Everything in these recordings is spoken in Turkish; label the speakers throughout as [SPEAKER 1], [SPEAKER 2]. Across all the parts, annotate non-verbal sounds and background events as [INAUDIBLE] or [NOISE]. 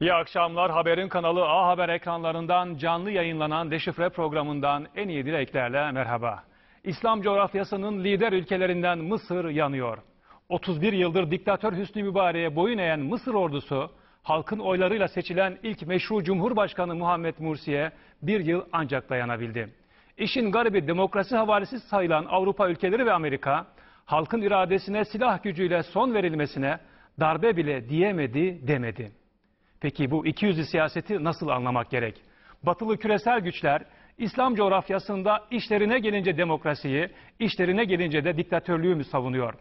[SPEAKER 1] İyi akşamlar. Haberin kanalı A Haber ekranlarından canlı yayınlanan Deşifre programından en iyi dileklerle merhaba. İslam coğrafyasının lider ülkelerinden Mısır yanıyor. 31 yıldır diktatör Hüsnü Mübarek'e boyun eğen Mısır ordusu, halkın oylarıyla seçilen ilk meşru Cumhurbaşkanı Muhammed Mursi'ye bir yıl ancak dayanabildi. İşin garibi demokrasi havalisi sayılan Avrupa ülkeleri ve Amerika, halkın iradesine silah gücüyle son verilmesine darbe bile diyemedi demedi. Peki bu ikiyüzlü siyaseti nasıl anlamak gerek? Batılı küresel güçler İslam coğrafyasında işlerine gelince demokrasiyi, işlerine gelince de diktatörlüğü mü savunuyor?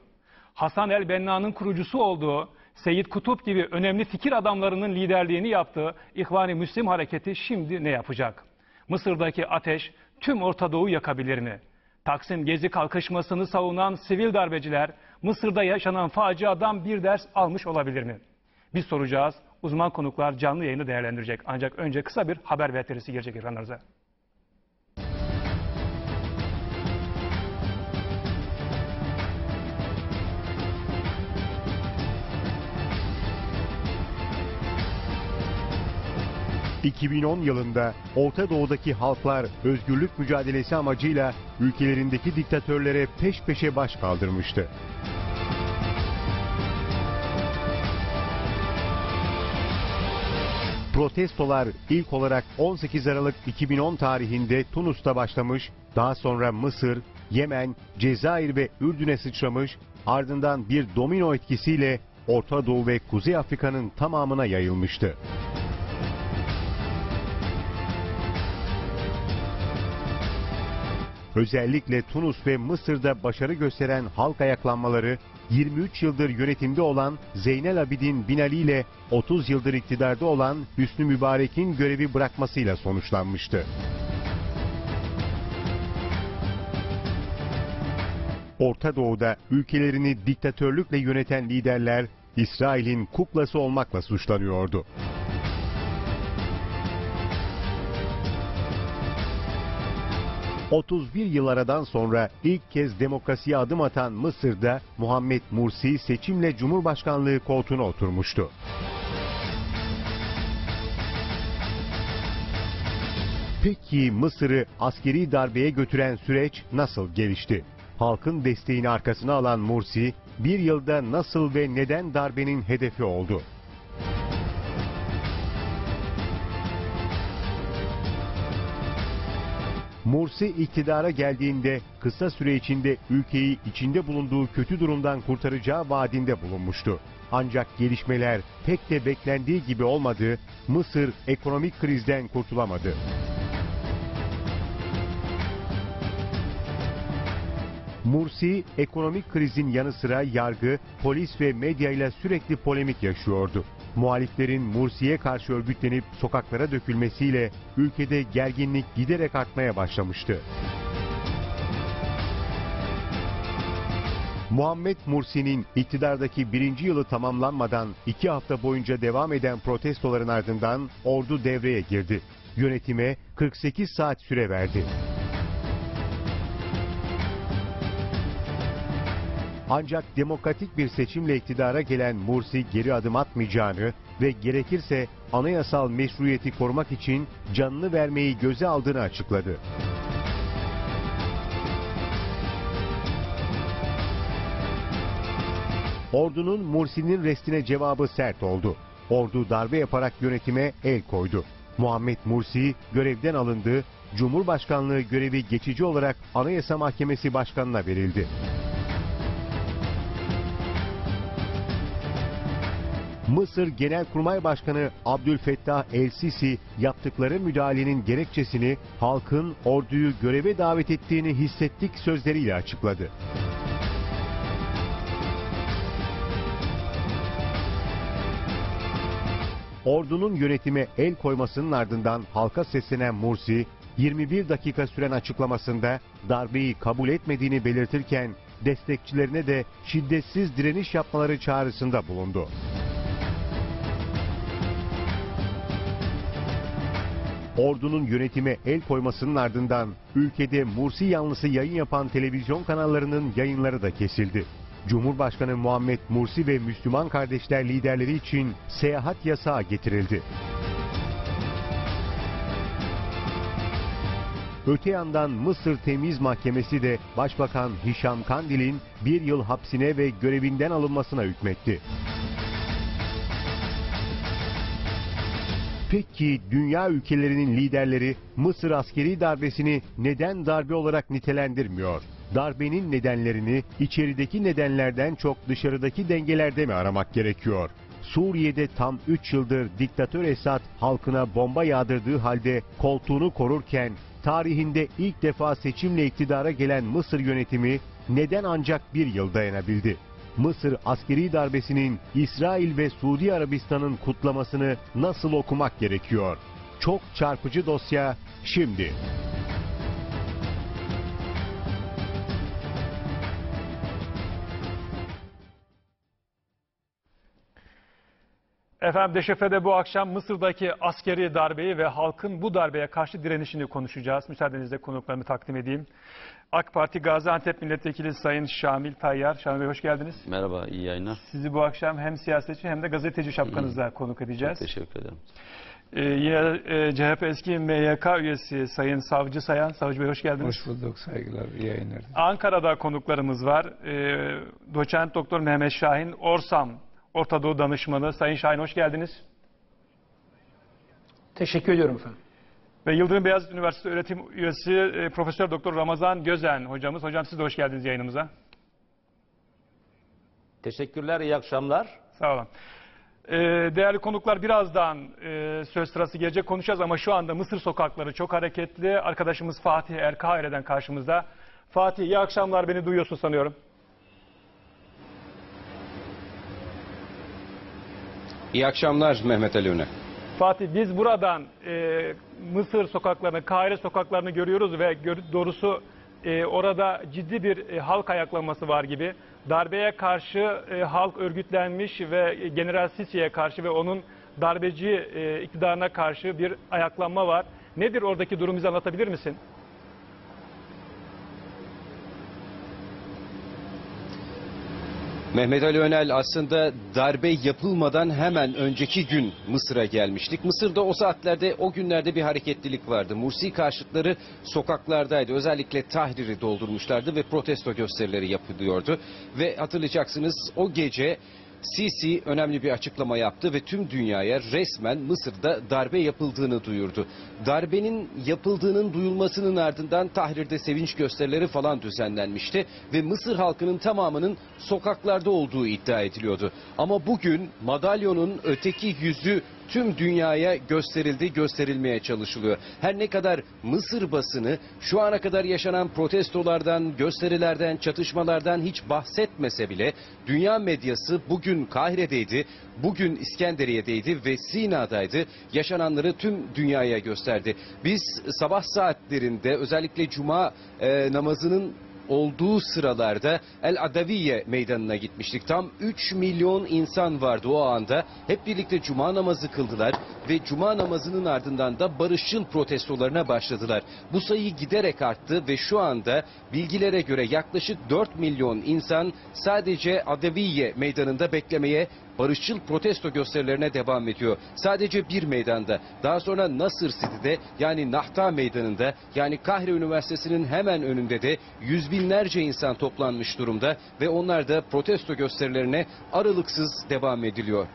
[SPEAKER 1] Hasan el-Benna'nın kurucusu olduğu, Seyyid Kutup gibi önemli fikir adamlarının liderliğini yaptığı İhvan-ı Müslim hareketi şimdi ne yapacak? Mısır'daki ateş tüm Orta Doğu yakabilir mi? Taksim Gezi kalkışmasını savunan sivil darbeciler Mısır'da yaşanan faciadan bir ders almış olabilir mi? Biz soracağız. Uzman konuklar canlı yayını değerlendirecek. Ancak önce kısa bir haber veterisi gelecek ekranlarınıza.
[SPEAKER 2] ...2010 yılında Orta Doğu'daki halklar özgürlük mücadelesi amacıyla ülkelerindeki diktatörlere peş peşe baş kaldırmıştı. Protestolar ilk olarak 18 Aralık 2010 tarihinde Tunus'ta başlamış, daha sonra Mısır, Yemen, Cezayir ve Ürdün'e sıçramış, ardından bir domino etkisiyle Orta Doğu ve Kuzey Afrika'nın tamamına yayılmıştı. Özellikle Tunus ve Mısır'da başarı gösteren halk ayaklanmaları 23 yıldır yönetimde olan Zeynel Abidin Bin Ali ile 30 yıldır iktidarda olan Hüsnü Mübarek'in görevi bırakmasıyla sonuçlanmıştı. Orta Doğu'da ülkelerini diktatörlükle yöneten liderler İsrail'in kuklası olmakla suçlanıyordu. ...31 yıl sonra ilk kez demokrasiye adım atan Mısır'da... ...Muhammed Mursi seçimle Cumhurbaşkanlığı koltuğuna oturmuştu. Peki Mısır'ı askeri darbeye götüren süreç nasıl gelişti? Halkın desteğini arkasına alan Mursi... ...bir yılda nasıl ve neden darbenin hedefi oldu? Mursi iktidara geldiğinde kısa süre içinde ülkeyi içinde bulunduğu kötü durumdan kurtaracağı vaadinde bulunmuştu. Ancak gelişmeler pek de beklendiği gibi olmadı, Mısır ekonomik krizden kurtulamadı. Mursi ekonomik krizin yanı sıra yargı, polis ve medya ile sürekli polemik yaşıyordu. Muhaliflerin Mursi'ye karşı örgütlenip sokaklara dökülmesiyle ülkede gerginlik giderek artmaya başlamıştı. Muhammed Mursi'nin iktidardaki birinci yılı tamamlanmadan iki hafta boyunca devam eden protestoların ardından ordu devreye girdi. Yönetime 48 saat süre verdi. Ancak demokratik bir seçimle iktidara gelen Mursi geri adım atmayacağını ve gerekirse anayasal meşruiyeti korumak için canını vermeyi göze aldığını açıkladı. Ordunun Mursi'nin restine cevabı sert oldu. Ordu darbe yaparak yönetime el koydu. Muhammed Mursi görevden alındı, Cumhurbaşkanlığı görevi geçici olarak Anayasa Mahkemesi Başkanı'na verildi. Mısır Genelkurmay Başkanı Abdülfettah El-Sisi yaptıkları müdahalenin gerekçesini halkın orduyu göreve davet ettiğini hissettik sözleriyle açıkladı. Ordunun yönetime el koymasının ardından halka seslenen Mursi, 21 dakika süren açıklamasında darbeyi kabul etmediğini belirtirken destekçilerine de şiddetsiz direniş yapmaları çağrısında bulundu. Ordunun yönetime el koymasının ardından ülkede Mursi yanlısı yayın yapan televizyon kanallarının yayınları da kesildi. Cumhurbaşkanı Muhammed Mursi ve Müslüman kardeşler liderleri için seyahat yasağı getirildi. Öte yandan Mısır Temiz Mahkemesi de Başbakan Hişam Kandil'in bir yıl hapsine ve görevinden alınmasına hükmetti. Peki dünya ülkelerinin liderleri Mısır askeri darbesini neden darbe olarak nitelendirmiyor? Darbenin nedenlerini içerideki nedenlerden çok dışarıdaki dengelerde mi aramak gerekiyor? Suriye'de tam 3 yıldır diktatör Esad halkına bomba yağdırdığı halde koltuğunu korurken tarihinde ilk defa seçimle iktidara gelen Mısır yönetimi neden ancak bir yıl dayanabildi? Mısır askeri darbesinin İsrail ve Suudi Arabistan'ın kutlamasını nasıl okumak gerekiyor? Çok çarpıcı dosya şimdi.
[SPEAKER 1] Efendim Deşifre'de bu akşam Mısır'daki askeri darbeyi ve halkın bu darbeye karşı direnişini konuşacağız. Müsaadenizle konuklarımı takdim edeyim. AK Parti Gaziantep Milletvekili Sayın Şamil Tayyar. Şamil Bey hoş geldiniz.
[SPEAKER 3] Merhaba, iyi yayınlar.
[SPEAKER 1] Sizi bu akşam hem siyasetçi hem de gazeteci şapkanızla konuk edeceğiz.
[SPEAKER 3] Teşekkür ederim.
[SPEAKER 1] Ee, yine e, CHP eski MYK üyesi Sayın Savcı Sayan. Savcı Bey hoş geldiniz.
[SPEAKER 4] Hoş bulduk saygılar, iyi yayınlar.
[SPEAKER 1] Ankara'da konuklarımız var. Ee, Doçent Doktor Mehmet Şahin Orsam Orta Doğu Danışmanı. Sayın Şahin hoş geldiniz.
[SPEAKER 5] Teşekkür ediyorum efendim.
[SPEAKER 1] Ve Yıldırım Beyazıt Üniversitesi öğretim üyesi e, Profesör Doktor Ramazan Gözen hocamız. Hocam siz de hoş geldiniz yayınımıza.
[SPEAKER 3] Teşekkürler, iyi akşamlar.
[SPEAKER 1] Sağ olun. Ee, değerli konuklar birazdan e, söz sırası gelecek konuşacağız ama şu anda Mısır sokakları çok hareketli. Arkadaşımız Fatih Erkaire'den karşımızda. Fatih iyi akşamlar beni duyuyorsun sanıyorum.
[SPEAKER 6] İyi akşamlar Mehmet Ali Üne.
[SPEAKER 1] Fatih biz buradan e, Mısır sokaklarını, Kahire sokaklarını görüyoruz ve gör, doğrusu e, orada ciddi bir e, halk ayaklanması var gibi. Darbeye karşı e, halk örgütlenmiş ve General Sisi'ye karşı ve onun darbeci e, iktidarına karşı bir ayaklanma var. Nedir oradaki durum bize anlatabilir misin?
[SPEAKER 6] Mehmet Ali Önel aslında darbe yapılmadan hemen önceki gün Mısır'a gelmiştik. Mısır'da o saatlerde o günlerde bir hareketlilik vardı. Mursi karşıtları sokaklardaydı. Özellikle Tahrir'i doldurmuşlardı ve protesto gösterileri yapılıyordu. Ve hatırlayacaksınız o gece Sisi önemli bir açıklama yaptı ve tüm dünyaya resmen Mısır'da darbe yapıldığını duyurdu. Darbenin yapıldığının duyulmasının ardından Tahrir'de sevinç gösterileri falan düzenlenmişti ve Mısır halkının tamamının sokaklarda olduğu iddia ediliyordu. Ama bugün madalyonun öteki yüzü tüm dünyaya gösterildi, gösterilmeye çalışılıyor. Her ne kadar Mısır basını şu ana kadar yaşanan protestolardan, gösterilerden, çatışmalardan hiç bahsetmese bile dünya medyası bugün Kahire'deydi, bugün İskenderiye'deydi ve Sina'daydı. Yaşananları tüm dünyaya gösterdi. Biz sabah saatlerinde özellikle cuma e, namazının olduğu sıralarda El Adaviye meydanına gitmiştik. Tam 3 milyon insan vardı o anda. Hep birlikte cuma namazı kıldılar ve cuma namazının ardından da barışçıl protestolarına başladılar. Bu sayı giderek arttı ve şu anda bilgilere göre yaklaşık 4 milyon insan sadece Adaviye meydanında beklemeye barışçıl protesto gösterilerine devam ediyor. Sadece bir meydanda. Daha sonra Nasır City'de yani Nahta Meydanı'nda yani Kahire Üniversitesi'nin hemen önünde de yüz binlerce insan toplanmış durumda ve onlar da protesto gösterilerine aralıksız devam ediliyor.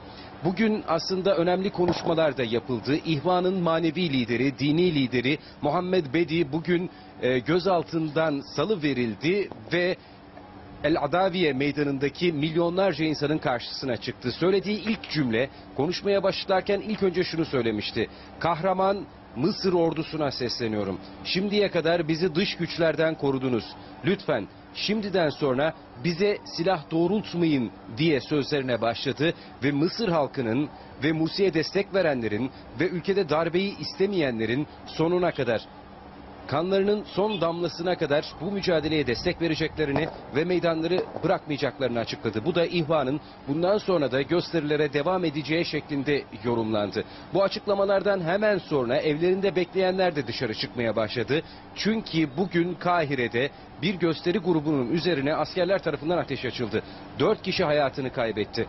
[SPEAKER 6] Bugün aslında önemli konuşmalar da yapıldı. İhvan'ın manevi lideri, dini lideri Muhammed Bedi bugün e, gözaltından salı verildi ve El Adaviye meydanındaki milyonlarca insanın karşısına çıktı. Söylediği ilk cümle konuşmaya başlarken ilk önce şunu söylemişti. Kahraman Mısır ordusuna sesleniyorum. Şimdiye kadar bizi dış güçlerden korudunuz. Lütfen şimdiden sonra bize silah doğrultmayın diye sözlerine başladı ve Mısır halkının ve Mursi'ye destek verenlerin ve ülkede darbeyi istemeyenlerin sonuna kadar kanlarının son damlasına kadar bu mücadeleye destek vereceklerini ve meydanları bırakmayacaklarını açıkladı. Bu da İhvan'ın bundan sonra da gösterilere devam edeceği şeklinde yorumlandı. Bu açıklamalardan hemen sonra evlerinde bekleyenler de dışarı çıkmaya başladı. Çünkü bugün Kahire'de bir gösteri grubunun üzerine askerler tarafından ateş açıldı. Dört kişi hayatını kaybetti.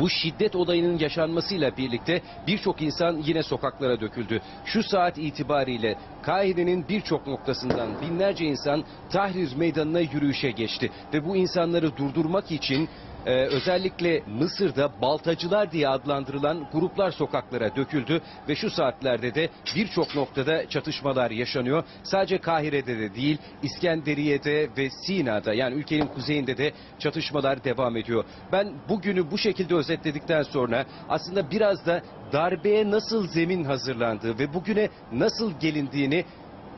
[SPEAKER 6] Bu şiddet olayının yaşanmasıyla birlikte birçok insan yine sokaklara döküldü. Şu saat itibariyle Kahire'nin birçok noktasından binlerce insan Tahrir Meydanı'na yürüyüşe geçti. Ve bu insanları durdurmak için e, özellikle Mısır'da baltacılar diye adlandırılan gruplar sokaklara döküldü ve şu saatlerde de birçok noktada çatışmalar yaşanıyor. Sadece Kahire'de de değil, İskenderiye'de ve Sina'da yani ülkenin kuzeyinde de çatışmalar devam ediyor. Ben bugünü bu şekilde özetledikten sonra aslında biraz da darbeye nasıl zemin hazırlandığı ve bugüne nasıl gelindiğini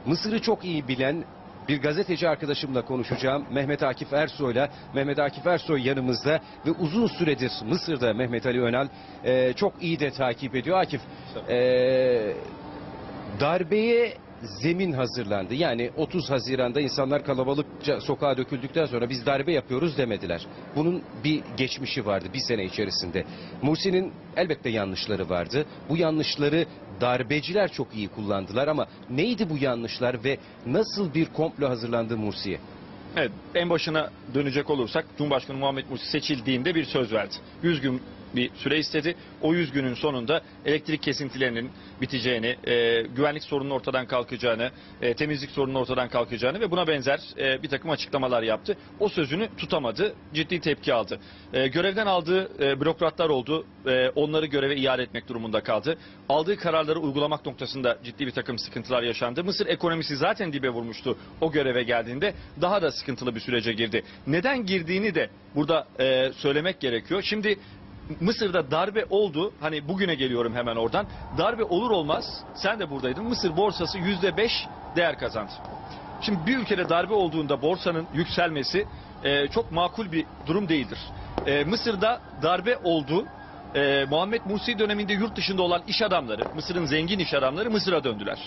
[SPEAKER 6] Mısır'ı çok iyi bilen bir gazeteci arkadaşımla konuşacağım. Mehmet Akif Ersoy'la. Mehmet Akif Ersoy yanımızda ve uzun süredir Mısır'da Mehmet Ali Önal e, çok iyi de takip ediyor. Akif, e, darbeye zemin hazırlandı. Yani 30 Haziran'da insanlar kalabalıkça sokağa döküldükten sonra biz darbe yapıyoruz demediler. Bunun bir geçmişi vardı bir sene içerisinde. Mursi'nin elbette yanlışları vardı. Bu yanlışları darbeciler çok iyi kullandılar ama neydi bu yanlışlar ve nasıl bir komplo hazırlandı Mursi'ye?
[SPEAKER 7] Evet, en başına dönecek olursak Cumhurbaşkanı Muhammed Mursi seçildiğinde bir söz verdi. 100 gün bir süre istedi. O 100 günün sonunda elektrik kesintilerinin biteceğini, e, güvenlik sorununun ortadan kalkacağını, e, temizlik sorununun ortadan kalkacağını ve buna benzer e, bir takım açıklamalar yaptı. O sözünü tutamadı, ciddi tepki aldı. E, görevden aldığı e, bürokratlar oldu, e, onları göreve iade etmek durumunda kaldı. Aldığı kararları uygulamak noktasında ciddi bir takım sıkıntılar yaşandı. Mısır ekonomisi zaten dibe vurmuştu o göreve geldiğinde. Daha da sıkıntılı bir sürece girdi. Neden girdiğini de burada e, söylemek gerekiyor. Şimdi Mısır'da darbe oldu. Hani bugüne geliyorum hemen oradan. Darbe olur olmaz sen de buradaydın. Mısır borsası yüzde beş değer kazandı. Şimdi bir ülkede darbe olduğunda borsanın yükselmesi e, çok makul bir durum değildir. E, Mısır'da darbe oldu. E, Muhammed Mursi döneminde yurt dışında olan iş adamları, Mısır'ın zengin iş adamları Mısır'a döndüler.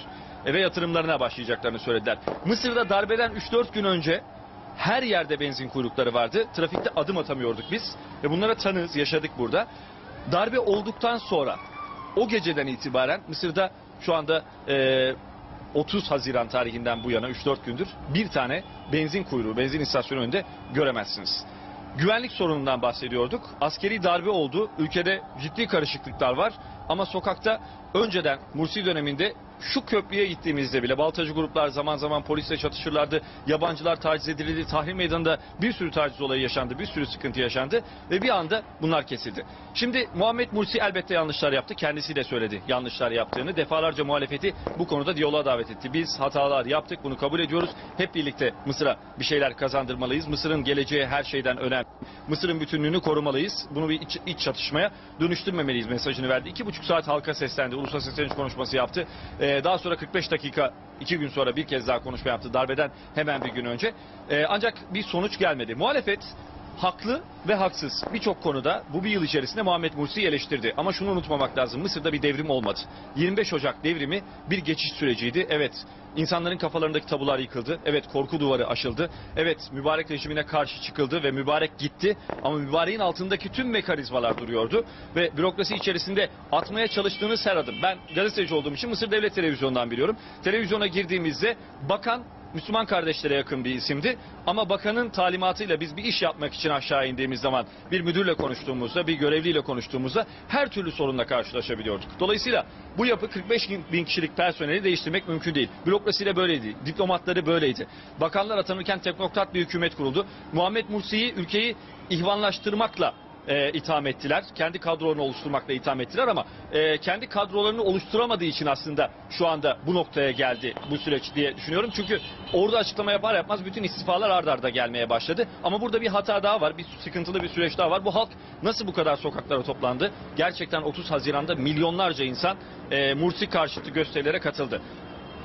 [SPEAKER 7] Ve yatırımlarına başlayacaklarını söylediler. Mısır'da darbeden 3-4 gün önce her yerde benzin kuyrukları vardı. Trafikte adım atamıyorduk biz. Ve bunlara tanığız, yaşadık burada. Darbe olduktan sonra o geceden itibaren Mısır'da şu anda e, 30 Haziran tarihinden bu yana 3-4 gündür bir tane benzin kuyruğu, benzin istasyonu önünde göremezsiniz. Güvenlik sorunundan bahsediyorduk. Askeri darbe oldu. Ülkede ciddi karışıklıklar var. Ama sokakta önceden Mursi döneminde şu köprüye gittiğimizde bile baltacı gruplar zaman zaman polisle çatışırlardı. Yabancılar taciz edildi. Tahrir meydanında bir sürü taciz olayı yaşandı. Bir sürü sıkıntı yaşandı. Ve bir anda bunlar kesildi. Şimdi Muhammed Mursi elbette yanlışlar yaptı. Kendisi de söyledi yanlışlar yaptığını. Defalarca muhalefeti bu konuda diyaloğa davet etti. Biz hatalar yaptık. Bunu kabul ediyoruz. Hep birlikte Mısır'a bir şeyler kazandırmalıyız. Mısır'ın geleceği her şeyden önemli. Mısır'ın bütünlüğünü korumalıyız. Bunu bir iç, iç çatışmaya dönüştürmemeliyiz mesajını verdi. İki buçuk saat halka seslendi. Uluslararası sesleniş konuşması yaptı. Ee, daha sonra 45 dakika iki gün sonra bir kez daha konuşma yaptı darbeden hemen bir gün önce. Ee, ancak bir sonuç gelmedi. Muhalefet haklı ve haksız birçok konuda bu bir yıl içerisinde Muhammed Mursi'yi eleştirdi. Ama şunu unutmamak lazım. Mısır'da bir devrim olmadı. 25 Ocak devrimi bir geçiş süreciydi. Evet insanların kafalarındaki tabular yıkıldı. Evet korku duvarı aşıldı. Evet mübarek rejimine karşı çıkıldı ve mübarek gitti. Ama mübareğin altındaki tüm mekanizmalar duruyordu. Ve bürokrasi içerisinde atmaya çalıştığınız her adım. Ben gazeteci olduğum için Mısır Devlet Televizyonu'ndan biliyorum. Televizyona girdiğimizde bakan Müslüman kardeşlere yakın bir isimdi. Ama bakanın talimatıyla biz bir iş yapmak için aşağı indiğimiz zaman bir müdürle konuştuğumuzda, bir görevliyle konuştuğumuzda her türlü sorunla karşılaşabiliyorduk. Dolayısıyla bu yapı 45 bin kişilik personeli değiştirmek mümkün değil. Bürokrasiyle böyleydi, diplomatları böyleydi. Bakanlar atanırken teknokrat bir hükümet kuruldu. Muhammed Mursi'yi ülkeyi ihvanlaştırmakla e, itham ettiler. Kendi kadrolarını oluşturmakla itham ettiler ama e, kendi kadrolarını oluşturamadığı için aslında şu anda bu noktaya geldi bu süreç diye düşünüyorum. Çünkü orada açıklama yapar yapmaz bütün istifalar ard arda gelmeye başladı. Ama burada bir hata daha var. Bir sıkıntılı bir süreç daha var. Bu halk nasıl bu kadar sokaklara toplandı? Gerçekten 30 Haziran'da milyonlarca insan e, Mursi karşıtı gösterilere katıldı.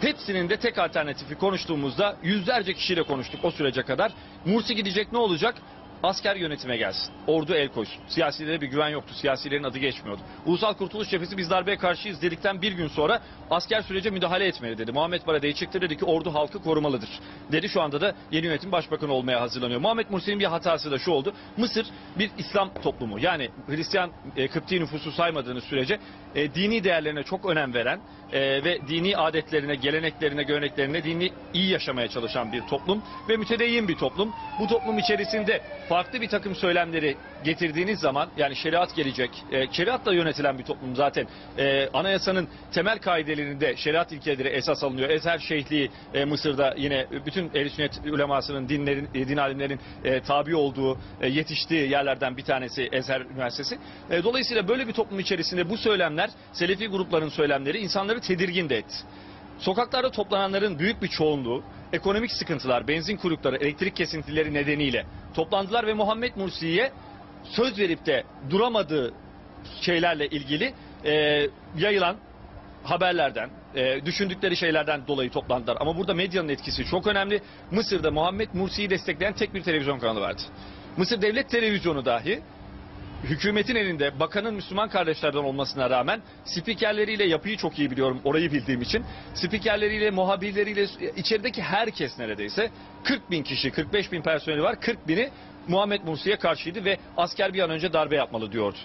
[SPEAKER 7] Hepsinin de tek alternatifi konuştuğumuzda yüzlerce kişiyle konuştuk o sürece kadar. Mursi gidecek ne olacak? Asker yönetime gelsin. Ordu el koysun. Siyasilere bir güven yoktu. Siyasilerin adı geçmiyordu. Ulusal Kurtuluş Cephesi biz darbeye karşıyız dedikten bir gün sonra asker sürece müdahale etmeli dedi. Muhammed Baradei çıktı dedi ki ordu halkı korumalıdır. Dedi şu anda da yeni yönetim başbakanı olmaya hazırlanıyor. Muhammed Mursi'nin bir hatası da şu oldu. Mısır bir İslam toplumu. Yani Hristiyan e, Kıpti nüfusu saymadığınız sürece e, dini değerlerine çok önem veren e, ve dini adetlerine, geleneklerine, göreneklerine, dini iyi yaşamaya çalışan bir toplum ve mütedeyyin bir toplum. Bu toplum içerisinde farklı bir takım söylemleri getirdiğiniz zaman yani şeriat gelecek, e, şeriatla yönetilen bir toplum zaten. E, anayasanın temel kaidelerinde şeriat ilkeleri esas alınıyor. Ezher Şeyhliği e, Mısır'da yine bütün ehl sünnet ulemasının, dinlerin, e, din alimlerin e, tabi olduğu, e, yetiştiği yerlerden bir tanesi Ezher Üniversitesi. E, dolayısıyla böyle bir toplum içerisinde bu söylemler, Selefi grupların söylemleri insanları tedirgin de etti. Sokaklarda toplananların büyük bir çoğunluğu ekonomik sıkıntılar, benzin kuyrukları, elektrik kesintileri nedeniyle toplandılar ve Muhammed Mursi'ye söz verip de duramadığı şeylerle ilgili e, yayılan haberlerden, e, düşündükleri şeylerden dolayı toplandılar. Ama burada medyanın etkisi çok önemli. Mısır'da Muhammed Mursi'yi destekleyen tek bir televizyon kanalı vardı. Mısır Devlet Televizyonu dahi hükümetin elinde bakanın Müslüman kardeşlerden olmasına rağmen spikerleriyle yapıyı çok iyi biliyorum orayı bildiğim için. Spikerleriyle, muhabirleriyle içerideki herkes neredeyse 40 bin kişi, 45 bin personeli var. 40 bini Muhammed Mursi'ye karşıydı ve asker bir an önce darbe yapmalı diyordu.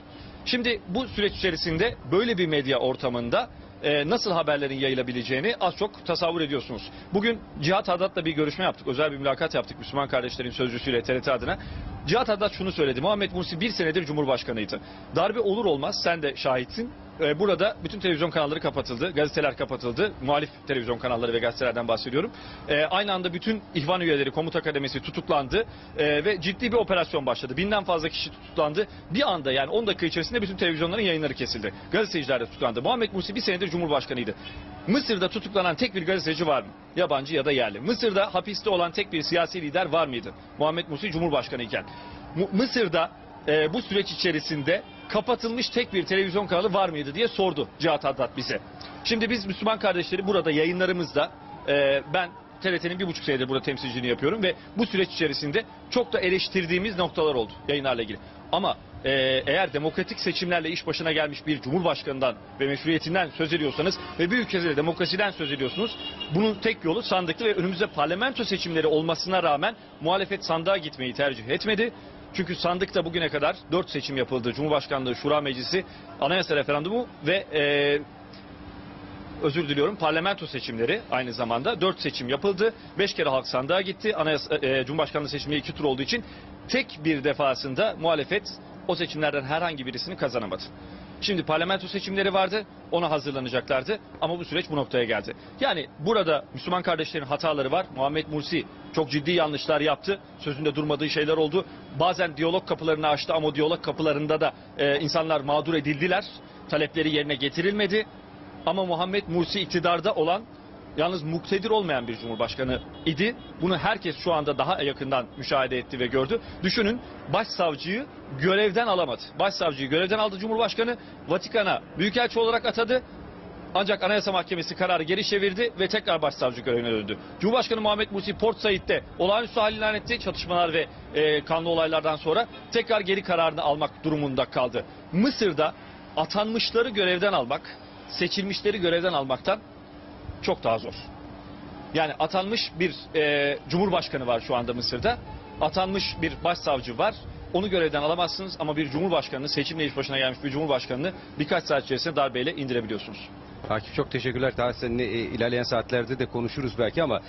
[SPEAKER 7] Şimdi bu süreç içerisinde böyle bir medya ortamında e, nasıl haberlerin yayılabileceğini az çok tasavvur ediyorsunuz. Bugün Cihat Haddad'la bir görüşme yaptık. Özel bir mülakat yaptık Müslüman kardeşlerin sözcüsüyle TRT adına. Cihat Haddad şunu söyledi. Muhammed Mursi bir senedir Cumhurbaşkanıydı. Darbe olur olmaz sen de şahitsin. E, burada bütün televizyon kanalları kapatıldı, gazeteler kapatıldı. Muhalif televizyon kanalları ve gazetelerden bahsediyorum. E, aynı anda bütün ihvan üyeleri, komuta akademisi tutuklandı e, ve ciddi bir operasyon başladı. Binden fazla kişi tutuklandı. Bir anda yani 10 dakika içerisinde bütün televizyonların yayınları kesildi. Gazeteciler de tutuklandı. Muhammed Mursi bir senedir Cumhurbaşkanıydı. Mısır'da tutuklanan tek bir gazeteci var mı? Yabancı ya da yerli. Mısır'da hapiste olan tek bir siyasi lider var mıydı? Muhammed Mursi Cumhurbaşkanı iken. Mu- Mısır'da e, bu süreç içerisinde kapatılmış tek bir televizyon kanalı var mıydı diye sordu Cihat Haddad bize. Şimdi biz Müslüman kardeşleri burada yayınlarımızda e, ben TRT'nin bir buçuk senedir burada temsilciliğini yapıyorum ve bu süreç içerisinde çok da eleştirdiğimiz noktalar oldu yayınlarla ilgili. Ama e, eğer demokratik seçimlerle iş başına gelmiş bir cumhurbaşkanından ve meşruiyetinden söz ediyorsanız ve bir ülkede de demokrasiden söz ediyorsunuz, bunun tek yolu sandıklı ve önümüzde parlamento seçimleri olmasına rağmen muhalefet sandığa gitmeyi tercih etmedi. Çünkü sandıkta bugüne kadar 4 seçim yapıldı. Cumhurbaşkanlığı, Şura Meclisi, Anayasa Referandumu ve e, özür diliyorum parlamento seçimleri aynı zamanda 4 seçim yapıldı. 5 kere halk sandığa gitti. Anayasa, e, Cumhurbaşkanlığı seçimleri 2 tur olduğu için tek bir defasında muhalefet o seçimlerden herhangi birisini kazanamadı. Şimdi parlamento seçimleri vardı, ona hazırlanacaklardı ama bu süreç bu noktaya geldi. Yani burada Müslüman kardeşlerin hataları var. Muhammed Mursi çok ciddi yanlışlar yaptı. Sözünde durmadığı şeyler oldu. Bazen diyalog kapılarını açtı ama diyalog kapılarında da e, insanlar mağdur edildiler. Talepleri yerine getirilmedi. Ama Muhammed Mursi iktidarda olan yalnız muktedir olmayan bir cumhurbaşkanı idi. Bunu herkes şu anda daha yakından müşahede etti ve gördü. Düşünün başsavcıyı görevden alamadı. Başsavcıyı görevden aldı Cumhurbaşkanı. Vatikan'a büyükelçi olarak atadı. Ancak Anayasa Mahkemesi kararı geri çevirdi ve tekrar başsavcı görevine döndü. Cumhurbaşkanı Muhammed Mursi Port Said'de olağanüstü hal ilan etti. Çatışmalar ve e, kanlı olaylardan sonra tekrar geri kararını almak durumunda kaldı. Mısır'da atanmışları görevden almak, seçilmişleri görevden almaktan çok daha zor. Yani atanmış bir e, cumhurbaşkanı var şu anda Mısır'da. Atanmış bir başsavcı var. Onu görevden alamazsınız ama bir cumhurbaşkanını, seçimle iş başına gelmiş bir cumhurbaşkanını birkaç saat içerisinde darbeyle indirebiliyorsunuz.
[SPEAKER 6] Akif çok teşekkürler. Daha seninle e, ilerleyen saatlerde de konuşuruz belki ama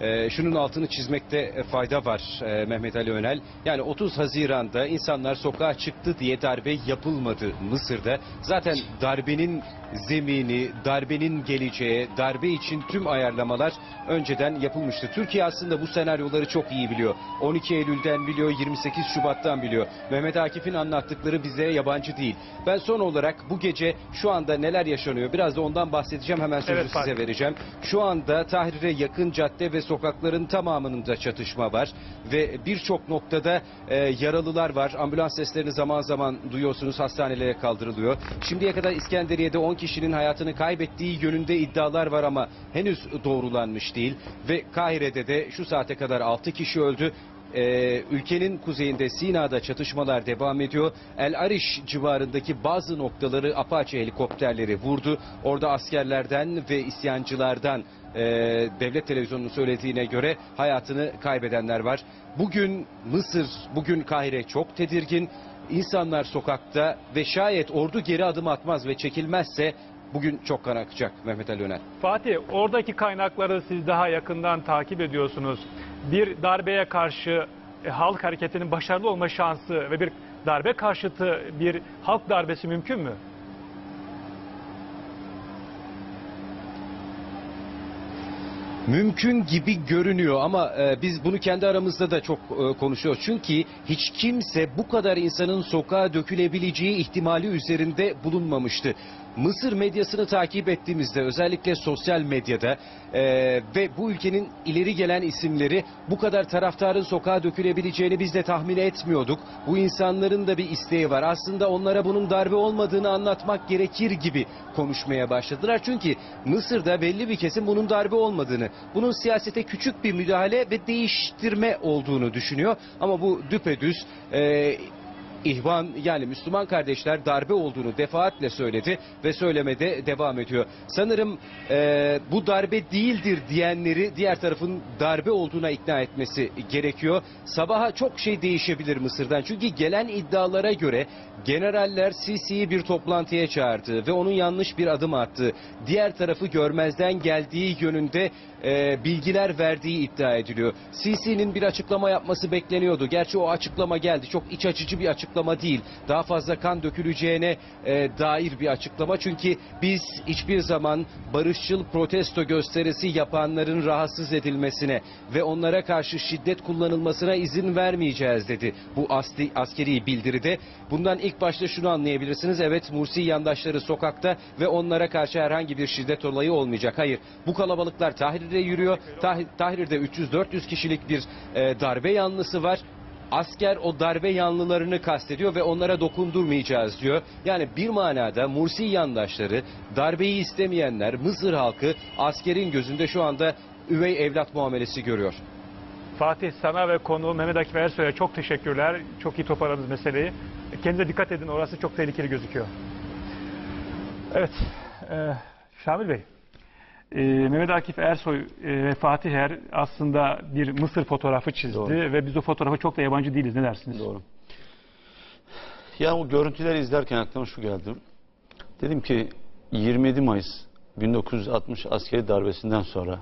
[SPEAKER 6] e, şunun altını çizmekte e, fayda var e, Mehmet Ali Önel. Yani 30 Haziran'da insanlar sokağa çıktı diye darbe yapılmadı Mısır'da. Zaten darbenin zemini, darbenin geleceği, darbe için tüm ayarlamalar önceden yapılmıştı. Türkiye aslında bu senaryoları çok iyi biliyor. 12 Eylül'den biliyor, 28 Şubat'tan biliyor. Mehmet Akif'in anlattıkları bize yabancı değil. Ben son olarak bu gece şu anda neler yaşanıyor biraz da ondan bahsedeceğim hemen sözü
[SPEAKER 1] Evet,
[SPEAKER 6] size vereceğim. Şu anda Tahrir'e yakın cadde ve sokakların tamamında çatışma var ve birçok noktada e, yaralılar var. Ambulans seslerini zaman zaman duyuyorsunuz hastanelere kaldırılıyor. Şimdiye kadar İskenderiye'de 10 kişinin hayatını kaybettiği yönünde iddialar var ama henüz doğrulanmış değil ve Kahire'de de şu saate kadar 6 kişi öldü. e, ülkenin kuzeyinde Sina'da çatışmalar devam ediyor. El Arish civarındaki bazı noktaları Apache helikopterleri vurdu. Orada askerlerden ve isyancılardan e, devlet televizyonunun söylediğine göre hayatını kaybedenler var. Bugün Mısır, bugün Kahire çok tedirgin. İnsanlar sokakta ve şayet ordu geri adım atmaz ve çekilmezse bugün çok kan akacak Mehmet Ali Öner.
[SPEAKER 1] Fatih, oradaki kaynakları siz daha yakından takip ediyorsunuz. Bir darbeye karşı e, halk hareketinin başarılı olma şansı ve bir darbe karşıtı bir halk darbesi mümkün mü?
[SPEAKER 6] Mümkün gibi görünüyor ama e, biz bunu kendi aramızda da çok e, konuşuyoruz. Çünkü hiç kimse bu kadar insanın sokağa dökülebileceği ihtimali üzerinde bulunmamıştı. Mısır medyasını takip ettiğimizde özellikle sosyal medyada e, ve bu ülkenin ileri gelen isimleri bu kadar taraftarın sokağa dökülebileceğini biz de tahmin etmiyorduk. Bu insanların da bir isteği var. Aslında onlara bunun darbe olmadığını anlatmak gerekir gibi konuşmaya başladılar. Çünkü Mısır'da belli bir kesim bunun darbe olmadığını, bunun siyasete küçük bir müdahale ve değiştirme olduğunu düşünüyor. Ama bu düpedüz e, İhvan yani Müslüman kardeşler darbe olduğunu defaatle söyledi ve söylemede devam ediyor. Sanırım e, bu darbe değildir diyenleri diğer tarafın darbe olduğuna ikna etmesi gerekiyor. Sabaha çok şey değişebilir Mısır'dan. Çünkü gelen iddialara göre generaller Sisi'yi bir toplantıya çağırdı ve onun yanlış bir adım attı. Diğer tarafı görmezden geldiği yönünde e, bilgiler verdiği iddia ediliyor. Sisi'nin bir açıklama yapması bekleniyordu. Gerçi o açıklama geldi. Çok iç açıcı bir açıklama değil. Daha fazla kan döküleceğine e, dair bir açıklama. Çünkü biz hiçbir zaman barışçıl protesto gösterisi yapanların rahatsız edilmesine ve onlara karşı şiddet kullanılmasına izin vermeyeceğiz dedi. Bu asli, askeri bildiride. Bundan ilk başta şunu anlayabilirsiniz. Evet Mursi yandaşları sokakta ve onlara karşı herhangi bir şiddet olayı olmayacak. Hayır bu kalabalıklar Tahrir'de yürüyor. Tah- Tahrir'de 300-400 kişilik bir e, darbe yanlısı var. Asker o darbe yanlılarını kastediyor ve onlara dokundurmayacağız diyor. Yani bir manada Mursi yandaşları, darbeyi istemeyenler, Mısır halkı askerin gözünde şu anda üvey evlat muamelesi görüyor.
[SPEAKER 1] Fatih sana ve konu Mehmet Akif Ersoy'a çok teşekkürler. Çok iyi toparladınız meseleyi. Kendinize dikkat edin orası çok tehlikeli gözüküyor. Evet, e, Şamil Bey. e, Mehmet Akif Ersoy e, ve Fatih Er aslında bir Mısır fotoğrafı çizdi
[SPEAKER 3] Doğru.
[SPEAKER 1] ve biz o fotoğrafa çok da yabancı değiliz. Ne dersiniz?
[SPEAKER 3] Doğru. Ya o görüntüleri izlerken aklıma şu geldi. Dedim ki 27 Mayıs 1960 askeri darbesinden sonra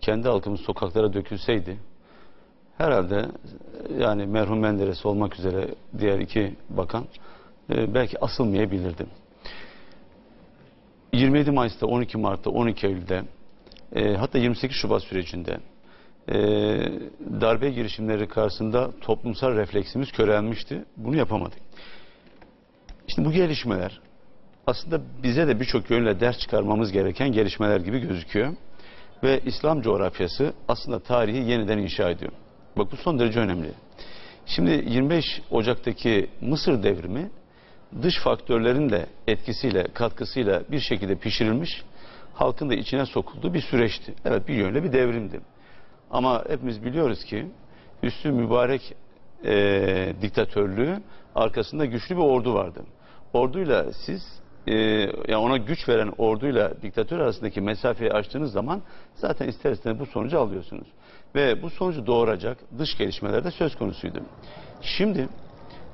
[SPEAKER 3] kendi halkımız sokaklara dökülseydi herhalde yani merhum Menderes olmak üzere diğer iki bakan e, belki asılmayabilirdi. 27 Mayıs'ta, 12 Mart'ta, 12 Eylül'de e, hatta 28 Şubat sürecinde e, darbe girişimleri karşısında toplumsal refleksimiz körelmişti. Bunu yapamadık. Şimdi bu gelişmeler aslında bize de birçok yönle ders çıkarmamız gereken gelişmeler gibi gözüküyor. Ve İslam coğrafyası aslında tarihi yeniden inşa ediyor. Bak bu son derece önemli. Şimdi 25 Ocak'taki Mısır devrimi dış faktörlerin de etkisiyle, katkısıyla bir şekilde pişirilmiş, halkın da içine sokulduğu bir süreçti. Evet bir yönle bir devrimdi. Ama hepimiz biliyoruz ki Hüsnü Mübarek e, diktatörlüğü arkasında güçlü bir ordu vardı. Orduyla siz e, yani ona güç veren orduyla diktatör arasındaki mesafeyi açtığınız zaman zaten ister bu sonucu alıyorsunuz. Ve bu sonucu doğuracak dış gelişmeler de söz konusuydu. Şimdi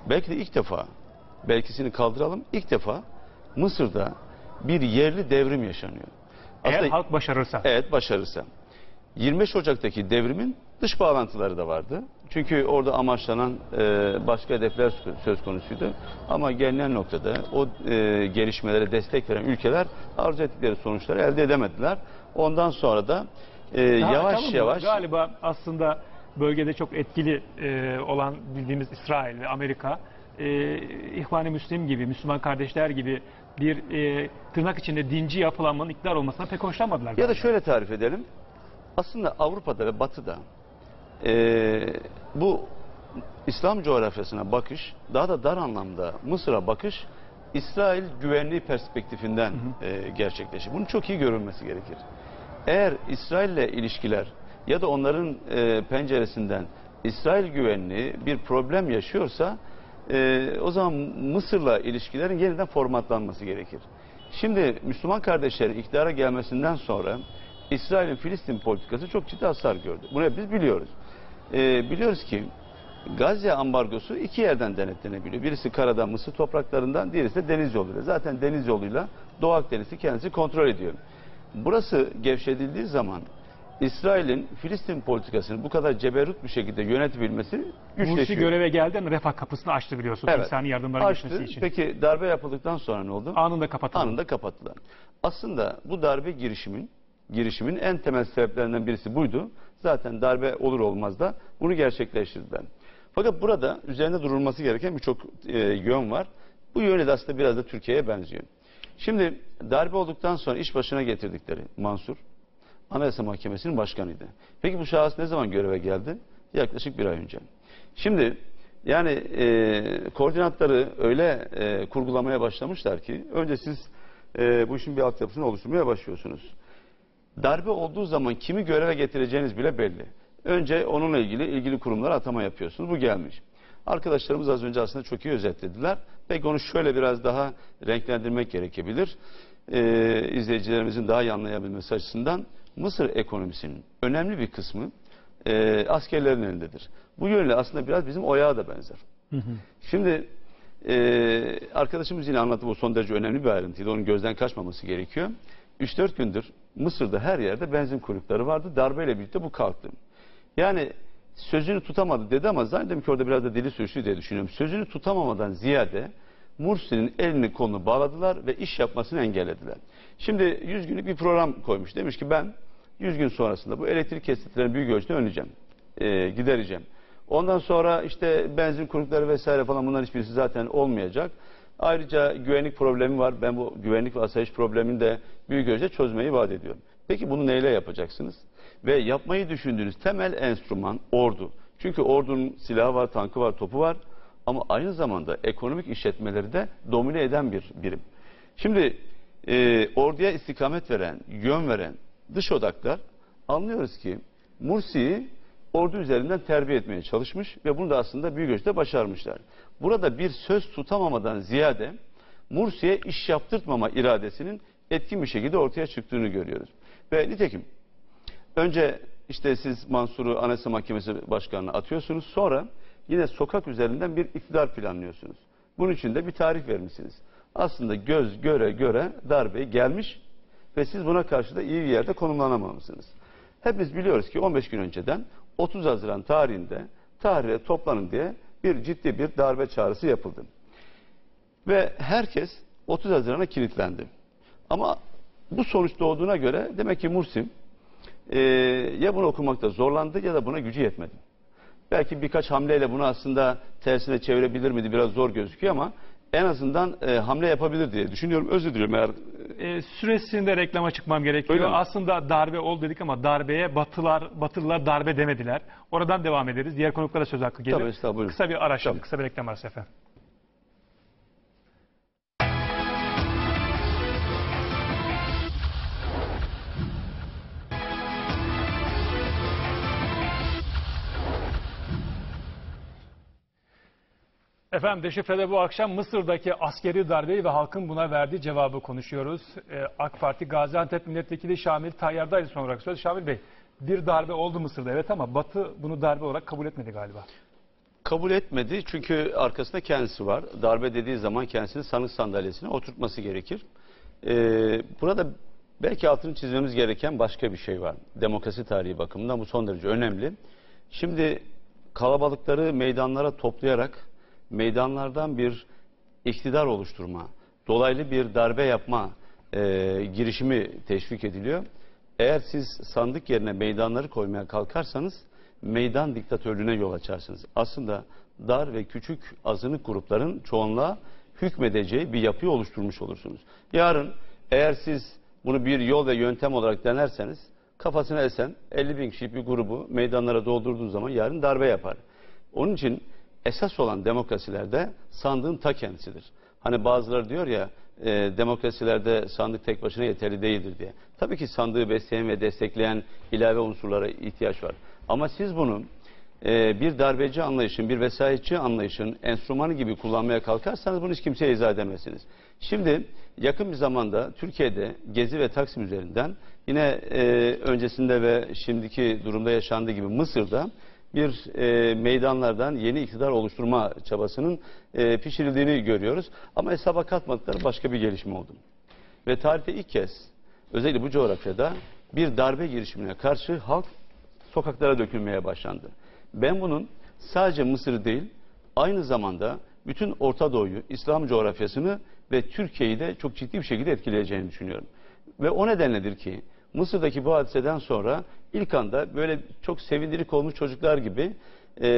[SPEAKER 3] belki de ilk defa belkisini kaldıralım ilk defa Mısır'da bir yerli devrim yaşanıyor.
[SPEAKER 1] Eğer
[SPEAKER 3] Aslında-
[SPEAKER 1] halk başarırsa.
[SPEAKER 3] Evet başarırsa. 25 Ocak'taki devrimin dış bağlantıları da vardı. Çünkü orada amaçlanan e, başka hedefler söz konusuydu. Ama gelinen noktada o e, gelişmelere destek veren ülkeler arzu ettikleri sonuçları elde edemediler. Ondan sonra da e,
[SPEAKER 1] Daha
[SPEAKER 3] yavaş
[SPEAKER 1] açalım mı?
[SPEAKER 3] yavaş
[SPEAKER 1] Galiba aslında bölgede çok etkili e, olan bildiğimiz İsrail ve Amerika e, İhvan-ı Müslim gibi, Müslüman kardeşler gibi bir e, tırnak içinde dinci yapılanmanın iktidar olmasına pek hoşlanmadılar.
[SPEAKER 3] Ya da şöyle tarif edelim. Aslında Avrupa'da ve Batı'da eee, bu İslam coğrafyasına bakış, daha da dar anlamda Mısır'a bakış, İsrail güvenliği perspektifinden eee, gerçekleşir. Bunun çok iyi görülmesi gerekir. Eğer İsrail'le ilişkiler ya da onların eee, penceresinden İsrail güvenliği bir problem yaşıyorsa e, o zaman Mısır'la ilişkilerin yeniden formatlanması gerekir. Şimdi Müslüman kardeşlerin iktidara gelmesinden sonra İsrail'in Filistin politikası çok ciddi hasar gördü. Bunu hep biz biliyoruz. E, biliyoruz ki Gazze ambargosu iki yerden denetlenebiliyor. Birisi karadan Mısır topraklarından, diğerisi de deniz yoluyla. Zaten deniz yoluyla Doğu Akdeniz'i kendisi kontrol ediyor. Burası gevşedildiği zaman İsrail'in Filistin politikasını bu kadar ceberut bir şekilde yönetebilmesi
[SPEAKER 1] Mursi
[SPEAKER 3] güçleşiyor.
[SPEAKER 1] göreve geldi ama refah kapısını açtı biliyorsunuz
[SPEAKER 3] Evet.
[SPEAKER 1] insani yardımların
[SPEAKER 3] Açtı.
[SPEAKER 1] geçmesi için.
[SPEAKER 3] Peki darbe yapıldıktan sonra ne oldu?
[SPEAKER 1] Anında kapatıldı.
[SPEAKER 3] Anında kapattılar. Aslında bu darbe girişimin girişimin en temel sebeplerinden birisi buydu. Zaten darbe olur olmaz da bunu gerçekleştirdiler. Fakat burada üzerinde durulması gereken birçok e, yön var. Bu yönü de aslında biraz da Türkiye'ye benziyor. Şimdi darbe olduktan sonra iş başına getirdikleri Mansur Anayasa Mahkemesi'nin başkanıydı. Peki bu şahıs ne zaman göreve geldi? Yaklaşık bir ay önce. Şimdi yani e, koordinatları öyle e, kurgulamaya başlamışlar ki önce siz e, bu işin bir altyapısını oluşturmaya başlıyorsunuz. Darbe olduğu zaman kimi göreve getireceğiniz bile belli. Önce onunla ilgili ilgili kurumlara atama yapıyorsunuz. Bu gelmiş. Arkadaşlarımız az önce aslında çok iyi özetlediler. Peki onu şöyle biraz daha renklendirmek gerekebilir. Ee, izleyicilerimizin daha iyi anlayabilmesi açısından Mısır ekonomisinin önemli bir kısmı e, askerlerin elindedir. Bu yönle aslında biraz bizim oyağa da benzer. Şimdi e, arkadaşımız yine anlattı bu son derece önemli bir ayrıntıydı. Onun gözden kaçmaması gerekiyor. 3-4 gündür Mısır'da her yerde benzin kuyrukları vardı. Darbeyle birlikte bu kalktı. Yani sözünü tutamadı dedi ama zannediyorum ki orada biraz da dili sürçtü diye düşünüyorum. Sözünü tutamamadan ziyade Mursi'nin elini kolunu bağladılar ve iş yapmasını engellediler. Şimdi 100 günlük bir program koymuş. Demiş ki ben 100 gün sonrasında bu elektrik kesintilerini büyük ölçüde önleyeceğim. Ee, gidereceğim. Ondan sonra işte benzin kuyrukları vesaire falan bunların hiçbirisi zaten olmayacak. Ayrıca güvenlik problemi var. Ben bu güvenlik ve asayiş problemini de büyük ölçüde çözmeyi vaat ediyorum. Peki bunu neyle yapacaksınız? Ve yapmayı düşündüğünüz temel enstrüman ordu. Çünkü ordunun silahı var, tankı var, topu var. Ama aynı zamanda ekonomik işletmeleri de domine eden bir birim. Şimdi e, orduya istikamet veren, yön veren dış odaklar anlıyoruz ki Mursi'yi ordu üzerinden terbiye etmeye çalışmış ve bunu da aslında büyük ölçüde başarmışlar. Burada bir söz tutamamadan ziyade Mursi'ye iş yaptırtmama iradesinin etkin bir şekilde ortaya çıktığını görüyoruz. Ve nitekim önce işte siz Mansur'u Anayasa Mahkemesi Başkanı'na atıyorsunuz. Sonra yine sokak üzerinden bir iktidar planlıyorsunuz. Bunun için de bir tarih vermişsiniz. Aslında göz göre göre darbe gelmiş ve siz buna karşı da iyi bir yerde konumlanamamışsınız. Hepimiz biliyoruz ki 15 gün önceden 30 Haziran tarihinde tarihe toplanın diye bir ciddi bir darbe çağrısı yapıldı. Ve herkes 30 Haziran'a kilitlendi. Ama bu sonuç doğduğuna göre demek ki Mursim e, ya bunu okumakta zorlandı ya da buna gücü yetmedi. Belki birkaç hamleyle bunu aslında tersine çevirebilir miydi biraz zor gözüküyor ama en azından e, hamle yapabilir diye düşünüyorum. Özür diliyorum eğer
[SPEAKER 1] E, süresinde reklama çıkmam gerekiyor. Aslında darbe oldu dedik ama darbeye batılar, batılılar darbe demediler. Oradan devam ederiz. Diğer konuklara söz hakkı gelir.
[SPEAKER 3] Tabii, estağfurullah.
[SPEAKER 1] Kısa bir ara şimdi,
[SPEAKER 3] Tabii.
[SPEAKER 1] kısa bir reklam arası efendim. Efendim Deşifre'de bu akşam Mısır'daki askeri darbeyi ve halkın buna verdiği cevabı konuşuyoruz. Ee, AK Parti Gaziantep Milletvekili Şamil Tayyar'daydı son olarak söz. Şamil Bey bir darbe oldu Mısır'da evet ama Batı bunu darbe olarak kabul etmedi galiba.
[SPEAKER 3] kabul etmedi çünkü arkasında kendisi var. Darbe dediği zaman kendisini sanık sandalyesine oturtması gerekir. Ee, burada belki altını çizmemiz gereken başka bir şey var. Demokrasi tarihi bakımından bu son derece önemli. Şimdi kalabalıkları meydanlara toplayarak meydanlardan bir iktidar oluşturma, dolaylı bir darbe yapma e, girişimi teşvik ediliyor. Eğer siz sandık yerine meydanları koymaya kalkarsanız meydan diktatörlüğüne yol açarsınız. Aslında dar ve küçük azınlık grupların çoğunluğa hükmedeceği bir yapıyı oluşturmuş olursunuz. Yarın eğer siz bunu bir yol ve yöntem olarak denerseniz kafasına esen 50 bin kişilik bir grubu meydanlara doldurduğu zaman yarın darbe yapar. Onun için esas olan demokrasilerde sandığın ta kendisidir. Hani bazıları diyor ya e, demokrasilerde sandık tek başına yeterli değildir diye. Tabii ki sandığı besleyen ve destekleyen ilave unsurlara ihtiyaç var. Ama siz bunu e, bir darbeci anlayışın, bir vesayetçi anlayışın enstrümanı gibi kullanmaya kalkarsanız bunu hiç kimseye izah edemezsiniz. Şimdi yakın bir zamanda Türkiye'de Gezi ve Taksim üzerinden yine e, öncesinde ve şimdiki durumda yaşandığı gibi Mısır'da bir e, meydanlardan yeni iktidar oluşturma çabasının e, pişirildiğini görüyoruz. Ama hesaba katmadıkları başka bir gelişme oldu. Ve tarihte ilk kez özellikle bu coğrafyada bir darbe girişimine karşı halk sokaklara dökülmeye başlandı. Ben bunun sadece Mısır değil, aynı zamanda bütün Orta Doğu'yu, İslam coğrafyasını ve Türkiye'yi de çok ciddi bir şekilde etkileyeceğini düşünüyorum. Ve o nedenledir ki Mısır'daki bu hadiseden sonra ilk anda böyle çok sevindirik olmuş çocuklar gibi e,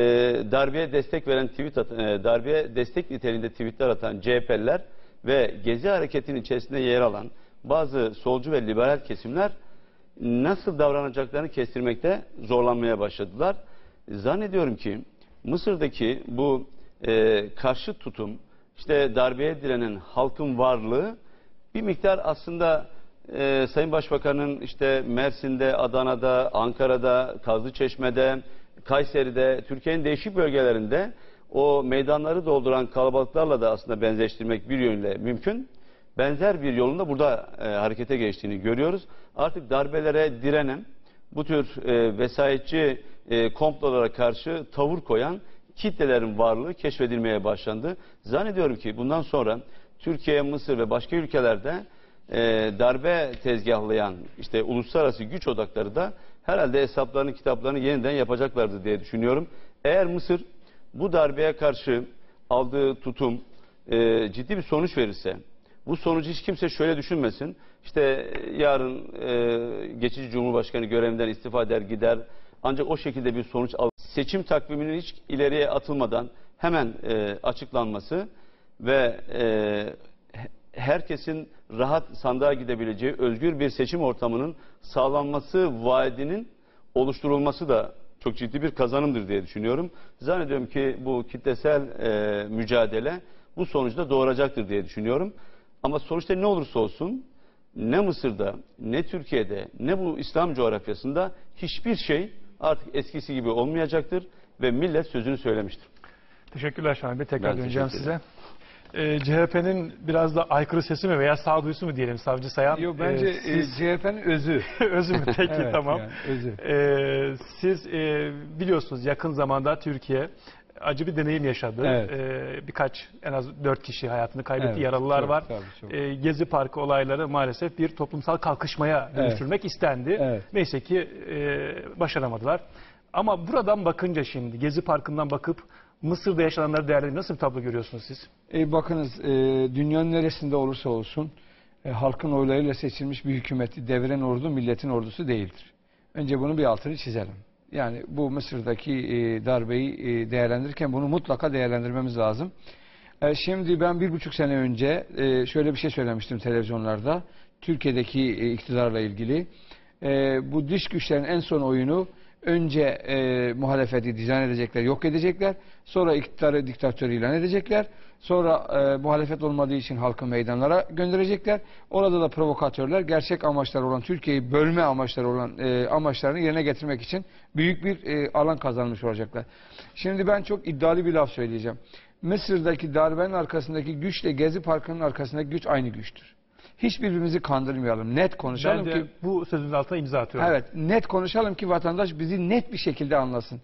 [SPEAKER 3] darbeye destek veren tweet at, e, darbeye destek niteliğinde tweetler atan CHP'liler ve Gezi hareketinin içerisinde yer alan bazı solcu ve liberal kesimler nasıl davranacaklarını kestirmekte zorlanmaya başladılar. Zannediyorum ki Mısır'daki bu e, karşı tutum, işte darbeye direnen halkın varlığı bir miktar aslında e, Sayın Başbakan'ın işte Mersin'de, Adana'da, Ankara'da, Kazlıçeşme'de, Kayseri'de, Türkiye'nin değişik bölgelerinde o meydanları dolduran kalabalıklarla da aslında benzeştirmek bir yönüyle mümkün. Benzer bir yolunda burada e, harekete geçtiğini görüyoruz. Artık darbelere direnen, bu tür e, vesayetçi e, komplolara karşı tavır koyan kitlelerin varlığı keşfedilmeye başlandı. Zannediyorum ki bundan sonra Türkiye, Mısır ve başka ülkelerde e, darbe tezgahlayan işte uluslararası güç odakları da herhalde hesaplarını kitaplarını yeniden yapacaklardır diye düşünüyorum. Eğer Mısır bu darbeye karşı aldığı tutum e, ciddi bir sonuç verirse bu sonucu hiç kimse şöyle düşünmesin. İşte e, yarın e, geçici Cumhurbaşkanı görevinden istifa eder gider. Ancak o şekilde bir sonuç al. Seçim takviminin hiç ileriye atılmadan hemen e, açıklanması ve e, herkesin rahat sandığa gidebileceği özgür bir seçim ortamının sağlanması vaadinin oluşturulması da çok ciddi bir kazanımdır diye düşünüyorum. Zannediyorum ki bu kitlesel e, mücadele bu sonucu da doğuracaktır diye düşünüyorum. Ama sonuçta ne olursa olsun ne Mısır'da ne Türkiye'de ne bu İslam coğrafyasında hiçbir şey artık eskisi gibi olmayacaktır ve millet sözünü söylemiştir.
[SPEAKER 1] Teşekkürler Şahin Bey. Tekrar
[SPEAKER 3] Ben
[SPEAKER 1] döneceğim
[SPEAKER 3] teşekkür
[SPEAKER 1] size. Ee, CHP'nin biraz da aykırı sesi mi veya sağduyusu mu diyelim Savcı Sayan?
[SPEAKER 4] Yok bence
[SPEAKER 1] Ee, siz...
[SPEAKER 4] e, CHP'nin özü. [LAUGHS]
[SPEAKER 1] Özü mü? Peki [LAUGHS]
[SPEAKER 4] Evet,
[SPEAKER 1] tamam.
[SPEAKER 4] yani özü.
[SPEAKER 1] Ee, siz e, biliyorsunuz yakın zamanda Türkiye acı bir deneyim yaşadı.
[SPEAKER 4] Evet.
[SPEAKER 1] Ee, birkaç en az dört kişi hayatını kaybetti.
[SPEAKER 4] Evet,
[SPEAKER 1] Yaralılar
[SPEAKER 4] çok,
[SPEAKER 1] var.
[SPEAKER 4] tabii, çok.
[SPEAKER 1] Ee, Gezi Parkı olayları maalesef bir toplumsal kalkışmaya
[SPEAKER 4] Evet.
[SPEAKER 1] dönüştürmek istendi.
[SPEAKER 4] Evet.
[SPEAKER 1] Neyse ki e, başaramadılar. Ama buradan bakınca şimdi Gezi Parkı'ndan bakıp Mısır'da yaşananları değerli nasıl bir tablo görüyorsunuz siz?
[SPEAKER 4] E, bakınız e, dünyanın neresinde olursa olsun e, halkın oylarıyla seçilmiş bir hükümeti deviren ordu milletin ordusu değildir. Önce bunun bir altını çizelim. Yani bu Mısır'daki e, darbeyi e, değerlendirirken bunu mutlaka değerlendirmemiz lazım. E, şimdi ben bir buçuk sene önce e, şöyle bir şey söylemiştim televizyonlarda. Türkiye'deki e, iktidarla ilgili. E, bu dış güçlerin en son oyunu önce e, muhalefeti dizayn edecekler, yok edecekler. Sonra iktidarı diktatör ilan edecekler. Sonra e, muhalefet olmadığı için halkı meydanlara gönderecekler. Orada da provokatörler gerçek amaçları olan Türkiye'yi bölme amaçları olan e, amaçlarını yerine getirmek için büyük bir e, alan kazanmış olacaklar. Şimdi ben çok iddialı bir laf söyleyeceğim. Mısır'daki darbenin arkasındaki güçle Gezi Parkı'nın arkasındaki güç aynı güçtür. Hiçbirbirimizi kandırmayalım. Net konuşalım
[SPEAKER 1] Ben de
[SPEAKER 4] ki
[SPEAKER 1] bu sözün altına imza atıyorum.
[SPEAKER 4] Evet, net konuşalım ki vatandaş bizi net bir şekilde anlasın.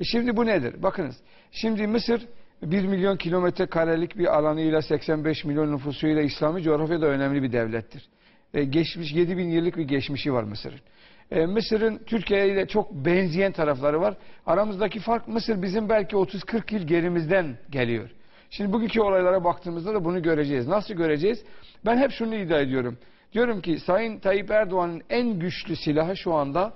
[SPEAKER 4] E şimdi bu nedir? Bakınız, şimdi Mısır 1 milyon kilometre karelik bir alanıyla 85 milyon nüfusuyla İslami coğrafyada önemli bir devlettir. E, geçmiş 7 bin yıllık bir geçmişi var Mısır'ın. E, Mısır'ın Türkiye ile çok benzeyen tarafları var. Aramızdaki fark Mısır bizim belki 30-40 yıl gerimizden geliyor. Şimdi bugünkü olaylara baktığımızda da bunu göreceğiz. Nasıl göreceğiz? Ben hep şunu iddia ediyorum. Diyorum ki Sayın Tayyip Erdoğan'ın en güçlü silahı şu anda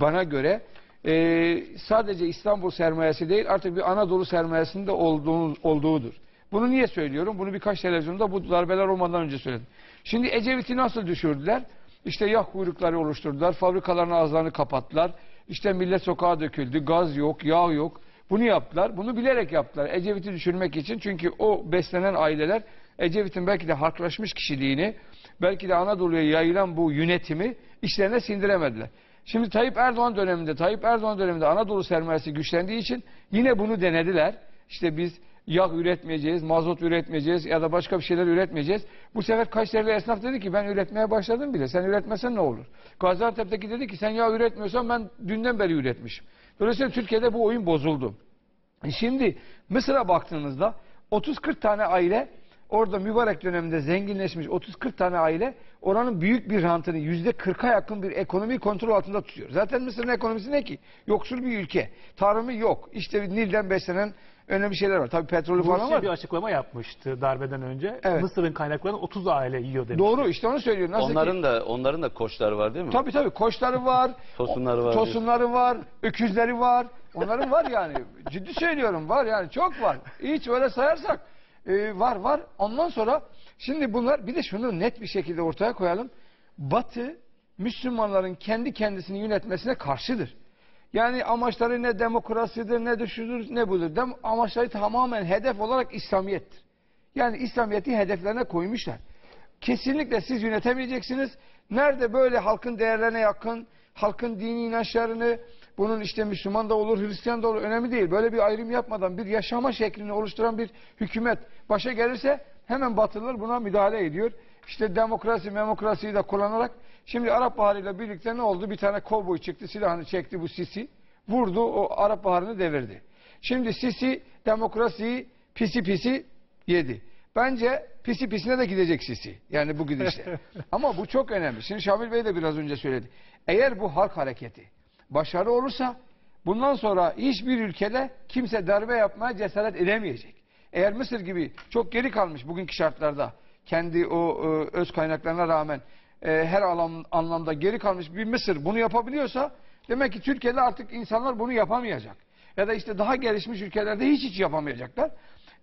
[SPEAKER 4] bana göre e, sadece İstanbul sermayesi değil artık bir Anadolu sermayesinde olduğu, olduğudur. Bunu niye söylüyorum? Bunu birkaç televizyonda bu darbeler olmadan önce söyledim. Şimdi Ecevit'i nasıl düşürdüler? İşte yağ kuyrukları oluşturdular, fabrikaların ağızlarını kapattılar. İşte millet sokağa döküldü, gaz yok, yağ yok. Bunu yaptılar, bunu bilerek yaptılar. Ecevit'i düşürmek için çünkü o beslenen aileler Ecevit'in belki de halklaşmış kişiliğini, belki de Anadolu'ya yayılan bu yönetimi işlerine sindiremediler. Şimdi Tayyip Erdoğan döneminde, Tayyip Erdoğan döneminde Anadolu sermayesi güçlendiği için yine bunu denediler. İşte biz yağ üretmeyeceğiz, mazot üretmeyeceğiz ya da başka bir şeyler üretmeyeceğiz. Bu sefer Kayseri'li esnaf dedi ki ben üretmeye başladım bile. Sen üretmesen ne olur? Gaziantep'teki dedi ki sen yağ üretmiyorsan ben dünden beri üretmişim. Dolayısıyla Türkiye'de bu oyun bozuldu. E Şimdi Mısır'a baktığınızda 30-40 tane aile orada mübarek döneminde zenginleşmiş 30-40 tane aile oranın büyük bir rantını %40'a yakın bir ekonomiyi kontrol altında tutuyor. Zaten Mısır'ın ekonomisi ne ki? Yoksul bir ülke. Tarımı yok. İşte Nil'den beslenen önemli şeyler var. Tabii petrolü falan
[SPEAKER 1] Mursi
[SPEAKER 4] var.
[SPEAKER 1] bir açıklama yapmıştı darbeden önce.
[SPEAKER 4] Evet.
[SPEAKER 1] Mısır'ın kaynaklarını 30 aile yiyor demiş.
[SPEAKER 4] Doğru işte onu söylüyor. Nasıl
[SPEAKER 3] Onların
[SPEAKER 4] ki?
[SPEAKER 3] da onların da koçları var değil mi?
[SPEAKER 4] Tabii tabii koçları var.
[SPEAKER 3] Tosunları var.
[SPEAKER 4] Tosunları var. Öküzleri var. Onların var yani. Ciddi söylüyorum var yani çok var. Hiç öyle sayarsak e, var var. Ondan sonra şimdi bunlar bir de şunu net bir şekilde ortaya koyalım. Batı Müslümanların kendi kendisini yönetmesine karşıdır. Yani amaçları ne demokrasidir ne de ne budur. Dem amaçları tamamen hedef olarak İslamiyettir. Yani İslamiyet'i hedeflerine koymuşlar. Kesinlikle siz yönetemeyeceksiniz. Nerede böyle halkın değerlerine yakın, halkın dini inançlarını, bunun işte Müslüman da olur, Hristiyan da olur, önemli değil. Böyle bir ayrım yapmadan bir yaşama şeklini oluşturan bir hükümet başa gelirse hemen Batılılar buna müdahale ediyor. İşte demokrasi, demokrasiyi de kullanarak şimdi Arap Baharı ile birlikte ne oldu? Bir tane kovboy çıktı, silahını çekti bu Sisi. Vurdu, o Arap Baharı'nı devirdi. Şimdi Sisi demokrasiyi pisi pisi yedi. Bence pisi pisine de gidecek Sisi. Yani bu gidişle. [LAUGHS] Ama bu çok önemli. Şimdi Şamil Bey de biraz önce söyledi. Eğer bu halk hareketi başarı olursa bundan sonra hiçbir ülkede kimse darbe yapmaya cesaret edemeyecek. Eğer Mısır gibi çok geri kalmış bugünkü şartlarda kendi o e, öz kaynaklarına rağmen e, her alan, anlamda geri kalmış bir Mısır bunu yapabiliyorsa demek ki Türkiye'de artık insanlar bunu yapamayacak. Ya da işte daha gelişmiş ülkelerde hiç hiç yapamayacaklar.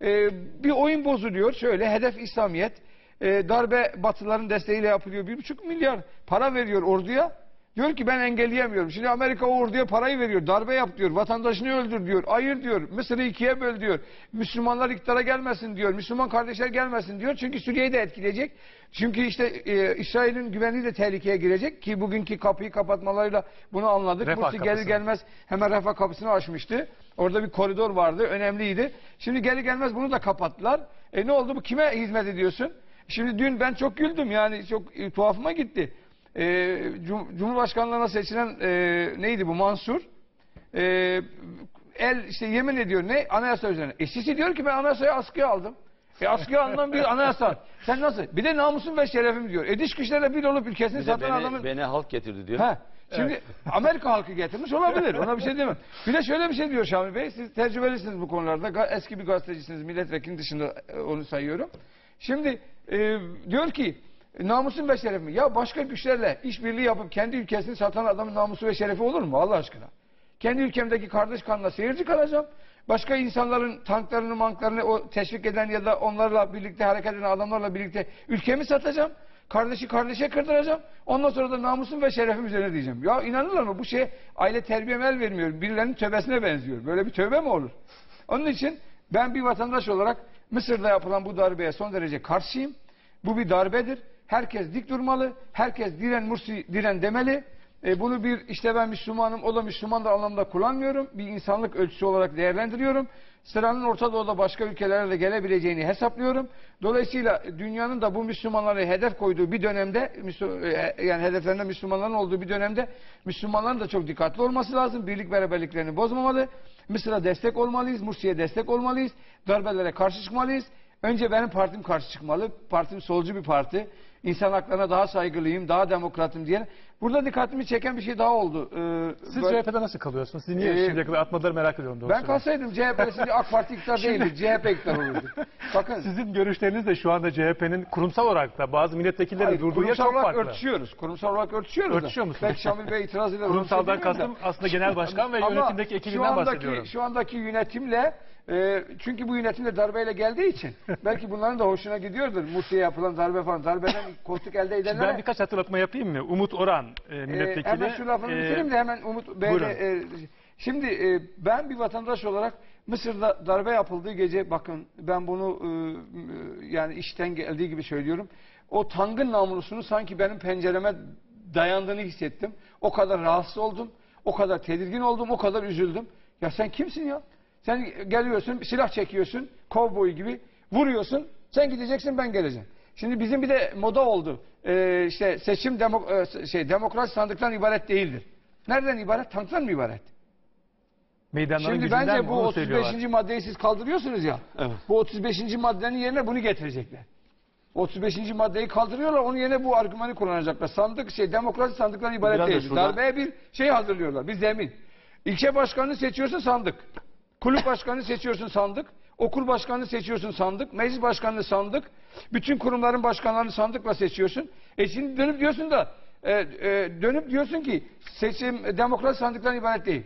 [SPEAKER 4] E, bir oyun bozuluyor. Şöyle hedef İslamiyet. E, darbe batıların desteğiyle yapılıyor. Bir buçuk milyar para veriyor orduya. Diyor ki ben engelleyemiyorum. Şimdi Amerika o orduya parayı veriyor. Darbe yap diyor. Vatandaşını öldür diyor. Ayır diyor. Mısır'ı ikiye böl diyor. Müslümanlar iktidara gelmesin diyor. Müslüman kardeşler gelmesin diyor. Çünkü Suriye'yi de etkileyecek. Çünkü işte e, İsrail'in güvenliği de tehlikeye girecek. Ki bugünkü kapıyı kapatmalarıyla bunu anladık.
[SPEAKER 1] Refah
[SPEAKER 4] Mursi gelir gelmez hemen refah kapısını açmıştı. Orada bir koridor vardı. Önemliydi. Şimdi gelir gelmez bunu da kapattılar. E ne oldu bu? Kime hizmet ediyorsun? Şimdi dün ben çok güldüm. Yani çok e, tuhafıma gitti e, Cum- Cumhurbaşkanlığına seçilen e, neydi bu Mansur e, el işte yemin ediyor ne anayasa üzerine. E Sisi diyor ki ben anayasayı askıya aldım. E askıya alınan bir anayasa. [LAUGHS] Sen nasıl? Bir de namusum ve şerefim diyor. E dış güçlerle bir olup ülkesini
[SPEAKER 3] Bir
[SPEAKER 4] satan
[SPEAKER 3] beni,
[SPEAKER 4] adamın...
[SPEAKER 3] beni halk getirdi diyor.
[SPEAKER 4] Ha. Şimdi [LAUGHS] Amerika halkı getirmiş olabilir. Ona bir şey demem. Bir de şöyle bir şey diyor Şamil Bey. Siz tecrübelisiniz bu konularda. Eski bir gazetecisiniz. Milletvekili dışında e, onu sayıyorum. Şimdi e, diyor ki namusun ve şerefim. Ya başka güçlerle işbirliği yapıp kendi ülkesini satan adamın namusu ve şerefi olur mu Allah aşkına? Kendi ülkemdeki kardeş kanla seyirci kalacağım. Başka insanların tanklarını, manklarını o teşvik eden ya da onlarla birlikte hareket eden adamlarla birlikte ülkemi satacağım. Kardeşi kardeşe kırdıracağım. Ondan sonra da namusum ve şerefim üzerine diyeceğim. Ya inanırlar mı? Bu şey aile terbiyem el vermiyor. Birilerinin tövbesine benziyor. Böyle bir tövbe mi olur? Onun için ben bir vatandaş olarak Mısır'da yapılan bu darbeye son derece karşıyım. Bu bir darbedir. Herkes dik durmalı. Herkes diren Mursi diren demeli. E, bunu bir işte ben Müslümanım o da Müslüman da anlamda kullanmıyorum. Bir insanlık ölçüsü olarak değerlendiriyorum. Sıranın Orta Doğu'da başka ülkelere de gelebileceğini hesaplıyorum. Dolayısıyla dünyanın da bu Müslümanları hedef koyduğu bir dönemde Müslü- e, yani hedeflerinde Müslümanların olduğu bir dönemde Müslümanların da çok dikkatli olması lazım. Birlik beraberliklerini bozmamalı. Mısır'a destek olmalıyız. Mursi'ye destek olmalıyız. Darbelere karşı çıkmalıyız. Önce benim partim karşı çıkmalı. Partim solcu bir parti. İnsan haklarına daha saygılıyım, daha demokratım diye. Burada dikkatimi çeken bir şey daha oldu. Ee,
[SPEAKER 1] Siz
[SPEAKER 4] böyle-
[SPEAKER 1] CHP'de nasıl kalıyorsunuz? Siz niye
[SPEAKER 4] Ee,
[SPEAKER 1] şimdiye kadar atmadılar merak ediyorum. doğrusu.
[SPEAKER 4] ben kalsaydım CHP şimdi AK Parti iktidar değildi. CHP iktidar olurdu. [LAUGHS] Bakın
[SPEAKER 1] Sizin görüşleriniz de şu anda CHP'nin kurumsal olarak da bazı milletvekilleri durduğu yer
[SPEAKER 4] kurumsal
[SPEAKER 1] çok
[SPEAKER 4] olarak
[SPEAKER 1] farklı.
[SPEAKER 4] örtüşüyoruz. Kurumsal olarak örtüşüyoruz.
[SPEAKER 1] Örtüşüyor musunuz?
[SPEAKER 4] Belki Şamil Bey itiraz [LAUGHS] eder.
[SPEAKER 1] Kurumsaldan kastım aslında genel başkan ve yönetimdeki
[SPEAKER 4] şu
[SPEAKER 1] ekibinden
[SPEAKER 4] andaki,
[SPEAKER 1] bahsediyorum.
[SPEAKER 4] Şu andaki yönetimle e, çünkü bu yönetimle darbeyle geldiği için [LAUGHS] belki bunların da hoşuna gidiyordur. Mursi'ye yapılan darbe falan. Darbeden [LAUGHS] koltuk elde edenlere.
[SPEAKER 1] ben birkaç hatırlatma yapayım mı? Umut Oran e,
[SPEAKER 4] Ee,
[SPEAKER 1] milletvekili.
[SPEAKER 4] hemen şu lafını
[SPEAKER 1] e,
[SPEAKER 4] bitireyim de hemen Umut
[SPEAKER 1] buyurun.
[SPEAKER 4] e, şimdi e, ben bir vatandaş olarak Mısır'da darbe yapıldığı gece bakın ben bunu e, e, yani işten geldiği gibi söylüyorum. O tangın namlusunu sanki benim pencereme dayandığını hissettim. O kadar rahatsız oldum. O kadar tedirgin oldum. O kadar üzüldüm. Ya sen kimsin ya? Sen geliyorsun, silah çekiyorsun, kovboy gibi vuruyorsun. Sen gideceksin, ben geleceğim. Şimdi bizim bir de moda oldu. Ee, işte seçim demo, e, şey demokrasi sandıktan ibaret değildir. Nereden ibaret? Tanktan mı ibaret?
[SPEAKER 1] Meydanların
[SPEAKER 4] Şimdi bence bu
[SPEAKER 1] Onu
[SPEAKER 4] 35.
[SPEAKER 1] söylüyorlar.
[SPEAKER 4] maddeyi siz kaldırıyorsunuz ya.
[SPEAKER 3] Evet.
[SPEAKER 4] Bu 35. maddenin yerine bunu getirecekler. 35. maddeyi kaldırıyorlar, onun yerine bu argümanı kullanacaklar. Sandık şey demokrasi sandıktan ibaret
[SPEAKER 3] Biraz
[SPEAKER 4] değil.
[SPEAKER 3] şuradan-
[SPEAKER 4] Darbeye bir şey hazırlıyorlar, bir zemin. İlçe başkanını seçiyorsun sandık. Kulüp başkanını seçiyorsun sandık. Okul başkanını seçiyorsun sandık. Meclis başkanını sandık. Bütün kurumların başkanlarını sandıkla seçiyorsun. E şimdi dönüp diyorsun da e, e, dönüp diyorsun ki seçim e, demokrasi sandıktan ibaret değil.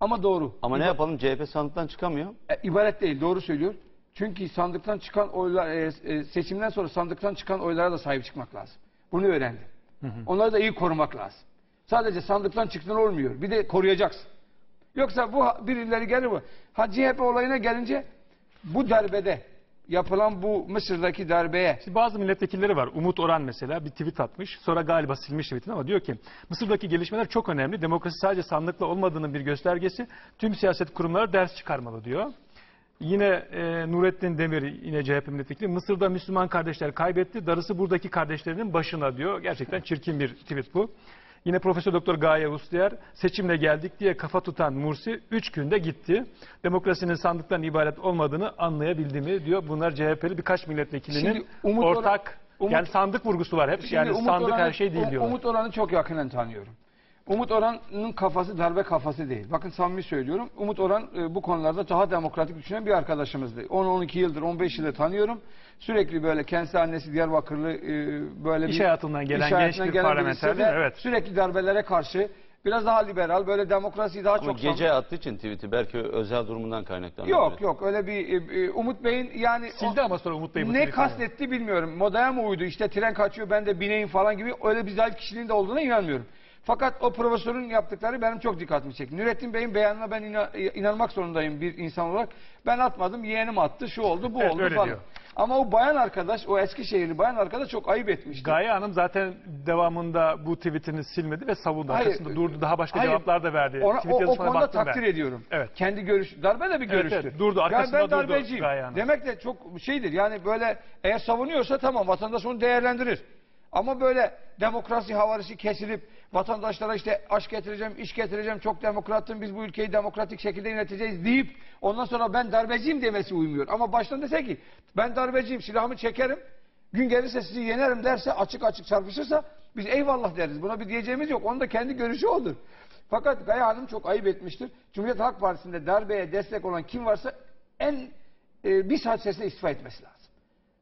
[SPEAKER 4] Ama doğru.
[SPEAKER 3] Ama ne yapalım CHP sandıktan çıkamıyor.
[SPEAKER 4] E, ibaret değil, doğru söylüyor. Çünkü sandıktan çıkan oylar, e, e, seçimden sonra sandıktan çıkan oylara da sahip çıkmak lazım. Bunu öğrendim. Onları da iyi korumak lazım. Sadece sandıktan çıktın olmuyor. Bir de koruyacaksın. Yoksa bu birileri gelir bu. Ha CHP olayına gelince bu darbede yapılan bu Mısır'daki darbeye
[SPEAKER 1] Şimdi bazı milletvekilleri var. Umut Oran mesela bir tweet atmış. Sonra galiba silmiş tweetini ama diyor ki Mısır'daki gelişmeler çok önemli. Demokrasi sadece sandıkla olmadığının bir göstergesi. Tüm siyaset kurumları ders çıkarmalı diyor. Yine e, Nurettin Demir yine CHP milletvekili Mısır'da Müslüman kardeşler kaybetti. Darısı buradaki kardeşlerinin başına diyor. Gerçekten çirkin bir tweet bu. Yine Profesör Doktor Gaye Usluyer seçimle geldik diye kafa tutan Mursi 3 günde gitti. Demokrasinin sandıktan ibaret olmadığını anlayabildi mi diyor. Bunlar CHP'li birkaç milletvekilinin ortak
[SPEAKER 4] Umut-
[SPEAKER 1] yani sandık vurgusu var hep. Yani sandık
[SPEAKER 4] Orhan'ı-
[SPEAKER 1] her şey değil diyorlar.
[SPEAKER 4] Umut Orhan'ı çok yakından tanıyorum. Umut Orhan'ın kafası darbe kafası değil. Bakın samimi söylüyorum. Umut Orhan e, bu konularda daha demokratik düşünen bir arkadaşımızdı. 10-12 yıldır, 15 yıldır tanıyorum. Sürekli böyle kendisi annesi Diyarbakırlı e, böyle
[SPEAKER 1] İş
[SPEAKER 4] bir
[SPEAKER 1] hayatından gelen
[SPEAKER 4] iş
[SPEAKER 1] genç
[SPEAKER 4] hayatından
[SPEAKER 1] bir
[SPEAKER 4] gelen
[SPEAKER 1] parlamenter değil mi? Evet.
[SPEAKER 4] Sürekli darbelere karşı biraz daha liberal, böyle demokrasiyi daha
[SPEAKER 3] Ama
[SPEAKER 4] çok
[SPEAKER 3] gece attığı için tweet'i belki özel durumundan kaynaklanıyor.
[SPEAKER 4] Yok yok öyle bir e, e, Umut Bey'in yani
[SPEAKER 1] Sildi ama sonra Umut Bey bu
[SPEAKER 4] ne kastetti bilmiyorum. Modaya mı uydu işte tren kaçıyor ben de bineyim falan gibi öyle bir zayıf kişiliğin de olduğuna inanmıyorum. Fakat o profesörün yaptıkları benim çok dikkatimi çekti. Nurettin Bey'in beyanına ben ina- inanmak zorundayım bir insan olarak. Ben atmadım yeğenim attı şu oldu bu
[SPEAKER 1] Evet,
[SPEAKER 4] oldu falan.
[SPEAKER 1] diyor.
[SPEAKER 4] Ama o bayan arkadaş o Eskişehirli bayan arkadaş çok ayıp etmişti.
[SPEAKER 1] Gaye Hanım zaten devamında bu tweetini silmedi ve savundu.
[SPEAKER 4] Hayır,
[SPEAKER 1] Arkasında durdu. Daha başka
[SPEAKER 4] hayır.
[SPEAKER 1] cevaplar da verdi.
[SPEAKER 4] Ona,
[SPEAKER 1] Tweet
[SPEAKER 4] o, o konuda
[SPEAKER 1] baktım ben.
[SPEAKER 4] takdir ediyorum.
[SPEAKER 1] Evet.
[SPEAKER 4] Kendi görüş, darbe de bir
[SPEAKER 1] Evet,
[SPEAKER 4] görüştür.
[SPEAKER 1] evet, durdu,
[SPEAKER 4] Yani
[SPEAKER 1] arkasında
[SPEAKER 4] ben
[SPEAKER 1] durdu
[SPEAKER 4] darbeciyim.
[SPEAKER 1] Gaye Hanım.
[SPEAKER 4] Demek de çok şeydir. Yani böyle eğer savunuyorsa tamam vatandaş onu değerlendirir. Ama böyle demokrasi havarisi kesilip vatandaşlara işte aşk getireceğim, iş getireceğim, çok demokratım, biz bu ülkeyi demokratik şekilde yöneteceğiz deyip ondan sonra ben darbeciyim demesi uymuyor. Ama baştan dese ki ben darbeciyim, silahımı çekerim, gün gelirse sizi yenerim derse açık açık çarpışırsa biz eyvallah deriz. Buna bir diyeceğimiz yok. Onun da kendi görüşü odur. Fakat Gaye Hanım çok ayıp etmiştir. Cumhuriyet Halk Partisi'nde darbeye destek olan kim varsa en e, bir saat içerisinde istifa etmesi lazım.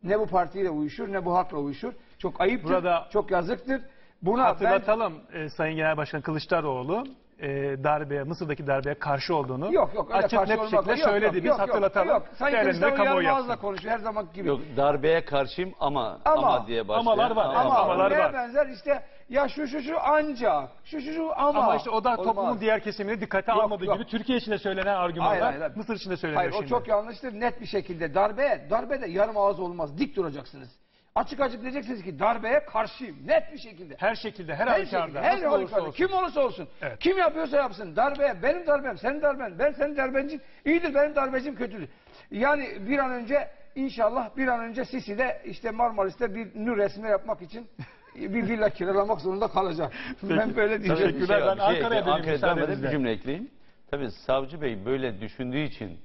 [SPEAKER 4] Ne bu partiyle uyuşur ne bu halkla uyuşur. Çok ayıptır,
[SPEAKER 1] Burada-
[SPEAKER 4] çok yazıktır. Buna ben
[SPEAKER 1] Hatırlatalım e, Sayın Genel Başkan Kılıçdaroğlu e, darbeye, Mısır'daki darbeye karşı olduğunu
[SPEAKER 4] yok yok
[SPEAKER 1] açık net bir şekilde
[SPEAKER 4] yok,
[SPEAKER 1] söyledi.
[SPEAKER 4] yok,
[SPEAKER 1] Biz
[SPEAKER 4] yok,
[SPEAKER 1] hatırlatalım.
[SPEAKER 4] Yok, Sayın Kılıçdaroğlu ağızla konuşuyor her zaman gibi.
[SPEAKER 3] Yok darbeye karşıyım ama ama,
[SPEAKER 4] Ama-
[SPEAKER 3] diye başlayan.
[SPEAKER 1] amalar var,
[SPEAKER 4] ama
[SPEAKER 1] amalar
[SPEAKER 4] neye
[SPEAKER 1] var.
[SPEAKER 4] benzer işte ya şu şu şu ancak şu şu şu ama.
[SPEAKER 1] Ama işte o da toplumun
[SPEAKER 4] Olmaz.
[SPEAKER 1] diğer kesimini dikkate
[SPEAKER 4] Yok,
[SPEAKER 1] almadığı
[SPEAKER 4] yok.
[SPEAKER 1] gibi Türkiye içinde söylenen argümanlar
[SPEAKER 4] Hayır, hayır, hayır.
[SPEAKER 1] Mısır içinde söyleniyor
[SPEAKER 4] Hayır o
[SPEAKER 1] şimdi.
[SPEAKER 4] çok yanlıştır. Net bir şekilde darbe, darbe de yarım ağız olmaz. Dik duracaksınız. Açık açık diyeceksiniz ki darbeye karşıyım. Net bir şekilde.
[SPEAKER 1] Her şekilde, her,
[SPEAKER 4] Her
[SPEAKER 1] halükarda,
[SPEAKER 4] şekilde, her
[SPEAKER 1] nasıl olursa
[SPEAKER 4] halükarda.
[SPEAKER 1] olsun.
[SPEAKER 4] Kim olursa olsun.
[SPEAKER 1] Evet.
[SPEAKER 4] Kim yapıyorsa yapsın. Darbeye, benim darbem, senin darben, ben senin darbencin. İyidir benim darbecim kötüdür. Yani bir an önce inşallah bir an önce Sisi'de işte Marmaris'te bir nur resmi yapmak için bir villa [LAUGHS] kiralamak zorunda kalacak. ben böyle diyeceğim.
[SPEAKER 3] Bir
[SPEAKER 1] Teşekkürler.
[SPEAKER 3] var,
[SPEAKER 1] Ben
[SPEAKER 3] şey
[SPEAKER 1] Ankara'ya döneyim
[SPEAKER 3] Ankara'dan bir cümle ekleyeyim. Tabii Savcı Bey böyle düşündüğü için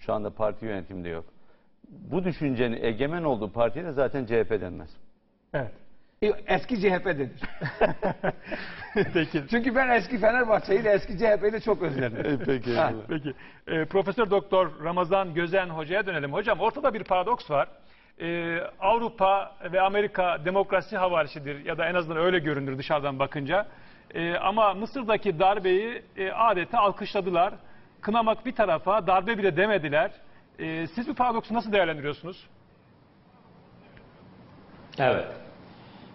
[SPEAKER 3] şu anda parti yönetiminde yok. Bu düşüncenin egemen olduğu partiye de zaten CHP denmez.
[SPEAKER 1] Evet.
[SPEAKER 4] Eski CHP denir. [LAUGHS]
[SPEAKER 1] Peki.
[SPEAKER 4] Çünkü ben eski Fenerbahçe'yi de eski CHP'yi de çok özledim.
[SPEAKER 3] Peki.
[SPEAKER 4] Ha.
[SPEAKER 1] Peki. Ee, Profesör Doktor Ramazan Gözen Hoca'ya dönelim. Hocam ortada bir paradoks var. Ee, Avrupa ve Amerika demokrasi havarisidir ya da en azından öyle görünür dışarıdan bakınca. Ee, ama Mısır'daki darbeyi e, adeta alkışladılar. Kınamak bir tarafa darbe bile demediler. Ee, siz bu paradoksu nasıl değerlendiriyorsunuz?
[SPEAKER 8] Evet.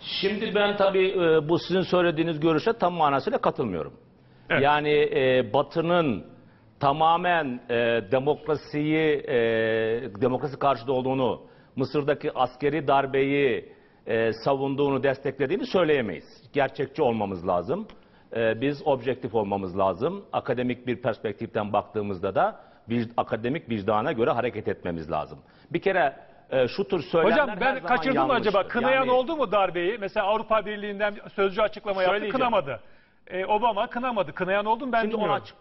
[SPEAKER 8] Şimdi ben tabii e, bu sizin söylediğiniz görüşe tam manasıyla katılmıyorum.
[SPEAKER 1] Evet.
[SPEAKER 8] Yani e, Batı'nın tamamen e, demokrasiyi, e, demokrasi karşıtı olduğunu, Mısır'daki askeri darbeyi e, savunduğunu, desteklediğini söyleyemeyiz. Gerçekçi olmamız lazım. E, biz objektif olmamız lazım. Akademik bir perspektiften baktığımızda da bir akademik vicdana göre hareket etmemiz lazım. Bir kere e, şu tür söylemler
[SPEAKER 1] Hocam ben kaçırdım mı acaba? Kınayan
[SPEAKER 8] Yani-
[SPEAKER 1] oldu mu darbeyi? Mesela Avrupa Birliği'nden sözcü açıklama yaptı, kınamadı. Ee, Obama kınamadı. Kınayan oldu mu ben
[SPEAKER 8] Şimdi onu
[SPEAKER 1] bilmiyorum.
[SPEAKER 8] açık.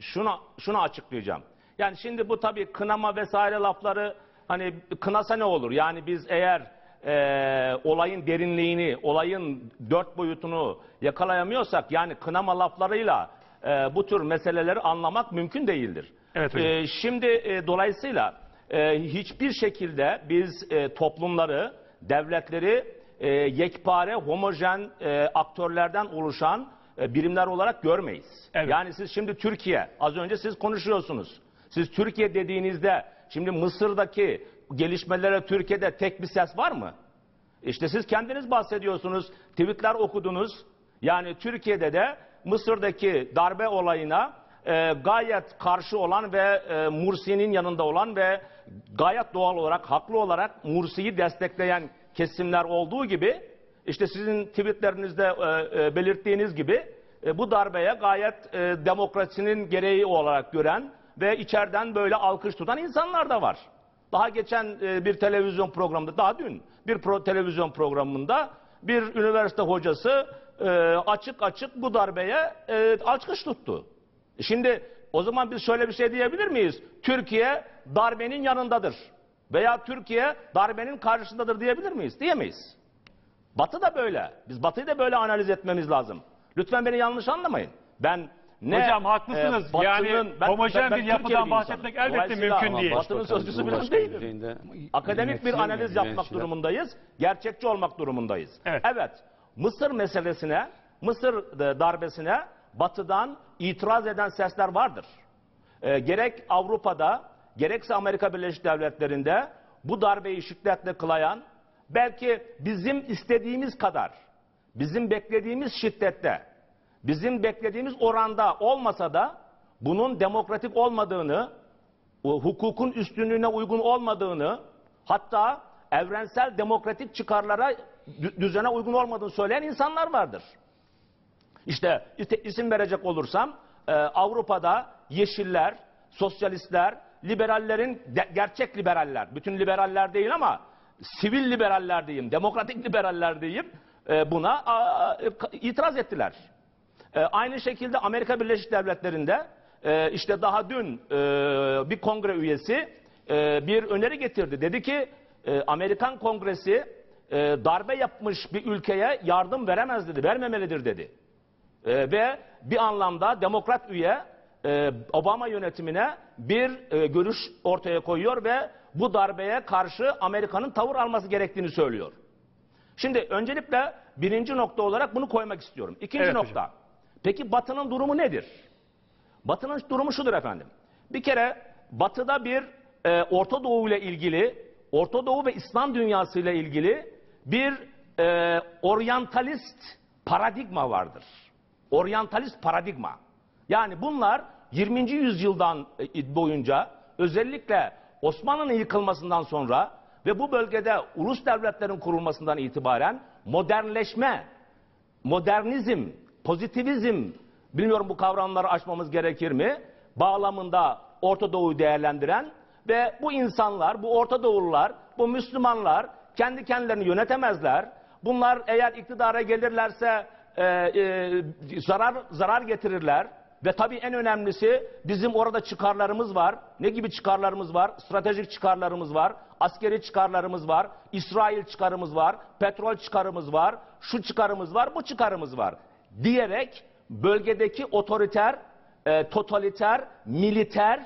[SPEAKER 8] Şunu şunu açıklayacağım. Yani şimdi bu tabii kınama vesaire lafları hani kınasa ne olur? Yani biz eğer e, olayın derinliğini, olayın dört boyutunu yakalayamıyorsak yani kınama laflarıyla e, bu tür meseleleri anlamak mümkün değildir.
[SPEAKER 1] Evet hocam.
[SPEAKER 8] E, şimdi e, dolayısıyla e, hiçbir şekilde biz e, toplumları, devletleri e, yekpare, homojen e, aktörlerden oluşan e, birimler olarak görmeyiz.
[SPEAKER 1] Evet.
[SPEAKER 8] Yani siz şimdi Türkiye, az önce siz konuşuyorsunuz. Siz Türkiye dediğinizde şimdi Mısır'daki gelişmelere Türkiye'de tek bir ses var mı? İşte siz kendiniz bahsediyorsunuz, tweetler okudunuz. Yani Türkiye'de de Mısır'daki darbe olayına e, gayet karşı olan ve e, Mursi'nin yanında olan ve gayet doğal olarak, haklı olarak Mursi'yi destekleyen kesimler olduğu gibi işte sizin tweetlerinizde e, e, belirttiğiniz gibi e, bu darbeye gayet e, demokrasinin gereği olarak gören ve içeriden böyle alkış tutan insanlar da var. Daha geçen e, bir televizyon programında, daha dün bir pro, televizyon programında bir üniversite hocası e, açık açık bu darbeye e, alkış tuttu. E Şimdi o zaman biz şöyle bir şey diyebilir miyiz? Türkiye darbenin yanındadır. Veya Türkiye darbenin karşısındadır diyebilir miyiz? Diyemeyiz. Batı da böyle. Biz Batı'yı da böyle analiz etmemiz lazım. Lütfen beni yanlış anlamayın. Ben ne
[SPEAKER 1] Hocam haklısınız.
[SPEAKER 8] e,
[SPEAKER 1] Yani
[SPEAKER 8] Batı'nın-
[SPEAKER 1] homojen bir
[SPEAKER 8] Türkiye'li
[SPEAKER 1] yapıdan bahsetmek elbette mümkün değil.
[SPEAKER 8] Batı'nın sözcüsü bile değilim. Akademik bir analiz yapmak durumundayız. Gerçekçi olmak durumundayız.
[SPEAKER 1] Evet.
[SPEAKER 8] Mısır meselesine, Mısır e, darbesine batıdan itiraz eden sesler vardır. E, gerek Avrupa'da, gerekse Amerika Birleşik Devletleri'nde bu darbeyi şiddetle kılayan, belki bizim istediğimiz kadar, bizim beklediğimiz şiddette, bizim beklediğimiz oranda olmasa da bunun demokratik olmadığını, hukukun üstünlüğüne uygun olmadığını, hatta evrensel demokratik çıkarlara, düzene uygun olmadığını söyleyen insanlar vardır. İşte isim verecek olursam e, Avrupa'da yeşiller, sosyalistler, liberallerin gerçek liberaller, bütün liberaller değil ama sivil liberaller diyeyim, demokratik liberaller diyeyim e, buna a, itiraz ettiler. E, aynı şekilde Amerika Birleşik Devletleri'nde e, işte daha dün e, bir kongre üyesi e, bir öneri getirdi. Dedi ki e, Amerikan Kongresi e, darbe yapmış bir ülkeye yardım veremez dedi, vermemelidir dedi. E, ve bir anlamda demokrat üye e, Obama yönetimine bir e, görüş ortaya koyuyor ve bu darbeye karşı Amerika'nın tavır alması gerektiğini söylüyor. Şimdi öncelikle birinci nokta olarak bunu koymak istiyorum. İkinci
[SPEAKER 1] Evet
[SPEAKER 8] nokta.
[SPEAKER 1] hocam.
[SPEAKER 8] Peki Batı'nın durumu nedir? Batı'nın durumu şudur efendim. Bir kere Batı'da bir e, Orta Doğu ile ilgili, Orta Doğu ve İslam dünyası ile ilgili bir e, oryantalist paradigma vardır. Oryantalist paradigma. Yani bunlar 20. yüzyıldan e, boyunca özellikle Osmanlı'nın yıkılmasından sonra ve bu bölgede ulus devletlerin kurulmasından itibaren modernleşme, modernizm, pozitivizm, bilmiyorum bu kavramları aşmamız gerekir mi? Bağlamında Orta Doğu'yu değerlendiren ve bu insanlar, bu Orta Doğulular, bu Müslümanlar kendi kendilerini yönetemezler. Bunlar eğer iktidara gelirlerse e, e, zarar zarar getirirler. Ve tabii en önemlisi bizim orada çıkarlarımız var. Ne gibi çıkarlarımız var? Stratejik çıkarlarımız var. Askeri çıkarlarımız var. İsrail çıkarımız var. Petrol çıkarımız var. Şu çıkarımız var, bu çıkarımız var. Diyerek bölgedeki otoriter, e, totaliter, militer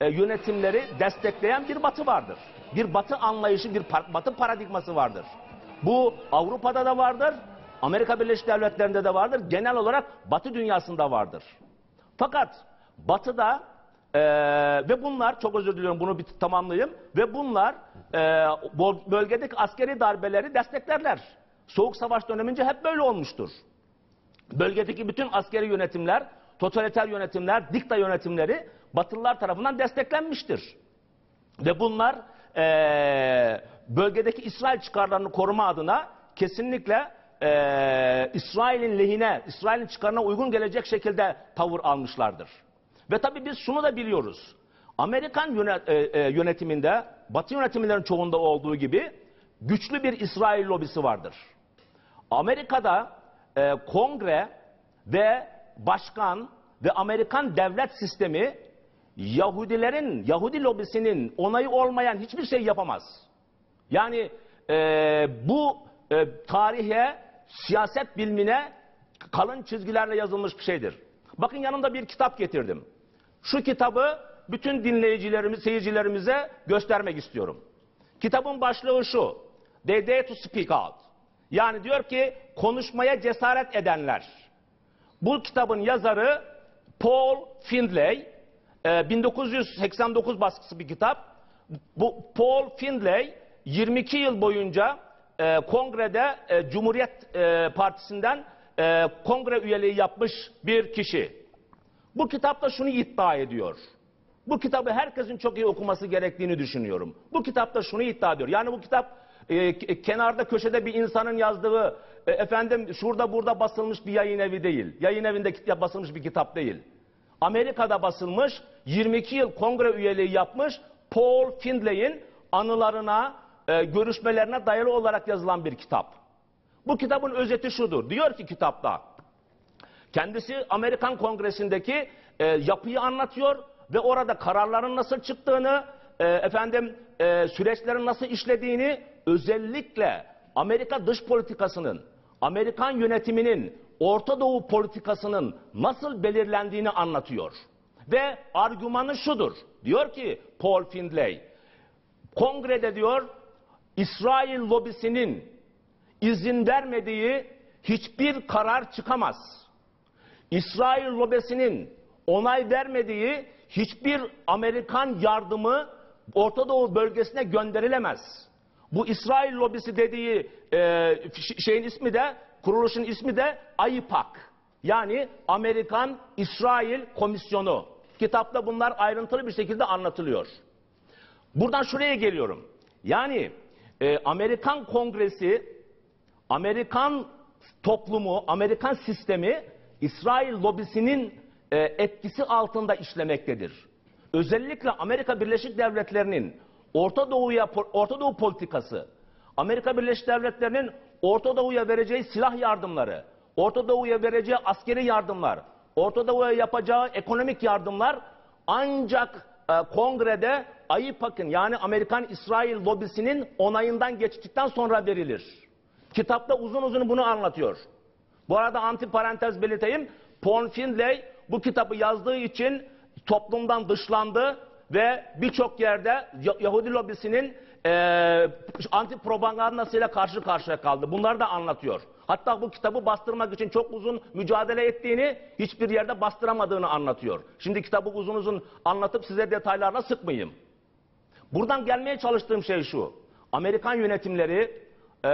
[SPEAKER 8] e, yönetimleri destekleyen bir batı vardır. Bir batı anlayışı, bir batı paradigması vardır. Bu Avrupa'da da vardır, Amerika Birleşik Devletleri'nde de vardır, genel olarak batı dünyasında vardır. Fakat batıda e, ve bunlar, çok özür diliyorum bunu bir tamamlayayım, ve bunlar e, bölgedeki askeri darbeleri desteklerler. Soğuk Savaş dönemince hep böyle olmuştur. Bölgedeki bütün askeri yönetimler, totaliter yönetimler, dikta yönetimleri Batılılar tarafından desteklenmiştir. Ve bunlar eee, bölgedeki İsrail çıkarlarını koruma adına kesinlikle eee, İsrail'in lehine, İsrail'in çıkarına uygun gelecek şekilde tavır almışlardır. Ve tabii biz şunu da biliyoruz. Amerikan yönet- e, e, yönetiminde, Batı yönetimlerin çoğunda olduğu gibi güçlü bir İsrail lobisi vardır. Amerika'da e, kongre ve başkan ve Amerikan devlet sistemi Yahudilerin, Yahudi lobisinin onayı olmayan hiçbir şey yapamaz. Yani e, bu e, tarihe, siyaset bilimine kalın çizgilerle yazılmış bir şeydir. Bakın yanımda bir kitap getirdim. Şu kitabı bütün dinleyicilerimiz, seyircilerimize göstermek istiyorum. Kitabın başlığı şu. They dare to speak out. Yani diyor ki konuşmaya cesaret edenler. Bu kitabın yazarı Paul Findlay. Ee, 1989 baskısı bir kitap. Bu Paul Findlay 22 yıl boyunca e, kongrede e, Cumhuriyet e, Partisi'nden e, kongre üyeliği yapmış bir kişi. Bu kitapta şunu iddia ediyor. Bu kitabı herkesin çok iyi okuması gerektiğini düşünüyorum. Bu kitapta şunu iddia ediyor. Yani bu kitap e, kenarda köşede bir insanın yazdığı e, efendim şurada burada basılmış bir yayın evi değil. Yayın evinde basılmış bir kitap değil. Amerika'da basılmış 22 yıl kongre üyeliği yapmış Paul Findlay'in anılarına, e, görüşmelerine dayalı olarak yazılan bir kitap. Bu kitabın özeti şudur. Diyor ki kitapta Kendisi Amerikan Kongresi'ndeki e, yapıyı anlatıyor ve orada kararların nasıl çıktığını, e, efendim e, süreçlerin nasıl işlediğini, özellikle Amerika dış politikasının, Amerikan yönetiminin, Orta Doğu politikasının nasıl belirlendiğini anlatıyor. Ve argümanı şudur. Diyor ki Paul Findlay, Kongrede diyor İsrail lobisinin izin vermediği hiçbir karar çıkamaz. İsrail lobesinin onay vermediği hiçbir Amerikan yardımı Orta Doğu bölgesine gönderilemez. Bu İsrail lobisi dediği e, şeyin ismi de kuruluşun ismi de AIPAC. Yani Amerikan İsrail Komisyonu. Kitapta bunlar ayrıntılı bir şekilde anlatılıyor. Buradan şuraya geliyorum. Yani e, Amerikan Kongresi Amerikan toplumu, Amerikan sistemi İsrail lobisinin e, etkisi altında işlemektedir. Özellikle Amerika Birleşik Devletleri'nin Orta Doğu'ya Orta Doğu politikası, Amerika Birleşik Devletleri'nin Orta Doğu'ya vereceği silah yardımları, Orta Doğu'ya vereceği askeri yardımlar, Orta Doğu'ya yapacağı ekonomik yardımlar ancak e, kongrede AIPAC'ın yani Amerikan İsrail lobisinin onayından geçtikten sonra verilir. Kitapta uzun uzun bunu anlatıyor. Bu arada anti parantez belirteyim. Paul Findlay bu kitabı yazdığı için toplumdan dışlandı ve birçok yerde Ya- Yahudi lobisinin e, anti propagandasıyla karşı karşıya kaldı. Bunları da anlatıyor. Hatta bu kitabı bastırmak için çok uzun mücadele ettiğini, hiçbir yerde bastıramadığını anlatıyor. Şimdi kitabı uzun uzun anlatıp size detaylarla sıkmayayım. Buradan gelmeye çalıştığım şey şu. Amerikan yönetimleri e,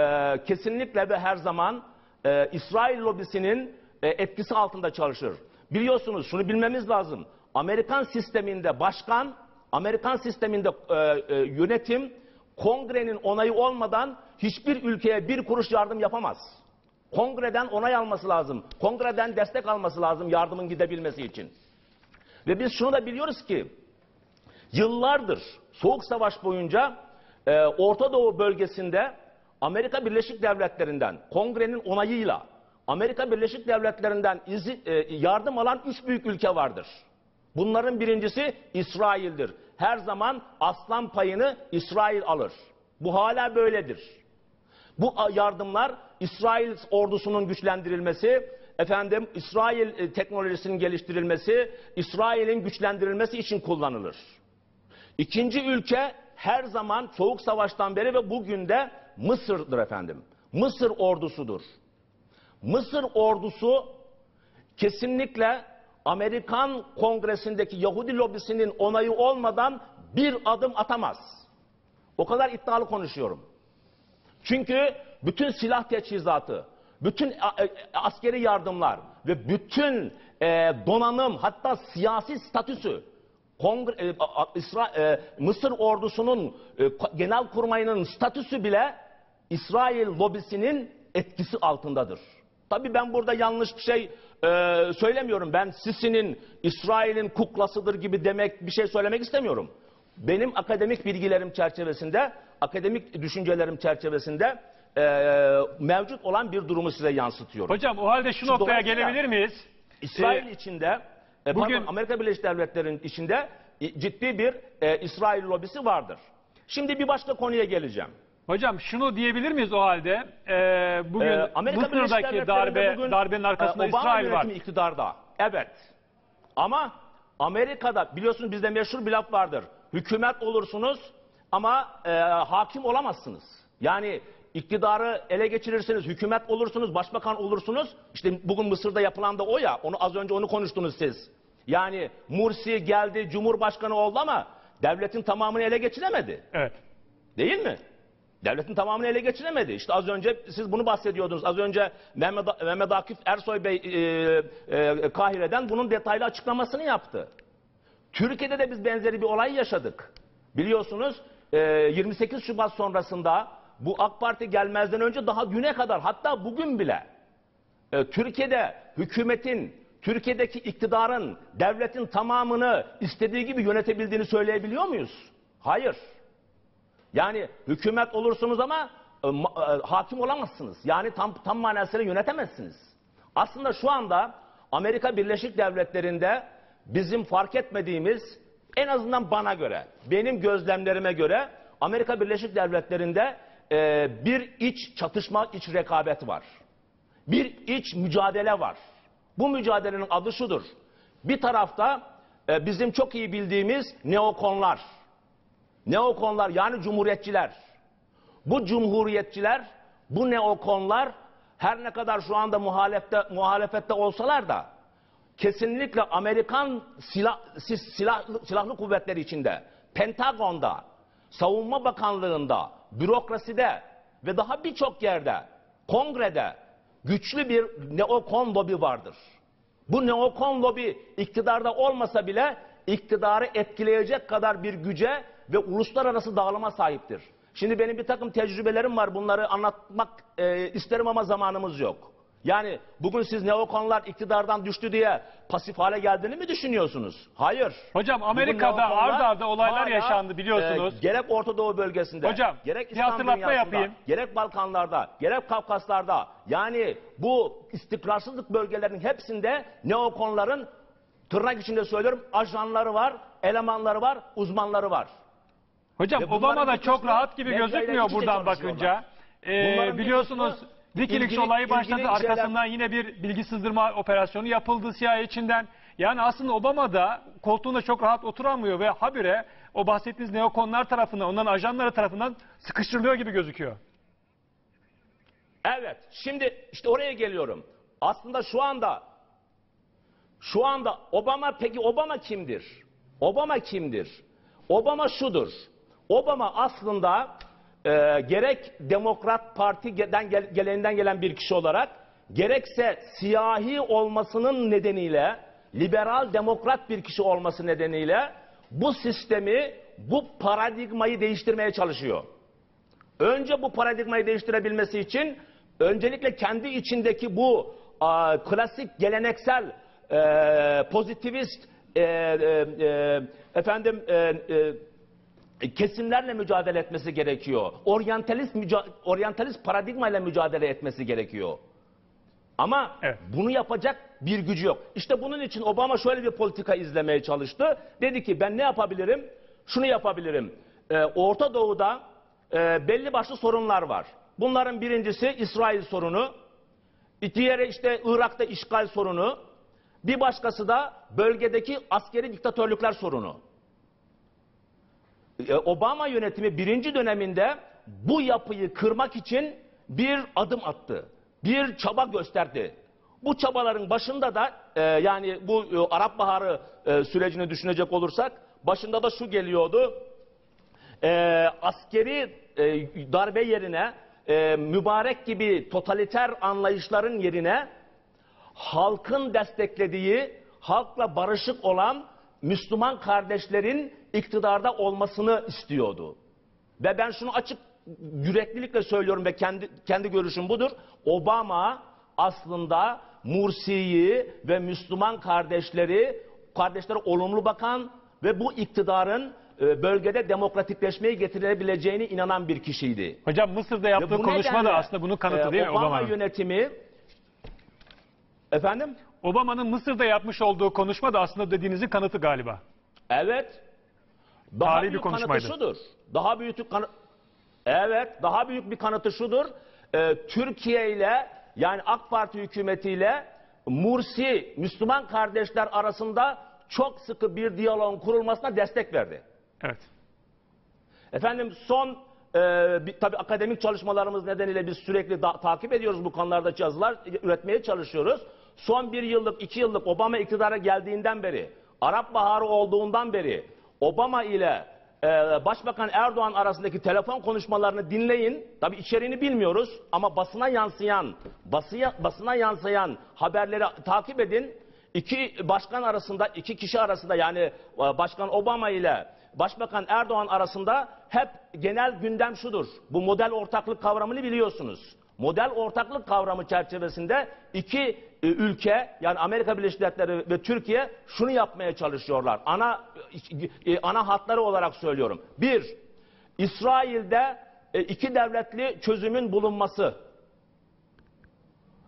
[SPEAKER 8] kesinlikle ve her zaman e, İsrail lobisinin e, etkisi altında çalışır. Biliyorsunuz şunu bilmemiz lazım. Amerikan sisteminde başkan, Amerikan sisteminde e, e, yönetim kongrenin onayı olmadan hiçbir ülkeye bir kuruş yardım yapamaz. Kongreden onay alması lazım. Kongreden destek alması lazım yardımın gidebilmesi için. Ve biz şunu da biliyoruz ki yıllardır Soğuk Savaş boyunca e, Orta Doğu bölgesinde Amerika Birleşik Devletleri'nden kongrenin onayıyla Amerika Birleşik Devletleri'nden izi, e, yardım alan üç büyük ülke vardır. Bunların birincisi İsrail'dir. Her zaman aslan payını İsrail alır. Bu hala böyledir. Bu yardımlar İsrail ordusunun güçlendirilmesi, efendim İsrail e, teknolojisinin geliştirilmesi, İsrail'in güçlendirilmesi için kullanılır. İkinci ülke her zaman Soğuk Savaş'tan beri ve bugün de Mısır'dır efendim. Mısır ordusudur. Mısır ordusu kesinlikle Amerikan Kongresi'ndeki Yahudi lobisinin onayı olmadan bir adım atamaz. O kadar iddialı konuşuyorum. Çünkü bütün silah teçhizatı, bütün a- e, askeri yardımlar ve bütün e, donanım hatta siyasi statüsü Kongre, e, İsra- e, Mısır ordusunun e, genel kurmayının statüsü bile İsrail lobisinin etkisi altındadır. Tabii ben burada yanlış bir şey e, söylemiyorum. Ben Sisi'nin İsrail'in kuklasıdır gibi demek bir şey söylemek istemiyorum. Benim akademik bilgilerim çerçevesinde, akademik düşüncelerim çerçevesinde e, mevcut olan bir durumu size yansıtıyorum.
[SPEAKER 1] Hocam o halde şu
[SPEAKER 8] Şimdi
[SPEAKER 1] noktaya
[SPEAKER 8] dolayısıyla-
[SPEAKER 1] gelebilir miyiz?
[SPEAKER 8] İsrail
[SPEAKER 1] Ee,
[SPEAKER 8] içinde, e,
[SPEAKER 1] bugün-
[SPEAKER 8] pardon, Amerika Birleşik Devletleri'nin içinde e, ciddi bir e, İsrail lobisi vardır. Şimdi bir başka konuya geleceğim.
[SPEAKER 1] Hocam şunu diyebilir miyiz o halde? Ee, bugün
[SPEAKER 8] Ee, Amerika
[SPEAKER 1] Mısır'daki darbe
[SPEAKER 8] bugün,
[SPEAKER 1] darbenin arkasında
[SPEAKER 8] e, Obama
[SPEAKER 1] İsrail var.
[SPEAKER 8] iktidarda. Evet. Ama Amerika'da biliyorsunuz bizde meşhur bir laf vardır. Hükümet olursunuz ama e, hakim olamazsınız. Yani iktidarı ele geçirirsiniz, hükümet olursunuz, başbakan olursunuz. İşte bugün Mısır'da yapılan da o ya. Onu az önce onu konuştunuz siz. Yani Mursi geldi, Cumhurbaşkanı oldu ama devletin tamamını ele geçiremedi.
[SPEAKER 1] Evet.
[SPEAKER 8] Değil mi? Devletin tamamını ele geçiremedi. İşte az önce siz bunu bahsediyordunuz. Az önce Mehmet, Mehmet Akif Ersoy Bey e, e, Kahire'den bunun detaylı açıklamasını yaptı. Türkiye'de de biz benzeri bir olay yaşadık. Biliyorsunuz e, 28 Şubat sonrasında bu AK Parti gelmezden önce daha güne kadar hatta bugün bile e, Türkiye'de hükümetin, Türkiye'deki iktidarın, devletin tamamını istediği gibi yönetebildiğini söyleyebiliyor muyuz? Hayır. Yani hükümet olursunuz ama e, e, hakim olamazsınız. Yani tam tam manasıyla yönetemezsiniz. Aslında şu anda Amerika Birleşik Devletleri'nde bizim fark etmediğimiz en azından bana göre, benim gözlemlerime göre Amerika Birleşik Devletleri'nde e, bir iç çatışma, iç rekabet var. Bir iç mücadele var. Bu mücadelenin adı şudur. Bir tarafta e, bizim çok iyi bildiğimiz neokonlar, Neokonlar yani cumhuriyetçiler. Bu cumhuriyetçiler, bu neokonlar her ne kadar şu anda muhalefette, muhalefette olsalar da kesinlikle Amerikan silah, silahlı, silahlı kuvvetleri içinde, Pentagon'da, Savunma Bakanlığı'nda, bürokraside ve daha birçok yerde, kongrede güçlü bir neokon lobi vardır. Bu neokon lobi iktidarda olmasa bile iktidarı etkileyecek kadar bir güce ve uluslararası dağılıma sahiptir. Şimdi benim bir takım tecrübelerim var. Bunları anlatmak e, isterim ama zamanımız yok. Yani bugün siz neokonlar iktidardan düştü diye pasif hale geldiğini mi düşünüyorsunuz? Hayır.
[SPEAKER 1] Hocam Amerika'da
[SPEAKER 8] neokonlar
[SPEAKER 1] ard arda olaylar
[SPEAKER 8] hala,
[SPEAKER 1] yaşandı biliyorsunuz.
[SPEAKER 8] e, gerek Orta Doğu bölgesinde,
[SPEAKER 1] Hocam,
[SPEAKER 8] gerek İslam dünyasında,
[SPEAKER 1] yapayım.
[SPEAKER 8] gerek Balkanlarda, gerek Kafkaslarda yani bu istikrarsızlık bölgelerinin hepsinde neokonların tırnak içinde söylüyorum ajanları var, elemanları var, uzmanları var.
[SPEAKER 1] Hocam
[SPEAKER 8] Ve
[SPEAKER 1] Obama da çok rahat gibi
[SPEAKER 8] medyayla
[SPEAKER 1] gözükmüyor
[SPEAKER 8] iç içe
[SPEAKER 1] buradan bakınca. Ee,
[SPEAKER 8] Bunların bir
[SPEAKER 1] biliyorsunuz
[SPEAKER 8] kısmı
[SPEAKER 1] Wikileaks
[SPEAKER 8] ilgili-
[SPEAKER 1] olayı başladı.
[SPEAKER 8] ilgili şeyler-
[SPEAKER 1] Arkasından yine bir bilgi sızdırma operasyonu yapıldı CIA içinden. Yani aslında Obama da koltuğunda çok rahat oturamıyor ve habire o bahsettiğiniz neokonlar tarafından, onların ajanları tarafından sıkıştırılıyor gibi gözüküyor.
[SPEAKER 8] Evet. Şimdi işte oraya geliyorum. Aslında şu anda şu anda Obama peki Obama kimdir? Obama kimdir? Obama şudur. Obama aslında e, gerek Demokrat Parti'den gel, geleneğinden gelen bir kişi olarak gerekse siyahi olmasının nedeniyle liberal demokrat bir kişi olması nedeniyle bu sistemi bu paradigmayı değiştirmeye çalışıyor. Önce bu paradigmayı değiştirebilmesi için öncelikle kendi içindeki bu a, klasik geleneksel e, pozitivist e, e, e, efendim e, e, kesimlerle mücadele etmesi gerekiyor. Oryantalist müca- oryantalist paradigmayla mücadele etmesi gerekiyor. Ama
[SPEAKER 1] Evet.
[SPEAKER 8] bunu yapacak bir gücü yok. İşte bunun için Obama şöyle bir politika izlemeye çalıştı. Dedi ki ben ne yapabilirim? Şunu yapabilirim. Ee, Orta Doğu'da e, belli başlı sorunlar var. Bunların birincisi İsrail sorunu. Diğeri işte Irak'ta işgal sorunu. Bir başkası da bölgedeki askeri diktatörlükler sorunu. E, Obama yönetimi birinci döneminde bu yapıyı kırmak için bir adım attı. Bir çaba gösterdi. Bu çabaların başında da e, yani bu e, Arap Baharı e, sürecini düşünecek olursak başında da şu geliyordu. E, askeri e, darbe yerine e, mübarek gibi totaliter anlayışların yerine halkın desteklediği, halkla barışık olan Müslüman kardeşlerin iktidarda olmasını istiyordu. Ve ben şunu açık yüreklilikle söylüyorum ve kendi kendi görüşüm budur. Obama aslında Mursi'yi ve Müslüman kardeşleri kardeşlere olumlu bakan ve bu iktidarın e, bölgede demokratikleşmeyi getirebileceğine inanan bir kişiydi.
[SPEAKER 1] Hocam Mısır'da yaptığı konuşma da aslında bunun kanıtı
[SPEAKER 8] e,
[SPEAKER 1] değil mi
[SPEAKER 8] Obama
[SPEAKER 1] Obama'nın?
[SPEAKER 8] yönetimi efendim
[SPEAKER 1] Obama'nın Mısır'da yapmış olduğu konuşma da aslında dediğinizin kanıtı galiba.
[SPEAKER 8] Evet. Daha
[SPEAKER 1] Tarihi bir
[SPEAKER 8] büyük
[SPEAKER 1] konuşmaydı.
[SPEAKER 8] kanıtı şudur. Daha büyük bir kanı... Evet, daha büyük bir kanıtı şudur. Ee, Türkiye ile yani AK Parti hükümetiyle Mursi Müslüman kardeşler arasında çok sıkı bir diyaloğun kurulmasına destek verdi.
[SPEAKER 1] Evet.
[SPEAKER 8] Efendim son e, bir, tabii akademik çalışmalarımız nedeniyle biz sürekli da- takip ediyoruz bu konularda yazılar üretmeye çalışıyoruz. Son bir yıllık, iki yıllık Obama iktidara geldiğinden beri, Arap Baharı olduğundan beri Obama ile e, Başbakan Erdoğan arasındaki telefon konuşmalarını dinleyin. Tabii içeriğini bilmiyoruz ama basına yansıyan, basıya, basına yansıyan haberleri takip edin. İki başkan arasında, iki kişi arasında yani e, Başkan Obama ile Başbakan Erdoğan arasında hep genel gündem şudur. Bu model ortaklık kavramını biliyorsunuz. Model ortaklık kavramı çerçevesinde iki e, ülke yani Amerika Birleşik Devletleri ve Türkiye şunu yapmaya çalışıyorlar. Ana e, ana hatları olarak söylüyorum. Bir, İsrail'de e, iki devletli çözümün bulunması.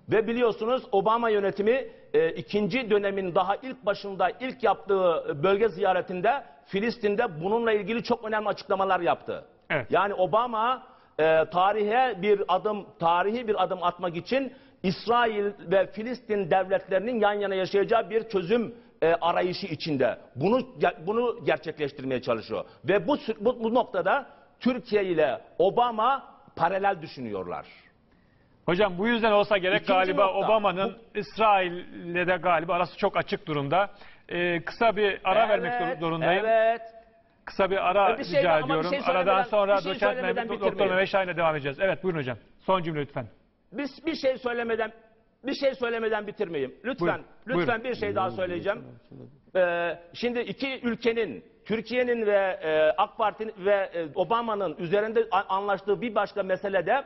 [SPEAKER 8] Ve biliyorsunuz Obama yönetimi e, ikinci dönemin daha ilk başında ilk yaptığı bölge ziyaretinde Filistin'de bununla ilgili çok önemli açıklamalar yaptı.
[SPEAKER 1] Evet.
[SPEAKER 8] Yani Obama e, tarihe bir adım tarihi bir adım atmak için İsrail ve Filistin devletlerinin yan yana yaşayacağı bir çözüm e, arayışı içinde. Bunu bunu gerçekleştirmeye çalışıyor. Ve bu bu, bu noktada Türkiye ile Obama paralel düşünüyorlar.
[SPEAKER 1] Hocam bu yüzden olsa gerek
[SPEAKER 8] İkinci
[SPEAKER 1] galiba. Obama'nın İsrail'le de galiba arası çok açık durumda. Ee, kısa bir ara vermek zor- zorundayım.
[SPEAKER 8] Evet.
[SPEAKER 1] Kısa bir ara
[SPEAKER 8] bir şey
[SPEAKER 1] rica
[SPEAKER 8] ama bir
[SPEAKER 1] ediyorum.
[SPEAKER 8] şey söylemeden-
[SPEAKER 1] Aradan sonra
[SPEAKER 8] bir şey
[SPEAKER 1] doçent
[SPEAKER 8] söylemeden
[SPEAKER 1] Mehmet, Doktor
[SPEAKER 8] bitirmeyelim.
[SPEAKER 1] Mehmet Şahin'le devam edeceğiz. Evet buyurun hocam. Son cümle lütfen.
[SPEAKER 8] Bir, bir şey söylemeden bir şey söylemeden bitirmeyeyim. Lütfen,
[SPEAKER 1] Buyurun,
[SPEAKER 8] lütfen bir şey daha söyleyeceğim. Ee, şimdi iki ülkenin Türkiye'nin ve e, AK Parti'nin ve e, Obama'nın üzerinde a- anlaştığı bir başka mesele de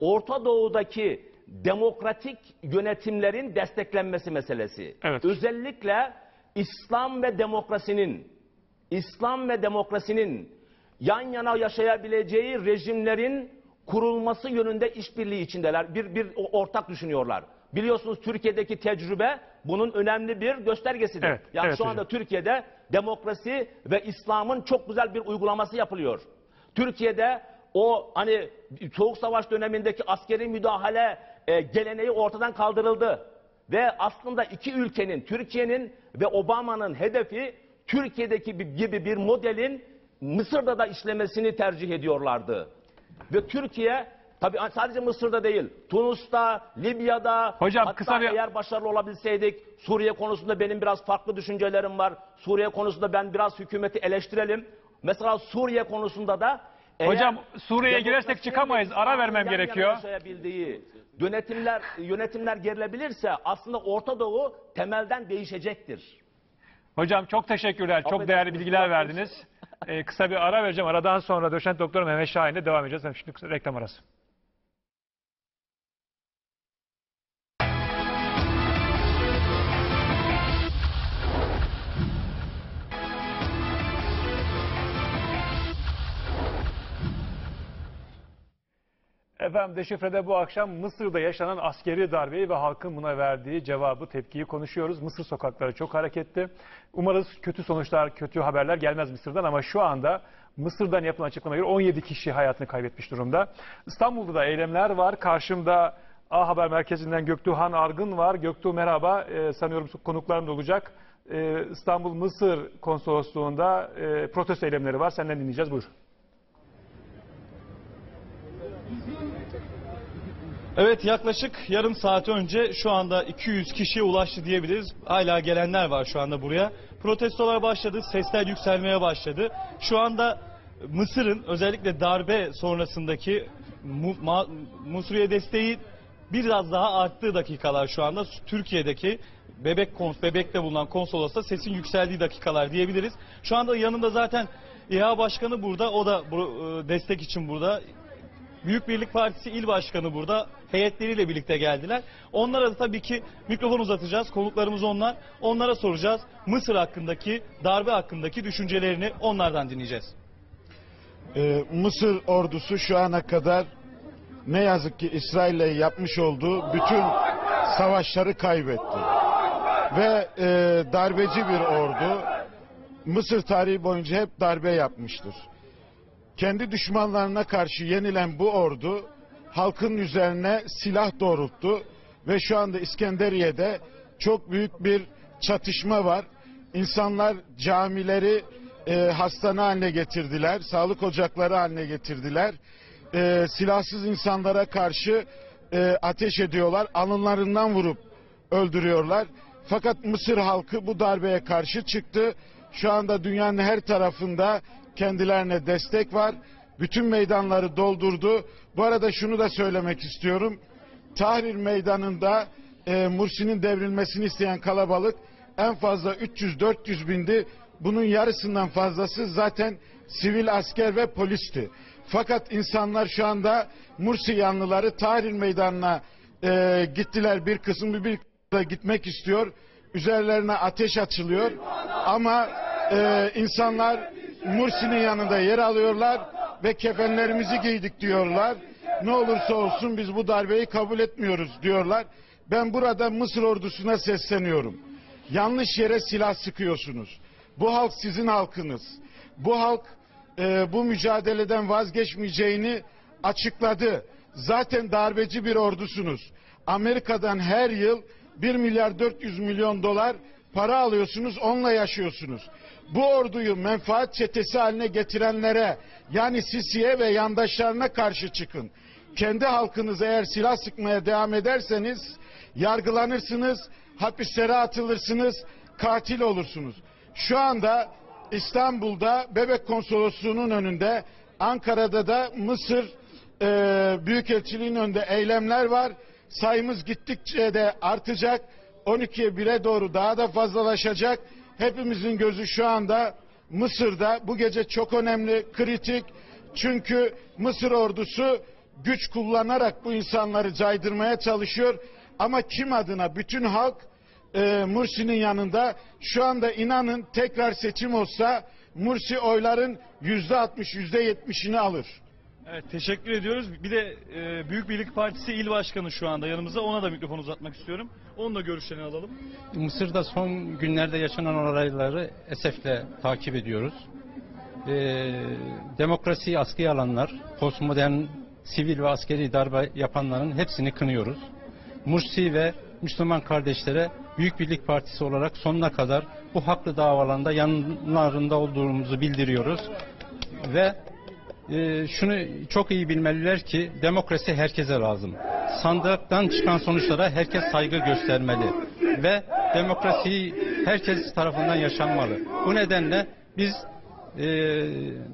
[SPEAKER 8] Orta Doğu'daki demokratik yönetimlerin desteklenmesi meselesi.
[SPEAKER 1] Evet.
[SPEAKER 8] Özellikle İslam ve demokrasinin İslam ve demokrasinin yan yana yaşayabileceği rejimlerin kurulması yönünde işbirliği içindeler. Bir, bir ortak düşünüyorlar. Biliyorsunuz Türkiye'deki tecrübe bunun önemli bir göstergesidir.
[SPEAKER 1] Evet,
[SPEAKER 8] yani
[SPEAKER 1] evet
[SPEAKER 8] şu anda
[SPEAKER 1] hocam.
[SPEAKER 8] Türkiye'de demokrasi ve İslam'ın çok güzel bir uygulaması yapılıyor. Türkiye'de o hani Soğuk Savaş dönemindeki askeri müdahale e, geleneği ortadan kaldırıldı. Ve aslında iki ülkenin, Türkiye'nin ve Obama'nın hedefi Türkiye'deki gibi bir modelin Mısır'da da işlemesini tercih ediyorlardı. Ve Türkiye tabii sadece Mısır'da değil, Tunus'ta, Libya'da
[SPEAKER 1] Hocam,
[SPEAKER 8] hatta
[SPEAKER 1] kısa bir-
[SPEAKER 8] eğer başarılı olabilseydik Suriye konusunda benim biraz farklı düşüncelerim var. Suriye konusunda ben biraz hükümeti eleştirelim. Mesela Suriye konusunda da eğer
[SPEAKER 1] Hocam, Suriye'ye girersek çıkamayız. Ara vermem
[SPEAKER 8] yan
[SPEAKER 1] gerekiyor.
[SPEAKER 8] yönetimler yönetimler gerilebilirse aslında Orta Doğu temelden değişecektir.
[SPEAKER 1] Hocam çok teşekkürler. Çok değerli bilgiler verdiniz. Ee, kısa bir ara vereceğim. Aradan sonra doçent doktor Mehmet Şahin'le devam edeceğiz. Şimdi reklam arası. Efendim Deşifre'de bu akşam Mısır'da yaşanan askeri darbeyi ve halkın buna verdiği cevabı, tepkiyi konuşuyoruz. Mısır sokakları çok hareketli. Umarız kötü sonuçlar, kötü haberler gelmez Mısır'dan ama şu anda Mısır'dan yapılan açıklamaya göre 17 kişi hayatını kaybetmiş durumda. İstanbul'da da eylemler var. Karşımda A Haber Merkezi'nden Göktuğhan Argın var. Göktuğ merhaba. Ee, sanıyorum konuklarım da olacak. Ee, İstanbul Mısır Konsolosluğu'nda e, protesto eylemleri var. Senden dinleyeceğiz. Buyur.
[SPEAKER 9] Evet yaklaşık yarım saat önce şu anda 200 kişiye ulaştı diyebiliriz. Hala gelenler var şu anda buraya. Protestolar başladı, sesler yükselmeye başladı. Şu anda Mısır'ın özellikle darbe sonrasındaki Mu- Ma- Mısır'a desteği
[SPEAKER 10] biraz daha arttığı dakikalar şu anda Türkiye'deki bebek kons bebekte bulunan konsolosta sesin yükseldiği dakikalar diyebiliriz. Şu anda yanında zaten İHA Başkanı burada. O da e, destek için burada. Büyük Birlik Partisi il başkanı burada. Heyetleriyle birlikte geldiler. Onlara da tabii ki mikrofon uzatacağız. Konuklarımız onlar. Onlara soracağız. Mısır hakkındaki, darbe hakkındaki düşüncelerini onlardan dinleyeceğiz.
[SPEAKER 11] Ee, Mısır ordusu şu ana kadar ne yazık ki İsrail'le yapmış olduğu bütün savaşları kaybetti. Ve e, darbeci bir ordu Mısır tarihi boyunca hep darbe yapmıştır. Kendi düşmanlarına karşı yenilen bu ordu halkın üzerine silah doğrulttu ve şu anda İskenderiye'de çok büyük bir çatışma var. İnsanlar camileri e, hastane haline getirdiler, sağlık ocakları haline getirdiler. E, silahsız insanlara karşı e, ateş ediyorlar, alınlarından vurup öldürüyorlar. Fakat Mısır halkı bu darbeye karşı çıktı. Şu anda dünyanın her tarafında kendilerine destek var. Bütün meydanları doldurdu. Bu arada şunu da söylemek istiyorum. Tahrir meydanında e, Mursi'nin devrilmesini isteyen kalabalık en fazla 300-400 bindi. Bunun yarısından fazlası zaten sivil asker ve polisti. Fakat insanlar şu anda Mursi yanlıları Tahrir meydanına e, gittiler. Bir kısım bir, da gitmek istiyor. Üzerlerine ateş açılıyor. Ama e, insanlar Mursi'nin yanında yer alıyorlar ve kefenlerimizi giydik diyorlar. Ne olursa olsun biz bu darbeyi kabul etmiyoruz diyorlar. Ben burada Mısır ordusuna sesleniyorum. Yanlış yere silah sıkıyorsunuz. Bu halk sizin halkınız. Bu halk e, bu mücadeleden vazgeçmeyeceğini açıkladı. Zaten darbeci bir ordusunuz. Amerika'dan her yıl 1 milyar 400 milyon dolar para alıyorsunuz, onunla yaşıyorsunuz. Bu orduyu menfaat çetesi haline getirenlere yani Sisi'ye ve yandaşlarına karşı çıkın. Kendi halkınız eğer silah sıkmaya devam ederseniz yargılanırsınız, hapislere atılırsınız, katil olursunuz. Şu anda İstanbul'da Bebek Konsolosluğu'nun önünde, Ankara'da da Mısır e, Büyükelçiliği'nin önünde eylemler var. Sayımız gittikçe de artacak. 12'ye 1'e doğru daha da fazlalaşacak. Hepimizin gözü şu anda Mısır'da. Bu gece çok önemli, kritik. Çünkü Mısır ordusu güç kullanarak bu insanları caydırmaya çalışıyor. Ama kim adına? Bütün halk e, Mursi'nin yanında. Şu anda inanın tekrar seçim olsa Mursi oyların yüzde altmış, yüzde yetmişini alır.
[SPEAKER 10] Evet teşekkür ediyoruz. Bir de e, Büyük Birlik Partisi il başkanı şu anda yanımızda. Ona da mikrofon uzatmak istiyorum. Onun da görüşlerini alalım.
[SPEAKER 12] Mısır'da son günlerde yaşanan olayları esefle takip ediyoruz. Ee, demokrasiyi askıya alanlar, postmodern sivil ve askeri darbe yapanların hepsini kınıyoruz. Mursi ve Müslüman kardeşlere Büyük Birlik Partisi olarak sonuna kadar bu haklı davalarında yanlarında olduğumuzu bildiriyoruz. Ve e, şunu çok iyi bilmeliler ki demokrasi herkese lazım. Sandıktan çıkan sonuçlara herkes saygı göstermeli ve demokrasi herkes tarafından yaşanmalı. Bu nedenle biz e,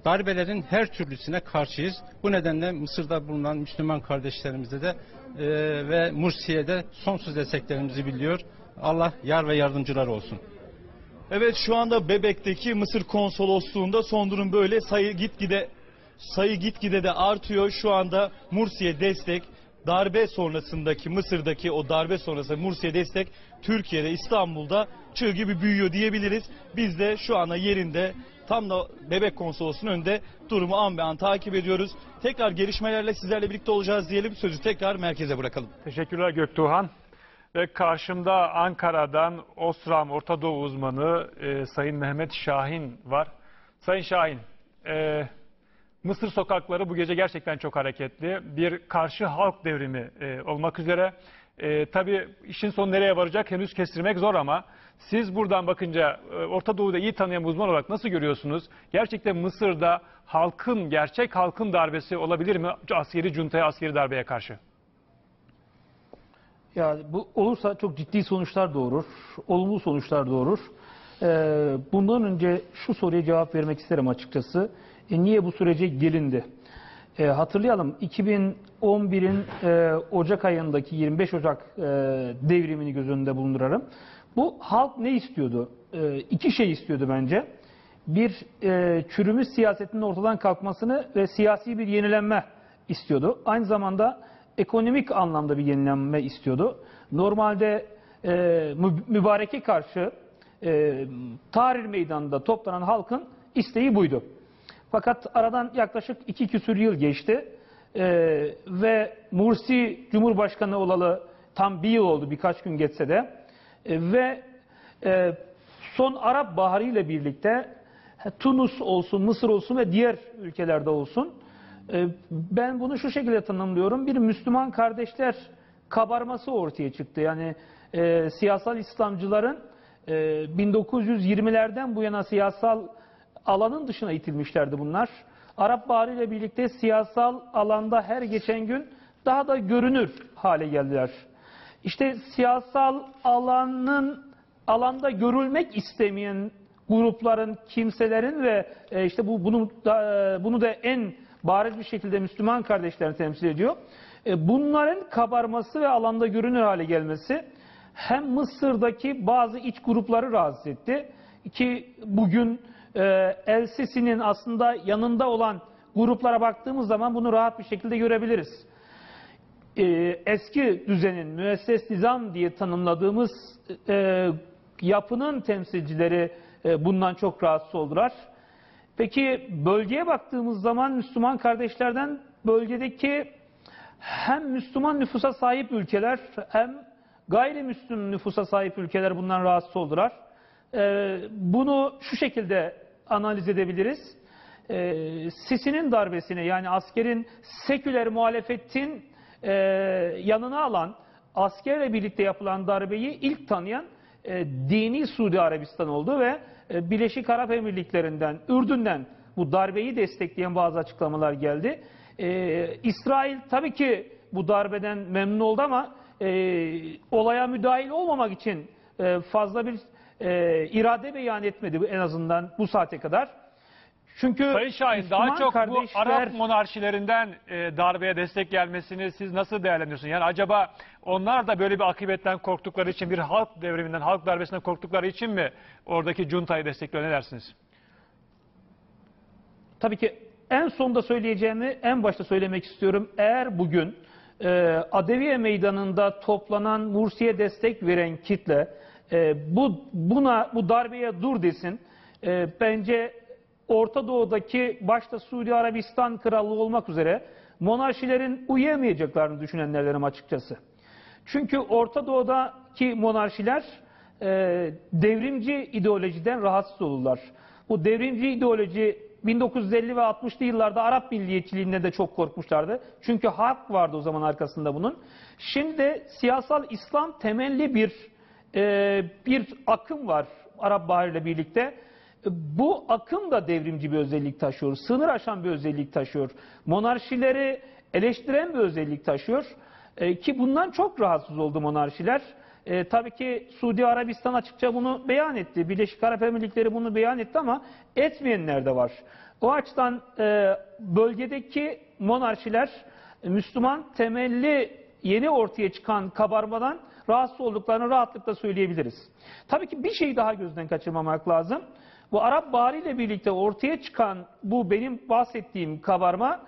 [SPEAKER 12] darbelerin her türlüsüne karşıyız. Bu nedenle Mısır'da bulunan Müslüman kardeşlerimize de e, ve Mursi'ye de sonsuz desteklerimizi biliyor. Allah yar ve yardımcılar olsun.
[SPEAKER 10] Evet şu anda Bebek'teki Mısır konsolosluğunda son durum böyle. Sayı gitgide sayı gitgide de artıyor. Şu anda Mursi'ye destek darbe sonrasındaki Mısır'daki o darbe sonrası Mursi'ye destek Türkiye'de İstanbul'da çığ gibi büyüyor diyebiliriz. Biz de şu anda yerinde tam da Bebek Konsolosluğu'nun önünde durumu an be an takip ediyoruz. Tekrar gelişmelerle sizlerle birlikte olacağız diyelim. Sözü tekrar merkeze bırakalım.
[SPEAKER 1] Teşekkürler Göktuğhan. Ve karşımda Ankara'dan Osram Orta Doğu uzmanı e, Sayın Mehmet Şahin var. Sayın Şahin, e, Mısır sokakları bu gece gerçekten çok hareketli. Bir karşı halk devrimi e, olmak üzere. E, tabii işin sonu nereye varacak henüz kestirmek zor ama siz buradan bakınca e, Orta Doğu'da iyi tanıyan uzman olarak nasıl görüyorsunuz? Gerçekten Mısır'da halkın, gerçek halkın darbesi olabilir mi askeri cuntaya, askeri darbeye karşı?
[SPEAKER 13] Ya bu olursa çok ciddi sonuçlar doğurur, olumlu sonuçlar doğurur. Ee, bundan önce şu soruya cevap vermek isterim açıkçası. E, niye bu sürece gelindi? E, hatırlayalım 2011'in e, Ocak ayındaki 25 Ocak e, devrimini göz önünde bulundurarım. Bu halk ne istiyordu? E, iki şey istiyordu bence. Bir e, çürümüş siyasetin ortadan kalkmasını ve siyasi bir yenilenme istiyordu. Aynı zamanda ekonomik anlamda bir yenilenme istiyordu. Normalde e, mü- mübareke karşı e, Tahrir Meydanı'nda toplanan halkın isteği buydu. Fakat aradan yaklaşık iki küsür yıl geçti Ee, ve Mursi Cumhurbaşkanı olalı tam bir yıl oldu birkaç gün geçse de Ee, ve e, son Arap Baharı ile birlikte Tunus olsun, Mısır olsun ve diğer ülkelerde olsun e, ben bunu şu şekilde tanımlıyorum. Bir Müslüman kardeşler kabarması ortaya çıktı. Yani e, siyasal İslamcıların e, 1920'lerden bu yana siyasal alanın dışına itilmişlerdi bunlar. Arap Baharı ile birlikte siyasal alanda her geçen gün daha da görünür hale geldiler. İşte siyasal alanın alanda görülmek istemeyen grupların, kimselerin ve e, işte bu bunu da, e, bunu da en bariz bir şekilde Müslüman kardeşlerini temsil ediyor. E, bunların kabarması ve alanda görünür hale gelmesi hem Mısır'daki bazı iç grupları rahatsız etti ki bugün e, El Sisi'nin aslında yanında olan gruplara baktığımız zaman bunu rahat bir şekilde görebiliriz. E, eski düzenin müesses nizam diye tanımladığımız e, yapının temsilcileri e, bundan çok rahatsız oldular. Peki bölgeye baktığımız zaman Müslüman kardeşlerden bölgedeki hem Müslüman nüfusa sahip ülkeler hem gayrimüslim nüfusa sahip ülkeler bundan rahatsız oldular. Bunu şu şekilde analiz edebiliriz. Ee, Sisi'nin darbesine yani askerin seküler muhalefetin e, yanına alan askerle birlikte yapılan darbeyi ilk tanıyan e, dini Suudi Arabistan oldu ve e, Birleşik Arap Emirlikleri'nden, Ürdün'den bu darbeyi destekleyen bazı açıklamalar geldi. E, İsrail tabii ki bu darbeden memnun oldu ama e, olaya müdahil olmamak için e, fazla bir e, irade beyan etmedi en azından bu saate kadar. Çünkü
[SPEAKER 1] Sayın Şahin daha
[SPEAKER 13] Müslüman
[SPEAKER 1] çok
[SPEAKER 13] kardeşler-
[SPEAKER 1] bu Arap monarşilerinden e, darbeye destek gelmesini siz nasıl değerlendiriyorsunuz? Yani acaba onlar da böyle bir akıbetten korktukları için bir halk devriminden, halk darbesinden korktukları için mi oradaki cuntayı destekliyor ne dersiniz?
[SPEAKER 13] Tabii ki en sonda söyleyeceğimi en başta söylemek istiyorum. Eğer bugün e, Adeviye Meydanı'nda toplanan Mursi'ye destek veren kitle e, bu buna bu darbeye dur desin. E, bence Orta Doğu'daki başta Suudi Arabistan Krallığı olmak üzere monarşilerin uyamayacaklarını düşünenlerdenim açıkçası. Çünkü Orta Doğu'daki monarşiler e, devrimci ideolojiden rahatsız olurlar. Bu devrimci ideoloji 1950 ve 60'lı yıllarda Arap milliyetçiliğinde de çok korkmuşlardı. Çünkü halk vardı o zaman arkasında bunun. Şimdi siyasal İslam temelli bir e, bir akım var Arap Baharı ile birlikte. E, Bu akım da devrimci bir özellik taşıyor. Sınır aşan bir özellik taşıyor. Monarşileri eleştiren bir özellik taşıyor. E, ki bundan çok rahatsız oldu monarşiler. E, tabii ki Suudi Arabistan açıkça bunu beyan etti. Birleşik Arap Emirlikleri bunu beyan etti ama etmeyenler de var. O açıdan e, bölgedeki monarşiler e, Müslüman temelli yeni ortaya çıkan kabarmadan rahatsız olduklarını rahatlıkla söyleyebiliriz. Tabii ki bir şey daha gözden kaçırmamak lazım. Bu Arap Baharı ile birlikte ortaya çıkan bu benim bahsettiğim kabarma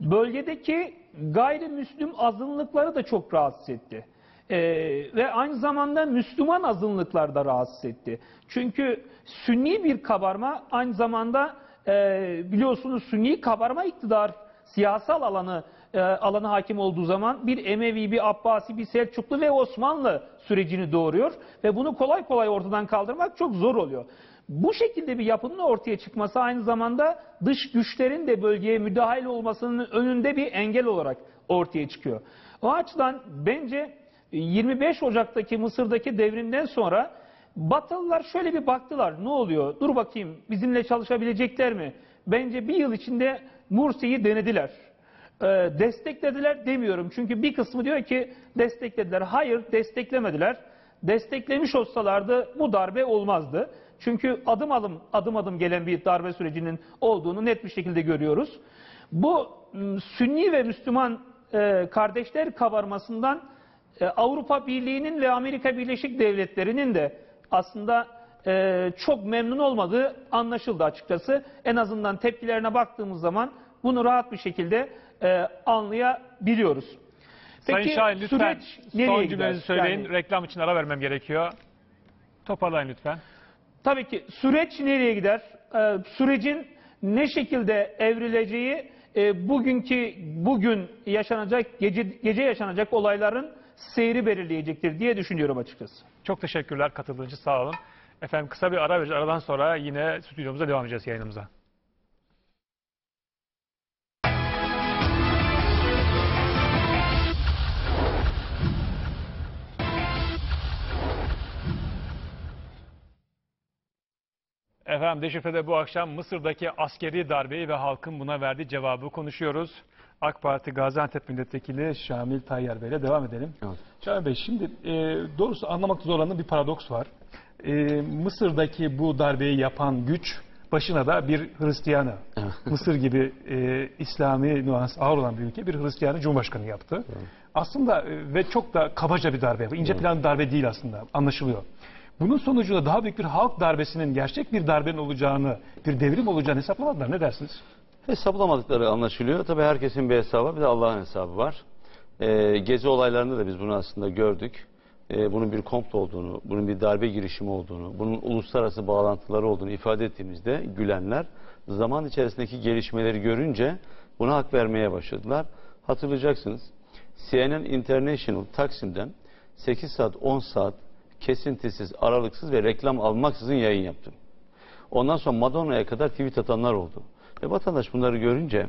[SPEAKER 13] bölgedeki gayrimüslim azınlıkları da çok rahatsız etti. Ee, ve aynı zamanda Müslüman azınlıklar da rahatsız etti. Çünkü sünni bir kabarma aynı zamanda e, biliyorsunuz sünni kabarma iktidar siyasal alanı e, alanı hakim olduğu zaman bir Emevi, bir Abbasi, bir Selçuklu ve Osmanlı sürecini doğuruyor ve bunu kolay kolay ortadan kaldırmak çok zor oluyor. Bu şekilde bir yapının ortaya çıkması aynı zamanda dış güçlerin de bölgeye müdahil olmasının önünde bir engel olarak ortaya çıkıyor. O açıdan bence 25 Ocak'taki Mısır'daki devrimden sonra Batılılar şöyle bir baktılar. Ne oluyor? Dur bakayım bizimle çalışabilecekler mi? Bence bir yıl içinde Mursi'yi denediler. Ee, desteklediler demiyorum. Çünkü bir kısmı diyor ki desteklediler. Hayır desteklemediler. Desteklemiş olsalardı bu darbe olmazdı. Çünkü adım adım adım adım gelen bir darbe sürecinin olduğunu net bir şekilde görüyoruz. Bu Sünni ve Müslüman e, kardeşler kabarmasından e, Avrupa Birliği'nin ve Amerika Birleşik Devletleri'nin de aslında e, çok memnun olmadığı anlaşıldı açıkçası. En azından tepkilerine baktığımız zaman bunu rahat bir şekilde e, anlayabiliyoruz.
[SPEAKER 1] Sayın Şahin lütfen
[SPEAKER 13] süreç
[SPEAKER 1] son cümlenizi söyleyin.
[SPEAKER 13] Yani-
[SPEAKER 1] Reklam için ara vermem gerekiyor. Toparlayın lütfen.
[SPEAKER 13] Tabii ki süreç nereye gider? Ee, sürecin ne şekilde evrileceği e, bugünkü bugün yaşanacak gece gece yaşanacak olayların seyri belirleyecektir diye düşünüyorum açıkçası.
[SPEAKER 1] Çok teşekkürler katıldığınız için sağ olun. Efendim kısa bir ara vereceğiz. Aradan sonra yine stüdyomuza devam edeceğiz yayınımıza. Efendim Deşifre'de bu akşam Mısır'daki askeri darbeyi ve halkın buna verdiği cevabı konuşuyoruz. AK Parti Gaziantep Milletvekili Şamil Tayyar Bey ile devam edelim. Şamil Bey şimdi e, doğrusu anlamakta zorlandığım bir paradoks var. E, Mısır'daki bu darbeyi yapan güç başına da bir Hristiyanı, [LAUGHS] Mısır gibi e, İslami nüans ağır olan bir ülke bir Hristiyanı Cumhurbaşkanı yaptı. Aslında e, ve çok da kabaca bir darbe. İnce plan darbe değil aslında anlaşılıyor. Bunun sonucunda daha büyük bir halk darbesinin gerçek bir darbenin olacağını, bir devrim olacağını hesaplamadılar. Ne dersiniz?
[SPEAKER 3] Hesaplamadıkları anlaşılıyor. Tabii herkesin bir hesabı var, bir de Allah'ın hesabı var. Ee, gezi olaylarında da biz bunu aslında gördük. Ee, bunun bir komplo olduğunu, bunun bir darbe girişimi olduğunu, bunun uluslararası bağlantıları olduğunu ifade ettiğimizde gülenler zaman içerisindeki gelişmeleri görünce buna hak vermeye başladılar. Hatırlayacaksınız CNN International Taksim'den 8 saat 10 saat kesintisiz, aralıksız ve reklam almaksızın yayın yaptı. Ondan sonra Madonna'ya kadar tweet atanlar oldu. Ve vatandaş bunları görünce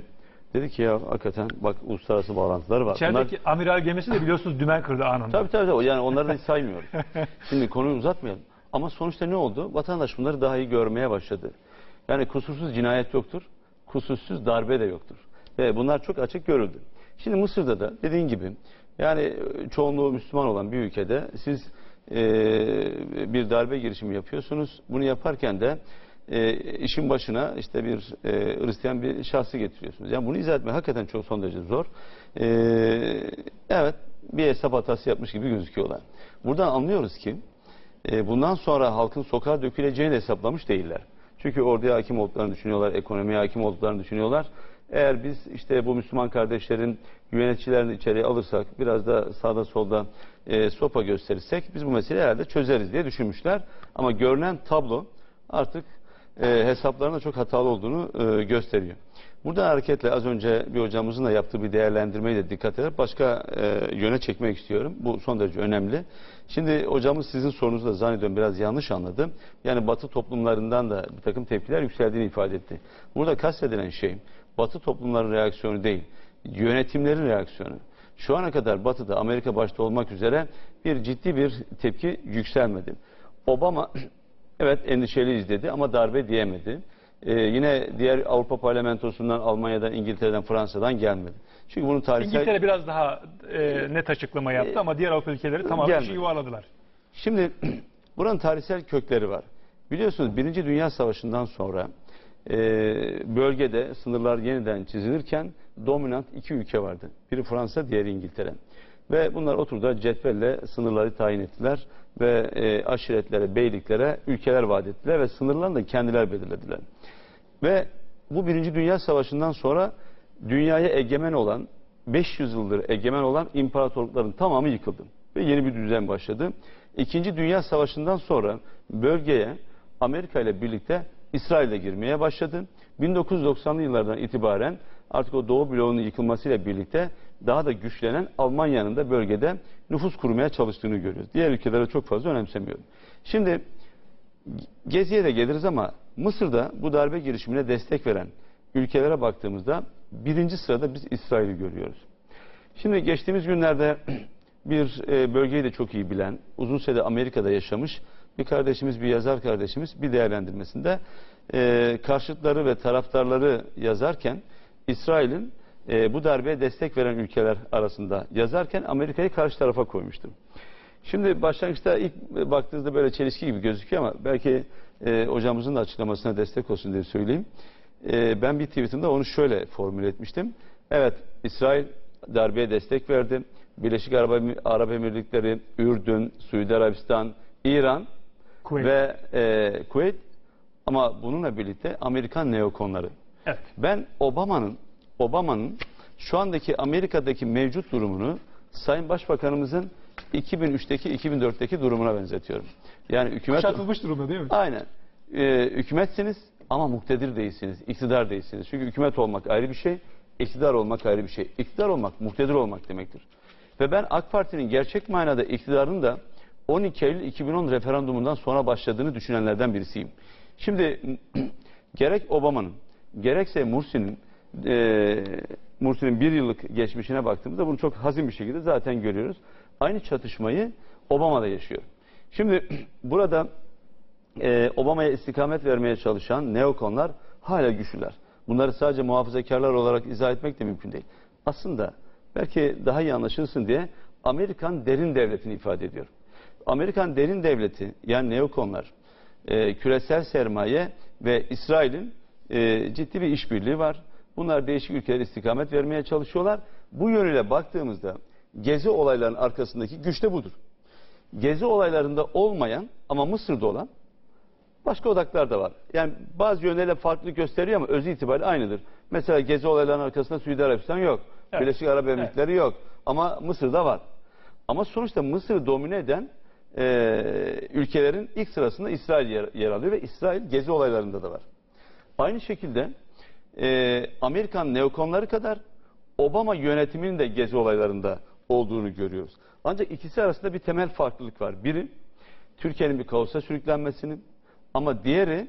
[SPEAKER 3] dedi ki ya hakikaten bak uluslararası bağlantıları var. Bunlar-
[SPEAKER 1] İçerideki amiral gemisi de biliyorsunuz dümen kırdı anında.
[SPEAKER 3] Tabii tabii tabii. Yani onları da hiç saymıyoruz. [LAUGHS] Şimdi konuyu uzatmayalım. Ama sonuçta ne oldu? Vatandaş bunları daha iyi görmeye başladı. Yani kusursuz cinayet yoktur. Kusursuz darbe de yoktur. Ve bunlar çok açık görüldü. Şimdi Mısır'da da dediğin gibi yani çoğunluğu Müslüman olan bir ülkede siz e, bir darbe girişimi yapıyorsunuz. Bunu yaparken de e, işin başına işte bir e, Hristiyan bir şahsı getiriyorsunuz. Yani bunu izah etmek hakikaten çok son derece zor. E, evet bir hesap hatası yapmış gibi gözüküyorlar. Buradan anlıyoruz ki e, bundan sonra halkın sokağa döküleceğini hesaplamış değiller. Çünkü orduya hakim olduklarını düşünüyorlar, ekonomiye hakim olduklarını düşünüyorlar. Eğer biz işte bu Müslüman kardeşlerin yöneticilerini içeriye alırsak, biraz da sağda solda e, sopa gösterirsek biz bu meseleyi herhalde çözeriz diye düşünmüşler. Ama görünen tablo artık e, hesaplarında çok hatalı olduğunu e, gösteriyor. Buradan hareketle az önce bir hocamızın da yaptığı bir değerlendirmeyi de dikkat edip başka e, yöne çekmek istiyorum. Bu son derece önemli. Şimdi hocamız sizin sorunuzu da zannediyorum biraz yanlış anladı. Yani Batı toplumlarından da bir takım tepkiler yükseldiğini ifade etti. Burada kastedilen şey Batı toplumların reaksiyonu değil, yönetimlerin reaksiyonu. Şu ana kadar Batı'da Amerika başta olmak üzere bir ciddi bir tepki yükselmedi. Obama [CLEARS THROAT] evet endişeliyiz dedi ama darbe diyemedi. Ee, yine diğer Avrupa Parlamentosu'ndan, Almanya'dan, İngiltere'den, Fransa'dan gelmedi. Çünkü bunun tarihsel...
[SPEAKER 1] İngiltere biraz daha e, net açıklama yaptı ama diğer Avrupa ülkeleri tamamen
[SPEAKER 3] Gelmedi.
[SPEAKER 1] işi yuvarladılar.
[SPEAKER 3] Şimdi [CLEARS THROAT] buranın tarihsel kökleri var. Biliyorsunuz Birinci Dünya Savaşı'ndan sonra e, bölgede sınırlar yeniden çizilirken dominant iki ülke vardı. Biri Fransa, diğeri İngiltere. Ve bunlar oturdular cetvelle sınırları tayin ettiler ve e, aşiretlere, beyliklere ülkeler vaat ettiler ve sınırlarını da kendiler belirlediler. Ve bu Birinci Dünya Savaşı'ndan sonra dünyaya egemen olan, 500 yıldır egemen olan imparatorlukların tamamı yıkıldı. Ve yeni bir düzen başladı. İkinci Dünya Savaşı'ndan sonra bölgeye Amerika ile birlikte İsrail'e girmeye başladı. 1990'lı yıllardan itibaren artık o Doğu bloğunun yıkılmasıyla birlikte daha da güçlenen Almanya'nın da bölgede nüfus kurmaya çalıştığını görüyoruz. Diğer ülkelere çok fazla önemsemiyorum. Şimdi Gezi'ye de geliriz ama Mısır'da bu darbe girişimine destek veren ülkelere baktığımızda birinci sırada biz İsrail'i görüyoruz. Şimdi geçtiğimiz günlerde [CLEARS THROAT] bir e, bölgeyi de çok iyi bilen, uzun süre Amerika'da yaşamış bir kardeşimiz, bir yazar kardeşimiz bir değerlendirmesinde e, karşıtları ve taraftarları yazarken İsrail'in e, bu darbeye destek veren ülkeler arasında yazarken Amerika'yı karşı tarafa koymuştu. Şimdi başlangıçta ilk baktığınızda böyle çelişki gibi gözüküyor ama belki e, hocamızın da açıklamasına destek olsun diye söyleyeyim. e, ben bir tweetimde onu şöyle formüle etmiştim. Evet İsrail darbeye destek verdi. Birleşik Arap, Arap Emirlikleri, Ürdün, Suudi Arabistan, İran
[SPEAKER 1] Kuveyt.
[SPEAKER 3] ve e, Kuveyt ama bununla birlikte Amerikan neokonları.
[SPEAKER 1] Evet.
[SPEAKER 3] Ben Obama'nın Obama'nın şu andaki Amerika'daki mevcut durumunu Sayın Başbakanımızın 2003'teki 2004'teki durumuna benzetiyorum. Yani hükümet
[SPEAKER 1] Kuşatılmış durumda değil mi?
[SPEAKER 3] Aynen. Ee, hükümetsiniz ama muktedir değilsiniz, iktidar değilsiniz. Çünkü hükümet olmak ayrı bir şey, iktidar olmak ayrı bir şey. İktidar olmak muktedir olmak demektir. Ve ben AK Parti'nin gerçek manada iktidarının da 12 Eylül 2010 referandumundan sonra başladığını düşünenlerden birisiyim. Şimdi [CLEARS THROAT] gerek Obama'nın gerekse Mursi'nin e, Mursi'nin bir yıllık geçmişine baktığımızda bunu çok hazin bir şekilde zaten görüyoruz. Aynı çatışmayı Obama'da yaşıyor. Şimdi [CLEARS THROAT] burada e, Obama'ya istikamet vermeye çalışan neokonlar hala güçlüler. Bunları sadece muhafazakarlar olarak izah etmek de mümkün değil. Aslında belki daha iyi anlaşılsın diye Amerikan derin devletini ifade ediyorum. Amerikan derin devleti yani neokonlar e, küresel sermaye ve İsrail'in e, ciddi bir işbirliği var. Bunlar değişik ülkelere istikamet vermeye çalışıyorlar. Bu yönüyle baktığımızda gezi olaylarının arkasındaki güç de budur. Gezi olaylarında olmayan ama Mısır'da olan başka odaklar da var. Yani bazı yönleriyle farklı gösteriyor ama öz itibariyle aynıdır. Mesela gezi olaylarının arkasında Suudi Arabistan yok.
[SPEAKER 1] Evet.
[SPEAKER 3] Birleşik Arap Emirlikleri yok. Ama Mısır'da var. Ama sonuçta Mısır'ı domine eden e, ülkelerin ilk sırasında İsrail yer, yer alıyor ve İsrail gezi olaylarında da var. Aynı şekilde e, Amerikan neokonları kadar Obama yönetiminin de gezi olaylarında olduğunu görüyoruz. Ancak ikisi arasında bir temel farklılık var. Biri Türkiye'nin bir kaosa sürüklenmesinin ama diğeri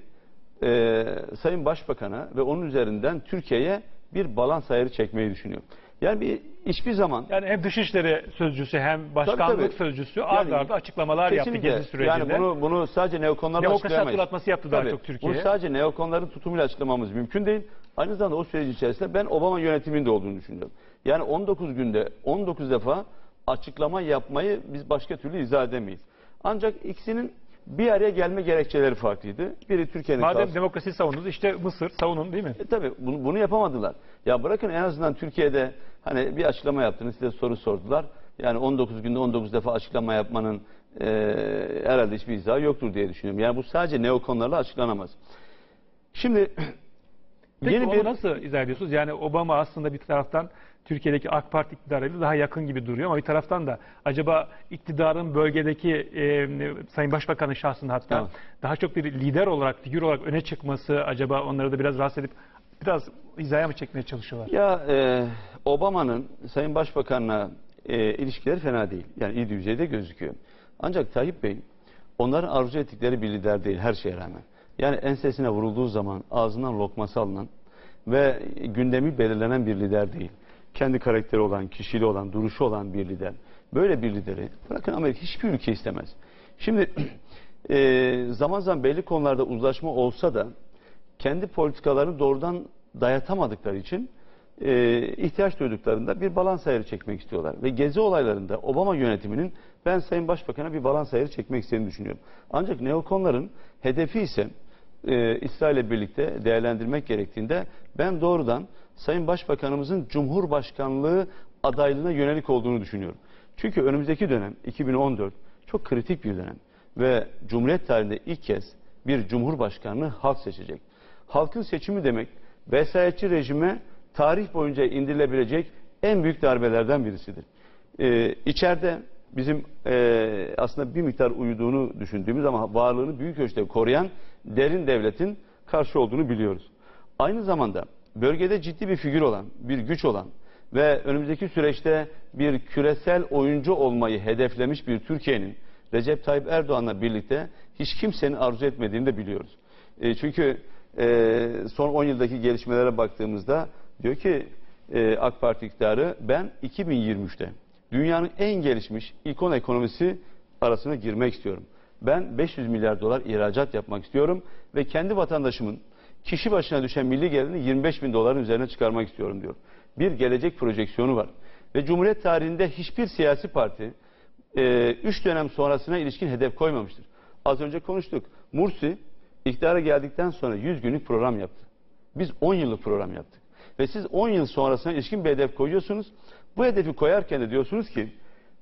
[SPEAKER 3] e, Sayın Başbakan'a ve onun üzerinden Türkiye'ye bir balans ayarı çekmeyi düşünüyor. Yani bir hiçbir zaman
[SPEAKER 1] Yani hem Dışişleri Sözcüsü hem Başkanlık
[SPEAKER 3] tabii.
[SPEAKER 1] Sözcüsü ard
[SPEAKER 3] Yani
[SPEAKER 1] arda açıklamalar yaptı
[SPEAKER 3] kesinlikle,
[SPEAKER 1] gezi sürecinde.
[SPEAKER 3] Yani bunu bunu sadece neokonlarla
[SPEAKER 1] Demokrasi
[SPEAKER 3] açıklayamayız.
[SPEAKER 1] hatırlatması yaptı daha
[SPEAKER 3] Tabii.
[SPEAKER 1] çok Türkiye'ye.
[SPEAKER 3] Bunu sadece neokonların tutumuyla açıklamamız mümkün değil. Aynı zamanda o süreç içerisinde ben Obama yönetiminde olduğunu düşünüyorum. Yani 19 günde 19 defa açıklama yapmayı biz başka türlü izah edemeyiz. Ancak ikisinin bir araya gelme gerekçeleri farklıydı. Biri Türkiye'nin
[SPEAKER 1] Madem
[SPEAKER 3] kaos-
[SPEAKER 1] demokrasi savundunuz işte Mısır savunun değil mi?
[SPEAKER 3] e, tabii bunu, bunu yapamadılar. Ya bırakın en azından Türkiye'de hani bir açıklama yaptınız size soru sordular. Yani 19 günde 19 defa açıklama yapmanın e, herhalde hiçbir izahı yoktur diye düşünüyorum. Yani bu sadece neokonlarla açıklanamaz. Şimdi [CLEARS THROAT]
[SPEAKER 1] Peki
[SPEAKER 3] yeni
[SPEAKER 1] onu
[SPEAKER 3] bir
[SPEAKER 1] nasıl izah ediyorsunuz? Yani Obama aslında bir taraftan Türkiye'deki AK Parti iktidarıyla daha yakın gibi duruyor ama bir taraftan da acaba iktidarın bölgedeki e, Sayın Başbakan'ın şahsında hatta
[SPEAKER 3] Tamam.
[SPEAKER 1] daha çok bir lider olarak, figür olarak öne çıkması acaba onları da biraz rahatsız edip biraz hizaya mı çekmeye çalışıyorlar?
[SPEAKER 3] Ya e, Obama'nın Sayın Başbakan'la e, ilişkileri fena değil. Yani iyi düzeyde gözüküyor. Ancak Tayyip Bey onların arzu ettikleri bir lider değil her şeye rağmen. Yani ensesine vurulduğu zaman ağzından lokması alınan ve gündemi belirlenen bir lider değil. Kendi karakteri olan, kişiliği olan, duruşu olan bir lider. Böyle bir lideri bırakın Amerika hiçbir ülke istemez. Şimdi [CLEARS THROAT] e, zaman zaman belli konularda uzlaşma olsa da kendi politikalarını doğrudan dayatamadıkları için e, ihtiyaç duyduklarında bir balans ayarı çekmek istiyorlar. Ve gezi olaylarında Obama yönetiminin ben Sayın Başbakan'a bir balans ayarı çekmek istediğini düşünüyorum. Ancak neokonların hedefi ise e, İsrail'le birlikte değerlendirmek gerektiğinde ben doğrudan Sayın Başbakanımızın Cumhurbaşkanlığı adaylığına yönelik olduğunu düşünüyorum. Çünkü önümüzdeki dönem 2014 çok kritik bir dönem ve Cumhuriyet tarihinde ilk kez bir Cumhurbaşkanlığı halk seçecek. Halkın seçimi demek vesayetçi rejime tarih boyunca indirilebilecek en büyük darbelerden birisidir. Ee, içeride bizim e, aslında bir miktar uyuduğunu düşündüğümüz ama varlığını büyük ölçüde koruyan derin devletin karşı olduğunu biliyoruz. Aynı zamanda bölgede ciddi bir figür olan, bir güç olan ve önümüzdeki süreçte bir küresel oyuncu olmayı hedeflemiş bir Türkiye'nin Recep Tayyip Erdoğan'la birlikte hiç kimsenin arzu etmediğini de biliyoruz. E, çünkü e, son 10 yıldaki gelişmelere baktığımızda diyor ki e, AK Parti iktidarı ben 2023'te dünyanın en gelişmiş ikon ekonomisi arasına girmek istiyorum. Ben 500 milyar dolar ihracat yapmak istiyorum ve kendi vatandaşımın kişi başına düşen milli gelirini 25 bin doların üzerine çıkarmak istiyorum diyor. Bir gelecek projeksiyonu var. Ve Cumhuriyet tarihinde hiçbir siyasi parti 3 dönem sonrasına ilişkin hedef koymamıştır. Az önce konuştuk. Mursi iktidara geldikten sonra 100 günlük program yaptı. Biz 10 yıllık program yaptık. Ve siz 10 yıl sonrasına ilişkin bir hedef koyuyorsunuz. Bu hedefi koyarken de diyorsunuz ki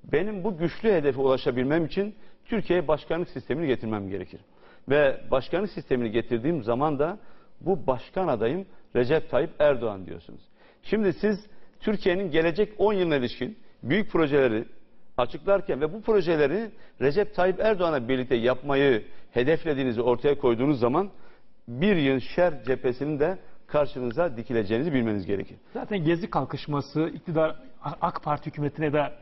[SPEAKER 3] benim bu güçlü hedefe ulaşabilmem için Türkiye'ye başkanlık sistemini getirmem gerekir. Ve başkanlık sistemini getirdiğim zaman da bu başkan adayım Recep Tayyip Erdoğan diyorsunuz. Şimdi siz Türkiye'nin gelecek 10 yılına ilişkin büyük projeleri açıklarken ve bu projeleri Recep Tayyip Erdoğan'la birlikte yapmayı hedeflediğinizi ortaya koyduğunuz zaman bir yıl şer cephesinin de karşınıza dikileceğinizi bilmeniz gerekir.
[SPEAKER 1] Zaten Gezi kalkışması iktidar AK Parti hükümetine de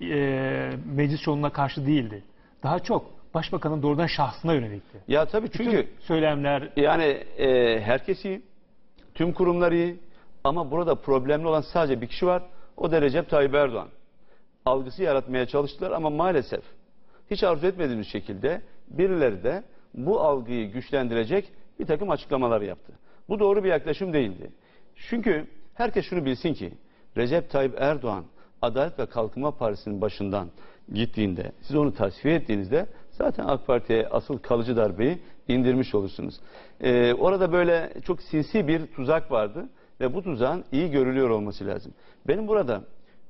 [SPEAKER 1] e, meclis çoğunluğuna karşı değildi. Daha çok başbakanın doğrudan şahsına yönelikti.
[SPEAKER 3] Ya tabii çünkü
[SPEAKER 1] Bütün söylemler
[SPEAKER 3] yani e, herkes iyi, tüm kurumlar iyi ama burada problemli olan sadece bir kişi var. O da Recep Tayyip Erdoğan. Algısı yaratmaya çalıştılar ama maalesef hiç arzu etmediğimiz şekilde birileri de bu algıyı güçlendirecek bir takım açıklamalar yaptı. Bu doğru bir yaklaşım değildi. Çünkü herkes şunu bilsin ki Recep Tayyip Erdoğan Adalet ve Kalkınma Partisi'nin başından gittiğinde, siz onu tasfiye ettiğinizde zaten AK Parti'ye asıl kalıcı darbeyi indirmiş olursunuz. Ee, orada böyle çok sinsi bir tuzak vardı ve bu tuzağın iyi görülüyor olması lazım. Benim burada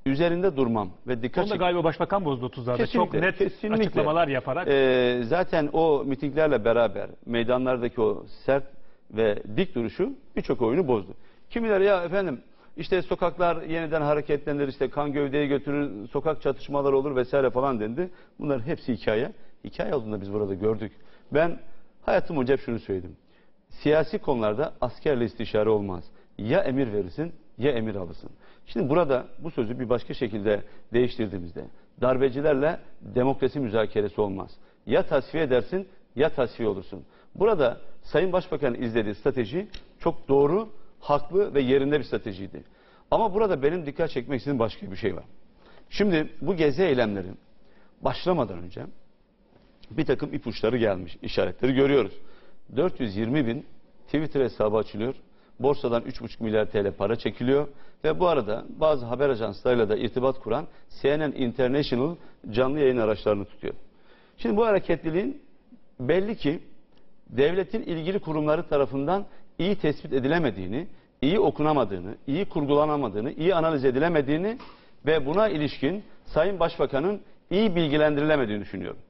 [SPEAKER 3] üzerinde durmam ve dikkat
[SPEAKER 1] onu da
[SPEAKER 3] çek-
[SPEAKER 1] galiba başbakan bozdu tuzağda. Çok
[SPEAKER 3] Kesinlikle,
[SPEAKER 1] net
[SPEAKER 3] kesinlikle.
[SPEAKER 1] açıklamalar yaparak.
[SPEAKER 3] Ee, zaten o mitinglerle beraber meydanlardaki o sert ve dik duruşu birçok oyunu bozdu. Kimileri ya efendim işte sokaklar yeniden hareketlenir, işte kan gövdeye götürür, sokak çatışmaları olur vesaire falan dendi. Bunların hepsi hikaye. Hikaye olduğunda biz burada gördük. Ben hayatım hep şunu söyledim. Siyasi konularda askerle istişare olmaz. Ya emir verirsin ya emir alırsın. Şimdi burada bu sözü bir başka şekilde değiştirdiğimizde darbecilerle demokrasi müzakeresi olmaz. Ya tasfiye edersin ya tasfiye olursun. Burada Sayın Başbakan'ın izlediği strateji çok doğru, haklı ve yerinde bir stratejiydi. Ama burada benim dikkat çekmek istediğim başka bir şey var. Şimdi bu gezi eylemleri başlamadan önce bir takım ipuçları gelmiş, işaretleri görüyoruz. 420 bin Twitter hesabı açılıyor. Borsadan 3,5 milyar TL para çekiliyor. Ve bu arada bazı haber ajanslarıyla da irtibat kuran CNN International canlı yayın araçlarını tutuyor. Şimdi bu hareketliliğin belli ki devletin ilgili kurumları tarafından iyi tespit edilemediğini, iyi okunamadığını, iyi kurgulanamadığını, iyi analiz edilemediğini ve buna ilişkin Sayın Başbakan'ın iyi bilgilendirilemediğini düşünüyorum.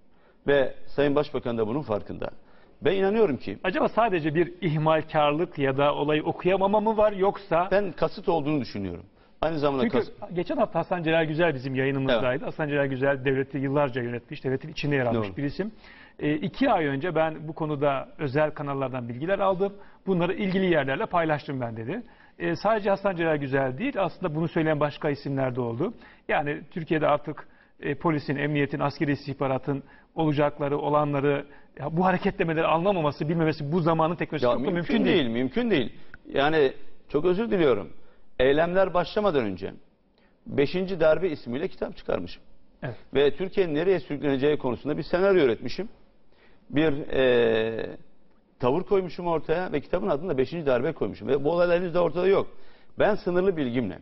[SPEAKER 3] Ve Sayın Başbakan da bunun farkında. Ben inanıyorum ki
[SPEAKER 1] Acaba sadece bir ihmalkarlık ya da olayı okuyamama mı var yoksa
[SPEAKER 3] ben kasıt olduğunu düşünüyorum. Aynı zamanda
[SPEAKER 1] Çünkü
[SPEAKER 3] kas-
[SPEAKER 1] geçen hafta Hasan Celal Güzel bizim yayınımızdaydı.
[SPEAKER 3] Evet.
[SPEAKER 1] Hasan Celal Güzel devleti yıllarca yönetmiş, devletin içinde yer almış
[SPEAKER 3] Doğru.
[SPEAKER 1] bir isim. E, iki ay önce ben bu konuda özel kanallardan bilgiler aldım. Bunları ilgili yerlerle paylaştım ben dedi. E, sadece Hasan Celal Güzel değil, aslında bunu söyleyen başka isimler de oldu. Yani Türkiye'de artık e, polisin, emniyetin, askeri istihbaratın olacakları, olanları, ya bu hareketlemeleri anlamaması, bilmemesi bu zamanın teknolojisi
[SPEAKER 3] Ya
[SPEAKER 1] çok
[SPEAKER 3] mümkün,
[SPEAKER 1] mümkün
[SPEAKER 3] değil,
[SPEAKER 1] değil.
[SPEAKER 3] mümkün değil. Yani çok özür diliyorum. Eylemler başlamadan önce 5. darbe ismiyle kitap çıkarmışım.
[SPEAKER 1] Evet.
[SPEAKER 3] Ve Türkiye'nin nereye sürükleneceği konusunda bir senaryo üretmişim. Bir eee, tavır koymuşum ortaya ve kitabın adını da 5. darbe koymuşum. Ve bu olaylar henüz de ortada yok. Ben sınırlı bilgimle,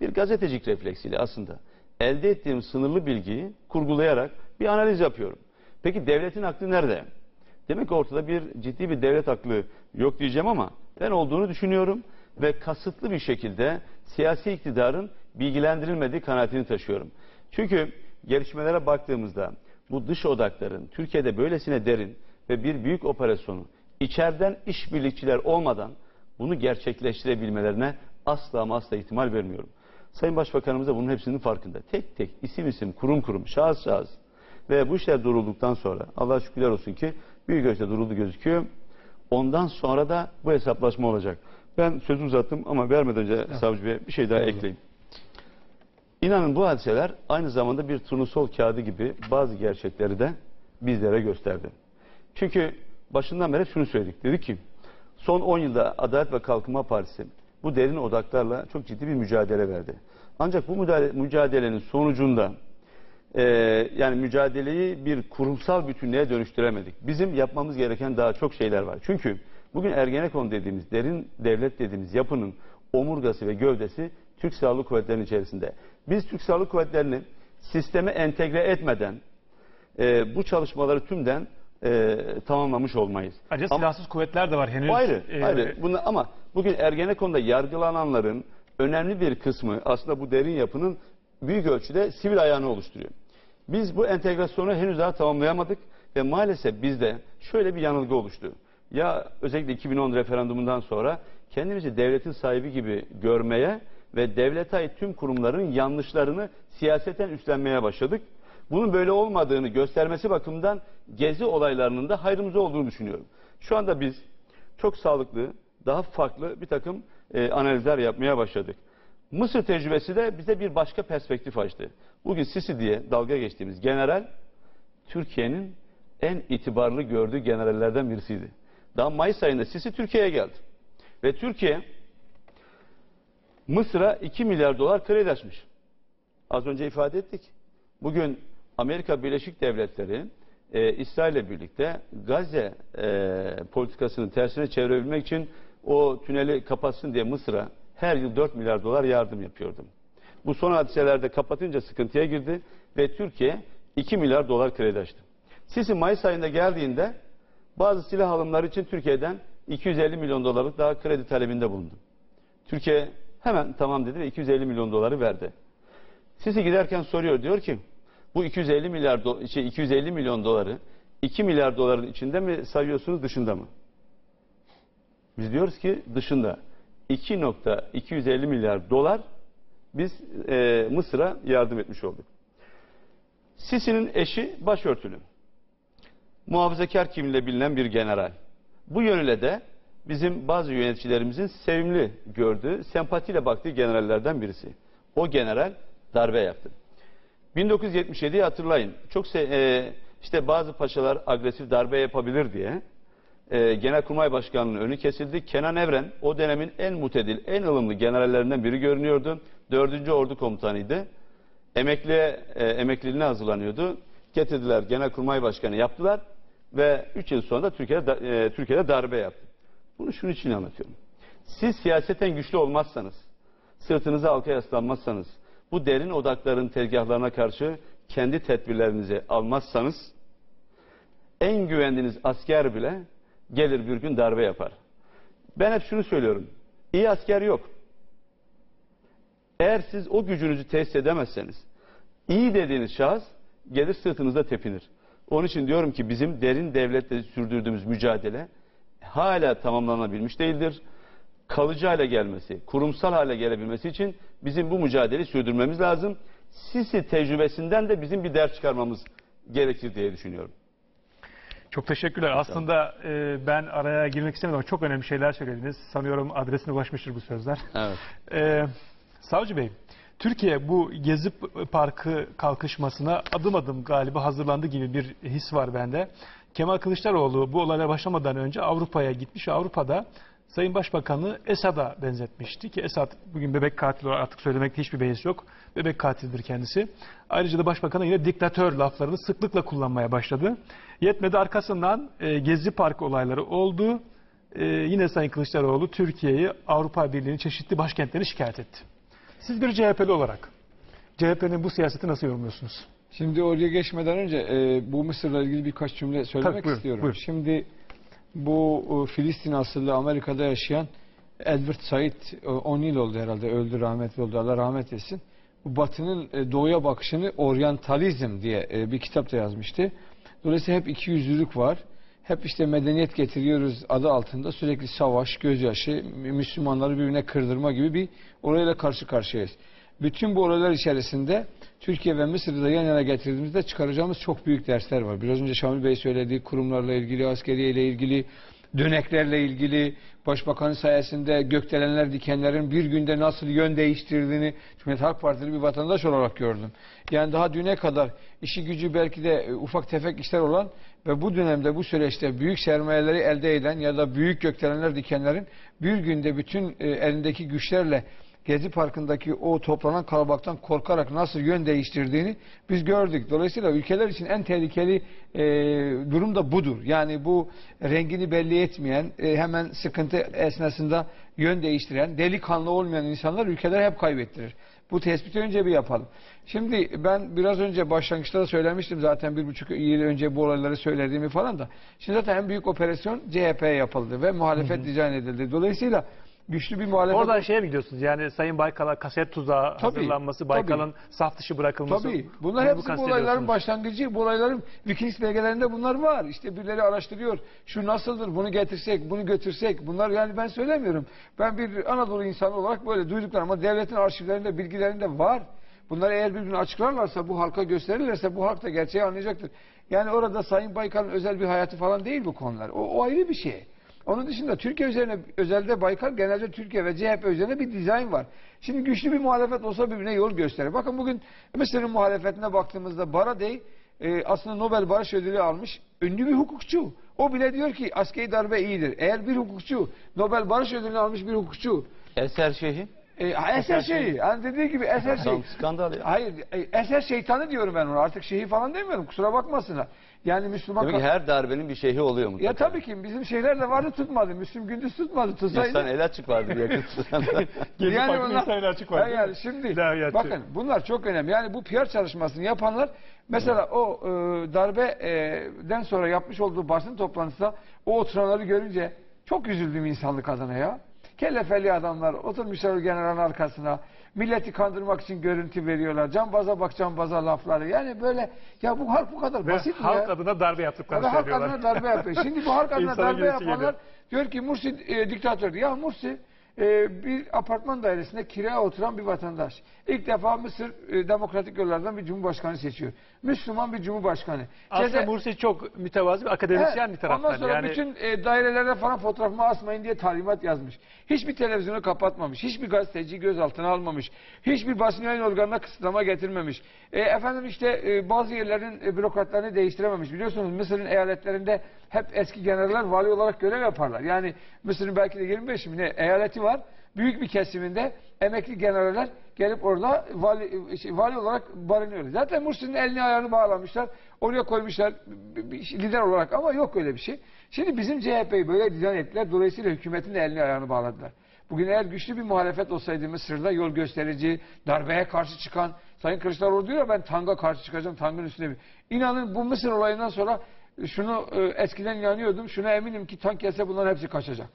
[SPEAKER 3] bir gazetecilik refleksiyle aslında elde ettiğim sınırlı bilgiyi kurgulayarak bir analiz yapıyorum. Peki devletin aklı nerede? Demek ki ortada bir ciddi bir devlet aklı yok diyeceğim ama ben olduğunu düşünüyorum ve kasıtlı bir şekilde siyasi iktidarın bilgilendirilmediği kanaatini taşıyorum. Çünkü gelişmelere baktığımızda bu dış odakların Türkiye'de böylesine derin ve bir büyük operasyonu içeriden işbirlikçiler olmadan bunu gerçekleştirebilmelerine asla ama asla ihtimal vermiyorum. Sayın Başbakanımız da bunun hepsinin farkında. Tek tek, isim isim, kurum kurum, şahıs şahıs. Ve bu işler durulduktan sonra Allah'a şükürler olsun ki büyük ölçüde duruldu gözüküyor. Ondan sonra da bu hesaplaşma olacak. Ben sözü uzattım ama vermeden önce Savcı Bey bir şey daha ekleyeyim. İnanın bu hadiseler aynı zamanda bir turnusol kağıdı gibi bazı gerçekleri de bizlere gösterdi. Çünkü başından beri şunu söyledik. Dedik ki son 10 yılda Adalet ve Kalkınma Partisi bu derin odaklarla çok ciddi bir mücadele verdi. Ancak bu mücadelenin sonucunda e, yani mücadeleyi bir kurumsal bütünlüğe dönüştüremedik. Bizim yapmamız gereken daha çok şeyler var. Çünkü bugün Ergenekon dediğimiz, derin devlet dediğimiz yapının omurgası ve gövdesi Türk Silahlı Kuvvetleri'nin içerisinde. Biz Türk Silahlı Kuvvetleri'ni sisteme entegre etmeden e, bu çalışmaları tümden e, tamamlamış olmayız.
[SPEAKER 1] Ayrıca
[SPEAKER 3] Ama-
[SPEAKER 1] silahsız kuvvetler de var henüz.
[SPEAKER 3] ayrı,
[SPEAKER 1] Ee,
[SPEAKER 3] ayrı. Bunu, ama bugün Ergenekon'da yargılananların önemli bir kısmı aslında bu derin yapının büyük ölçüde sivil ayağını oluşturuyor. Biz bu entegrasyonu henüz daha tamamlayamadık ve maalesef bizde şöyle bir yanılgı oluştu. Ya özellikle 2010 referandumundan sonra kendimizi devletin sahibi gibi görmeye ve devlete ait tüm kurumların yanlışlarını siyaseten üstlenmeye başladık. Bunun böyle olmadığını göstermesi bakımından gezi olaylarının da hayrımıza olduğunu düşünüyorum. Şu anda biz çok sağlıklı, daha farklı bir takım e, analizler yapmaya başladık. Mısır tecrübesi de bize bir başka perspektif açtı. Bugün Sisi diye dalga geçtiğimiz general Türkiye'nin en itibarlı gördüğü generallerden birisiydi. Daha Mayıs ayında Sisi Türkiye'ye geldi. Ve Türkiye Mısır'a 2 milyar dolar kredi açmış. Az önce ifade ettik. Bugün Amerika Birleşik Devletleri e, İsrail'le birlikte Gazze e, politikasını tersine çevirebilmek için o tüneli kapatsın diye Mısır'a her yıl 4 milyar dolar yardım yapıyordum. Bu son hadiselerde kapatınca sıkıntıya girdi ve Türkiye 2 milyar dolar kredi açtı. Sisi Mayıs ayında geldiğinde bazı silah alımları için Türkiye'den 250 milyon dolarlık daha kredi talebinde bulundu. Türkiye hemen tamam dedi ve 250 milyon doları verdi. Sisi giderken soruyor diyor ki bu 250 milyar do- şey 250 milyon doları 2 milyar doların içinde mi sayıyorsunuz dışında mı? Biz diyoruz ki dışında 2.250 milyar dolar biz e, Mısır'a yardım etmiş olduk. Sisi'nin eşi başörtülü. Muhafazakar kimliğiyle bilinen bir general. Bu yönüyle de bizim bazı yöneticilerimizin sevimli gördüğü, sempatiyle baktığı generallerden birisi. O general darbe yaptı. 1977'yi hatırlayın. Çok se- e, işte bazı paşalar agresif darbe yapabilir diye e, Genelkurmay Başkanlığı'nın önü kesildi. Kenan Evren o dönemin en mutedil, en ılımlı generallerinden biri görünüyordu. 4. Ordu Komutanıydı. Emekliye, e, emekliliğine hazırlanıyordu. Getirdiler Genelkurmay Başkanı yaptılar ve 3 yıl sonra da Türkiye'de, e, Türkiye'de darbe yaptı. Bunu şunun için anlatıyorum. Siz siyaseten güçlü olmazsanız, sırtınıza halka yaslanmazsanız, bu derin odakların tezgahlarına karşı kendi tedbirlerinizi almazsanız, en güvendiğiniz asker bile gelir bir gün darbe yapar. Ben hep şunu söylüyorum. İyi asker yok. Eğer siz o gücünüzü tesis edemezseniz, iyi dediğiniz şahıs gelir sırtınızda tepinir. Onun için diyorum ki bizim derin devletle sürdürdüğümüz mücadele hala tamamlanabilmiş değildir. Kalıcı hale gelmesi, kurumsal hale gelebilmesi için bizim bu mücadeleyi sürdürmemiz lazım. Sisi tecrübesinden de bizim bir ders çıkarmamız gerekir diye düşünüyorum.
[SPEAKER 1] Çok teşekkürler. Aslında e, ben araya girmek istemedim ama çok önemli şeyler söylediniz. Sanıyorum adresine ulaşmıştır bu sözler.
[SPEAKER 3] Evet.
[SPEAKER 1] Ee, [LAUGHS] Savcı Bey, Türkiye bu Gezi Parkı kalkışmasına adım adım galiba hazırlandı gibi bir his var bende. Kemal Kılıçdaroğlu bu olaylar başlamadan önce Avrupa'ya gitmiş. Avrupa'da Sayın Başbakanı Esad'a benzetmişti ki Esad bugün bebek katili olarak artık söylemekte hiçbir beis yok. Bebek katildir kendisi. Ayrıca da Başbakan'a yine diktatör laflarını sıklıkla kullanmaya başladı. Yetmedi arkasından e, Gezi Parkı olayları oldu. E, yine Sayın Kılıçdaroğlu Türkiye'yi Avrupa Birliği'nin çeşitli başkentlerine şikayet etti. Siz bir CHP'li olarak CHP'nin bu siyaseti nasıl yorumluyorsunuz?
[SPEAKER 4] Şimdi oraya geçmeden önce e, bu Mısır'la ilgili birkaç cümle söylemek
[SPEAKER 1] Tabii, buyurun,
[SPEAKER 4] istiyorum.
[SPEAKER 1] buyurun.
[SPEAKER 4] Şimdi bu e, Filistin asıllı Amerika'da yaşayan Edward Said e, 10 yıl oldu herhalde öldü rahmetli oldu Allah rahmet etsin. Bu Batı'nın e, doğuya bakışını oryantalizm diye bir kitap da yazmıştı. Dolayısıyla hep iki yüzlülük var. Hep işte medeniyet getiriyoruz adı altında sürekli savaş, gözyaşı, Müslümanları birbirine kırdırma gibi bir orayla karşı karşıyayız. Bütün bu olaylar içerisinde Türkiye ve Mısır'ı da yan yana getirdiğimizde çıkaracağımız çok büyük dersler var. Biraz önce Şamil Bey söylediği kurumlarla ilgili, askeriye ile ilgili, döneklerle ilgili, Başbakanın sayesinde gökdelenler dikenlerin bir günde nasıl yön değiştirdiğini Cumhuriyet Halk Partili bir vatandaş olarak gördüm. Yani daha düne kadar işi gücü belki de e, ufak tefek işler olan ve bu dönemde bu süreçte büyük sermayeleri elde eden ya da büyük gökdelenler dikenlerin bir günde bütün e, elindeki güçlerle Gezi Parkı'ndaki o toplanan kalabalıktan korkarak nasıl yön değiştirdiğini biz gördük. Dolayısıyla ülkeler için en tehlikeli e, durum da budur. Yani bu rengini belli etmeyen, e, hemen sıkıntı esnasında yön değiştiren, delikanlı olmayan insanlar ülkeler hep kaybettirir. Bu tespiti önce bir yapalım. Şimdi ben biraz önce başlangıçta da söylemiştim zaten bir buçuk yıl önce bu olayları söylediğimi falan da. Şimdi zaten en büyük operasyon CHP'ye yapıldı ve muhalefet dizayn edildi. Dolayısıyla güçlü bir muhalefet...
[SPEAKER 14] Oradan şeye mi gidiyorsunuz? Yani Sayın Baykal'a kaset tuzağı
[SPEAKER 4] Tabii,
[SPEAKER 14] hazırlanması. Baykal'ın saf dışı bırakılması.
[SPEAKER 4] Tabii. Bunlar hepsi bu olayların başlangıcı. Bu olayların Wikileaks belgelerinde bunlar var. İşte birileri araştırıyor. Şu nasıldır? Bunu getirsek, bunu götürsek. Bunlar yani ben söylemiyorum. Ben bir Anadolu insanı olarak böyle duyduklarım ama devletin arşivlerinde, bilgilerinde var. Bunları eğer bir gün açıklarlarsa, bu halka gösterirlerse bu halk da gerçeği anlayacaktır. Yani orada Sayın Baykal'ın özel bir hayatı falan değil bu konular. O, o ayrı bir şey. Onun dışında Türkiye üzerine özelde Baykal genelde Türkiye ve CHP üzerine bir dizayn var. Şimdi güçlü bir muhalefet olsa birbirine yol gösterir. Bakın bugün Mısır'ın muhalefetine baktığımızda Baradey e, aslında Nobel Barış Ödülü almış ünlü bir hukukçu. O bile diyor ki askeri darbe iyidir. Eğer bir hukukçu Nobel Barış Ödülünü almış bir hukukçu
[SPEAKER 3] Eser Şeyhi.
[SPEAKER 4] e, eser şeyi. Hani dediği gibi eser şey.
[SPEAKER 3] Tam skandal ya.
[SPEAKER 4] Hayır, e, eser şeytanı diyorum ben ona. Artık şeyhi falan demiyorum. Kusura bakmasınlar. Yani Müslüman
[SPEAKER 3] Demek ki her darbenin bir şeyhi oluyor mutlaka.
[SPEAKER 4] ya tabii ki bizim şeyler de vardı tutmadı. Müslüm Gündüz tutmadı. Tutsaydı.
[SPEAKER 3] İhsan el açık vardı bir yakın.
[SPEAKER 14] Gezi [LAUGHS]
[SPEAKER 4] Yani onlar-
[SPEAKER 14] İsrail açık var.
[SPEAKER 4] Ha
[SPEAKER 14] değil
[SPEAKER 4] yani şimdi
[SPEAKER 14] İlahiyatçı.
[SPEAKER 4] bakın bunlar çok önemli. Yani bu PR çalışmasını yapanlar mesela o e, darbeden sonra yapmış olduğu basın toplantısında o oturanları görünce çok üzüldüm insanlık adına ya. Kellefeli adamlar oturmuşlar o generalin arkasına. Milleti kandırmak için görüntü veriyorlar. Cambaza bak cambaza lafları. Yani böyle ya bu halk bu kadar
[SPEAKER 14] Ve
[SPEAKER 4] basit mi
[SPEAKER 14] halk
[SPEAKER 4] ya?
[SPEAKER 14] adına darbe yaptıklarını
[SPEAKER 4] Tabii halk
[SPEAKER 14] söylüyorlar.
[SPEAKER 4] adına darbe yapıyor. Şimdi bu halk adına darbe yapanlar
[SPEAKER 14] geliyor.
[SPEAKER 4] diyor ki Mursi e, diktatör. Ya Mursi e, bir apartman dairesinde kiraya oturan bir vatandaş. İlk defa Mısır e, demokratik yollardan bir cumhurbaşkanı seçiyor. Müslüman bir cumhurbaşkanı.
[SPEAKER 14] Aslında
[SPEAKER 4] Ceza-
[SPEAKER 14] Mursi çok mütevazi bir akademisyen
[SPEAKER 4] Evet,
[SPEAKER 14] bir taraftan.
[SPEAKER 4] Ondan sonra
[SPEAKER 14] yani
[SPEAKER 4] bütün e, dairelerde falan fotoğrafımı asmayın diye talimat yazmış. Hiçbir televizyonu kapatmamış. Hiçbir gazeteci gözaltına almamış. Hiçbir basın yayın organına kısıtlama getirmemiş. E, efendim işte e, bazı yerlerin e, bürokratlarını değiştirememiş. Biliyorsunuz Mısır'ın eyaletlerinde hep eski generaller vali olarak görev yaparlar. Yani Mısır'ın belki de 25 mi ne eyaleti var. Büyük bir kesiminde emekli generaller gelip orada vali, şey, vali olarak barınıyor. Zaten Mursi'nin elini ayağını bağlamışlar. Oraya koymuşlar bir lider olarak ama yok öyle bir şey. Şimdi bizim CHP'yi böyle dizayn ettiler. Dolayısıyla hükümetin de elini ayağını bağladılar. Bugün eğer güçlü bir muhalefet olsaydı Mısır'da yol gösterici, darbeye karşı çıkan, Sayın Kılıçdaroğlu diyor ya ben tanga karşı çıkacağım, tangın üstüne bir. İnanın bu Mısır olayından sonra şunu e, eskiden inanıyordum, şuna eminim ki tank gelse bunların hepsi kaçacak.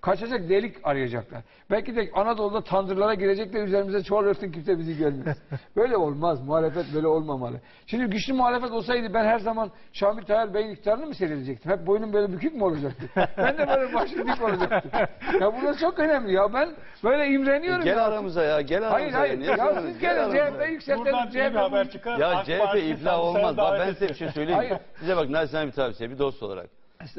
[SPEAKER 4] Kaçacak delik arayacaklar. Belki de Anadolu'da tandırlara girecekler üzerimize çuval örtün kimse bizi görmez. [LAUGHS] Böyle olmaz. Muhalefet böyle olmamalı. Şimdi güçlü muhalefet olsaydı ben her zaman Şamil Tayyar Bey'in iktidarını mı seyredecektim? Hep boynum böyle bükük mü olacaktı? [LAUGHS] ben de böyle başım dik olacaktım. Ya burası çok önemli ya. Ben böyle imreniyorum
[SPEAKER 3] Gel
[SPEAKER 4] ya.
[SPEAKER 3] aramıza ya gel aramıza.
[SPEAKER 4] Hayır hayır. Ya
[SPEAKER 3] soruyorsun?
[SPEAKER 4] siz
[SPEAKER 3] Gel
[SPEAKER 4] gelin. CHP yükseltelim.
[SPEAKER 14] buradan iyi bir
[SPEAKER 4] CHP
[SPEAKER 14] haber çıkar.
[SPEAKER 3] Ya
[SPEAKER 14] AK
[SPEAKER 3] CHP iflah olmaz. Bak ben size bir şey söyleyeyim.
[SPEAKER 4] Hayır.
[SPEAKER 3] Size bak naçizane bir tavsiye bir dost olarak.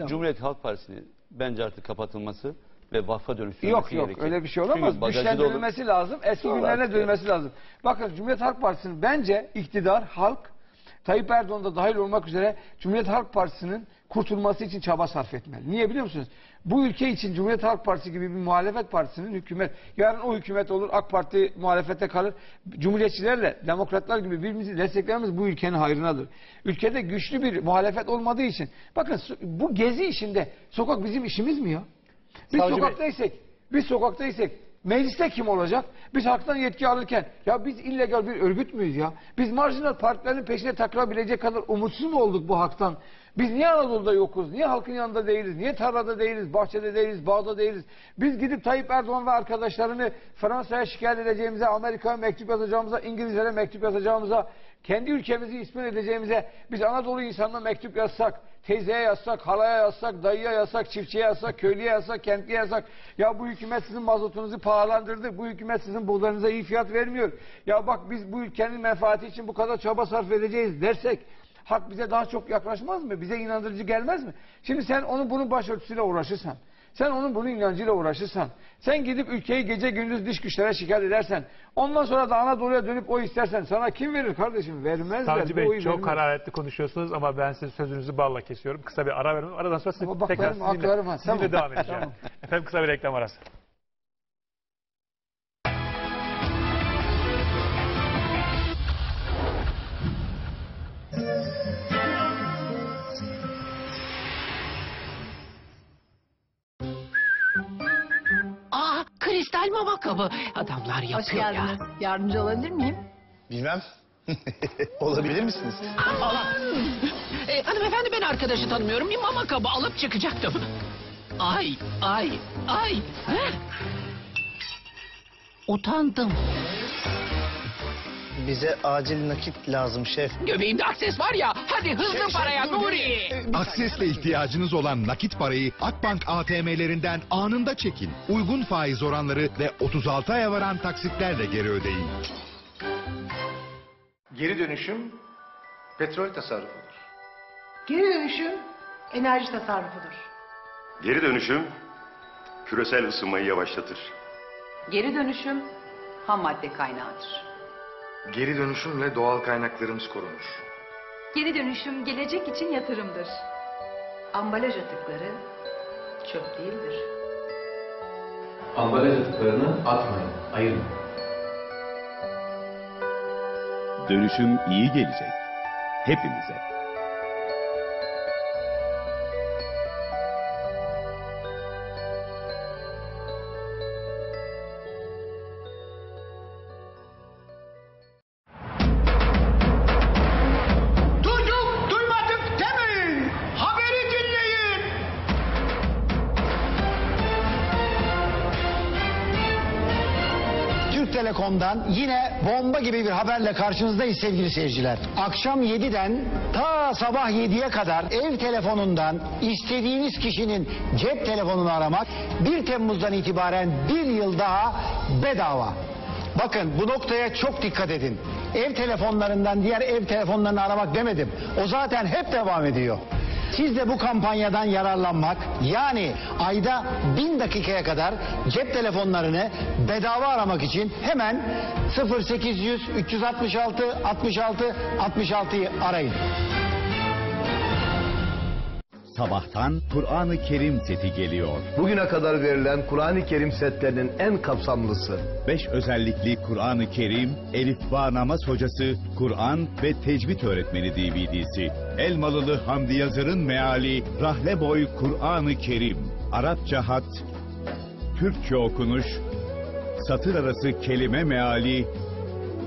[SPEAKER 3] Cumhuriyet Halk Partisi'nin bence artık kapatılması ve vakfa dönüştürülmesi
[SPEAKER 4] Yok yok
[SPEAKER 3] gerekir.
[SPEAKER 4] öyle bir şey
[SPEAKER 3] Çünkü
[SPEAKER 4] olamaz.
[SPEAKER 3] bagajı dolu.
[SPEAKER 4] Güçlendirilmesi lazım. Eski
[SPEAKER 3] Yok
[SPEAKER 4] günlerine dönmesi lazım. Bakın Cumhuriyet Halk Partisi'nin bence iktidar, halk, Tayyip Erdoğan da dahil olmak üzere Cumhuriyet Halk Partisi'nin kurtulması için çaba sarf etmeli. Niye biliyor musunuz? Bu ülke için Cumhuriyet Halk Partisi gibi bir muhalefet partisinin hükümet, yarın o hükümet olur, AK Parti muhalefete kalır. Cumhuriyetçilerle, demokratlar gibi birbirimizi desteklememiz bu ülkenin hayrınadır. Ülkede güçlü bir muhalefet olmadığı için, bakın bu gezi işinde sokak bizim işimiz mi ya? Biz
[SPEAKER 14] Savcı Bey.
[SPEAKER 4] sokaktaysak, biz sokaktaysak mecliste kim olacak? Biz halktan yetki alırken ya biz illegal bir örgüt müyüz ya? Biz marjinal partilerin peşine takılabilecek kadar umutsuz mu olduk bu halktan? Biz niye Anadolu'da yokuz? Niye halkın yanında değiliz? Niye tarlada değiliz? Bahçede değiliz? Bağda değiliz? Biz gidip Tayyip Erdoğan ve arkadaşlarını Fransa'ya şikayet edeceğimize, Amerika'ya mektup yazacağımıza, İngilizlere mektup yazacağımıza, kendi ülkemizi ismin edeceğimize biz Anadolu insanına mektup yazsak, teyzeye yazsak, halaya yazsak, dayıya yazsak, çiftçiye yazsak, köylüye yazsak, kentliye yazsak. Ya bu hükümet sizin mazotunuzu pahalandırdı. Bu hükümet sizin buğdayınıza iyi fiyat vermiyor. Ya bak biz bu ülkenin menfaati için bu kadar çaba sarf edeceğiz dersek halk bize daha çok yaklaşmaz mı? Bize inandırıcı gelmez mi? Şimdi sen onun bunun başörtüsüyle uğraşırsan, sen onun bunun inancıyla uğraşırsan, sen gidip ülkeyi gece gündüz dış güçlere şikayet edersen, ondan sonra da Anadolu'ya dönüp o istersen sana kim verir kardeşim? Vermezler.
[SPEAKER 14] Savcı Bey çok
[SPEAKER 4] vermez.
[SPEAKER 14] hararetli konuşuyorsunuz ama ben sizin sözünüzü balla kesiyorum. Kısa bir ara verin. Aradan sonra siz tekrar
[SPEAKER 4] benim,
[SPEAKER 14] sizinle, sizinle devam edeceğim.
[SPEAKER 4] tamam.
[SPEAKER 14] Efendim kısa bir reklam arası.
[SPEAKER 15] Mama kabı. Adamlar yapıyor
[SPEAKER 16] Hoş
[SPEAKER 15] ya.
[SPEAKER 16] geldiniz. Yardımcı olabilir miyim?
[SPEAKER 17] Bilmem. [LAUGHS] Olabilir misiniz?
[SPEAKER 15] E, hanımefendi ben arkadaşı tanımıyorum. Bir mama kabı alıp çıkacaktım. Ay, ay, ay. Utandım.
[SPEAKER 17] Bize acil nakit lazım şef.
[SPEAKER 15] Göbeğimde akses var ya. Hadi hızlı
[SPEAKER 17] Şey, şey,
[SPEAKER 15] paraya
[SPEAKER 17] dur.
[SPEAKER 15] Nuri.
[SPEAKER 18] Aksesle ihtiyacınız olan nakit parayı Akbank ATM'lerinden anında çekin. Uygun faiz oranları ve 36 aya varan taksitlerle geri ödeyin.
[SPEAKER 19] Geri dönüşüm petrol tasarrufudur.
[SPEAKER 16] Geri dönüşüm enerji tasarrufudur.
[SPEAKER 20] Geri dönüşüm küresel ısınmayı yavaşlatır.
[SPEAKER 16] Geri dönüşüm ham madde kaynağıdır.
[SPEAKER 19] Geri dönüşümle doğal kaynaklarımız korunur.
[SPEAKER 16] Geri dönüşüm gelecek için yatırımdır. Ambalaj atıkları çöp değildir.
[SPEAKER 21] Ambalaj atıklarını atmayın, ayırın.
[SPEAKER 22] Dönüşüm iyi gelecek. Hepimize.
[SPEAKER 23] Telekom'dan yine bomba gibi bir haberle karşınızdayız sevgili seyirciler. Akşam 7'den ta sabah 7'ye kadar ev telefonundan istediğiniz kişinin cep telefonunu aramak 1 Temmuz'dan itibaren bir yıl daha bedava. Bakın bu noktaya çok dikkat edin. Ev telefonlarından diğer ev telefonlarını aramak demedim. O zaten hep devam ediyor. Siz de bu kampanyadan yararlanmak yani ayda bin dakikaya kadar cep telefonlarını bedava aramak için hemen 0800 366 66 66'yı arayın.
[SPEAKER 22] Sabahtan Kur'an-ı Kerim seti geliyor.
[SPEAKER 24] Bugüne kadar verilen Kur'an-ı Kerim setlerinin en kapsamlısı.
[SPEAKER 22] 5 özellikli Kur'an-ı Kerim, Elif Bağ Namaz Hocası, Kur'an ve Tecvid Öğretmeni DVD'si. Elmalılı Hamdi Yazır'ın meali, Rahle Boy Kur'an-ı Kerim. Arapça hat, Türkçe okunuş, satır arası kelime meali,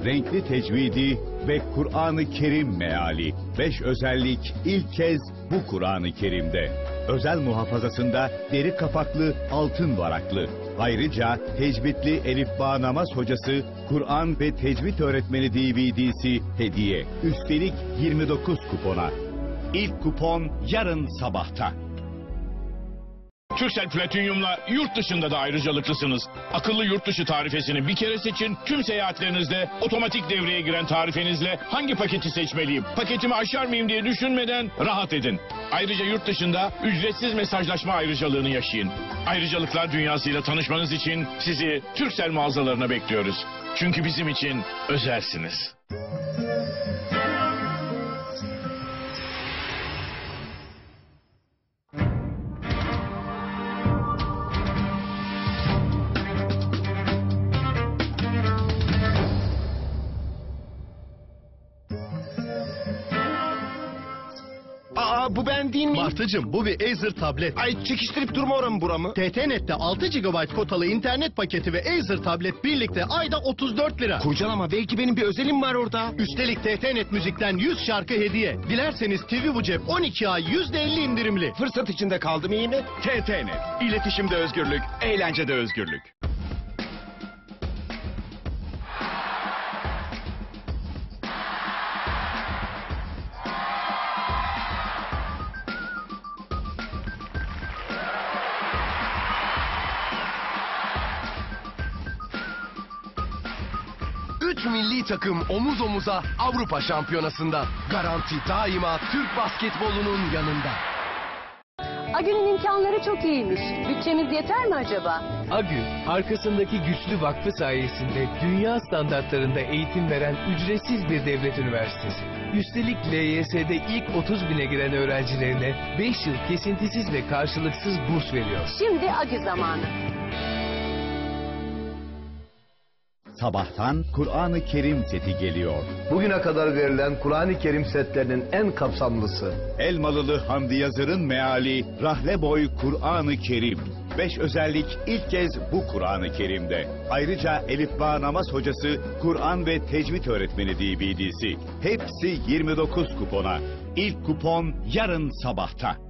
[SPEAKER 22] renkli tecvidi ve Kur'an-ı Kerim meali. Beş özellik ilk kez bu Kur'an-ı Kerim'de. Özel muhafazasında deri kapaklı altın varaklı. Ayrıca tecvidli Elif Bağ Namaz Hocası, Kur'an ve Tecvid Öğretmeni DVD'si hediye. Üstelik 29 kupona. İlk kupon yarın sabahta.
[SPEAKER 25] Türksel Platinyum'la yurt dışında da ayrıcalıklısınız. Akıllı yurt dışı tarifesini bir kere seçin. Tüm seyahatlerinizde otomatik devreye giren tarifenizle hangi paketi seçmeliyim? Paketimi aşar mıyım diye düşünmeden rahat edin. Ayrıca yurt dışında ücretsiz mesajlaşma ayrıcalığını yaşayın. Ayrıcalıklar dünyasıyla tanışmanız için sizi Türksel mağazalarına bekliyoruz. Çünkü bizim için özelsiniz.
[SPEAKER 26] Bu ben değil miyim? Martıcım bu bir Acer tablet. Ay çekiştirip durma oramı buramı. TTNet'te 6 GB kotalı internet paketi ve Acer tablet birlikte ayda 34 lira. Kurcalama belki benim bir özelim var orada. Üstelik TTNet müzikten 100 şarkı hediye. Dilerseniz TV bu cep 12 ay %50 indirimli. Fırsat içinde kaldım iyi mi?
[SPEAKER 22] TTNet. İletişimde özgürlük, eğlencede özgürlük.
[SPEAKER 26] Milli takım omuz omuza Avrupa Şampiyonası'nda. Garanti daima Türk basketbolunun yanında.
[SPEAKER 27] Agü'nün imkanları çok iyiymiş. Bütçemiz yeter mi acaba?
[SPEAKER 28] Agü, arkasındaki güçlü vakfı sayesinde dünya standartlarında eğitim veren ücretsiz bir devlet üniversitesi. Üstelik LYS'de ilk 30 bine giren öğrencilerine 5 yıl kesintisiz ve karşılıksız burs veriyor.
[SPEAKER 27] Şimdi Agü zamanı.
[SPEAKER 22] Sabahtan Kur'an-ı Kerim seti geliyor.
[SPEAKER 24] Bugüne kadar verilen Kur'an-ı Kerim setlerinin en kapsamlısı.
[SPEAKER 22] Elmalılı Hamdi Yazır'ın meali, Rahle Boy Kur'an-ı Kerim. 105 özellik ilk kez bu Kur'an-ı Kerim'de. Ayrıca Elif Bağ Namaz Hocası, Kur'an ve Tecvid Öğretmeni DVD'si. Hepsi 29 kupona. İlk kupon yarın sabahta.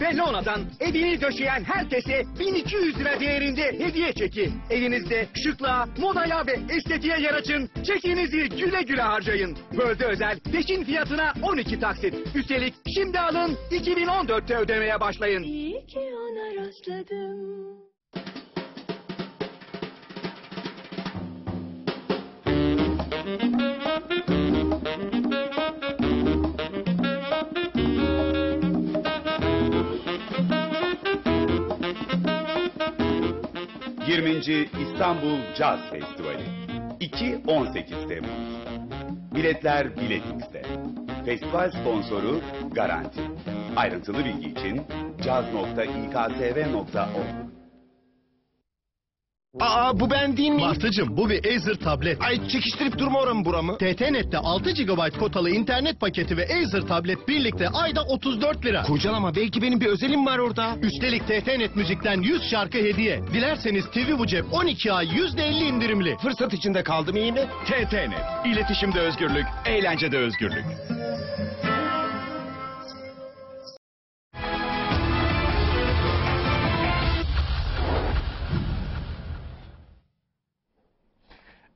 [SPEAKER 29] Bellona'dan evini döşeyen herkese 1200 lira değerinde hediye çeki. Evinizde şıklığa, modaya ve estetiğe yer açın. Çekinizi güle güle harcayın. Bölde özel peşin fiyatına 12 taksit. Üstelik şimdi alın 2014'te ödemeye başlayın.
[SPEAKER 30] İyi ki ona rastladım.
[SPEAKER 22] ...20. İstanbul Caz Festivali. 2-18 Temmuz. Biletler Biletix'te. Festival sponsoru Garanti. Ayrıntılı bilgi için caz.iksv.org
[SPEAKER 26] Aa bu ben değil miyim? Martıcım bu bir Acer tablet. Ay çekiştirip durma oramı buramı. TTNet'te 6 GB kotalı internet paketi ve Acer tablet birlikte ayda 34 lira. Kocalama belki benim bir özelim var orada. Üstelik TTNet müzikten 100 şarkı hediye. Dilerseniz TV bu cep 12 ay %50 indirimli. Fırsat içinde kaldım iyi mi?
[SPEAKER 22] TTNet. İletişimde özgürlük, eğlencede özgürlük.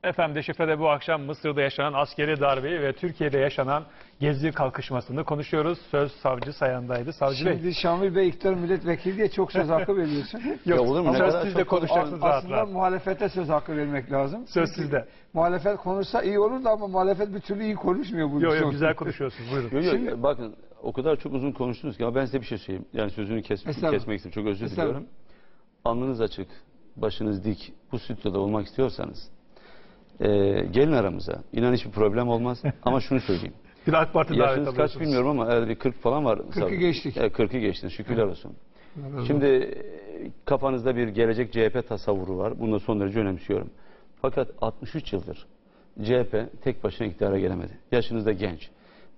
[SPEAKER 1] Efendim Deşifre'de bu akşam Mısır'da yaşanan askeri darbeyi ve Türkiye'de yaşanan Gezi kalkışmasını konuşuyoruz. Söz savcı sayandaydı. Savcı Bey.
[SPEAKER 4] Şimdi Şamil Bey iktidar milletvekili diye çok söz hakkı veriyorsun. [LAUGHS]
[SPEAKER 1] Yok, olur mu? Ne
[SPEAKER 4] Ama
[SPEAKER 1] kadar siz de
[SPEAKER 4] çok-
[SPEAKER 1] konuşacaksınız rahat
[SPEAKER 4] Aslında
[SPEAKER 1] rahat.
[SPEAKER 4] muhalefete söz hakkı vermek lazım.
[SPEAKER 1] Söz
[SPEAKER 4] Çünkü
[SPEAKER 1] sizde.
[SPEAKER 4] Muhalefet konuşsa iyi olur da ama muhalefet bir türlü iyi konuşmuyor. Bu
[SPEAKER 1] Yok yok güzel konuşuyorsunuz. Buyurun.
[SPEAKER 3] Yok, yok,
[SPEAKER 4] Şimdi-
[SPEAKER 3] bakın o kadar çok uzun konuştunuz ki ama ben size bir şey söyleyeyim. Yani sözünü kes, kesmek istedim. Çok özür diliyorum. Alnınız açık, başınız dik. Bu stüdyoda olmak istiyorsanız e, gelin aramıza. İnan hiçbir problem olmaz. ama şunu söyleyeyim. [LAUGHS]
[SPEAKER 1] Bir AK Parti davet
[SPEAKER 3] Yaşınız kaç
[SPEAKER 1] alıyorsunuz.
[SPEAKER 3] bilmiyorum ama herhalde bir 40 falan var.
[SPEAKER 4] 40'ı geçtik.
[SPEAKER 3] Evet, 40'ı geçtiniz. Şükürler olsun. Şimdi e, kafanızda bir gelecek CHP tasavvuru var. Bunu da son derece önemsiyorum. Fakat 63 yıldır CHP tek başına iktidara gelemedi. Yaşınız da genç.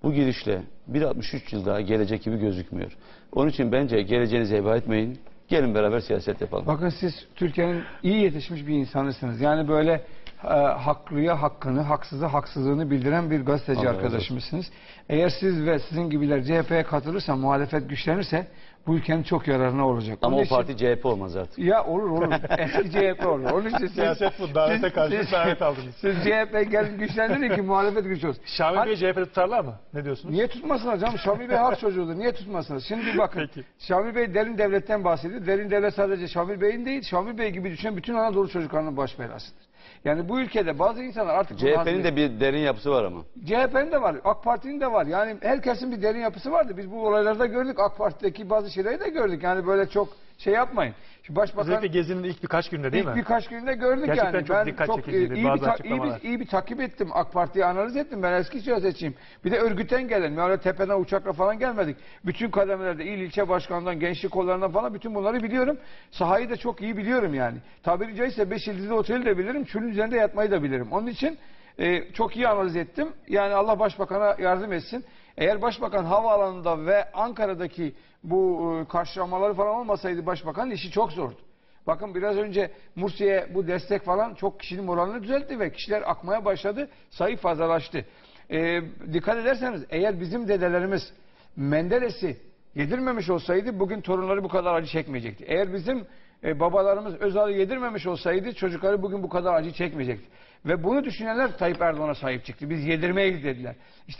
[SPEAKER 3] Bu gidişle bir 63 yıl daha gelecek gibi gözükmüyor. Onun için bence geleceğinizi heba etmeyin. Gelin beraber siyaset yapalım.
[SPEAKER 4] Bakın siz Türkiye'nin iyi yetişmiş bir insanısınız. Yani böyle e, haklıya hakkını, haksıza haksızlığını bildiren bir gazeteci
[SPEAKER 3] razı
[SPEAKER 4] arkadaşımızsınız. Eğer siz ve sizin gibiler CHP'ye katılırsa, muhalefet güçlenirse bu ülkenin çok yararına olacak.
[SPEAKER 3] Ama
[SPEAKER 4] Onun
[SPEAKER 3] o
[SPEAKER 4] için-
[SPEAKER 3] parti CHP olmaz artık.
[SPEAKER 4] Ya olur olur. [LAUGHS] Eski CHP olur. Onun için siz,
[SPEAKER 1] Siyaset bu. Davete
[SPEAKER 4] siz-
[SPEAKER 1] karşı
[SPEAKER 4] siz-
[SPEAKER 1] davet aldınız.
[SPEAKER 4] Siz CHP gelin güçlendirin ki muhalefet güçlü olsun. Hani-
[SPEAKER 1] Bey CHP'de tutarlar mı? Ne diyorsunuz?
[SPEAKER 4] Niye tutmasınlar canım? Şamil Bey hak çocuğudur. Niye tutmasınlar? Şimdi bakın.
[SPEAKER 1] Peki.
[SPEAKER 4] Şamil Bey derin devletten bahsediyor. Derin devlet sadece Şamil Bey'in değil. Şamil Bey gibi düşünen bütün Anadolu çocuklarının baş belasıdır. Yani bu ülkede bazı insanlar artık...
[SPEAKER 3] CHP'nin de bir derin yapısı var ama.
[SPEAKER 4] CHP'nin de var, AK Parti'nin de var. Yani herkesin bir derin yapısı vardı. Biz bu olaylarda gördük. AK Parti'deki bazı şeyleri de gördük. Yani böyle çok şey yapmayın. Şimdi Başbakan
[SPEAKER 1] Özellikle Gezi'nin ilk birkaç günde değil
[SPEAKER 4] İlk
[SPEAKER 1] mi?
[SPEAKER 4] birkaç günde gördük
[SPEAKER 1] Gerçekten
[SPEAKER 4] yani.
[SPEAKER 1] çok
[SPEAKER 4] ben
[SPEAKER 1] dikkat
[SPEAKER 4] çok
[SPEAKER 1] çekiciydi
[SPEAKER 4] iyi,
[SPEAKER 1] bazı
[SPEAKER 4] bir, iyi, bir, iyi bir takip ettim. AK Parti'yi analiz ettim. Ben eski siyasetçiyim. Bir de örgütten gelen. Yani öyle tepeden uçakla falan gelmedik. Bütün kademelerde il ilçe başkanından, gençlik kollarından falan bütün bunları biliyorum. Sahayı da çok iyi biliyorum yani. Tabiri caizse 5 yıldızlı oteli de bilirim. Çölün üzerinde yatmayı da bilirim. Onun için e, çok iyi analiz ettim. Yani Allah Başbakan'a yardım etsin. Eğer Başbakan havaalanında ve Ankara'daki bu e, karşılamaları falan olmasaydı Başbakan işi çok zordu. Bakın biraz önce Mursi'ye bu destek falan çok kişinin moralini düzeltti ve kişiler akmaya başladı. Sayı fazlalaştı. Ee, dikkat ederseniz eğer bizim dedelerimiz Menderes'i yedirmemiş olsaydı bugün torunları bu kadar acı çekmeyecekti. Eğer bizim e, babalarımız Özal'ı yedirmemiş olsaydı çocukları bugün bu kadar acı çekmeyecekti. Ve bunu düşünenler Tayyip Erdoğan'a sahip çıktı. Biz yedirmeyiz dediler.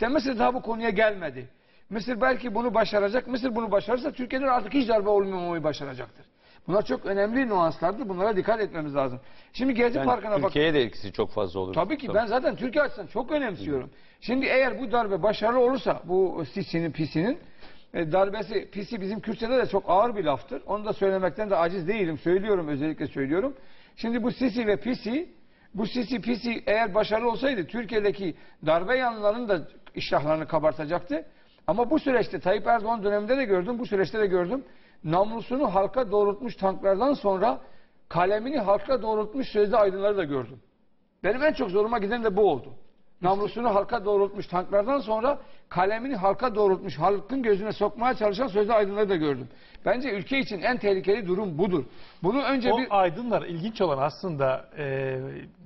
[SPEAKER 4] Mısır daha bu konuya gelmedi. Mısır belki bunu başaracak. Mısır bunu başarırsa Türkiye'den artık hiç darbe olmamayı başaracaktır. Bunlar çok önemli nüanslardır. Bunlara dikkat etmemiz lazım. Şimdi Gezi
[SPEAKER 3] Yani
[SPEAKER 4] Parkı'na bak.
[SPEAKER 3] Türkiye'ye de etkisi çok fazla olur.
[SPEAKER 4] Tabii ki ben zaten Türkiye açısından çok önemsiyorum. Şimdi eğer bu darbe başarılı olursa bu Sisi'nin pisinin e, darbesi pisi bizim Kürtçe'de de çok ağır bir laftır. Onu da söylemekten de aciz değilim. Söylüyorum özellikle söylüyorum. Şimdi bu Sisi ve pisi bu Sisi pisi eğer başarılı olsaydı Türkiye'deki darbe yanlılarının da iştahlarını kabartacaktı. Ama bu süreçte Tayyip Erdoğan döneminde de gördüm, bu süreçte de gördüm. Namlusunu halka doğrultmuş tanklardan sonra kalemini halka doğrultmuş sözde aydınları da gördüm. Benim en çok zoruma giden de bu oldu. namlusunu halka doğrultmuş tanklardan sonra kalemini halka doğrultmuş, halkın gözüne sokmaya çalışan sözde aydınları da gördüm. Bence ülke için en tehlikeli durum budur. Bunu önce
[SPEAKER 14] o
[SPEAKER 4] bir...
[SPEAKER 14] aydınlar ilginç olan aslında e,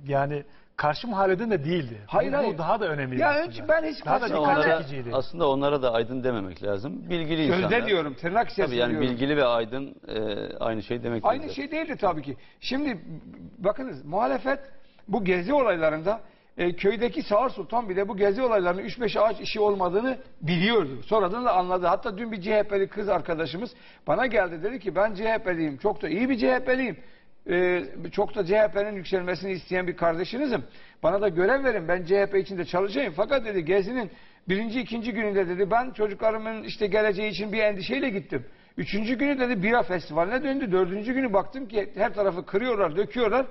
[SPEAKER 14] yani karşı muhalefetin de değildi.
[SPEAKER 4] Hayır,
[SPEAKER 14] bu,
[SPEAKER 4] hayır.
[SPEAKER 14] Bu daha da önemli.
[SPEAKER 4] Ya önce ben hiç
[SPEAKER 14] daha da
[SPEAKER 4] karşı-
[SPEAKER 14] dikkat çekiciydi.
[SPEAKER 3] aslında onlara da aydın dememek lazım. Bilgili
[SPEAKER 4] Sözde
[SPEAKER 3] insanlar.
[SPEAKER 4] diyorum, tırnak içerisinde
[SPEAKER 3] Tabii yani
[SPEAKER 4] diyorum.
[SPEAKER 3] bilgili ve aydın e, aynı şey demek
[SPEAKER 4] Aynı şey değildi tabii ki. Şimdi bakınız muhalefet bu gezi olaylarında e, köydeki Sağır Sultan bile bu gezi olaylarının 3-5 ağaç işi olmadığını biliyordu. Sonradan da anladı. Hatta dün bir CHP'li kız arkadaşımız bana geldi dedi ki ben CHP'liyim. Çok da iyi bir CHP'liyim. E, çok da CHP'nin yükselmesini isteyen bir kardeşinizim. Bana da görev verin ben CHP içinde çalışayım. Fakat dedi gezinin birinci ikinci gününde dedi ben çocuklarımın işte geleceği için bir endişeyle gittim. Üçüncü günü dedi bira festivaline döndü. Dördüncü günü baktım ki her tarafı kırıyorlar, döküyorlar.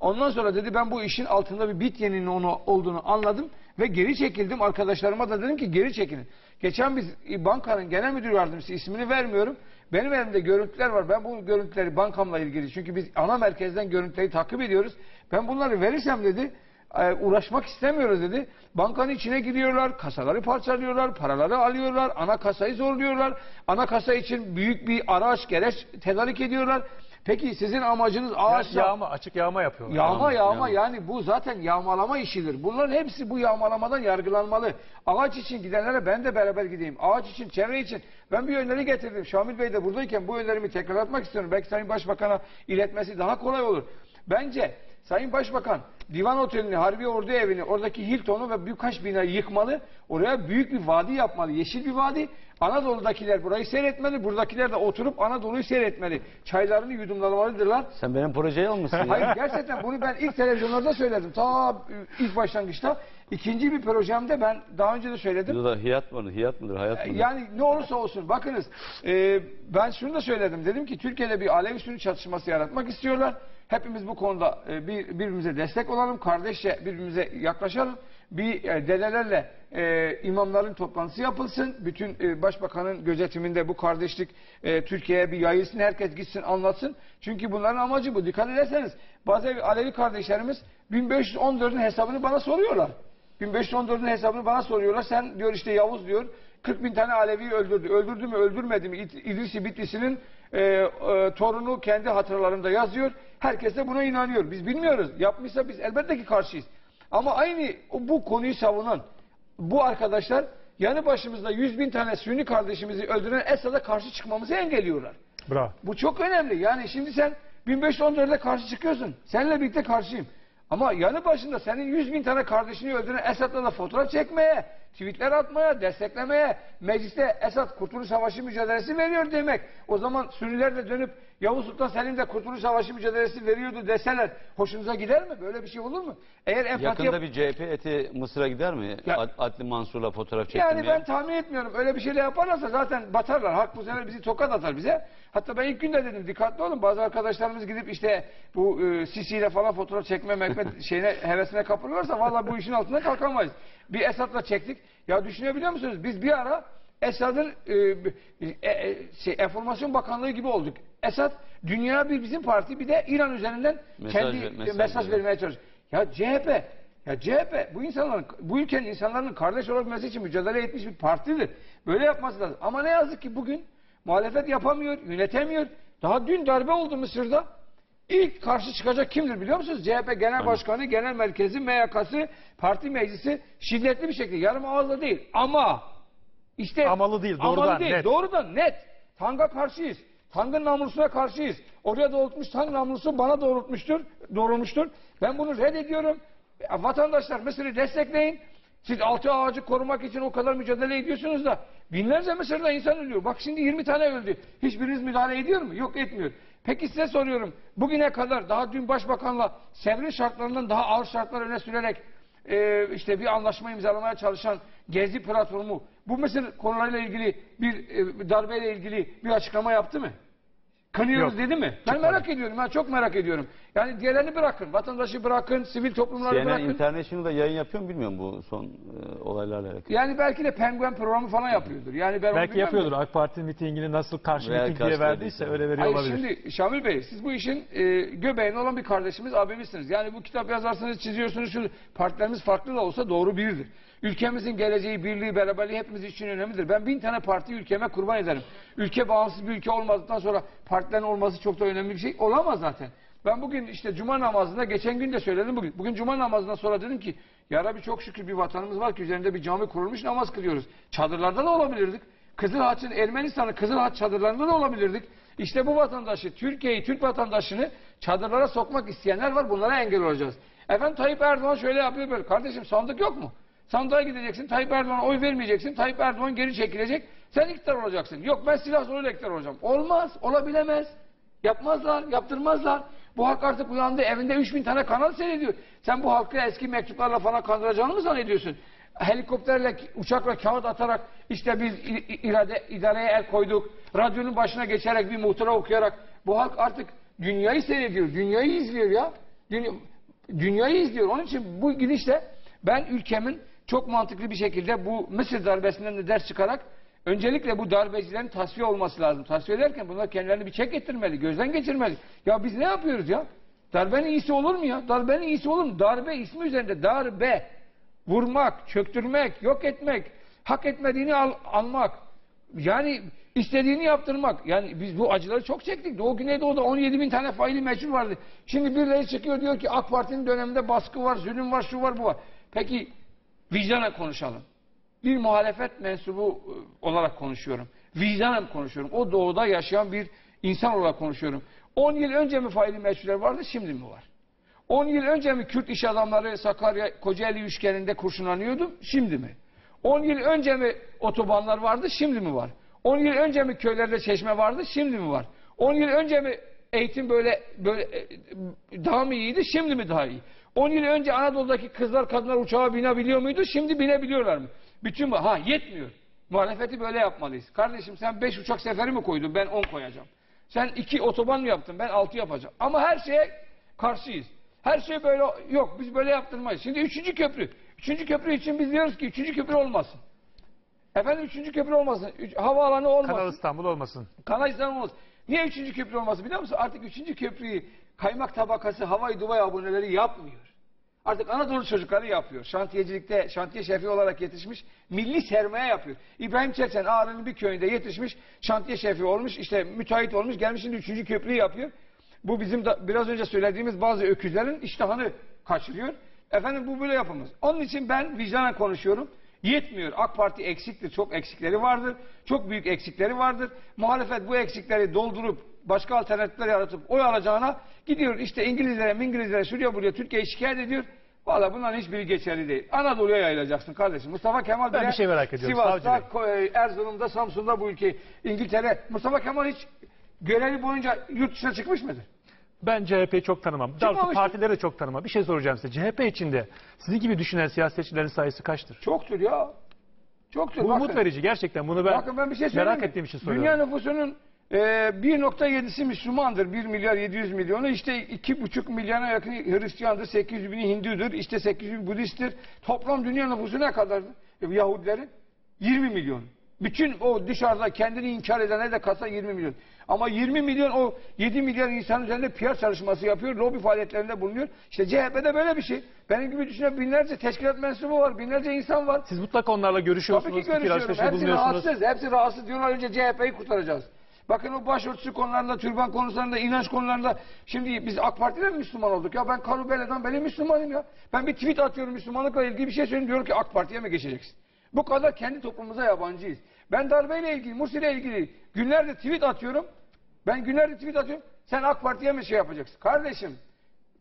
[SPEAKER 4] Ondan sonra dedi ben bu işin altında bir bit yeninin onu olduğunu anladım ve geri çekildim. Arkadaşlarıma da dedim ki geri çekilin. Geçen biz bankanın genel müdür yardımcısı ismini vermiyorum. Benim elimde görüntüler var. Ben bu görüntüleri bankamla ilgili çünkü biz ana merkezden görüntüleri takip ediyoruz. Ben bunları verirsem dedi e, uğraşmak istemiyoruz dedi. Bankanın içine giriyorlar, kasaları parçalıyorlar, paraları alıyorlar, ana kasayı zorluyorlar. Ana kasa için büyük bir araç, gereç tedarik ediyorlar. Peki sizin amacınız
[SPEAKER 14] Ya-
[SPEAKER 4] ağaçla...
[SPEAKER 14] yağma, açık yağma yapıyorlar.
[SPEAKER 4] Yağma yağma yani bu zaten yağmalama işidir. Bunların hepsi bu yağmalamadan yargılanmalı. Ağaç için gidenlere ben de beraber gideyim. Ağaç için, çevre için. Ben bir öneri getirdim. Şamil Bey de buradayken bu önlerimi tekrar atmak istiyorum. Belki Sayın Başbakan'a iletmesi daha kolay olur. Bence Sayın Başbakan Divan Oteli'ni, Harbi Ordu Evi'ni, oradaki Hilton'u ve birkaç binayı yıkmalı. Oraya büyük bir vadi yapmalı. Yeşil bir vadi. Anadolu'dakiler burayı seyretmeli. Buradakiler de oturup Anadolu'yu seyretmeli. Çaylarını yudumlamalıdırlar.
[SPEAKER 3] Sen benim projeyi almışsın ya.
[SPEAKER 4] Hayır [LAUGHS] gerçekten bunu ben ilk televizyonlarda söyledim. Ta e, ilk başlangıçta. İkinci bir projemde ben daha önce de söyledim.
[SPEAKER 3] Da hiyat mıdır, hiyat mıdır, hayat mıdır?
[SPEAKER 4] Yani ne olursa olsun bakınız e, ben şunu da söyledim. Dedim ki Türkiye'de bir Alevi Sünni çatışması yaratmak istiyorlar. Hepimiz bu konuda e, bir, birbirimize destek olalım. Kardeşçe birbirimize yaklaşalım. Bir e, dedelerle e, imamların toplantısı yapılsın. Bütün e, başbakanın gözetiminde bu kardeşlik e, Türkiye'ye bir yayılsın. Herkes gitsin anlatsın. Çünkü bunların amacı bu. Dikkat ederseniz bazı Alevi kardeşlerimiz 1514'ün hesabını bana soruyorlar. 1514'ün hesabını bana soruyorlar. Sen diyor işte Yavuz diyor 40 bin tane Alevi'yi öldürdü. Öldürdü mü öldürmedi mi? İd- İdrisi Bitlisi'nin e, e, torunu kendi hatıralarında yazıyor. Herkes de buna inanıyor. Biz bilmiyoruz. Yapmışsa biz elbette ki karşıyız. Ama aynı bu konuyu savunan bu arkadaşlar yanı başımızda 100 bin tane Sünni kardeşimizi öldüren Esad'a karşı çıkmamızı engelliyorlar.
[SPEAKER 14] Bravo.
[SPEAKER 4] Bu çok önemli. Yani şimdi sen 1514'e karşı çıkıyorsun. Seninle birlikte karşıyım. Ama yanı başında senin 100 bin tane kardeşini öldüren Esad'la da fotoğraf çekmeye, tweetler atmaya, desteklemeye, mecliste Esad Kurtuluş Savaşı mücadelesi veriyor demek. O zaman Sünniler de dönüp Yavuz Sultan Selim de Kurtuluş Savaşı mücadelesi veriyordu deseler hoşunuza gider mi? Böyle bir şey olur mu? Eğer empati
[SPEAKER 3] Yakında bir CHP eti Mısır'a gider mi?
[SPEAKER 4] Ya-
[SPEAKER 3] Ad- Adli Mansur'la fotoğraf çektirmeye.
[SPEAKER 4] Yani ben tahmin etmiyorum. Öyle bir şeyle yaparlarsa zaten batarlar. Halk bu sefer bizi tokat atar bize. Hatta ben ilk günde dedim dikkatli olun. Bazı arkadaşlarımız gidip işte bu e, Sisi ile falan fotoğraf çekme mekme [LAUGHS] şeyine hevesine kapılırlarsa vallahi bu işin altına kalkamayız. Bir Esad'la çektik. Ya düşünebiliyor musunuz? Biz bir ara Esad'ın e, e, e, şey, Enformasyon Bakanlığı gibi olduk. Esad dünya bir bizim parti bir de İran üzerinden
[SPEAKER 3] Mesaj
[SPEAKER 4] kendi
[SPEAKER 3] mesaj
[SPEAKER 4] mesaj vermeye çalışıyor. Ya CHP ya CHP bu insanların bu ülkenin insanların kardeş olabilmesi için mücadele etmiş bir partidir. Böyle yapması lazım. Ama ne yazık ki bugün muhalefet yapamıyor, yönetemiyor. Daha dün darbe oldu Mısır'da. İlk karşı çıkacak kimdir biliyor musunuz? CHP Genel Başkanı, Genel Merkezi, MYK'sı, Parti Meclisi şiddetli bir şekilde yarım ağızla değil ama işte
[SPEAKER 14] Amalı değil,
[SPEAKER 4] amalı
[SPEAKER 14] doğrudan,
[SPEAKER 4] değil,
[SPEAKER 14] net.
[SPEAKER 4] doğrudan net. Tang'a karşıyız. Tang'ın namusuna karşıyız. Oraya doğrultmuş Tang namusu bana doğrultmuştur, doğrulmuştur. Ben bunu reddediyorum. E, Vatandaşlar Mısır'ı destekleyin. Siz altı ağacı korumak için o kadar mücadele ediyorsunuz da binlerce Mısır'da insan ölüyor. Bak şimdi 20 tane öldü. Hiçbiriniz müdahale ediyor mu? Yok etmiyor. Peki size soruyorum. Bugüne kadar daha dün başbakanla Sevr'in şartlarından daha ağır şartlar öne sürerek e, işte bir anlaşma imzalamaya çalışan Gezi platformu bu Mısır konularıyla ilgili bir e, darbeyle ilgili bir açıklama yaptı mı? Kınıyoruz
[SPEAKER 1] Yok,
[SPEAKER 4] dedi mi? Ben merak ediyorum. Ben çok merak ediyorum. Yani diğerlerini bırakın. Vatandaşı bırakın. Sivil toplumları
[SPEAKER 3] CNN
[SPEAKER 4] bırakın.
[SPEAKER 3] International'da yayın yapıyor mu bilmiyorum bu son e, olaylarla alakalı.
[SPEAKER 4] Yani belki de penguen programı falan yapıyordur. Yani ben onu
[SPEAKER 14] Belki yapıyordur. AK Parti mitingini nasıl karşı
[SPEAKER 3] Veya
[SPEAKER 14] miting diye verdiyse
[SPEAKER 3] verdiyse.
[SPEAKER 14] öyle veriyor
[SPEAKER 4] Hayır
[SPEAKER 14] olabilir.
[SPEAKER 4] şimdi Şamil Bey siz bu işin e, göbeğinde olan bir kardeşimiz abimizsiniz. Yani bu kitap yazarsınız çiziyorsunuz şu partilerimiz farklı da olsa doğru biridir. Ülkemizin geleceği, birliği, beraberliği hepimiz için önemlidir. Ben bin tane parti ülkeme kurban ederim. Ülke bağımsız bir ülke olmadıktan sonra partilerin olması çok da önemli bir şey. Olamaz zaten. Ben bugün işte cuma namazında geçen gün de söyledim bugün. Bugün cuma namazından sonra dedim ki ya Rabbi çok şükür bir vatanımız var ki üzerinde bir cami kurulmuş namaz kılıyoruz. Çadırlarda da olabilirdik. Kızılhaç'ın Ermenistan'ın Kızılhaç çadırlarında da olabilirdik. İşte bu vatandaşı, Türkiye'yi, Türk vatandaşını çadırlara sokmak isteyenler var. Bunlara engel olacağız. Efendim Tayyip Erdoğan şöyle yapıyor böyle. Kardeşim sandık yok mu? Sandığa gideceksin. Tayyip Erdoğan'a oy vermeyeceksin. Tayyip Erdoğan geri çekilecek. Sen iktidar olacaksın. Yok ben silah zoruyla iktidar olacağım. Olmaz. Olabilemez. Yapmazlar. Yaptırmazlar. Bu halk artık uyandı. Evinde 3000 tane kanal seyrediyor. Sen bu halkı eski mektuplarla falan kandıracağını mı zannediyorsun? Helikopterle, uçakla kağıt atarak işte biz irade, idareye el koyduk. Radyonun başına geçerek bir muhtıra okuyarak bu halk artık dünyayı seyrediyor. Dünyayı izliyor ya. Dünya, dünyayı izliyor. Onun için bu gidişle ben ülkemin çok mantıklı bir şekilde bu Mısır darbesinden de ders çıkarak öncelikle bu darbecilerin tasfiye olması lazım. Tasfiye ederken bunlar kendilerini bir çek ettirmeli, gözden geçirmeli. Ya biz ne yapıyoruz ya? Darbenin iyisi olur mu ya? Darbenin iyisi olur mu? Darbe ismi üzerinde darbe. Vurmak, çöktürmek, yok etmek, hak etmediğini al, almak. Yani istediğini yaptırmak. Yani biz bu acıları çok çektik. Doğu Güneydoğu'da 17 bin tane faili meçhul vardı. Şimdi birileri çıkıyor diyor ki AK Parti'nin döneminde baskı var, zulüm var, şu var, bu var. Peki vicdana konuşalım. Bir muhalefet mensubu e, olarak konuşuyorum. Vicdanen konuşuyorum. O doğuda yaşayan bir insan olarak konuşuyorum. 10 yıl önce mi faili meçhuller vardı, şimdi mi var? 10 yıl önce mi Kürt iş adamları Sakarya Kocaeli üçgeninde kurşunlanıyordu, şimdi mi? 10 yıl önce mi otobanlar vardı, şimdi mi var? 10 yıl önce mi köylerde çeşme vardı, şimdi mi var? 10 yıl önce mi eğitim böyle böyle e, daha mı iyiydi, şimdi mi daha iyi? 10 yıl önce Anadolu'daki kızlar kadınlar uçağa binebiliyor muydu, şimdi binebiliyorlar mı? Bütün bu, ha yetmiyor. Muhalefeti böyle yapmalıyız. Kardeşim sen 5 uçak seferi mi koydun, ben 10 koyacağım. Sen 2 otoban mı yaptın, ben 6 yapacağım. Ama her şeye karşıyız. Her şey böyle yok biz böyle yaptırmayız. Şimdi üçüncü köprü. Üçüncü köprü için biz diyoruz ki üçüncü köprü olmasın. Efendim üçüncü köprü olmasın. Üç, havaalanı olmasın.
[SPEAKER 14] Kanal İstanbul olmasın.
[SPEAKER 4] Kanal İstanbul olmasın. Niye üçüncü köprü olmasın biliyor musun? Artık üçüncü köprüyü kaymak tabakası havayı Dubai aboneleri yapmıyor. Artık Anadolu çocukları yapıyor. Şantiyecilikte şantiye şefi olarak yetişmiş milli sermaye yapıyor. İbrahim Çeçen Ağrı'nın bir köyünde yetişmiş şantiye şefi olmuş işte müteahhit olmuş gelmiş şimdi üçüncü köprüyü yapıyor. Bu bizim da biraz önce söylediğimiz bazı öküzlerin iştahını kaçırıyor. Efendim bu böyle yapılmaz. Onun için ben vicdanen konuşuyorum. Yetmiyor. AK Parti eksiktir. Çok eksikleri vardır. Çok büyük eksikleri vardır. Muhalefet bu eksikleri doldurup başka alternatifler yaratıp oy alacağına gidiyor. İşte İngilizlere, İngilizlere, şuraya buraya Türkiye'yi şikayet ediyor. Valla bunların hiçbiri geçerli değil. Anadolu'ya yayılacaksın kardeşim. Mustafa Kemal
[SPEAKER 14] Ben
[SPEAKER 4] bile
[SPEAKER 14] bir şey merak ediyorum,
[SPEAKER 4] Sivas'ta, Ko- Erzurum'da, Samsun'da bu ülkeyi, İngiltere. Mustafa Kemal hiç görevi boyunca yurt dışına çıkmış mıdır?
[SPEAKER 14] Ben CHP'yi çok tanımam. Daha doğrusu partileri de çok tanımam. Bir şey soracağım size. CHP içinde sizin gibi düşünen siyasetçilerin sayısı kaçtır?
[SPEAKER 4] Çoktur ya. Çoktur.
[SPEAKER 14] Bu
[SPEAKER 4] Bakın.
[SPEAKER 14] umut verici gerçekten. Bunu ben,
[SPEAKER 4] Bakın ben bir şey
[SPEAKER 14] merak ettiğim için soruyorum.
[SPEAKER 4] Dünya nüfusunun e, 1.7'si Müslümandır. 1 milyar 700 milyonu. İşte 2,5 milyona yakın Hristiyandır. 800 bini Hindudur. İşte 800 bin Budisttir. Toplam dünya nüfusu ne kadardır? E, Yahudilerin 20 milyon. Bütün o dışarıda kendini inkar edene de kasa 20 milyon. Ama 20 milyon o 7 milyar insan üzerinde PR çalışması yapıyor. Lobi faaliyetlerinde bulunuyor. İşte CHP'de böyle bir şey. Benim gibi düşünen binlerce teşkilat mensubu var. Binlerce insan var.
[SPEAKER 14] Siz mutlaka onlarla
[SPEAKER 4] Tabii
[SPEAKER 14] görüşüyorsunuz.
[SPEAKER 4] ki
[SPEAKER 14] fikir
[SPEAKER 4] görüşüyorum. Hepsi rahatsız. Hepsi rahatsız diyorlar önce CHP'yi kurtaracağız. Bakın o başörtüsü konularında, türban konusunda, inanç konularında şimdi biz AK Parti'de mi Müslüman olduk? Ya ben Karubele'den beri Müslümanım ya. Ben bir tweet atıyorum Müslümanlıkla ilgili bir şey söylüyorum diyorum ki AK Parti'ye mi geçeceksin? Bu kadar kendi toplumumuza yabancıyız. Ben darbeyle ilgili, Mursi'yle ilgili günlerde tweet atıyorum. Ben günlerde tweet atıyorum. Sen AK Parti'ye mi şey yapacaksın? Kardeşim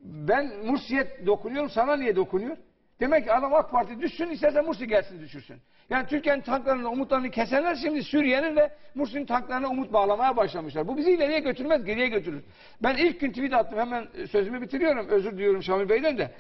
[SPEAKER 4] ben Mursi'ye dokunuyorum sana niye dokunuyor? Demek ki adam AK Parti düşsün isterse Mursi gelsin düşürsün. Yani Türkiye'nin tanklarının umutlarını kesenler şimdi Suriye'nin ve Mursi'nin tanklarına umut bağlamaya başlamışlar. Bu bizi ileriye götürmez geriye götürür. Ben ilk gün tweet attım hemen sözümü bitiriyorum özür diliyorum Şamil Bey'den de.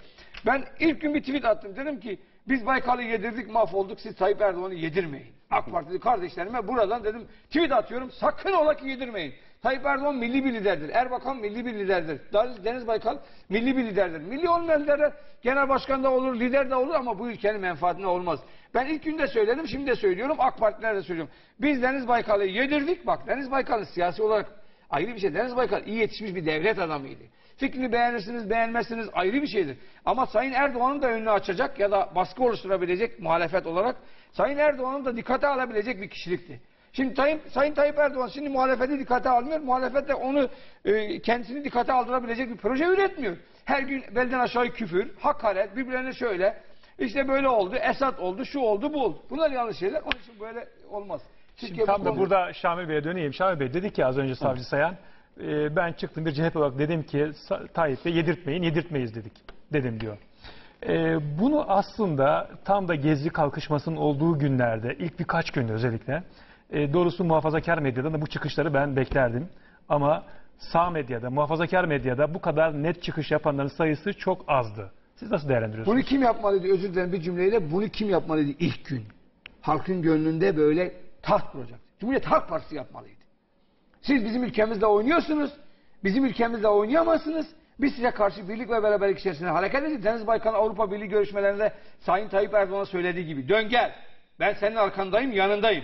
[SPEAKER 4] Ben ilk gün bir tweet attım dedim ki biz Baykal'ı yedirdik mahvolduk siz Tayyip Erdoğan'ı yedirmeyin. AK Partili kardeşlerime buradan dedim tweet atıyorum sakın ola ki yedirmeyin. Tayyip Erdoğan milli bir liderdir. Erbakan milli bir liderdir. Deniz Baykal milli bir liderdir. Milli olmayan liderler genel başkan da olur, lider de olur ama bu ülkenin menfaatine olmaz. Ben ilk günde söyledim, şimdi de söylüyorum. AK Partiler de söylüyorum. Biz Deniz Baykal'ı yedirdik. Bak Deniz Baykal siyasi olarak ayrı bir şey. Deniz Baykal iyi yetişmiş bir devlet adamıydı. Fikrini beğenirsiniz, beğenmezsiniz ayrı bir şeydir. Ama Sayın Erdoğan'ın da önünü açacak ya da baskı oluşturabilecek muhalefet olarak Sayın Erdoğan'ın da dikkate alabilecek bir kişilikti. Şimdi Tayyip, Sayın Tayyip Erdoğan şimdi muhalefeti dikkate almıyor. Muhalefet de onu e, kendisini dikkate aldırabilecek bir proje üretmiyor. Her gün belden aşağı küfür, hakaret, birbirlerine şöyle. işte böyle oldu, Esat oldu, şu oldu, bu oldu. Bunlar yanlış şeyler. Onun için böyle olmaz.
[SPEAKER 14] Şimdi
[SPEAKER 4] Türkiye
[SPEAKER 14] tam
[SPEAKER 4] bu
[SPEAKER 14] da burada Şamil Bey'e döneyim. Şamil Bey dedi ki az önce Savcı Sayan, e, ben çıktım bir CHP olarak dedim ki Sa- Tayyip Bey yedirtmeyin, yedirtmeyiz dedik. Dedim diyor. E, bunu aslında tam da Gezi kalkışmasının olduğu günlerde, ilk birkaç gün özellikle, e, doğrusu muhafazakar medyadan da bu çıkışları ben beklerdim. Ama sağ medyada, muhafazakar medyada bu kadar net çıkış yapanların sayısı çok azdı. Siz nasıl değerlendiriyorsunuz?
[SPEAKER 4] Bunu kim yapmalıydı? Özür dilerim bir cümleyle. Bunu kim yapmalıydı ilk gün? Halkın gönlünde böyle taht kuracak. Cumhuriyet Halk Partisi yapmalıydı. Siz bizim ülkemizle oynuyorsunuz. Bizim ülkemizle oynayamazsınız. Biz size karşı birlik ve beraberlik içerisinde hareket edin. Deniz Baykan Avrupa Birliği görüşmelerinde Sayın Tayyip Erdoğan'a söylediği gibi dön gel. Ben senin arkandayım, yanındayım.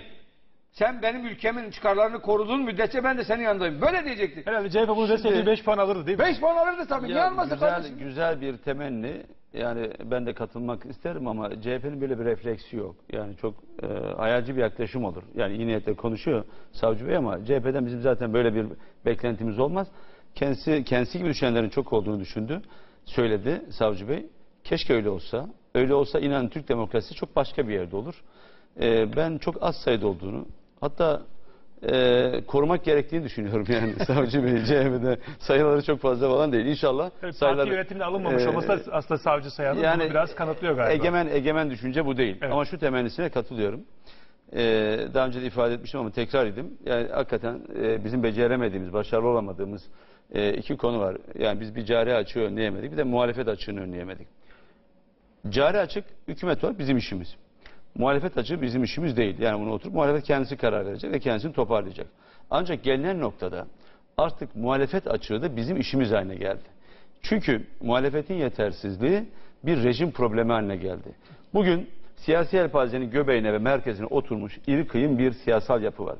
[SPEAKER 4] Sen benim ülkemin çıkarlarını koruduğun müddetçe ben de senin yanındayım. Böyle diyecekti.
[SPEAKER 14] Herhalde CHP bunu deseydi 5 puan alırdı değil mi?
[SPEAKER 4] 5 puan alırdı tabii. Niye
[SPEAKER 3] Ya
[SPEAKER 4] almasın
[SPEAKER 3] güzel,
[SPEAKER 4] kardeşim?
[SPEAKER 3] güzel bir temenni. Yani ben de katılmak isterim ama CHP'nin böyle bir refleksi yok. Yani çok e, hayalci bir yaklaşım olur. Yani iyi niyetle konuşuyor Savcı Bey ama CHP'den bizim zaten böyle bir beklentimiz olmaz. Kendisi, kendisi gibi düşünenlerin çok olduğunu düşündü. Söyledi Savcı Bey. Keşke öyle olsa. Öyle olsa inanın Türk demokrasisi çok başka bir yerde olur. E, ben çok az sayıda olduğunu hatta e, korumak gerektiğini düşünüyorum yani [LAUGHS] Savcı Bey CHP'de sayıları çok fazla falan değil. İnşallah
[SPEAKER 14] Tabii
[SPEAKER 3] sayıları...
[SPEAKER 14] Parti yönetiminde alınmamış
[SPEAKER 3] e,
[SPEAKER 14] olması da aslında Savcı Sayan'ın
[SPEAKER 3] yani
[SPEAKER 14] biraz kanıtlıyor galiba.
[SPEAKER 3] Egemen egemen düşünce bu değil. Ama şu temennisine katılıyorum. Ee, daha önce de ifade etmiştim ama tekrar edeyim. Yani hakikaten e, bizim beceremediğimiz, başarılı olamadığımız e, iki konu var. Yani biz bir cari açığı önleyemedik, bir de muhalefet açığını önleyemedik. Cari açık hükümet var bizim işimiz. Muhalefet açığı bizim işimiz değil. Yani bunu oturup muhalefet kendisi karar verecek ve kendisini toparlayacak. Ancak gelinen noktada artık muhalefet açığı da bizim işimiz haline geldi. Çünkü muhalefetin yetersizliği bir rejim problemi haline geldi. Bugün siyasi elpazenin göbeğine ve merkezine oturmuş iri kıyım bir siyasal yapı var.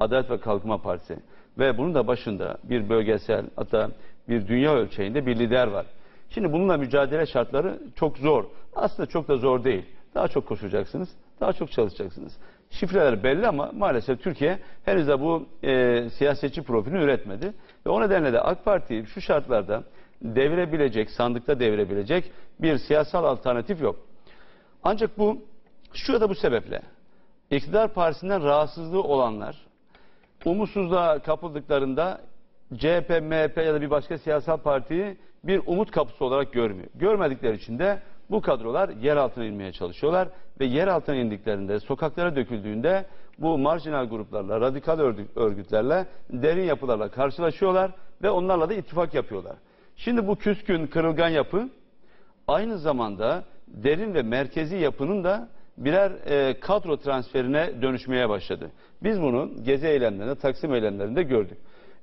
[SPEAKER 3] Adalet ve Kalkınma Partisi. Ve bunun da başında bir bölgesel hatta bir dünya ölçeğinde bir lider var. Şimdi bununla mücadele şartları çok zor. Aslında çok da zor değil. Daha çok koşacaksınız, daha çok çalışacaksınız. Şifreler belli ama maalesef Türkiye henüz de bu e, siyasetçi profilini üretmedi. Ve o nedenle de AK Parti'yi şu şartlarda devirebilecek, sandıkta devirebilecek bir siyasal alternatif yok. Ancak bu şu ya da bu sebeple iktidar partisinden rahatsızlığı olanlar umutsuzluğa kapıldıklarında CHP, MHP ya da bir başka siyasal partiyi bir umut kapısı olarak görmüyor. Görmedikleri için de bu kadrolar yer altına inmeye çalışıyorlar ve yer altına indiklerinde, sokaklara döküldüğünde bu marjinal gruplarla, radikal örgü- örgütlerle, derin yapılarla karşılaşıyorlar ve onlarla da ittifak yapıyorlar. Şimdi bu küskün, kırılgan yapı aynı zamanda derin ve merkezi yapının da birer e, kadro transferine dönüşmeye başladı. Biz bunu gezi eylemlerinde, Taksim eylemlerinde gördük.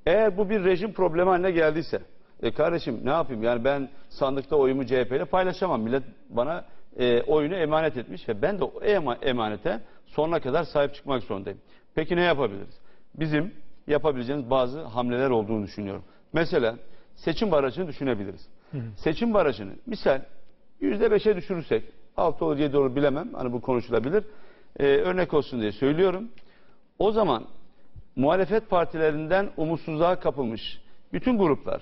[SPEAKER 3] Eğer bu bir rejim problemi haline geldiyse, e kardeşim ne yapayım yani ben sandıkta oyumu CHP ile paylaşamam. Millet bana e, oyunu emanet etmiş ve ben de o ema- emanete sonuna kadar sahip çıkmak zorundayım. Peki ne yapabiliriz? Bizim yapabileceğimiz bazı hamleler olduğunu düşünüyorum. Mesela seçim barajını düşünebiliriz. Seçim barajını misal yüzde beşe düşürürsek 6 olur 7 olur bilemem hani bu konuşulabilir. Ee, örnek olsun diye söylüyorum. O zaman muhalefet partilerinden umutsuzluğa kapılmış bütün gruplar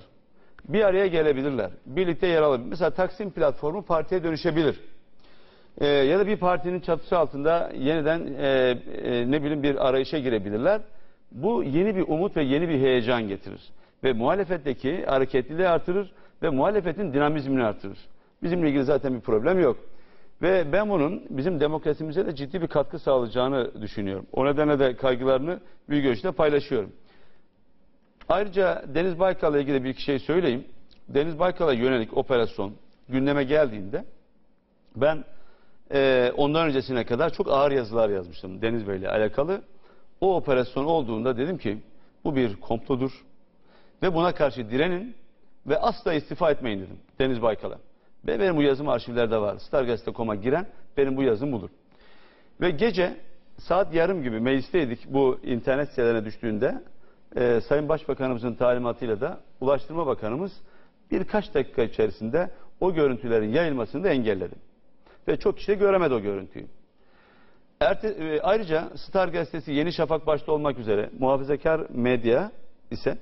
[SPEAKER 3] bir araya gelebilirler. Birlikte yer alabilir. Mesela Taksim platformu partiye dönüşebilir. Ee, ya da bir partinin çatısı altında yeniden e, e, ne bileyim bir arayışa girebilirler. Bu yeni bir umut ve yeni bir heyecan getirir. Ve muhalefetteki hareketliliği artırır ve muhalefetin dinamizmini artırır. Bizimle ilgili zaten bir problem yok. Ve ben bunun bizim demokrasimize de ciddi bir katkı sağlayacağını düşünüyorum. O nedenle de kaygılarını büyük ölçüde paylaşıyorum. Ayrıca Deniz Baykal'la ilgili bir iki şey söyleyeyim. Deniz Baykal'a yönelik operasyon gündeme geldiğinde ben e, ondan öncesine kadar çok ağır yazılar yazmıştım Deniz Bey'le alakalı. O operasyon olduğunda dedim ki bu bir komplodur. Ve buna karşı direnin ve asla istifa etmeyin dedim Deniz Baykal'a. Ve benim bu yazım arşivlerde var. Stargazete.com'a giren benim bu yazım budur. Ve gece saat yarım gibi meclisteydik bu internet sitelerine düştüğünde e, Sayın Başbakanımızın talimatıyla da Ulaştırma Bakanımız birkaç dakika içerisinde o görüntülerin yayılmasını da engelledi. Ve çok kişi göremedi o görüntüyü. Erte, e, ayrıca Star Gazetesi Yeni Şafak başta olmak üzere muhafazakar medya ise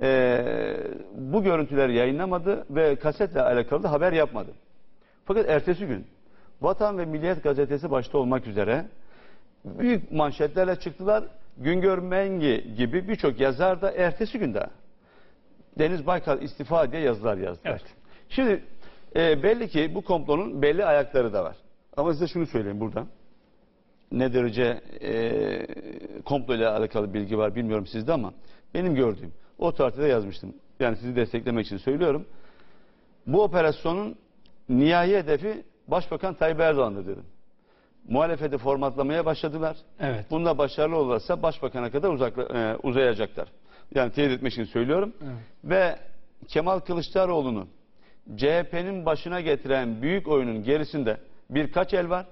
[SPEAKER 3] e, bu görüntüleri yayınlamadı ve kasetle alakalı da haber yapmadı. Fakat ertesi gün Vatan ve Milliyet Gazetesi başta olmak üzere büyük manşetlerle çıktılar. Güngör Mengi gibi birçok yazar da ertesi günde Deniz Baykal istifa diye yazılar yazdılar. Şimdi e, belli ki bu komplonun belli ayakları da var. Ama size şunu söyleyeyim buradan. Ne derece e, komplo ile alakalı bilgi var bilmiyorum sizde ama benim gördüğüm o tarihte yazmıştım. Yani sizi desteklemek için söylüyorum. Bu operasyonun nihai hedefi Başbakan Tayyip Erdoğan'dır dedim. Muhalefeti formatlamaya başladılar.
[SPEAKER 4] Evet.
[SPEAKER 3] Bunda başarılı olursa başbakana kadar uzakla, e, uzayacaklar. Yani teyit etmek için söylüyorum.
[SPEAKER 4] Evet.
[SPEAKER 3] Ve Kemal Kılıçdaroğlu'nu CHP'nin başına getiren büyük oyunun gerisinde birkaç el var.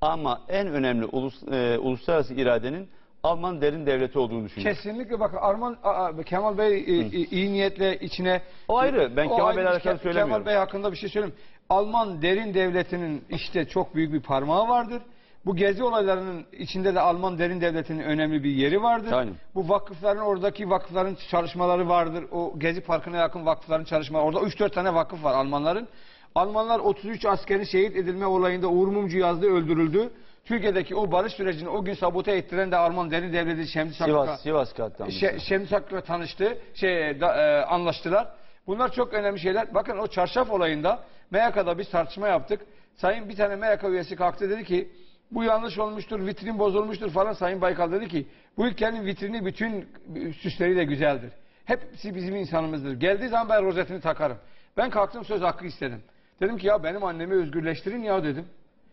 [SPEAKER 3] Ama en önemli ulus, e, uluslararası iradenin Alman derin devleti olduğunu düşünüyorum.
[SPEAKER 4] Kesinlikle bakın Arman a- Kemal Bey e, e, iyi niyetle içine
[SPEAKER 3] O ayrı. Ben
[SPEAKER 4] O
[SPEAKER 3] Kemal. Bey'le alakalı
[SPEAKER 4] Ke-
[SPEAKER 3] söylemiyorum.
[SPEAKER 4] Kemal Bey hakkında bir şey söyleyeyim. Alman derin devletinin işte çok büyük bir parmağı vardır. Bu gezi olaylarının içinde de Alman derin devletinin önemli bir yeri vardır.
[SPEAKER 3] Aynen.
[SPEAKER 4] Bu vakıfların oradaki vakıfların çalışmaları vardır. O Gezi Parkı'na yakın vakıfların çalışmaları. Orada 3-4 tane vakıf var Almanların. Almanlar 33 askerin şehit edilme olayında Uğur Mumcu yazdı öldürüldü. Türkiye'deki o barış sürecini o gün sabote ettiren de Alman derin devleti Şemsi Sakık'a
[SPEAKER 3] Sivas, Sivas.
[SPEAKER 4] Şe- tanıştı, şey, da- e, anlaştılar. Bunlar çok önemli şeyler. Bakın o çarşaf olayında MYK'da biz tartışma yaptık. Sayın bir tane MYK üyesi kalktı dedi ki bu yanlış olmuştur, vitrin bozulmuştur falan. Sayın Baykal dedi ki bu ülkenin vitrini bütün süsleriyle güzeldir. Hepsi bizim insanımızdır. Geldiği zaman ben rozetini takarım. Ben kalktım söz hakkı istedim. Dedim ki ya benim annemi özgürleştirin ya dedim.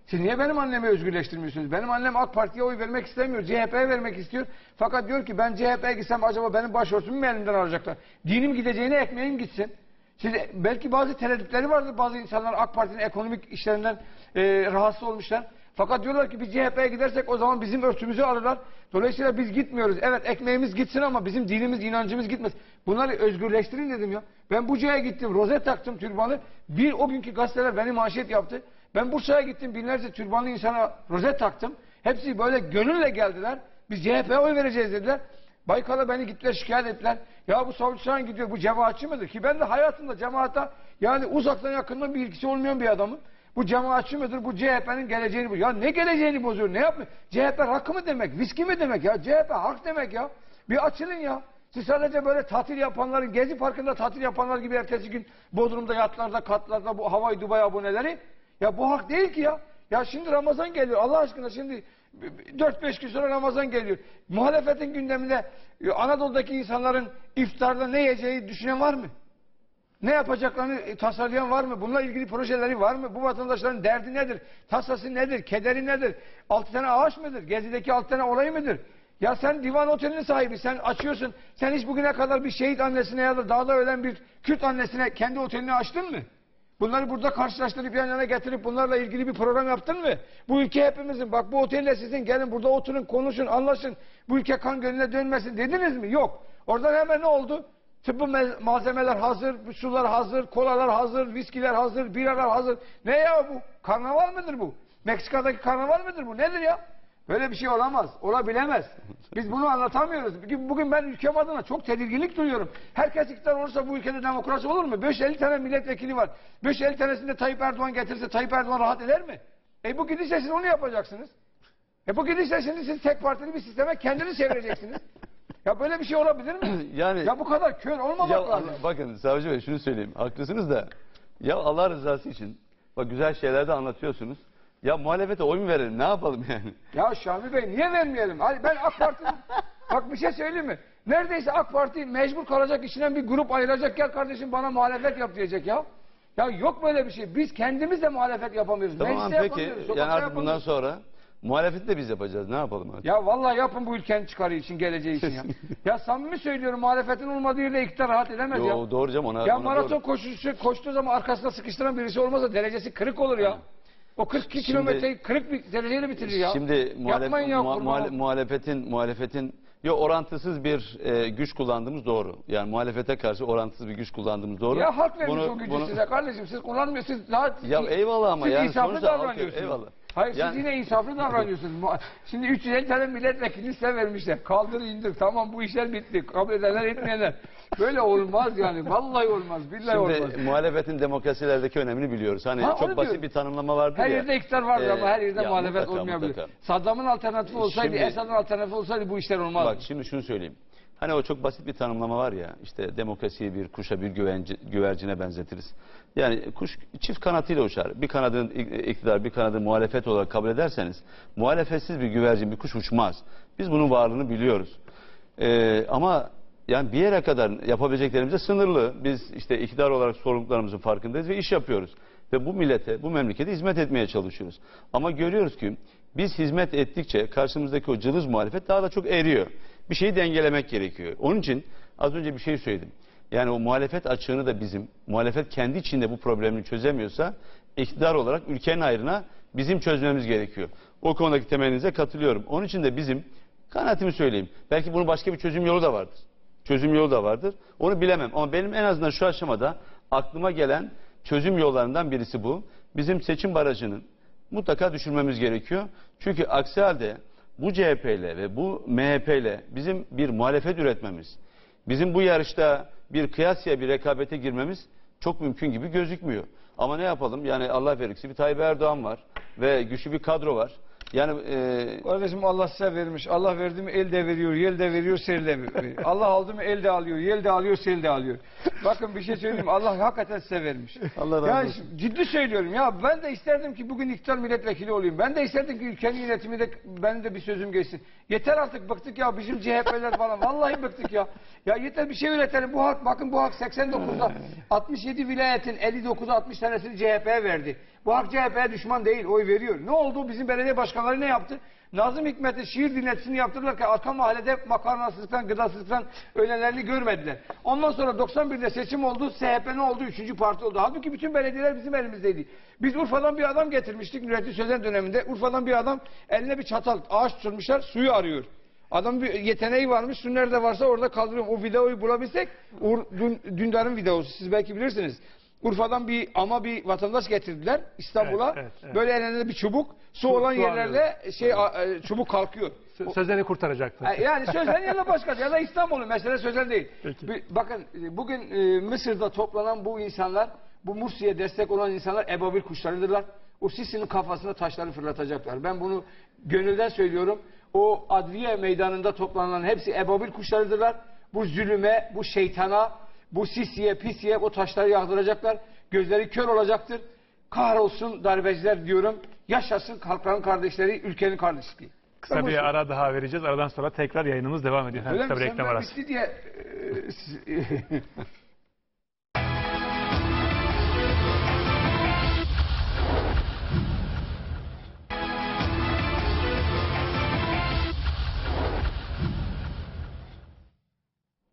[SPEAKER 4] Siz niye benim annemi özgürleştirmiyorsunuz? Benim annem AK Parti'ye oy vermek istemiyor. CHP'ye vermek istiyor. Fakat diyor ki ben CHP'ye gitsem acaba benim başörtümü mü elimden alacaklar? Dinim gideceğine ekmeğim gitsin. Siz, belki bazı tereddütleri vardır. Bazı insanlar AK Parti'nin ekonomik işlerinden e, rahatsız olmuşlar. Fakat diyorlar ki biz CHP'ye gidersek o zaman bizim örtümüzü alırlar. Dolayısıyla biz gitmiyoruz. Evet ekmeğimiz gitsin ama bizim dinimiz, inancımız gitmez. Bunları özgürleştirin dedim ya. Ben Buca'ya gittim, rozet taktım türbanı. Bir o günkü gazeteler beni manşet yaptı. Ben Bursa'ya gittim, binlerce türbanlı insana rozet taktım. Hepsi böyle gönülle geldiler. Biz CHP'ye oy vereceğiz dediler. Baykal'a beni gittiler şikayet ettiler. Ya bu savcı gidiyor bu cemaatçi midir? Ki ben de hayatımda cemaata yani uzaktan yakından bir ilgisi olmayan bir adamım. Bu cemaatçi midir? Bu CHP'nin geleceğini bozuyor. Ya ne geleceğini bozuyor? Ne yapmıyor? CHP rakı mı demek? Viski mi demek ya? CHP hak demek ya. Bir açılın ya. Siz sadece böyle tatil yapanların, Gezi Parkı'nda tatil yapanlar gibi ertesi gün Bodrum'da, yatlarda, katlarda bu Havai Dubai aboneleri. Ya bu hak değil ki ya. Ya şimdi Ramazan geliyor. Allah aşkına şimdi 4-5 gün sonra Ramazan geliyor. Muhalefetin gündeminde e, Anadolu'daki insanların iftarda ne yiyeceği düşünen var mı? Ne yapacaklarını e, tasarlayan var mı? Bununla ilgili projeleri var mı? Bu vatandaşların derdi nedir? Tasası nedir? Kederi nedir? Altı tane ağaç mıdır? Gezideki altı tane olay mıdır? Ya sen divan otelinin sahibi, sen açıyorsun. Sen hiç bugüne kadar bir şehit annesine ya da dağda ölen bir Kürt annesine kendi otelini açtın mı? Bunları burada karşılaştırıp yan yana getirip bunlarla ilgili bir program yaptın mı? Bu ülke hepimizin. Bak bu otelle sizin gelin burada oturun konuşun anlaşın. Bu ülke kan gölüne dönmesin dediniz mi? Yok. Oradan hemen ne oldu? Tıbbi me- malzemeler hazır, sular hazır, kolalar hazır, viskiler hazır, biralar hazır. Ne ya bu? Karnaval mıdır bu? Meksika'daki karnaval mıdır bu? Nedir ya? Böyle bir şey olamaz. Olabilemez. Biz bunu anlatamıyoruz. Bugün, bugün ben ülkem adına çok tedirginlik duyuyorum. Herkes iktidar olursa bu ülkede demokrasi olur mu? 550 tane milletvekili var. 550 tanesinde Tayyip Erdoğan getirse Tayyip Erdoğan rahat eder mi? E bu gidişle siz onu yapacaksınız. E bu gidişle şimdi siz tek partili bir sisteme kendiniz çevireceksiniz. Ya böyle bir şey olabilir mi? [CLEARS THROAT]
[SPEAKER 3] Yani
[SPEAKER 4] ya bu kadar kör olmamak
[SPEAKER 3] ya,
[SPEAKER 4] lazım.
[SPEAKER 3] bakın Savcı Bey şunu söyleyeyim. Haklısınız da ya Allah rızası için bak güzel şeyler de anlatıyorsunuz. Ya muhalefete oy mu verelim? Ne yapalım yani?
[SPEAKER 4] Ya Şami Bey niye vermeyelim? Hadi ben AK Parti... [LAUGHS] Bak bir şey söyleyeyim mi? Neredeyse AK Parti mecbur kalacak içinden bir grup ayıracak. Gel kardeşim bana muhalefet yap diyecek ya. Ya yok böyle bir şey. Biz kendimiz de muhalefet yapamıyoruz.
[SPEAKER 3] Tamam
[SPEAKER 4] Mecliste
[SPEAKER 3] peki yani artık bundan sonra Muhalefeti de biz yapacağız. Ne yapalım artık?
[SPEAKER 4] Ya vallahi yapın bu ülkenin çıkarı için, geleceği için ya. [LAUGHS] ya samimi söylüyorum muhalefetin olmadığı yerde iktidar rahat edemez ya.
[SPEAKER 3] Yo, doğru canım ona.
[SPEAKER 4] Ya
[SPEAKER 3] ona
[SPEAKER 4] maraton
[SPEAKER 3] doğru.
[SPEAKER 4] koşusu koştuğu zaman arkasında sıkıştıran birisi olmazsa derecesi kırık olur ya. O 42
[SPEAKER 3] Şimdi-
[SPEAKER 4] kilometreyi kırık bir dereceyle bitirir ya.
[SPEAKER 3] Şimdi muhalef,
[SPEAKER 4] ya
[SPEAKER 3] muha- muhalefetin muhalefetin yo orantısız bir e, güç kullandığımız doğru. Yani muhalefete karşı orantısız bir güç kullandığımız doğru.
[SPEAKER 4] Ya halk vermiş
[SPEAKER 3] Bunu-
[SPEAKER 4] o gücü
[SPEAKER 3] bunu-
[SPEAKER 4] size kardeşim. Siz kullanmıyorsunuz. Daha,
[SPEAKER 3] Ya eyvallah ama
[SPEAKER 4] siz
[SPEAKER 3] yani sonuçta halk- eyvallah.
[SPEAKER 4] Hayır
[SPEAKER 3] Yani-
[SPEAKER 4] siz yine insaflı davranıyorsunuz. Şimdi 350 tane milletvekili size vermişler. Kaldır indir. Tamam bu işler bitti. Kabul edenler etmeyenler. Böyle olmaz yani. Vallahi olmaz. Billahi olmaz.
[SPEAKER 3] Şimdi muhalefetin demokrasilerdeki önemini biliyoruz. Hani
[SPEAKER 4] Ha,
[SPEAKER 3] çok basit
[SPEAKER 4] diyorum.
[SPEAKER 3] bir tanımlama vardır
[SPEAKER 4] Her
[SPEAKER 3] ya.
[SPEAKER 4] yerde iktidar vardır
[SPEAKER 3] Ee,
[SPEAKER 4] ama her yerde
[SPEAKER 3] ya
[SPEAKER 4] muhalefet
[SPEAKER 3] mutlaka,
[SPEAKER 4] olmayabilir.
[SPEAKER 3] mutlaka.
[SPEAKER 4] Saddam'ın alternatifi olsaydı,
[SPEAKER 3] Şimdi-
[SPEAKER 4] Esad'ın alternatifi olsaydı bu işler olmazdı.
[SPEAKER 3] Bak şimdi şunu söyleyeyim. Hani o çok basit bir tanımlama var ya işte demokrasiyi bir kuşa bir güvence, güvercine benzetiriz. Yani kuş çift kanatıyla uçar. Bir kanadın iktidar bir kanadı muhalefet olarak kabul ederseniz muhalefetsiz bir güvercin bir kuş uçmaz. Biz bunun varlığını biliyoruz. Ee, ama yani bir yere kadar yapabileceklerimiz de sınırlı. Biz işte iktidar olarak sorumluluklarımızın farkındayız ve iş yapıyoruz. Ve bu millete, bu memlekete hizmet etmeye çalışıyoruz. Ama görüyoruz ki biz hizmet ettikçe karşımızdaki o cılız muhalefet daha da çok eriyor. Bir şeyi dengelemek gerekiyor. Onun için az önce bir şey söyledim. Yani o muhalefet açığını da bizim, muhalefet kendi içinde bu problemini çözemiyorsa iktidar olarak ülkenin ayrına bizim çözmemiz gerekiyor. O konudaki temenninize katılıyorum. Onun için de bizim kanaatimi söyleyeyim. Belki bunun başka bir çözüm yolu da vardır. Çözüm yolu da vardır. Onu bilemem ama benim en azından şu aşamada aklıma gelen çözüm yollarından birisi bu. Bizim seçim barajının mutlaka düşürmemiz gerekiyor. Çünkü aksi halde bu CHP ile ve bu MHP ile bizim bir muhalefet üretmemiz, bizim bu yarışta bir kıyasya bir rekabete girmemiz çok mümkün gibi gözükmüyor. Ama ne yapalım? Yani Allah verirse bir Tayyip Erdoğan var ve güçlü bir kadro var. Yani e,
[SPEAKER 4] Kardeşim Allah size vermiş. Allah verdi mi elde veriyor, yel de veriyor, sel de veriyor. Allah aldı mı elde alıyor, yel de alıyor, sel de alıyor. Bakın bir şey söyleyeyim? Allah hakikaten size vermiş.
[SPEAKER 3] Allah razı
[SPEAKER 4] yani
[SPEAKER 3] olsun.
[SPEAKER 4] ciddi söylüyorum ya ben de isterdim ki bugün iktidar milletvekili olayım. Ben de isterdim ki ülkenin yönetiminde benim de bir sözüm geçsin. Yeter artık bıktık ya bizim CHP'ler falan. Vallahi bıktık ya. Ya yeter bir şey üretelim. Bu halk bakın bu halk 89'da 67 vilayetin 59'a 60 tanesini CHP'ye verdi. Bu halk CHP'ye düşman değil oy veriyor. Ne oldu? Bizim belediye başkanları ne yaptı? Nazım Hikmet'e şiir dinletisini yaptırdılar ki arka mahallede makarnasızlıktan, gıdasızlıktan ölenlerini görmediler. Ondan sonra 91'de seçim oldu. CHP ne oldu? Üçüncü parti oldu. Halbuki bütün belediyeler bizim elimizdeydi. Biz Urfa'dan bir adam getirmiştik Nurettin Sözen döneminde. Urfa'dan bir adam eline bir çatal ağaç tutmuşlar suyu arıyor. Adam bir yeteneği varmış. Su nerede varsa orada kaldırıyorum. O videoyu bulabilsek Ur, dün, Dündar'ın videosu siz belki bilirsiniz. Urfa'dan bir ama bir vatandaş getirdiler İstanbul'a.
[SPEAKER 14] Evet, evet, evet.
[SPEAKER 4] Böyle elinde bir çubuk. Su,
[SPEAKER 14] Su-
[SPEAKER 4] olan
[SPEAKER 14] su
[SPEAKER 4] yerlerde şey a- e, çubuk kalkıyor.
[SPEAKER 14] Sö- Sözleri kurtaracaktı.
[SPEAKER 4] Yani Sözen ya da başka ya da İstanbul'u mesele Sözen değil. Bir- bakın e, bugün e, Mısır'da toplanan bu insanlar bu Mursi'ye destek olan insanlar ebabil kuşlarıdırlar. O Sisi'nin kafasına taşları fırlatacaklar. Ben bunu gönülden söylüyorum. O adliye meydanında toplanan hepsi ebabil kuşlarıdırlar. Bu zulüme, bu şeytana, bu Sisi'ye, pisiye o taşları yağdıracaklar. Gözleri kör olacaktır. Kahrolsun darbeciler diyorum. Yaşasın halkların kardeşleri, ülkenin kardeşliği.
[SPEAKER 14] Kısa bir ara daha vereceğiz. Aradan sonra tekrar yayınımız devam ediyor.
[SPEAKER 4] Öyle mi?
[SPEAKER 14] reklam arası.
[SPEAKER 4] bitti diye... [LAUGHS]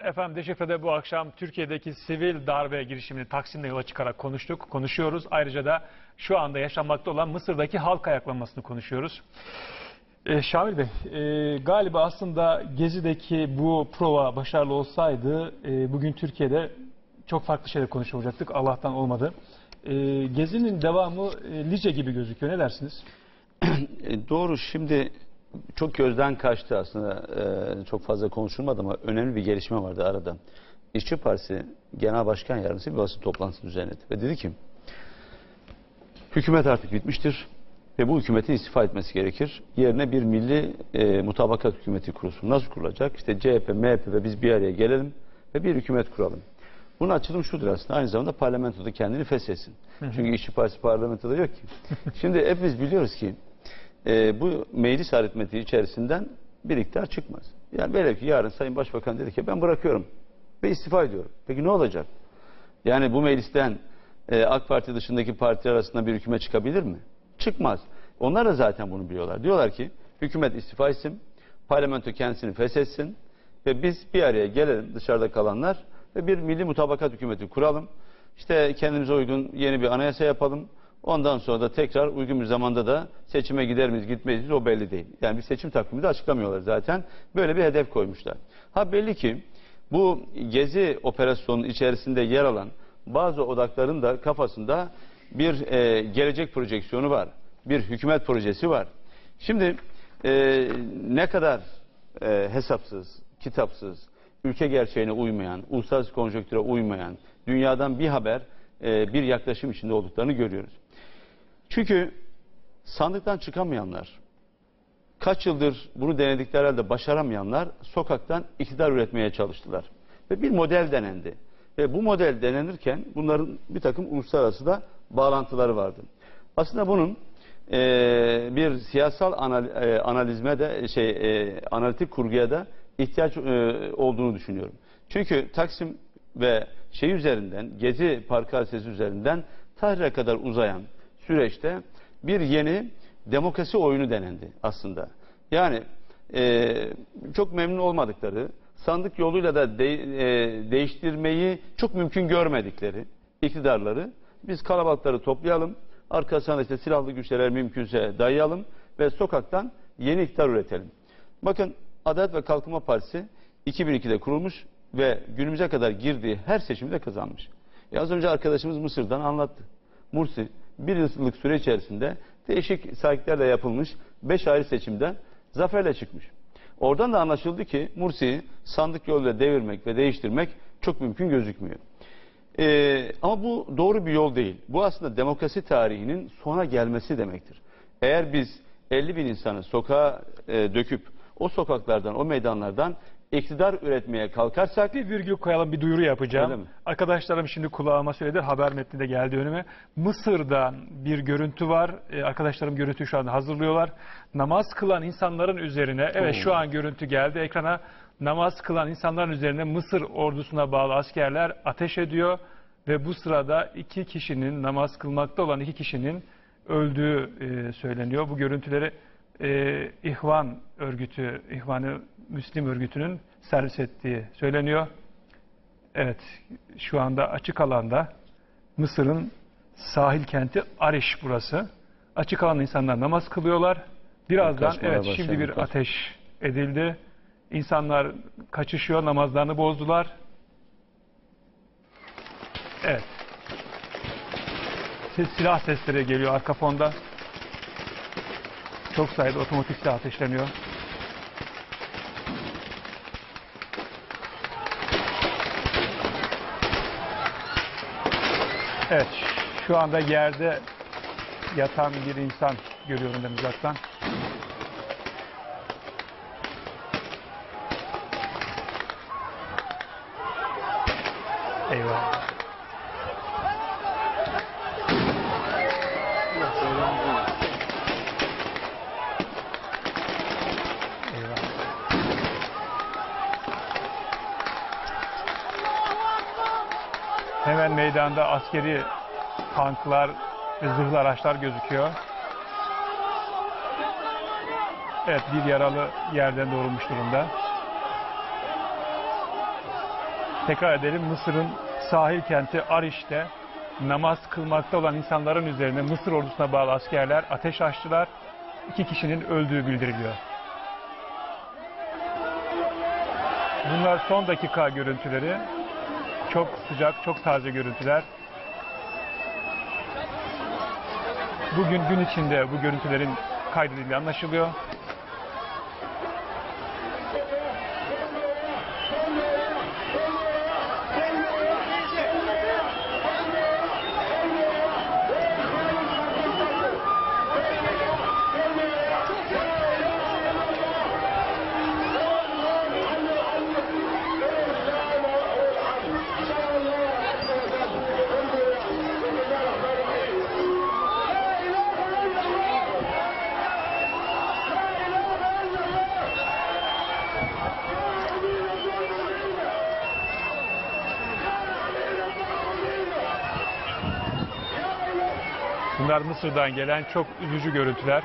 [SPEAKER 14] Efendim Deşifre'de bu akşam Türkiye'deki sivil darbe girişimini Taksim'de yola çıkarak konuştuk, konuşuyoruz. Ayrıca da şu anda yaşanmakta olan Mısır'daki halk ayaklanmasını konuşuyoruz. Ee, Şamil Bey, e, galiba aslında Gezi'deki bu prova başarılı olsaydı e, bugün Türkiye'de çok farklı şeyler konuşulacaktık. Allah'tan olmadı. E, Gezi'nin devamı e, Lice gibi gözüküyor. Ne dersiniz? [CLEARS THROAT]
[SPEAKER 3] E, Doğru şimdi çok gözden kaçtı aslında e, çok fazla konuşulmadı ama önemli bir gelişme vardı arada. İşçi Partisi Genel Başkan Yardımcısı bir basın toplantısı düzenledi ve dedi ki hükümet artık bitmiştir ve bu hükümetin istifa etmesi gerekir. Yerine bir milli e, mutabakat hükümeti kurulsun. Nasıl kurulacak? İşte CHP, MHP ve biz bir araya gelelim ve bir hükümet kuralım. Bunun açılımı şudur aslında. Aynı zamanda parlamentoda kendini feshetsin. Çünkü İşçi Partisi parlamentoda yok ki. [LAUGHS] Şimdi hepimiz biliyoruz ki e, bu meclis aritmetiği içerisinden bir iktidar çıkmaz. Yani velev ki yarın Sayın Başbakan dedi ki ben bırakıyorum ve istifa ediyorum. Peki ne olacak? Yani bu meclisten e, AK Parti dışındaki partiler arasında bir hükümet çıkabilir mi? Çıkmaz. Onlar da zaten bunu biliyorlar. Diyorlar ki hükümet istifa etsin, parlamento kendisini feshetsin ve biz bir araya gelelim dışarıda kalanlar ve bir milli mutabakat hükümeti kuralım. İşte kendimize uygun yeni bir anayasa yapalım. Ondan sonra da tekrar uygun bir zamanda da seçime gider miyiz gitmeyiz o belli değil. Yani bir seçim takvimi de açıklamıyorlar zaten. Böyle bir hedef koymuşlar. Ha belli ki bu gezi operasyonunun içerisinde yer alan bazı odakların da kafasında bir e, gelecek projeksiyonu var. Bir hükümet projesi var. Şimdi e, ne kadar e, hesapsız, kitapsız, ülke gerçeğine uymayan, uluslararası konjonktüre uymayan, dünyadan bir haber, e, bir yaklaşım içinde olduklarını görüyoruz. Çünkü sandıktan çıkamayanlar, kaç yıldır bunu denedikleri halde başaramayanlar sokaktan iktidar üretmeye çalıştılar. Ve bir model denendi. Ve bu model denenirken bunların bir takım uluslararası da bağlantıları vardı. Aslında bunun e, bir siyasal anal, e, analizme de şey e, analitik kurguya da ihtiyaç e, olduğunu düşünüyorum. Çünkü Taksim ve şey üzerinden Gezi hadisesi üzerinden Tahrir'e kadar uzayan süreçte bir yeni demokrasi oyunu denendi aslında. Yani e, çok memnun olmadıkları, sandık yoluyla da de, e, değiştirmeyi çok mümkün görmedikleri iktidarları biz kalabalıkları toplayalım, arkasına işte silahlı güçlere mümkünse dayayalım ve sokaktan yeni iktidar üretelim. Bakın Adalet ve Kalkınma Partisi 2002'de kurulmuş ve günümüze kadar girdiği her seçimde kazanmış. E az önce arkadaşımız Mısır'dan anlattı. Mursi bir yıllık süre içerisinde değişik sahiplerle yapılmış 5 ayrı seçimden zaferle çıkmış. Oradan da anlaşıldı ki Mursi'yi sandık yoluyla devirmek ve değiştirmek çok mümkün gözükmüyor. Ee, ama bu doğru bir yol değil. Bu aslında demokrasi tarihinin sona gelmesi demektir. Eğer biz 50 bin insanı sokağa e, döküp o sokaklardan, o meydanlardan iktidar üretmeye kalkarsak...
[SPEAKER 1] Bir virgül koyalım, bir duyuru yapacağım. Arkadaşlarım şimdi kulağıma söyledi, haber metninde geldi önüme. Mısır'da bir görüntü var. Ee, arkadaşlarım görüntüyü şu anda hazırlıyorlar. Namaz kılan insanların üzerine, evet
[SPEAKER 3] Oo.
[SPEAKER 1] şu an görüntü geldi ekrana. Namaz kılan insanların üzerine Mısır ordusuna bağlı askerler ateş ediyor. Ve bu sırada iki kişinin, namaz kılmakta olan iki kişinin öldüğü e, söyleniyor. Bu görüntüleri e, İhvan örgütü, İhvanı Müslim örgütünün servis ettiği söyleniyor. Evet, şu anda açık alanda Mısır'ın sahil kenti Ariş burası. Açık alanda insanlar namaz kılıyorlar. Birazdan
[SPEAKER 3] Kaçmaya
[SPEAKER 1] evet şimdi bir ateş edildi. İnsanlar kaçışıyor, namazlarını bozdular. Evet. Silah sesleri geliyor arka fonda. Çok sayıda otomatik silah ateşleniyor. Evet, şu anda yerde yatan bir insan görüyorum ben uzaktan. Eyvah. Meydanda askeri tanklar ve zırhlı araçlar gözüküyor. Evet bir yaralı yerden doğrulmuş durumda. Tekrar edelim Mısır'ın sahil kenti Ariş'te namaz kılmakta olan insanların üzerine Mısır ordusuna bağlı askerler ateş açtılar. İki kişinin öldüğü bildiriliyor. Bunlar son dakika görüntüleri. Çok sıcak, çok taze görüntüler. Bugün gün içinde bu görüntülerin kaydedildiği anlaşılıyor. Mısır'dan gelen çok üzücü görüntüler.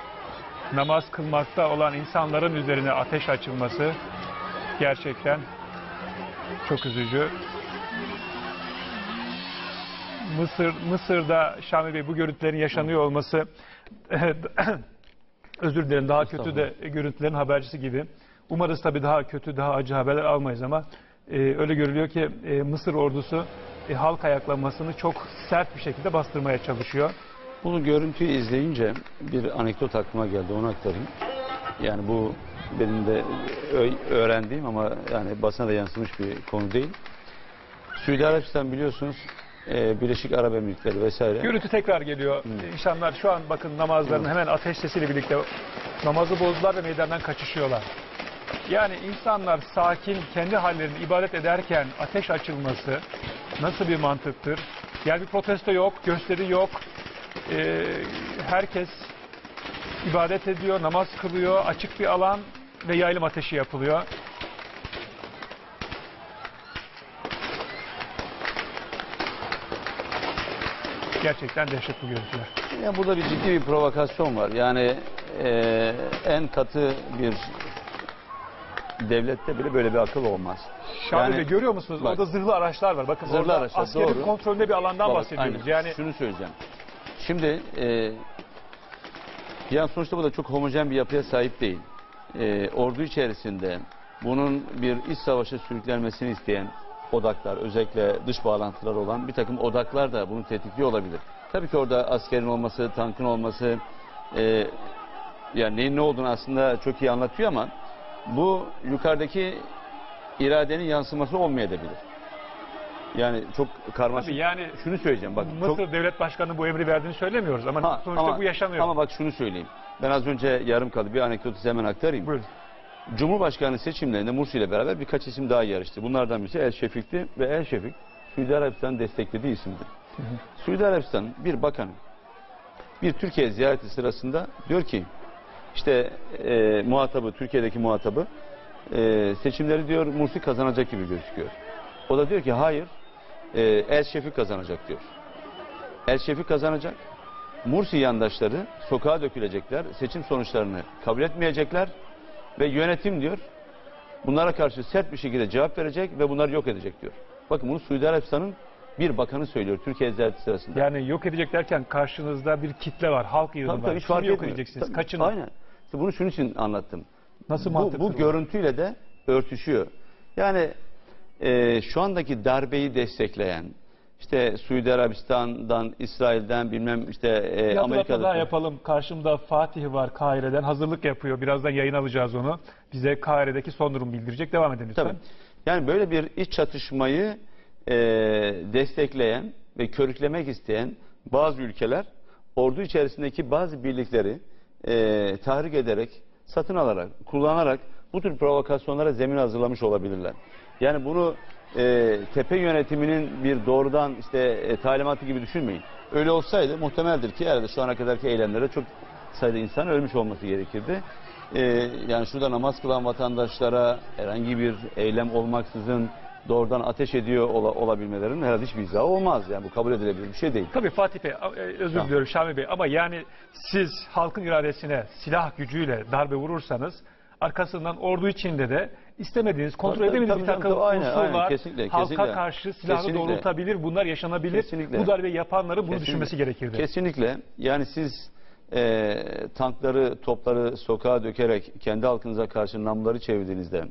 [SPEAKER 1] Namaz kılmakta olan insanların üzerine ateş açılması gerçekten çok üzücü. Mısır Mısır'da Şamil Bey bu görüntülerin yaşanıyor olması [CLEARS THROAT] özür dilerim daha kötü de görüntülerin habercisi gibi. Umarız tabii daha kötü, daha acı haberler almayız ama e, öyle görülüyor ki e, Mısır ordusu e, halk ayaklanmasını çok sert bir şekilde bastırmaya çalışıyor.
[SPEAKER 3] Bunu görüntüyü izleyince bir anekdot aklıma geldi onu aktarayım. Yani bu benim de öğrendiğim ama yani basına da yansımış bir konu değil. Suudi Arabistan biliyorsunuz e, Birleşik Arap Emirlikleri vesaire.
[SPEAKER 1] Görüntü tekrar geliyor. İnsanlar şu an bakın namazlarını hemen ateş sesiyle birlikte namazı bozdular ve meydandan kaçışıyorlar. Yani insanlar sakin kendi hallerinde ibadet ederken ateş açılması nasıl bir mantıktır? Yani bir protesto yok, gösteri yok. Ee, herkes ibadet ediyor, namaz kılıyor, açık bir alan ve yaylım ateşi yapılıyor. Gerçekten dehşetli görüntüler.
[SPEAKER 3] Ya burada bir ciddi bir provokasyon var. Yani e, en katı bir devlette bile böyle bir akıl olmaz.
[SPEAKER 1] Şahane Bey görüyor musunuz?
[SPEAKER 3] Bak,
[SPEAKER 1] Orada zırhlı araçlar var. Bakın
[SPEAKER 3] Zırhlı
[SPEAKER 1] orada
[SPEAKER 3] araçlar,
[SPEAKER 1] askerin
[SPEAKER 3] doğru.
[SPEAKER 1] kontrolünde bir alandan
[SPEAKER 3] Bak,
[SPEAKER 1] bahsediyoruz.
[SPEAKER 3] aynen.
[SPEAKER 1] Yani
[SPEAKER 3] Şunu söyleyeceğim. Şimdi e, yani sonuçta bu da çok homojen bir yapıya sahip değil. E, ordu içerisinde bunun bir iç savaşa sürüklenmesini isteyen odaklar, özellikle dış bağlantılar olan bir takım odaklar da bunu tetikliyor olabilir. Tabii ki orada askerin olması, tankın olması, e, yani neyin ne olduğunu aslında çok iyi anlatıyor ama bu yukarıdaki iradenin yansıması olmayabilir. Yani çok karmaşık.
[SPEAKER 1] Tabii yani
[SPEAKER 3] şunu söyleyeceğim bak.
[SPEAKER 1] Mısır
[SPEAKER 3] çok,
[SPEAKER 1] Devlet Başkanı bu emri verdiğini söylemiyoruz ama
[SPEAKER 3] Ha,
[SPEAKER 1] sonuçta
[SPEAKER 3] ama-
[SPEAKER 1] bu yaşanıyor.
[SPEAKER 3] Ama bak şunu söyleyeyim. Ben az önce yarım kaldı. Bir anekdotu size hemen aktarayım.
[SPEAKER 1] Buyurun.
[SPEAKER 3] Cumhurbaşkanı seçimlerinde Mursi ile beraber birkaç isim daha yarıştı. Bunlardan birisi El Şefik'ti ve El Şefik Suudi Arabistan desteklediği isimdi. [LAUGHS] Suudi Arabistan bir bakanı bir Türkiye ziyareti sırasında diyor ki işte e, muhatabı Türkiye'deki muhatabı e, seçimleri diyor Mursi kazanacak gibi gözüküyor. O da diyor ki hayır e, El Şefik kazanacak diyor. El Şefik kazanacak. Mursi yandaşları sokağa dökülecekler. Seçim sonuçlarını kabul etmeyecekler. Ve yönetim diyor bunlara karşı sert bir şekilde cevap verecek ve bunları yok edecek diyor. Bakın bunu Suudi Arabistan'ın bir bakanı söylüyor Türkiye ziyareti sırasında.
[SPEAKER 1] Yani yok edecek derken karşınızda bir kitle var, halk yığını
[SPEAKER 3] Tabii
[SPEAKER 1] var.
[SPEAKER 3] tabii fark
[SPEAKER 1] yok
[SPEAKER 3] etmiyor.
[SPEAKER 1] edeceksiniz?
[SPEAKER 3] Tabii,
[SPEAKER 1] Kaçın.
[SPEAKER 3] Aynen. İşte bunu şunun için anlattım.
[SPEAKER 1] Nasıl
[SPEAKER 3] bu,
[SPEAKER 1] mantıklı
[SPEAKER 3] bu
[SPEAKER 1] bu?
[SPEAKER 3] görüntüyle de örtüşüyor. Yani e, şu andaki darbeyi destekleyen işte Suudi Arabistan'dan, İsrail'den bilmem işte e, Amerika'da
[SPEAKER 1] daha yapalım. Karşımda Fatih var Kahire'den. Hazırlık yapıyor. Birazdan yayın alacağız onu. Bize Kahire'deki son durum bildirecek. Devam edelim lütfen.
[SPEAKER 3] Tabii. Yani böyle bir iç çatışmayı e, destekleyen ve körüklemek isteyen bazı ülkeler ordu içerisindeki bazı birlikleri e, tahrik ederek, satın alarak, kullanarak bu tür provokasyonlara zemin hazırlamış olabilirler. Yani bunu e, tepe yönetiminin bir doğrudan işte e, talimatı gibi düşünmeyin. Öyle olsaydı muhtemeldir ki herhalde şu ana kadarki eylemlere çok sayıda insan ölmüş olması gerekirdi. Ee, yani şurada namaz kılan vatandaşlara herhangi bir eylem olmaksızın doğrudan ateş ediyor ola- olabilmelerinin herhalde hiçbir izahı olmaz. Yani bu kabul edilebilir bir şey değil.
[SPEAKER 1] Tabii Fatih Bey, e, özür
[SPEAKER 3] Tamam.
[SPEAKER 1] diliyorum Şami Bey ama yani siz halkın iradesine silah gücüyle darbe vurursanız arkasından ordu içinde de istemediğiniz, kontrol
[SPEAKER 3] Tabii, tabii,
[SPEAKER 1] edemediğiniz bir
[SPEAKER 3] tabii,
[SPEAKER 1] takım
[SPEAKER 3] tabii, aynen, aynen, kesinlikle,
[SPEAKER 1] halka
[SPEAKER 3] kesinlikle.
[SPEAKER 1] karşı silahlı
[SPEAKER 3] Kesinlikle.
[SPEAKER 1] doğrultabilir. Bunlar yaşanabilir.
[SPEAKER 3] Kesinlikle.
[SPEAKER 1] Bu darbeyi yapanların bunu düşünmesi gerekirdi.
[SPEAKER 3] Kesinlikle. Yani siz e, tankları, topları sokağa dökerek kendi halkınıza karşı namları çevirdiğinizde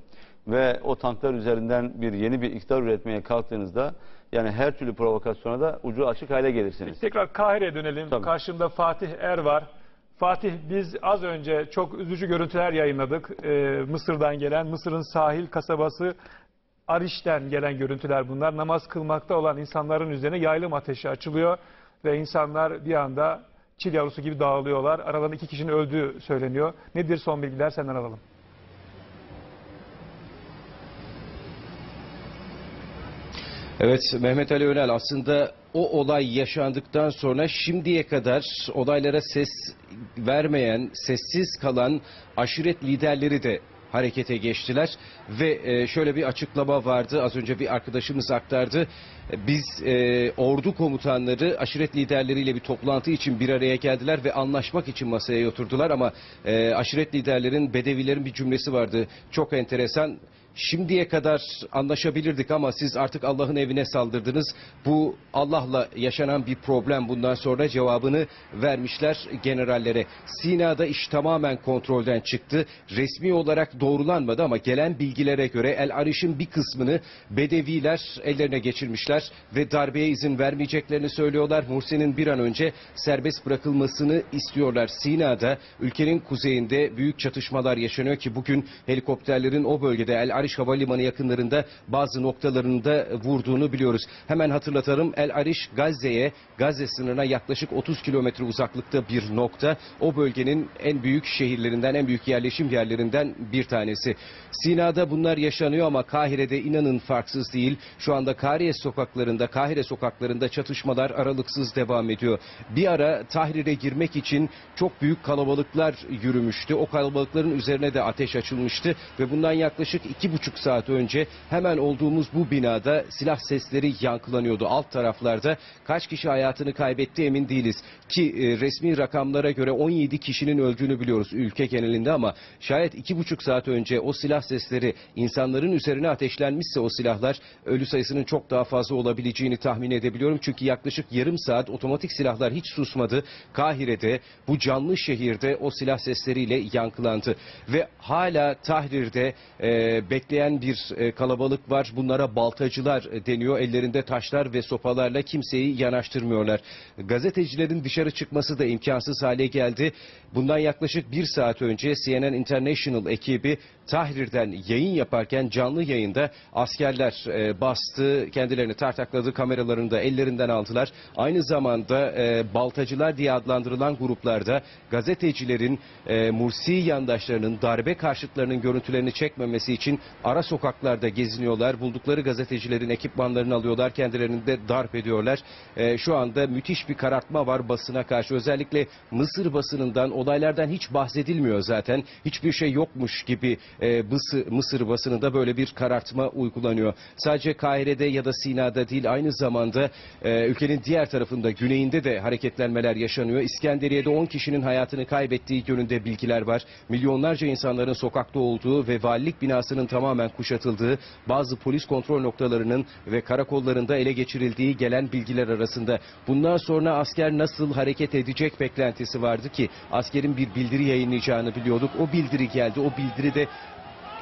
[SPEAKER 3] ve o tanklar üzerinden bir yeni bir iktidar üretmeye kalktığınızda yani her türlü provokasyona da ucu açık hale gelirsiniz.
[SPEAKER 1] Tekrar Kahire'ye dönelim. Karşımda Fatih Er var. Fatih biz az önce çok üzücü görüntüler yayınladık. Ee, Mısır'dan gelen, Mısır'ın sahil kasabası Ariş'ten gelen görüntüler bunlar. Namaz kılmakta olan insanların üzerine yaylım ateşi açılıyor ve insanlar bir anda çil yavrusu gibi dağılıyorlar. Aralarında iki kişinin öldüğü söyleniyor. Nedir son bilgiler senden alalım.
[SPEAKER 6] Evet Mehmet Ali Önel aslında o olay yaşandıktan sonra şimdiye kadar olaylara ses vermeyen, sessiz kalan aşiret liderleri de harekete geçtiler ve e, şöyle bir açıklama vardı az önce bir arkadaşımız aktardı. Biz e, ordu komutanları aşiret liderleriyle bir toplantı için bir araya geldiler ve anlaşmak için masaya oturdular ama e, aşiret liderlerin bedevilerin bir cümlesi vardı çok enteresan. Şimdiye kadar anlaşabilirdik ama siz artık Allah'ın evine saldırdınız. Bu Allah'la yaşanan bir problem. Bundan sonra cevabını vermişler generallere. Sina'da iş tamamen kontrolden çıktı. Resmi olarak doğrulanmadı ama gelen bilgilere göre El Ariş'in bir kısmını Bedeviler ellerine geçirmişler ve darbeye izin vermeyeceklerini söylüyorlar. Mursi'nin bir an önce serbest bırakılmasını istiyorlar. Sina'da ülkenin kuzeyinde büyük çatışmalar yaşanıyor ki bugün helikopterlerin o bölgede El Ariş Havalimanı yakınlarında bazı noktalarında vurduğunu biliyoruz. Hemen hatırlatalım El Ariş Gazze'ye, Gazze sınırına yaklaşık 30 kilometre uzaklıkta bir nokta. O bölgenin en büyük şehirlerinden, en büyük yerleşim yerlerinden bir tanesi. Sina'da bunlar yaşanıyor ama Kahire'de inanın farksız değil. Şu anda Kahire sokaklarında, Kahire sokaklarında çatışmalar aralıksız devam ediyor. Bir ara Tahrir'e girmek için çok büyük kalabalıklar yürümüştü. O kalabalıkların üzerine de ateş açılmıştı ve bundan yaklaşık iki buçuk saat önce hemen olduğumuz bu binada silah sesleri yankılanıyordu. Alt taraflarda kaç kişi hayatını kaybetti emin değiliz. Ki e, resmi rakamlara göre 17 kişinin öldüğünü biliyoruz ülke genelinde ama şayet iki buçuk saat önce o silah sesleri insanların üzerine ateşlenmişse o silahlar ölü sayısının çok daha fazla olabileceğini tahmin edebiliyorum. Çünkü yaklaşık yarım saat otomatik silahlar hiç susmadı. Kahire'de bu canlı şehirde o silah sesleriyle yankılandı. Ve hala Tahrir'de e, bekleyen bir e, kalabalık var. Bunlara baltacılar e, deniyor. Ellerinde taşlar ve sopalarla kimseyi yanaştırmıyorlar. Gazetecilerin dışarı çıkması da imkansız hale geldi. Bundan yaklaşık bir saat önce CNN International ekibi Tahrir'den yayın yaparken canlı yayında askerler e, bastı, kendilerini tartakladı, kameralarını da ellerinden aldılar. Aynı zamanda baltacılar diye adlandırılan gruplarda gazetecilerin Mursi yandaşlarının darbe karşıtlarının görüntülerini çekmemesi için ara sokaklarda geziniyorlar. Buldukları gazetecilerin ekipmanlarını alıyorlar, kendilerini de darp ediyorlar. E, şu anda müthiş bir karartma var basına karşı. Özellikle Mısır basınından olaylardan hiç bahsedilmiyor zaten. Hiçbir şey yokmuş gibi e, Mısır, Mısır basınında böyle bir karartma uygulanıyor. Sadece Kahire'de ya da Sina'da değil aynı zamanda e, ülkenin diğer tarafında güneyinde de hareketlenmeler yaşanıyor. İskenderiye'de 10 kişinin hayatını kaybettiği yönünde bilgiler var. Milyonlarca insanların sokakta olduğu ve valilik binasının tamamen kuşatıldığı, bazı polis kontrol noktalarının ve karakollarında ele geçirildiği gelen bilgiler arasında. Bundan sonra asker nasıl hareket edecek beklentisi vardı ki askerin bir bildiri yayınlayacağını biliyorduk. O bildiri geldi. O bildiri de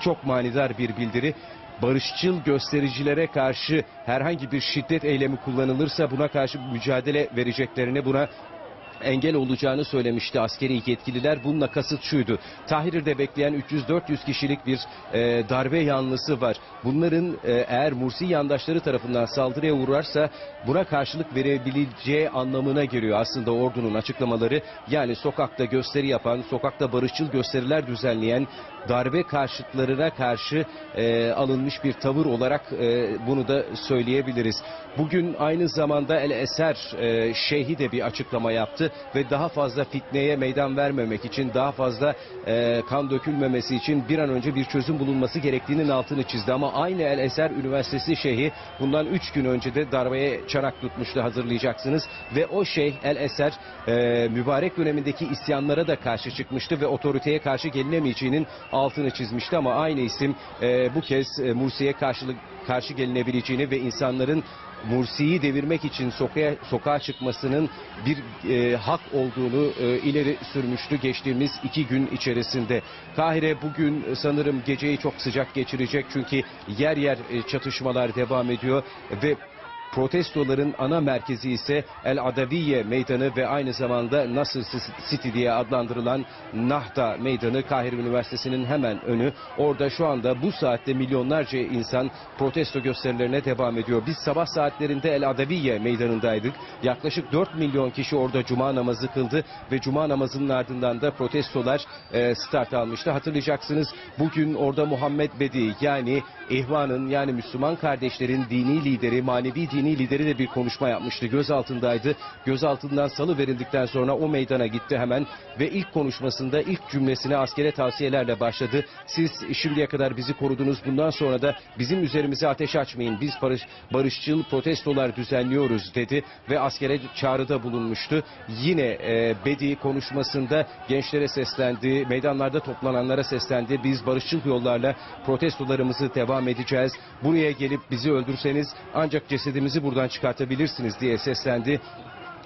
[SPEAKER 6] çok manidar bir bildiri. Barışçıl göstericilere karşı herhangi bir şiddet eylemi kullanılırsa buna karşı mücadele vereceklerini buna engel olacağını söylemişti askeri yetkililer. Bununla kasıt şuydu. Tahrir'de bekleyen 300-400 kişilik bir e, darbe yanlısı var. Bunların e, eğer Mursi yandaşları tarafından saldırıya uğrarsa buna karşılık verebileceği anlamına geliyor aslında ordunun açıklamaları. Yani sokakta gösteri yapan, sokakta barışçıl gösteriler düzenleyen darbe karşıtlarına karşı e, alınmış bir tavır olarak e, bunu da söyleyebiliriz. Bugün aynı zamanda El Eser e, Şeyhi de bir açıklama yaptı ve daha fazla fitneye meydan vermemek için, daha fazla e, kan dökülmemesi için bir an önce bir çözüm bulunması gerektiğinin altını çizdi. Ama aynı El Eser Üniversitesi Şeyhi bundan 3 gün önce de darbeye çanak tutmuştu hatırlayacaksınız. Ve o şeyh El Eser e, mübarek dönemindeki isyanlara da karşı çıkmıştı ve otoriteye karşı gelinemeyeceğinin altını çizmişti ama aynı isim e, bu kez e, Mursi'ye karşılık karşı gelinebileceğini ve insanların Mursi'yi devirmek için sokağa, sokağa çıkmasının bir e, hak olduğunu e, ileri sürmüştü geçtiğimiz iki gün içerisinde. Kahire bugün sanırım geceyi çok sıcak geçirecek çünkü yer yer e, çatışmalar devam ediyor ve Protestoların ana merkezi ise El Adaviye Meydanı ve aynı zamanda Nasır City diye adlandırılan Nahda Meydanı Kahire Üniversitesi'nin hemen önü. Orada şu anda bu saatte milyonlarca insan protesto gösterilerine devam ediyor. Biz sabah saatlerinde El Adaviye Meydanı'ndaydık. Yaklaşık 4 milyon kişi orada cuma namazı kıldı ve cuma namazının ardından da protestolar e, start almıştı. Hatırlayacaksınız bugün orada Muhammed Bedi yani İhvan'ın yani Müslüman kardeşlerin dini lideri, manevi dini dini lideri de bir konuşma yapmıştı. Gözaltındaydı. Gözaltından salı verildikten sonra o meydana gitti hemen ve ilk konuşmasında ilk cümlesine askere tavsiyelerle başladı. Siz şimdiye kadar bizi korudunuz. Bundan sonra da bizim üzerimize ateş açmayın. Biz barış, barışçıl protestolar düzenliyoruz dedi ve askere çağrıda bulunmuştu. Yine e, Bedi konuşmasında gençlere seslendi, meydanlarda toplananlara seslendi. Biz barışçıl yollarla protestolarımızı devam edeceğiz. Buraya gelip bizi öldürseniz ancak cesedimizi buradan çıkartabilirsiniz diye seslendi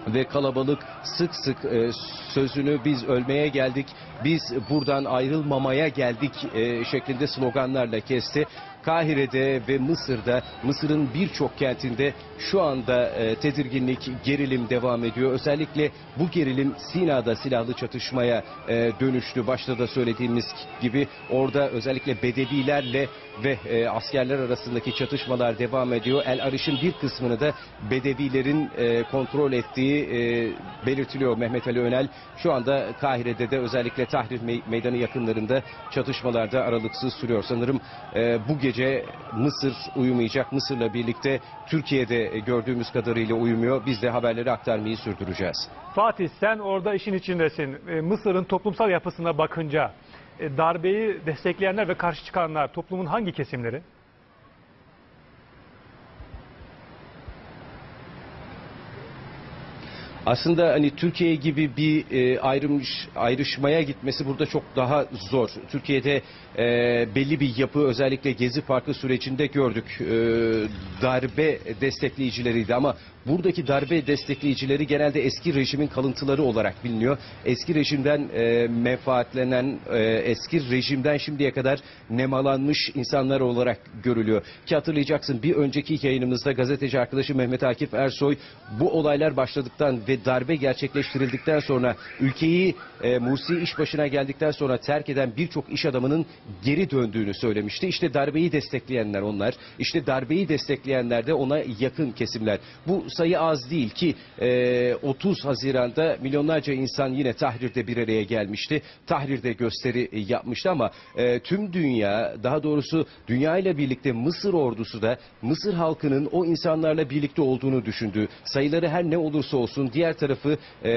[SPEAKER 6] ve kalabalık sık sık e, sözünü biz ölmeye geldik, biz buradan ayrılmamaya geldik e, şeklinde sloganlarla kesti. Kahire'de ve Mısır'da, Mısır'ın birçok kentinde şu anda e, tedirginlik, gerilim devam ediyor. Özellikle bu gerilim Sina'da silahlı çatışmaya e, dönüştü. Başta da söylediğimiz gibi orada özellikle Bedevilerle ve e, askerler arasındaki çatışmalar devam ediyor. El Ariş'in bir kısmını da Bedevilerin e, kontrol ettiği e, belirtiliyor Mehmet Ali Önel. Şu anda Kahire'de de özellikle Tahrir Me- Meydanı yakınlarında çatışmalarda aralıksız sürüyor. Sanırım e, bu gece Mısır uyumayacak. Mısır'la birlikte Türkiye'de gördüğümüz kadarıyla uyumuyor. Biz de haberleri aktarmayı sürdüreceğiz.
[SPEAKER 14] Fatih sen orada işin içindesin. E, Mısır'ın toplumsal yapısına bakınca e, darbeyi destekleyenler ve karşı çıkanlar toplumun hangi kesimleri?
[SPEAKER 6] Aslında hani Türkiye gibi bir e, ayrılmış ayrışmaya gitmesi burada çok daha zor. Türkiye'de e, belli bir yapı özellikle Gezi Parkı sürecinde gördük. E, darbe destekleyicileriydi ama buradaki darbe destekleyicileri genelde eski rejimin kalıntıları olarak biliniyor. Eski rejimden e, menfaatlenen, e, eski rejimden şimdiye kadar nemalanmış insanlar olarak görülüyor. Ki hatırlayacaksın bir önceki yayınımızda gazeteci arkadaşı Mehmet Akif Ersoy bu olaylar başladıktan ve darbe gerçekleştirildikten sonra ülkeyi e, Mursi iş başına geldikten sonra terk eden birçok iş adamının geri döndüğünü söylemişti. İşte darbeyi destekleyenler onlar. İşte darbeyi destekleyenler de ona yakın kesimler. Bu sayı az değil ki e, 30 Haziran'da milyonlarca insan yine Tahrir'de bir araya gelmişti. Tahrir'de gösteri e, yapmıştı ama e, tüm dünya daha doğrusu dünya ile birlikte Mısır ordusu da Mısır halkının o insanlarla birlikte olduğunu düşündü. Sayıları her ne olursa olsun diğer tarafı e,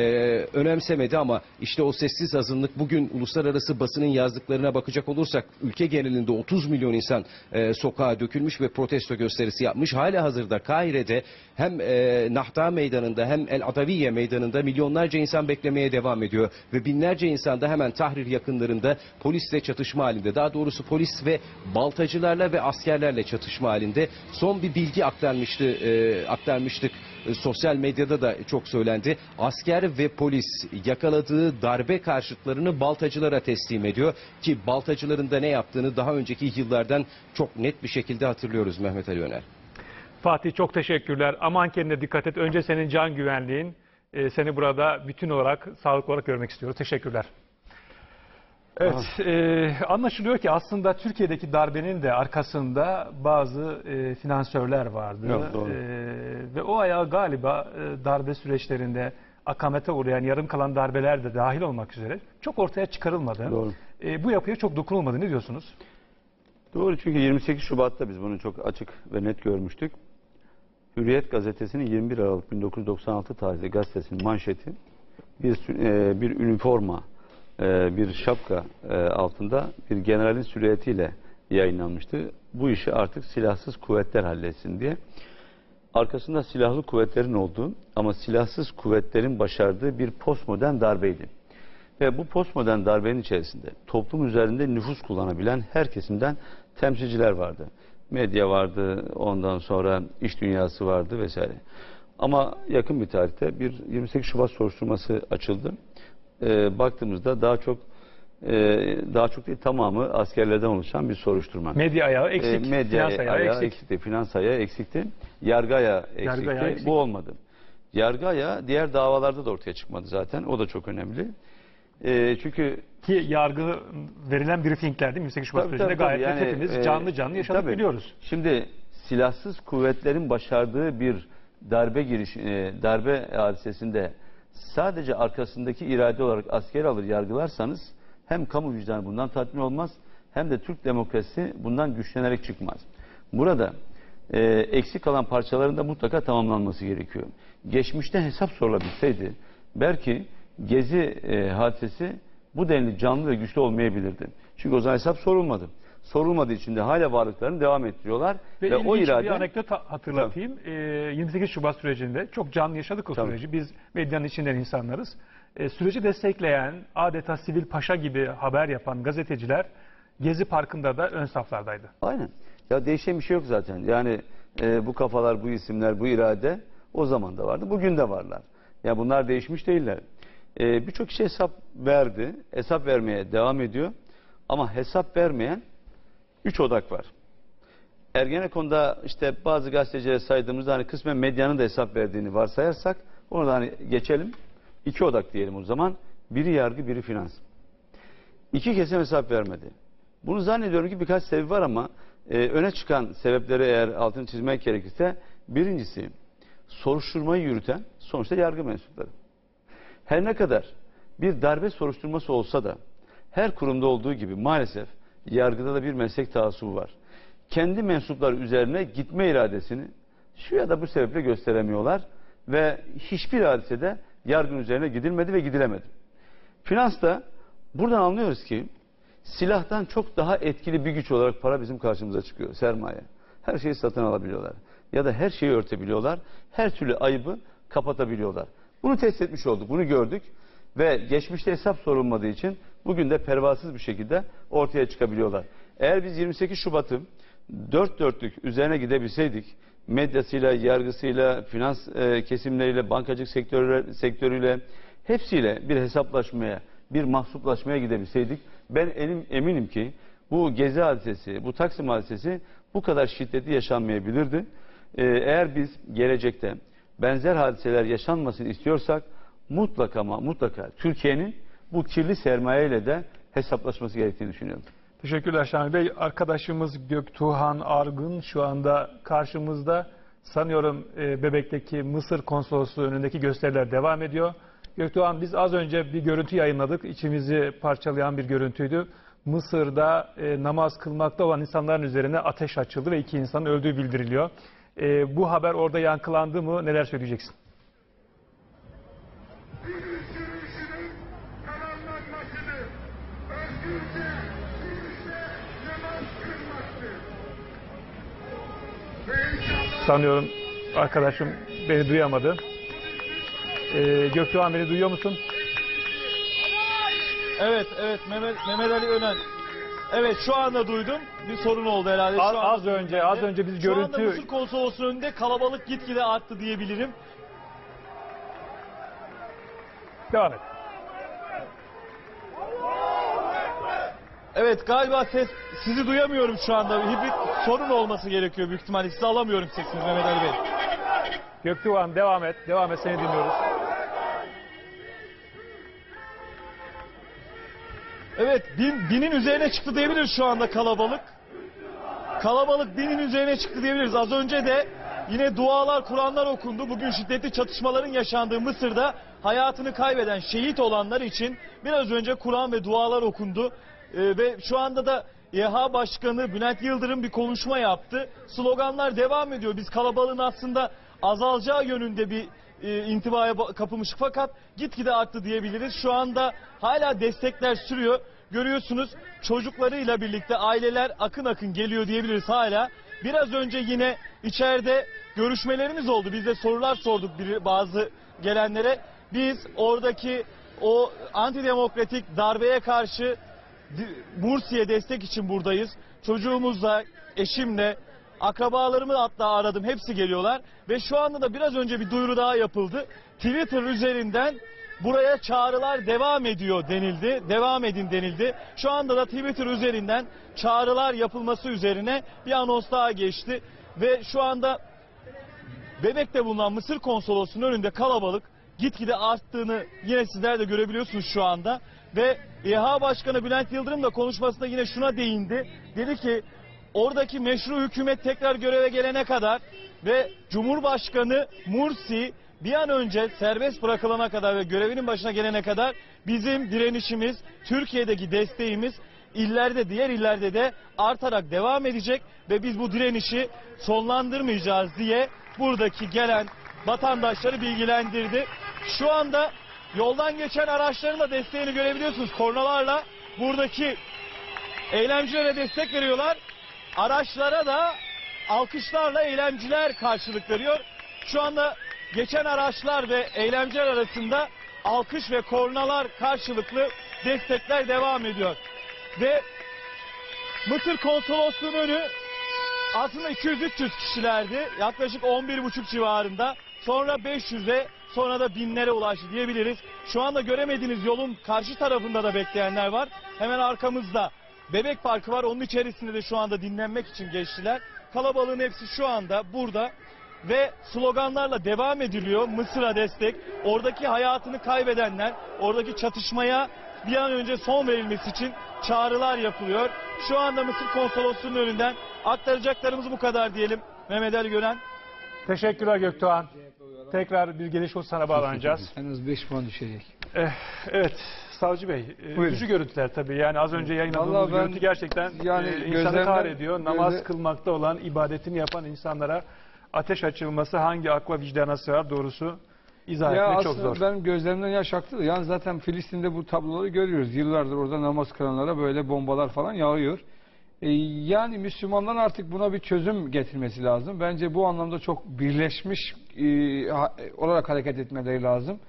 [SPEAKER 6] önemsemedi ama işte o sessiz azınlık bugün uluslararası basının yazdıklarına bakacak olursak ülke genelinde 30 milyon insan e, sokağa dökülmüş ve protesto gösterisi yapmış. Hala hazırda Kahire'de hem e, Nahta Meydanı'nda hem El Adaviye Meydanı'nda milyonlarca insan beklemeye devam ediyor. Ve binlerce insan da hemen Tahrir yakınlarında polisle çatışma halinde. Daha doğrusu polis ve baltacılarla ve askerlerle çatışma halinde. Son bir bilgi aktarmıştı, e, aktarmıştık. E, Sosyal medyada da çok söylendi. Asker ve polis yakaladığı darbe karşıtlarını baltacılara teslim ediyor. Ki baltacıların da ne yaptığını daha önceki yıllardan çok net bir şekilde hatırlıyoruz Mehmet Ali Öner.
[SPEAKER 14] Fatih çok teşekkürler. Aman kendine dikkat et. Önce senin can güvenliğin. e, seni burada bütün olarak, sağlıklı olarak görmek istiyoruz. Teşekkürler. Evet, e, anlaşılıyor ki aslında Türkiye'deki darbenin de arkasında bazı e, finansörler vardı.
[SPEAKER 3] Evet, doğru.
[SPEAKER 14] E, ve o ayağı galiba e, darbe süreçlerinde akamete uğrayan, yarım kalan darbeler de dahil olmak üzere çok ortaya çıkarılmadı.
[SPEAKER 3] Doğru.
[SPEAKER 14] E, bu yapıya çok dokunulmadı. Ne diyorsunuz?
[SPEAKER 3] Doğru çünkü 28 Şubat'ta biz bunu çok açık ve net görmüştük. Hürriyet gazetesinin 21 Aralık 1996 tarihli gazetesinin manşeti bir e, bir üniforma, e, bir şapka e, altında bir generalin silüetiyle yayınlanmıştı. Bu işi artık silahsız kuvvetler halletsin diye. Arkasında silahlı kuvvetlerin olduğu ama silahsız kuvvetlerin başardığı bir postmodern darbeydi. Ve bu postmodern darbenin içerisinde toplum üzerinde nüfus kullanabilen her kesimden temsilciler vardı. Medya vardı, ondan sonra iş dünyası vardı vesaire. Ama yakın bir tarihte bir 28 Şubat soruşturması açıldı. Ee, baktığımızda daha çok e, daha çok değil tamamı askerlerden oluşan bir soruşturma.
[SPEAKER 14] Medya ayağı eksik,
[SPEAKER 3] Ee, medya
[SPEAKER 14] finans ayağı eksik.
[SPEAKER 3] eksikti, finans ayağı eksikti, yargı ayağı eksikti.
[SPEAKER 14] Yargı ayağı eksik.
[SPEAKER 3] Bu olmadı. Yargı ayağı diğer davalarda da ortaya çıkmadı zaten. O da çok önemli. Ee, çünkü
[SPEAKER 14] Ki yargı verilen briefingler değil mi? 28 Şubat
[SPEAKER 3] Tabii,
[SPEAKER 14] sürecinde
[SPEAKER 3] tabii,
[SPEAKER 14] gayet
[SPEAKER 3] tabii.
[SPEAKER 14] net
[SPEAKER 3] Yani,
[SPEAKER 14] hepimiz
[SPEAKER 3] e,
[SPEAKER 14] canlı canlı yaşadık
[SPEAKER 3] tabii.
[SPEAKER 14] biliyoruz.
[SPEAKER 3] Şimdi silahsız kuvvetlerin başardığı bir darbe giriş e, darbe hadisesinde sadece arkasındaki irade olarak asker alır yargılarsanız hem kamu vicdanı bundan tatmin olmaz hem de Türk demokrasisi bundan güçlenerek çıkmaz. Burada e, eksik kalan parçaların da mutlaka tamamlanması gerekiyor. Geçmişte hesap sorulabilseydi belki gezi e, hadisesi bu denli canlı ve güçlü olmayabilirdi. Çünkü o zaman hesap sorulmadı. Sorulmadığı için de hala varlıklarını devam ettiriyorlar
[SPEAKER 1] Ve,
[SPEAKER 3] ve, o irade
[SPEAKER 1] bir anekdot ha- hatırlatayım. Ee, 28 Şubat sürecinde çok canlı yaşadık o
[SPEAKER 3] Tabii.
[SPEAKER 1] süreci. Biz medyanın içinden insanlarız. Ee, süreci destekleyen, adeta sivil paşa gibi haber yapan gazeteciler Gezi Parkı'nda da ön saflardaydı.
[SPEAKER 3] Aynen. Ya değişen bir şey yok zaten. Yani e, bu kafalar, bu isimler, bu irade o zaman da vardı. Bugün de varlar. Ya bunlar değişmiş değiller. E, Birçok kişi hesap verdi. Hesap vermeye devam ediyor. Ama hesap vermeyen üç odak var. Ergenekon'da işte bazı gazetecilere saydığımızda hani kısmen medyanın da hesap verdiğini varsayarsak onu da hani geçelim. İki odak diyelim o zaman. Biri yargı, biri finans. İki kesim hesap vermedi. Bunu zannediyorum ki birkaç sebebi var ama e, öne çıkan sebepleri eğer altını çizmek gerekirse birincisi soruşturmayı yürüten sonuçta yargı mensupları. Her ne kadar bir darbe soruşturması olsa da her kurumda olduğu gibi maalesef yargıda da bir meslek taassubu var. Kendi mensupları üzerine gitme iradesini şu ya da bu sebeple gösteremiyorlar ve hiçbir hadisede yargının üzerine gidilmedi ve gidilemedi. Finansta buradan anlıyoruz ki silahtan çok daha etkili bir güç olarak para bizim karşımıza çıkıyor. Sermaye. Her şeyi satın alabiliyorlar. Ya da her şeyi örtebiliyorlar. Her türlü ayıbı kapatabiliyorlar. Bunu test etmiş olduk. Bunu gördük. Ve geçmişte hesap sorulmadığı için bugün de pervasız bir şekilde ortaya çıkabiliyorlar. Eğer biz 28 Şubat'ı dört dörtlük üzerine gidebilseydik medyasıyla, yargısıyla, finans e, kesimleriyle, bankacılık sektörü, sektörüyle hepsiyle bir hesaplaşmaya, bir mahsuplaşmaya gidebilseydik ben enim, eminim ki bu gezi hadisesi, bu Taksim hadisesi bu kadar şiddetli yaşanmayabilirdi. Ee, eğer biz gelecekte benzer hadiseler yaşanmasını istiyorsak mutlaka ama mutlaka Türkiye'nin bu kirli sermayeyle de hesaplaşması gerektiğini düşünüyorum.
[SPEAKER 1] Teşekkürler Şamil Bey. Arkadaşımız Göktuğhan Argın şu anda karşımızda. Sanıyorum e, Bebek'teki Mısır konsolosluğu önündeki gösteriler devam ediyor. Göktuğhan biz az önce bir görüntü yayınladık. İçimizi parçalayan bir görüntüydü. Mısır'da e, namaz kılmakta olan insanların üzerine ateş açıldı ve iki insanın öldüğü bildiriliyor. E, bu haber orada yankılandı mı? Neler söyleyeceksin? Sanıyorum arkadaşım beni duyamadı. Ee, Göktuğhan beni duyuyor musun?
[SPEAKER 10] Evet, evet Mehmet, Mehmet Ali Önen. Evet şu anda duydum. Bir sorun oldu herhalde.
[SPEAKER 1] Az-
[SPEAKER 10] Şu anda
[SPEAKER 1] az
[SPEAKER 10] duydum
[SPEAKER 1] önce-
[SPEAKER 10] ben de.
[SPEAKER 1] az önce biz
[SPEAKER 10] Şu anda
[SPEAKER 1] görüntü-
[SPEAKER 10] Mısır konsolosluğu önünde kalabalık gitgide arttı diyebilirim.
[SPEAKER 1] Devam et.
[SPEAKER 10] Evet galiba ses sizi duyamıyorum şu anda. Bir, bir sorun olması gerekiyor büyük ihtimalle. Sizi alamıyorum sesinizi Mehmet Ali Bey.
[SPEAKER 1] Göktuğhan devam et. Devam et seni dinliyoruz.
[SPEAKER 10] Evet bin, binin üzerine çıktı diyebiliriz şu anda kalabalık. Kalabalık binin üzerine çıktı diyebiliriz. Az önce de yine dualar, Kur'anlar okundu. Bugün şiddetli çatışmaların yaşandığı Mısır'da hayatını kaybeden, şehit olanlar için biraz önce Kur'an ve dualar okundu. Ee, ve şu anda da İHA Başkanı Bülent Yıldırım bir konuşma yaptı. Sloganlar devam ediyor. Biz kalabalığın aslında azalacağı yönünde bir e, intibaya ba- kapılmıştık fakat gitgide arttı diyebiliriz. Şu anda hala destekler sürüyor. Görüyorsunuz çocuklarıyla birlikte aileler akın akın geliyor diyebiliriz hala. Biraz önce yine içeride görüşmelerimiz oldu. Biz de sorular sorduk bazı gelenlere. Biz oradaki o antidemokratik darbeye karşı Mursi'ye destek için buradayız. Çocuğumuzla, eşimle, akrabalarımı hatta aradım. Hepsi geliyorlar. Ve şu anda da biraz önce bir duyuru daha yapıldı. Twitter üzerinden buraya çağrılar devam ediyor denildi. Devam edin denildi. Şu anda da Twitter üzerinden çağrılar yapılması üzerine bir anons daha geçti. Ve şu anda Bebek'te bulunan Mısır konsolosluğunun önünde kalabalık gitgide arttığını yine sizler de görebiliyorsunuz şu anda. Ve İHA Başkanı Bülent Yıldırım da konuşmasında yine şuna değindi. Dedi ki oradaki meşru hükümet tekrar göreve gelene kadar ve Cumhurbaşkanı Mursi bir an önce serbest bırakılana kadar ve görevinin başına gelene kadar bizim direnişimiz, Türkiye'deki desteğimiz illerde, diğer illerde de artarak devam edecek ve biz bu direnişi sonlandırmayacağız diye buradaki gelen vatandaşları bilgilendirdi. Şu anda yoldan geçen araçların da desteğini görebiliyorsunuz. Kornalarla buradaki eylemcilere destek veriyorlar. Araçlara da alkışlarla eylemciler karşılık veriyor. Şu anda geçen araçlar ve eylemciler arasında alkış ve kornalar karşılıklı destekler devam ediyor. Ve Mısır konsolosluğunun önü aslında 200-300 kişilerdi. Yaklaşık 11.5 civarında. Sonra 500'e sonra da binlere ulaştı diyebiliriz. Şu anda göremediğiniz yolun karşı tarafında da bekleyenler var. Hemen arkamızda Bebek Parkı var. Onun içerisinde de şu anda dinlenmek için geçtiler. Kalabalığın hepsi şu anda burada ve sloganlarla devam ediliyor. Mısır'a destek, oradaki hayatını kaybedenler, oradaki çatışmaya bir an önce son verilmesi için çağrılar yapılıyor. Şu anda Mısır konsolosluğunun önünden aktaracaklarımız bu kadar diyelim. Mehmet Ali Gören.
[SPEAKER 14] Teşekkürler Göktuğan. Tekrar bir geliş olsa sana bağlanacağız.
[SPEAKER 4] En az 5 puan düşecek.
[SPEAKER 14] Eh, evet Savcı Bey, e,
[SPEAKER 4] Buyurun.
[SPEAKER 14] üzücü görüntüler tabii. Yani az önce yayınladığımız
[SPEAKER 4] ben-
[SPEAKER 14] görüntü gerçekten
[SPEAKER 4] yani
[SPEAKER 14] e, insanı kahrediyor. Namaz
[SPEAKER 4] gözle-
[SPEAKER 14] kılmakta olan, ibadetini yapan insanlara ateş açılması hangi akla vicdana sığar doğrusu izah
[SPEAKER 4] Ya
[SPEAKER 14] etmek çok
[SPEAKER 4] aslında
[SPEAKER 14] zor.
[SPEAKER 4] benim gözlerimden yaş aktı yani zaten Filistin'de bu tabloları görüyoruz. Yıllardır orada namaz kılanlara böyle bombalar falan yağıyor. E, yani Müslümanların artık buna bir çözüm getirmesi lazım. Bence bu anlamda çok birleşmiş e, olarak hareket etmeleri lazım.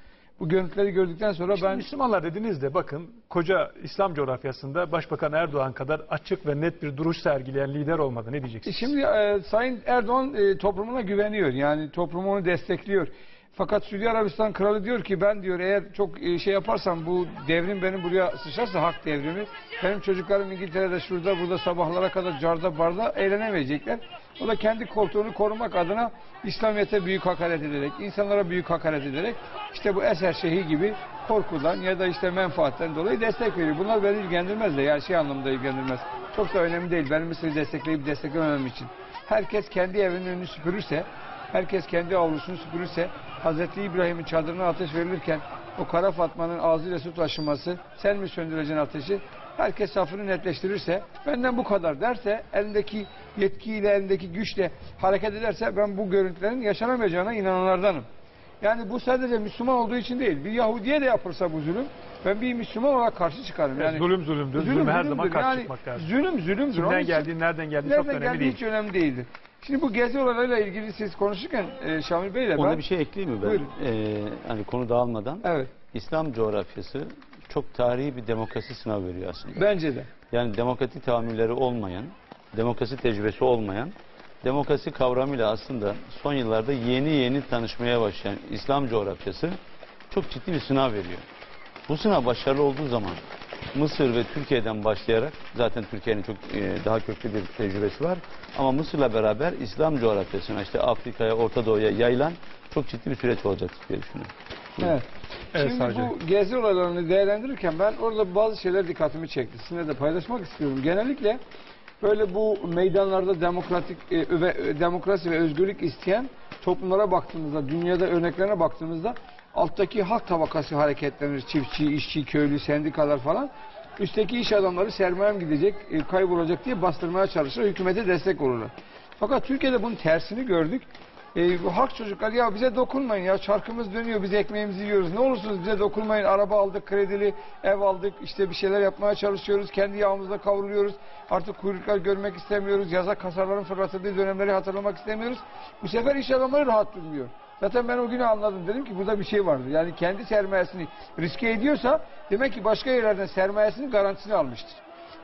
[SPEAKER 4] Bu görüntüleri gördükten sonra
[SPEAKER 14] Şimdi
[SPEAKER 4] ben
[SPEAKER 14] Müslümanlar dediniz de bakın koca İslam coğrafyasında Başbakan Erdoğan kadar açık ve net bir duruş sergileyen lider olmadı. Ne
[SPEAKER 4] E
[SPEAKER 14] diyeceksiniz?
[SPEAKER 4] Şimdi e, Sayın Erdoğan e, toplumuna güveniyor. Yani toplumu onu destekliyor. Fakat Suudi Arabistan kralı diyor ki ben diyor eğer çok e, şey yaparsam bu devrim benim buraya sıçrarsa hak devrimi benim çocuklarım İngiltere'de şurada burada sabahlara kadar carda barda eğlenemeyecekler. O da kendi koltuğunu korumak adına İslamiyet'e büyük hakaret ederek, insanlara büyük hakaret ederek işte bu Eser Şeyhi gibi korkudan ya da işte menfaatten dolayı destek veriyor. Bunlar beni ilgilendirmez de yani şey anlamda ilgilendirmez. Çok da önemli değil. Benim Mısır'ı destekleyip desteklememem için. Herkes kendi evinin önünü süpürürse, herkes kendi avlusunu süpürürse, Hazreti İbrahim'in çadırına ateş verilirken o kara Fatma'nın ağzıyla su taşıması, sen mi söndüreceksin ateşi? Herkes safını netleştirirse, benden bu kadar derse, elindeki yetkiyle, elindeki güçle hareket ederse ben bu görüntülerin yaşanamayacağına inananlardanım. Yani bu sadece Müslüman olduğu için değil. Bir Yahudiye de yapılsa bu zulüm, ben bir Müslüman olarak karşı çıkarım. Yani
[SPEAKER 14] zulüm zulümdür. Zulüme her zaman karşı
[SPEAKER 4] yani,
[SPEAKER 14] çıkmak lazım.
[SPEAKER 4] Zulüm zulümdür.
[SPEAKER 14] Kimden geldiği, nereden geldiği çok önemli
[SPEAKER 4] geldiği
[SPEAKER 14] değil.
[SPEAKER 4] hiç önemli değildir. Şimdi bu gezi olaylarıyla ilgili siz konuşurken e, Şamil Bey'le
[SPEAKER 3] Ona
[SPEAKER 4] ben...
[SPEAKER 3] bir şey ekleyeyim mi ben?
[SPEAKER 4] Buyurun.
[SPEAKER 3] Ee, hani konu dağılmadan.
[SPEAKER 4] Evet.
[SPEAKER 3] İslam coğrafyası çok tarihi bir demokrasi sınavı veriyor aslında.
[SPEAKER 4] Bence de.
[SPEAKER 3] Yani demokratik tahammülleri olmayan, demokrasi tecrübesi olmayan, demokrasi kavramıyla aslında son yıllarda yeni yeni tanışmaya başlayan İslam coğrafyası çok ciddi bir sınav veriyor. Bu sınav başarılı olduğu zaman Mısır ve Türkiye'den başlayarak zaten Türkiye'nin çok e, daha köklü bir tecrübesi var. Ama Mısır'la beraber İslam coğrafyasına işte Afrika'ya, Orta Doğu'ya yayılan çok ciddi bir süreç olacaktır diye düşünüyorum.
[SPEAKER 4] Evet.
[SPEAKER 14] Evet,
[SPEAKER 4] Şimdi
[SPEAKER 14] Savcı.
[SPEAKER 4] bu gezi olaylarını değerlendirirken ben orada bazı şeyler dikkatimi çekti. Sizinle de paylaşmak istiyorum. Genellikle böyle bu meydanlarda demokratik e, ve e, demokrasi ve özgürlük isteyen toplumlara baktığımızda, dünyada örneklerine baktığımızda alttaki halk tabakası hareketlenir. Çiftçi, işçi, köylü, sendikalar falan. Üstteki iş adamları sermayem gidecek, e, kaybolacak diye bastırmaya çalışır. Hükümete destek olurlar. Fakat Türkiye'de bunun tersini gördük. E, bu halk çocuklar ya bize dokunmayın ya çarkımız dönüyor biz ekmeğimizi yiyoruz. Ne olursunuz bize dokunmayın. Araba aldık, kredili ev aldık. işte bir şeyler yapmaya çalışıyoruz. Kendi yağımızda kavruluyoruz. Artık kuyruklar görmek istemiyoruz. Yaza kasarların fırlatıldığı dönemleri hatırlamak istemiyoruz. Bu sefer iş adamları rahat durmuyor. Zaten ben o günü anladım. Dedim ki burada bir şey vardı. Yani kendi sermayesini riske ediyorsa demek ki başka yerlerden sermayesinin garantisini almıştır.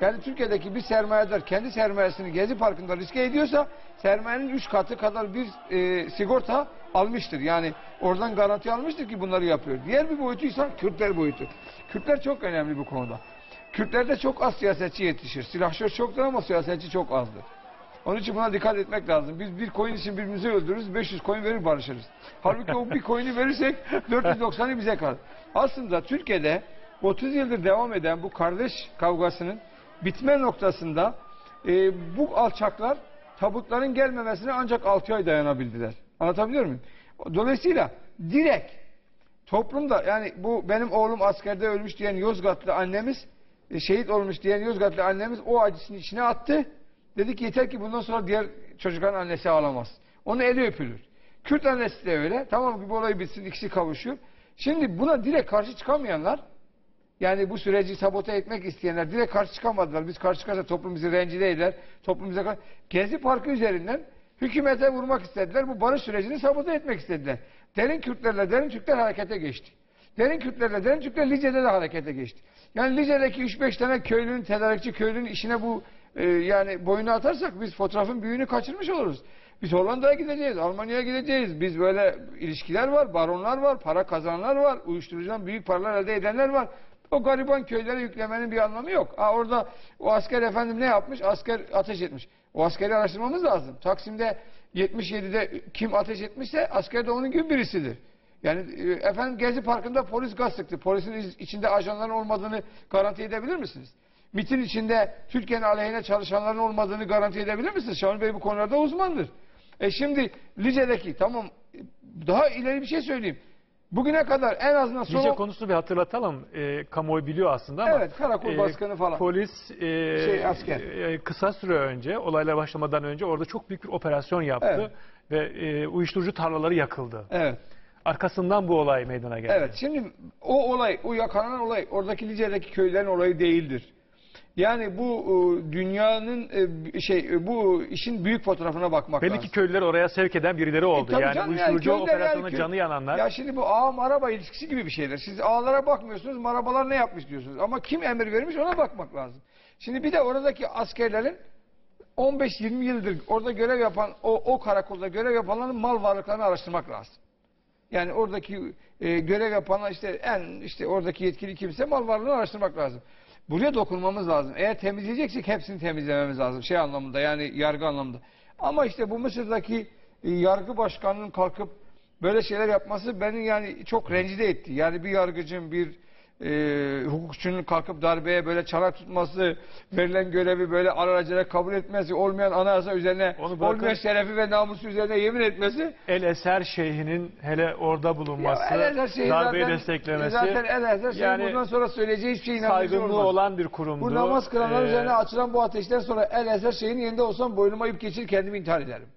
[SPEAKER 4] Yani Türkiye'deki bir sermayedar kendi sermayesini Gezi Parkı'nda riske ediyorsa sermayenin 3 katı kadar bir e, sigorta almıştır. Yani oradan garanti almıştır ki bunları yapıyor. Diğer bir boyutuysa Kürtler boyutu. Kürtler çok önemli bu konuda. Kürtlerde çok az siyasetçi yetişir. Silahşör çoktur ama siyasetçi çok azdır. Onun için buna dikkat etmek lazım. Biz bir coin için birbirimizi öldürürüz, 500 coin verir barışırız. Halbuki o bir coin'i verirsek 490'ı bize kalır. Aslında Türkiye'de 30 yıldır devam eden bu kardeş kavgasının bitme noktasında e, bu alçaklar tabutların gelmemesine ancak 6 ay dayanabildiler. Anlatabiliyor muyum? Dolayısıyla direkt toplumda yani bu benim oğlum askerde ölmüş diyen Yozgatlı annemiz e, şehit olmuş diyen Yozgatlı annemiz o acısını içine attı. Dedi ki yeter ki bundan sonra diğer çocukların annesi ağlamaz. Onun eli öpülür. Kürt annesi de öyle. Tamam bu olay bitsin ikisi kavuşuyor. Şimdi buna direkt karşı çıkamayanlar yani bu süreci sabote etmek isteyenler direkt karşı çıkamadılar. Biz karşı çıkarsa toplum bizi rencide eder. Toplum bize karşı... Gezi Parkı üzerinden hükümete vurmak istediler. Bu barış sürecini sabote etmek istediler. Derin Kürtlerle derin Türkler harekete geçti. Derin Kürtlerle derin Türkler Lice'de de harekete geçti. Yani Lice'deki 3-5 tane köylünün, tedarikçi köylünün işine bu e, yani boyunu atarsak biz fotoğrafın büyüğünü kaçırmış oluruz. Biz Hollanda'ya gideceğiz, Almanya'ya gideceğiz. Biz böyle ilişkiler var, baronlar var, para kazananlar var, uyuşturucudan büyük paralar elde edenler var. O gariban köylere yüklemenin bir anlamı yok. Ha, orada o asker efendim ne yapmış? Asker ateş etmiş. O askeri araştırmamız lazım. Taksim'de 77'de kim ateş etmişse asker de onun gibi birisidir. Yani e, efendim Gezi Parkı'nda polis gaz sıktı. Polisin içinde ajanların olmadığını garanti edebilir misiniz? MIT'in içinde Türkiye'nin aleyhine çalışanların olmadığını garanti edebilir misiniz? Şamil Bey bu konularda uzmandır. E şimdi Lice'deki tamam daha ileri bir şey söyleyeyim. Bugüne kadar en azından son...
[SPEAKER 14] Lice konusunu bir hatırlatalım. E, kamuoyu biliyor aslında ama
[SPEAKER 4] Evet, karakol baskını falan.
[SPEAKER 14] Polis e,
[SPEAKER 4] Şey, asker.
[SPEAKER 14] e, kısa süre önce, olaylar başlamadan önce orada çok büyük bir operasyon yaptı
[SPEAKER 4] Evet.
[SPEAKER 14] ve e, uyuşturucu tarlaları yakıldı.
[SPEAKER 4] Evet.
[SPEAKER 14] Arkasından bu olay meydana geldi.
[SPEAKER 4] Evet şimdi o olay, o yakalanan olay oradaki Lice'deki köylerin olayı değildir. Yani bu e, dünyanın e, şey e, bu işin büyük fotoğrafına bakmak
[SPEAKER 14] Belli
[SPEAKER 4] lazım.
[SPEAKER 14] ki köylüleri oraya sevk eden birileri oldu.
[SPEAKER 4] Tabii
[SPEAKER 14] yani
[SPEAKER 4] canım,
[SPEAKER 14] uyuşturucu
[SPEAKER 4] köyler
[SPEAKER 14] operasyonuna
[SPEAKER 4] köy-
[SPEAKER 14] canı yananlar.
[SPEAKER 4] Ya şimdi bu ağ maraba ilişkisi gibi bir şeyler. Siz ağlara bakmıyorsunuz, marabalar ne yapmış diyorsunuz. Ama kim emir vermiş ona bakmak lazım. Şimdi bir de oradaki askerlerin 15-20 yıldır orada görev yapan, o, o karakolda görev yapanların mal varlıklarını araştırmak lazım. Yani oradaki e, görev yapanlar işte en işte oradaki yetkili kimse mal varlığını araştırmak lazım. Buraya dokunmamız lazım. Eğer temizleyeceksek hepsini temizlememiz lazım. Şey anlamında yani yargı anlamında. Ama işte bu Mısır'daki e, yargı başkanının kalkıp böyle şeyler yapması beni yani çok rencide etti. Yani bir yargıcın bir e, hukukçunun kalkıp darbeye böyle çanak tutması, verilen görevi böyle alelacele kabul etmesi, olmayan anayasa üzerine,
[SPEAKER 14] Onu bırakın.
[SPEAKER 4] olmayan şerefi ve namusu üzerine yemin etmesi
[SPEAKER 14] El Eser Şeyhi'nin hele orada bulunması,
[SPEAKER 4] ya
[SPEAKER 14] darbeyi
[SPEAKER 4] zaten-
[SPEAKER 14] desteklemesi.
[SPEAKER 4] Zaten El Ezer Şeyhi
[SPEAKER 14] yani
[SPEAKER 4] bundan sonra söyleyeceği hiçbir şey inandırıcı
[SPEAKER 14] saygınlığı
[SPEAKER 4] olmaz.
[SPEAKER 14] olan bir kurumdu.
[SPEAKER 4] Bu namaz kılanlar
[SPEAKER 14] Ee,
[SPEAKER 4] üzerine açılan bu ateşten sonra El Ezer Şeyhi'nin yerinde olsam boynuma ip geçirir kendimi intihar ederim.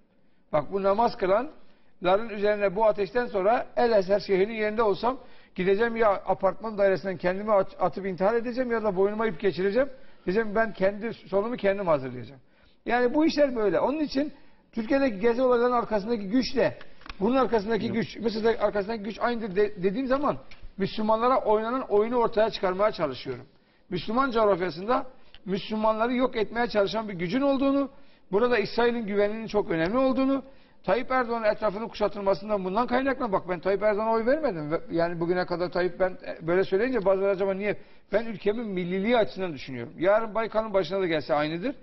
[SPEAKER 4] Bak bu namaz kılanların üzerine bu ateşten sonra El Ezer Şeyhi'nin yerinde olsam gideceğim ya apartman dairesinden kendimi at- atıp intihar edeceğim ya da boynuma ip geçireceğim. Diyeceğim ben kendi sonumu kendim hazırlayacağım. Yani bu işler böyle. Onun için Türkiye'deki gezi olaylarının arkasındaki güç de bunun arkasındaki güç, Mısır'daki arkasındaki güç aynıdır de- dediğim zaman Müslümanlara oynanan oyunu ortaya çıkarmaya çalışıyorum. Müslüman coğrafyasında Müslümanları yok etmeye çalışan bir gücün olduğunu, burada İsrail'in güveninin çok önemli olduğunu, Tayyip Erdoğan'ın etrafının kuşatılmasından bundan kaynaklan bak ben Tayyip Erdoğan'a oy vermedim. Ve- Yani bugüne kadar Tayyip ben e, böyle söyleyince bazıları acaba niye? Ben ülkemin milliliği açısından düşünüyorum. Yarın Baykal'ın başına da gelse aynıdır.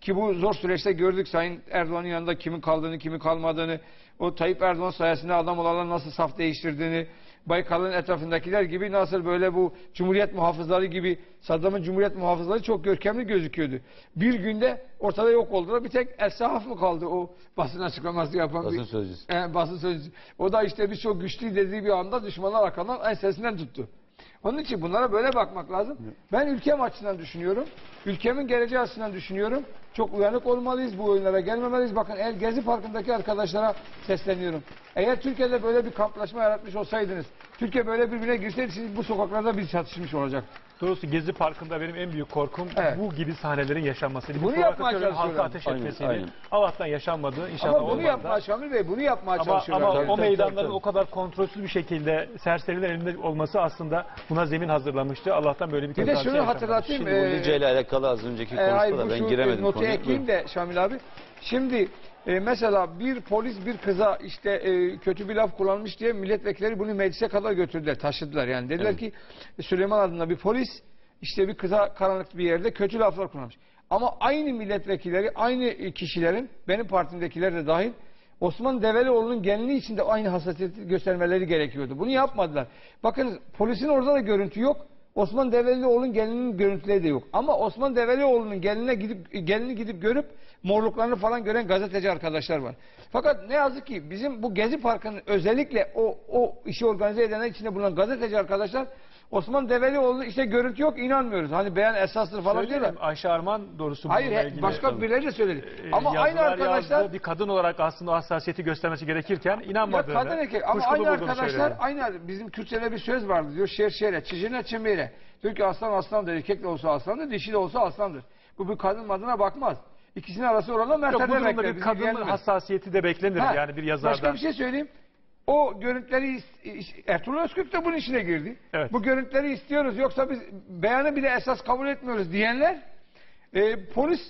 [SPEAKER 4] Ki bu zor süreçte gördük Sayın Erdoğan'ın yanında kimin kaldığını, kimin kalmadığını, o Tayyip Erdoğan sayesinde adam olanlar nasıl saf değiştirdiğini, Baykal'ın etrafındakiler gibi nasıl böyle bu Cumhuriyet muhafızları gibi Saddam'ın Cumhuriyet muhafızları çok görkemli gözüküyordu. Bir günde ortada yok oldular. Bir tek El mı kaldı o basın açıklaması yapan
[SPEAKER 3] Basın
[SPEAKER 4] bir
[SPEAKER 3] sözcüsü.
[SPEAKER 4] e, basın sözcüsü. O da işte biz çok güçlü dediği bir anda düşmanlar arkadan ensesinden tuttu. Onun için bunlara böyle bakmak lazım. Ben ülkem açısından düşünüyorum. Ülkemin geleceği açısından düşünüyorum. Çok uyanık olmalıyız. Bu oyunlara gelmemeliyiz. Bakın El Gezi Parkı'ndaki arkadaşlara sesleniyorum. Eğer Türkiye'de böyle bir kamplaşma yaratmış olsaydınız, Türkiye böyle birbirine girseydi siz bu sokaklarda biz çatışmış olacak.
[SPEAKER 14] Doğrusu Gezi Parkı'nda benim en büyük korkum
[SPEAKER 4] Evet.
[SPEAKER 14] bu gibi sahnelerin yaşanmasıydı. Bu
[SPEAKER 4] Bunu yapmaya
[SPEAKER 14] provokatörlerin halka
[SPEAKER 4] çalışıyorlar.
[SPEAKER 14] ateş
[SPEAKER 3] Aynen,
[SPEAKER 14] etmesiydi.
[SPEAKER 3] aynen.
[SPEAKER 14] Allah'tan yaşanmadı. İnşallah
[SPEAKER 4] Ama bunu
[SPEAKER 14] olmaz da.
[SPEAKER 4] yapmaya Şamil Bey bunu yapmaya
[SPEAKER 14] Ama,
[SPEAKER 4] çalışıyorlar.
[SPEAKER 14] ama o
[SPEAKER 3] tabii,
[SPEAKER 14] meydanların
[SPEAKER 3] tabii.
[SPEAKER 14] o kadar kontrolsüz bir şekilde serseriler elinde olması aslında buna zemin hazırlamıştı. Allah'tan böyle bir
[SPEAKER 4] Bir de
[SPEAKER 14] kazası
[SPEAKER 4] şunu
[SPEAKER 14] yaşanmadı.
[SPEAKER 4] hatırlatayım.
[SPEAKER 3] Şimdi bu
[SPEAKER 4] e,
[SPEAKER 3] Lice ile alakalı az önceki
[SPEAKER 4] E,
[SPEAKER 3] konuşmada
[SPEAKER 4] bu
[SPEAKER 3] ben
[SPEAKER 4] şu
[SPEAKER 3] giremedim
[SPEAKER 4] notu
[SPEAKER 3] konuya.
[SPEAKER 4] ekleyeyim de Şamil abi. Şimdi e, mesela bir polis bir kıza işte e, kötü bir laf kullanmış diye milletvekilleri bunu meclise kadar götürdüler, taşıdılar yani. Dediler
[SPEAKER 3] Evet.
[SPEAKER 4] ki Süleyman adında bir polis işte bir kıza karanlık bir yerde kötü laflar kullanmış. Ama aynı milletvekilleri, aynı e, kişilerin, benim partimdekiler de dahil Osman Develioğlu'nun genliği içinde aynı hassasiyeti göstermeleri gerekiyordu. Bunu yapmadılar. Bakın polisin orada da görüntü yok. Osman Develioğlu'nun gelinin görüntüleri de yok. Ama Osman Develioğlu'nun geline gidip gelini gidip görüp morluklarını falan gören gazeteci arkadaşlar var. Fakat ne yazık ki bizim bu Gezi Parkı'nın özellikle o o işi organize edenler içinde bulunan gazeteci arkadaşlar Osman Develioğlu işte görüntü yok inanmıyoruz. Hani beyan esastır falan diyorlar.
[SPEAKER 14] Söyleyelim Ayşe Arman doğrusu
[SPEAKER 4] Hayır
[SPEAKER 14] bununla ilgili.
[SPEAKER 4] başka birileri de söyledi.
[SPEAKER 14] e,
[SPEAKER 4] Ama aynı
[SPEAKER 14] yazılar
[SPEAKER 4] arkadaşlar
[SPEAKER 14] yazdı. bir kadın olarak aslında o hassasiyeti göstermesi gerekirken
[SPEAKER 4] Ya
[SPEAKER 14] inanmadığını,
[SPEAKER 4] kadın erkek ama
[SPEAKER 14] kuşkulu
[SPEAKER 4] aynı
[SPEAKER 14] bulduğunu
[SPEAKER 4] arkadaşlar
[SPEAKER 14] söyledi.
[SPEAKER 4] aynı bizim Türkçede bir söz vardı diyor şer şere çizine çemire. Diyor ki aslan aslandır erkek de olsa aslandır dişi de olsa aslandır. Bu bir kadın adına bakmaz. İkisinin arası orada
[SPEAKER 14] Yok,
[SPEAKER 4] mertebe
[SPEAKER 14] bu durumda
[SPEAKER 4] bekler.
[SPEAKER 14] bir
[SPEAKER 4] bizi
[SPEAKER 14] kadın hassasiyeti de beklenir
[SPEAKER 4] Ha,
[SPEAKER 14] yani bir yazardan.
[SPEAKER 4] Başka bir şey söyleyeyim. O görüntüleri Ertuğrul Özkök de bunun içine girdi. Bu görüntüleri istiyoruz yoksa biz beyanı bile esas kabul etmiyoruz diyenler e, polis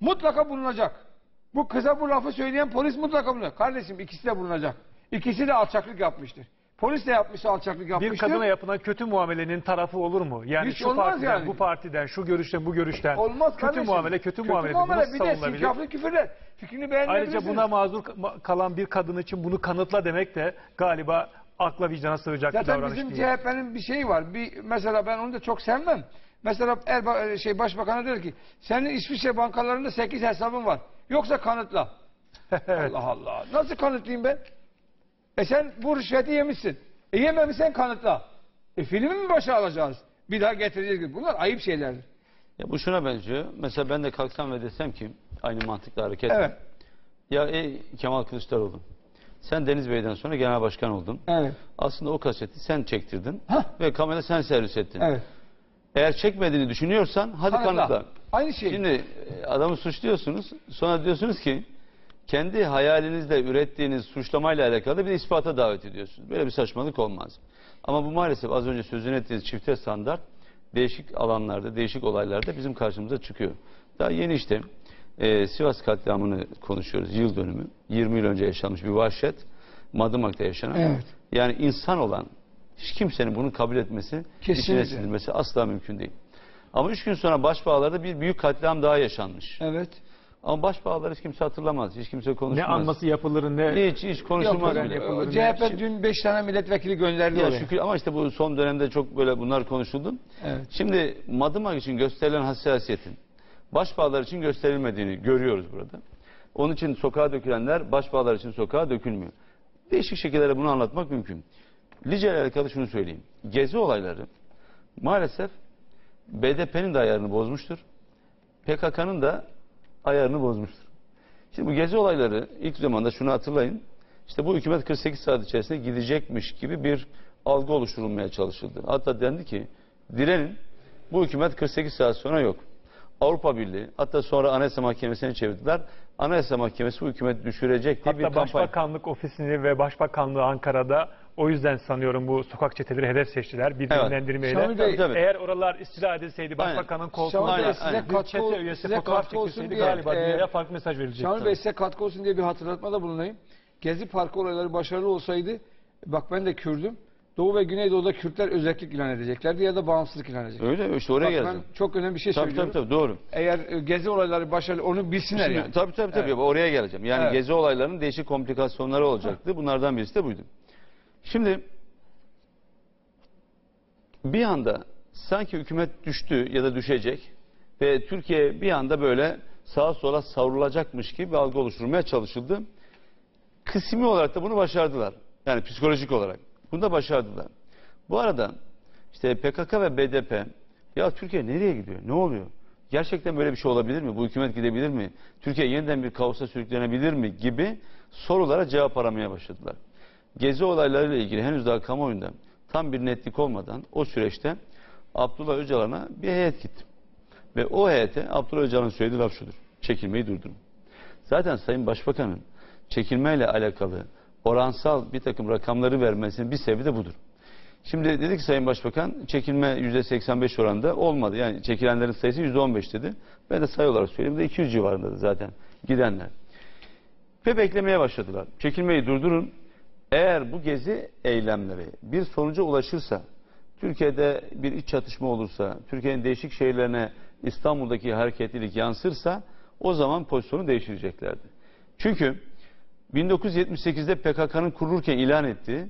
[SPEAKER 4] mutlaka bulunacak. Bu kıza bu lafı söyleyen polis mutlaka bulunacak. Kardeşim ikisi de bulunacak. İkisi de alçaklık yapmıştır. Polis de yapmışsa alçaklık yapmıştır.
[SPEAKER 14] Bir kadına yapılan kötü muamelenin tarafı olur mu? Yani
[SPEAKER 4] Hiç
[SPEAKER 14] şu
[SPEAKER 4] olmaz
[SPEAKER 14] partiden,
[SPEAKER 4] yani.
[SPEAKER 14] bu partiden, şu görüşten, bu görüşten.
[SPEAKER 4] Olmaz
[SPEAKER 14] kötü
[SPEAKER 4] kardeşim.
[SPEAKER 14] muamele, kötü, muamele. Bu nasıl
[SPEAKER 4] bir de sinkaflı küfürler. Fikrini beğenmeyebilirsiniz.
[SPEAKER 14] Ayrıca buna mazur ka- kalan bir kadın için bunu kanıtla demek de galiba akla vicdana sığacak bir
[SPEAKER 4] Zaten
[SPEAKER 14] davranış
[SPEAKER 4] bizim
[SPEAKER 14] değil.
[SPEAKER 4] CHP'nin bir şeyi var. Bir mesela ben onu da çok sevmem. Mesela Erba, şey başbakanı diyor ki senin İsviçre bankalarında 8 hesabın var. Yoksa kanıtla. [LAUGHS] Allah Allah. Nasıl kanıtlayayım ben? E sen bu rüşveti yemişsin. E yememişsen kanıtla. E filmi mi başa alacağız? Bir daha getireceğiz. gibi. Bunlar ayıp şeylerdir.
[SPEAKER 3] Ya bu şuna benziyor. Mesela ben de kalksam ve desem ki aynı mantıkla hareket.
[SPEAKER 4] Evet.
[SPEAKER 3] Ya ey Kemal Kılıçdaroğlu. Sen Deniz Bey'den sonra genel başkan oldun.
[SPEAKER 4] Evet.
[SPEAKER 3] Aslında o kaseti sen çektirdin ve kamera sen servis ettin.
[SPEAKER 4] Evet.
[SPEAKER 3] Eğer çekmediğini düşünüyorsan hadi
[SPEAKER 4] Kanıtla.
[SPEAKER 3] kanıtla.
[SPEAKER 4] Aynı şey.
[SPEAKER 3] Şimdi e, adamı suçluyorsunuz. Sonra diyorsunuz ki kendi hayalinizle ürettiğiniz suçlamayla alakalı bir ispata davet ediyorsunuz. Böyle bir saçmalık olmaz. Ama bu maalesef az önce sözünü ettiğiniz çifte standart değişik alanlarda, değişik olaylarda bizim karşımıza çıkıyor. Daha yeni işte e, Sivas katliamını konuşuyoruz. Yıl dönümü. 20 yıl önce yaşanmış bir vahşet. Madımak'ta yaşanan.
[SPEAKER 4] Evet.
[SPEAKER 3] Yani insan olan hiç kimsenin bunu kabul etmesi,
[SPEAKER 4] Kesinlikle.
[SPEAKER 3] içine sindirmesi asla mümkün değil. Ama üç gün sonra Başbağlar'da bir büyük katliam daha yaşanmış.
[SPEAKER 4] Evet.
[SPEAKER 3] Ama Başbağlar'ı hiç kimse hatırlamaz. Hiç kimse konuşmaz.
[SPEAKER 14] Ne anması yapılır ne
[SPEAKER 3] Hiç hiç konuşulmaz
[SPEAKER 4] Yok,
[SPEAKER 3] bile.
[SPEAKER 4] yok. CHP dün 5 tane milletvekili gönderdi
[SPEAKER 3] Ya
[SPEAKER 4] oraya.
[SPEAKER 3] şükür ama işte bu son dönemde çok böyle bunlar konuşuldu.
[SPEAKER 4] Evet.
[SPEAKER 3] Şimdi Madımak için gösterilen hassasiyetin başbağlar için gösterilmediğini görüyoruz burada. Onun için sokağa dökülenler başbağlar için sokağa dökülmüyor. Değişik şekillerde bunu anlatmak mümkün. Lice ile alakalı şunu söyleyeyim. Gezi olayları maalesef BDP'nin de ayarını bozmuştur. PKK'nın da ayarını bozmuştur. Şimdi bu gezi olayları ilk zamanda şunu hatırlayın. İşte bu hükümet 48 saat içerisinde gidecekmiş gibi bir algı oluşturulmaya çalışıldı. Hatta dendi ki direnin bu hükümet 48 saat sonra yok. Avrupa Birliği hatta sonra Anayasa Mahkemesi'ne çevirdiler. Anayasa Mahkemesi bu hükümeti düşürecek diye bir
[SPEAKER 14] Hatta
[SPEAKER 3] kampanya.
[SPEAKER 14] Başbakanlık ofisini ve Başbakanlığı Ankara'da o yüzden sanıyorum bu sokak çeteleri hedef seçtiler. Bir
[SPEAKER 3] Evet.
[SPEAKER 14] yönlendirmeyle.
[SPEAKER 3] Şamil Bey- Tabii.
[SPEAKER 14] Eğer oralar istila edilseydi
[SPEAKER 3] Aynen.
[SPEAKER 14] Başbakanın koltuğuna
[SPEAKER 4] Şamil Bey,
[SPEAKER 3] Aynen,
[SPEAKER 4] size
[SPEAKER 14] bir
[SPEAKER 4] katkı,
[SPEAKER 14] çete üyesi
[SPEAKER 4] size
[SPEAKER 14] fotoğraf
[SPEAKER 4] katkı olsun
[SPEAKER 14] çekilseydi
[SPEAKER 4] diye
[SPEAKER 14] galiba
[SPEAKER 4] e,
[SPEAKER 14] dünyaya farklı mesaj verilecekti.
[SPEAKER 4] Şamil Bey size katkı olsun diye bir hatırlatmada bulunayım. Gezi Parkı olayları başarılı olsaydı bak ben de Kürdüm. Doğu ve Güneydoğu'da Kürtler özellik ilan edeceklerdi ya da bağımsızlık ilan edecekler.
[SPEAKER 3] Öyle işte oraya
[SPEAKER 4] Bak
[SPEAKER 3] geleceğim.
[SPEAKER 4] ben çok önemli bir şey
[SPEAKER 3] Tabii
[SPEAKER 4] söylüyorum.
[SPEAKER 3] tabii tabii doğru.
[SPEAKER 4] Eğer e, gezi olayları başarılı onu bilsinler
[SPEAKER 3] Şimdi,
[SPEAKER 4] yani.
[SPEAKER 3] Tabii tabii tabii oraya geleceğim. Yani
[SPEAKER 4] Evet.
[SPEAKER 3] gezi olaylarının değişik komplikasyonları olacaktı. Bunlardan birisi de buydu. Şimdi bir anda sanki hükümet düştü ya da düşecek ve Türkiye bir anda böyle sağa sola savrulacakmış gibi bir algı oluşturmaya çalışıldı. Kısmi olarak da bunu başardılar. Yani psikolojik olarak. Bunu da başardılar. Bu arada işte PKK ve BDP ya Türkiye nereye gidiyor? Ne oluyor? Gerçekten böyle bir şey olabilir mi? Bu hükümet gidebilir mi? Türkiye yeniden bir kaosa sürüklenebilir mi? Gibi sorulara cevap aramaya başladılar. Gezi olaylarıyla ilgili henüz daha kamuoyunda tam bir netlik olmadan o süreçte Abdullah Öcalan'a bir heyet gitti. Ve o heyete Abdullah Öcalan'ın söylediği laf şudur. Çekilmeyi durdurun. Zaten Sayın Başbakan'ın çekilmeyle alakalı oransal bir takım rakamları vermesinin bir sebebi de budur. Şimdi dedi ki Sayın Başbakan çekilme %85 oranında olmadı. Yani çekilenlerin sayısı %15 dedi. Ben de sayı olarak söyleyeyim de 200 civarındadır zaten gidenler. Ve beklemeye başladılar. Çekilmeyi durdurun. Eğer bu gezi eylemleri bir sonuca ulaşırsa, Türkiye'de bir iç çatışma olursa, Türkiye'nin değişik şehirlerine İstanbul'daki hareketlilik yansırsa o zaman pozisyonu değiştireceklerdi. Çünkü 1978'de PKK'nın kurulurken ilan ettiği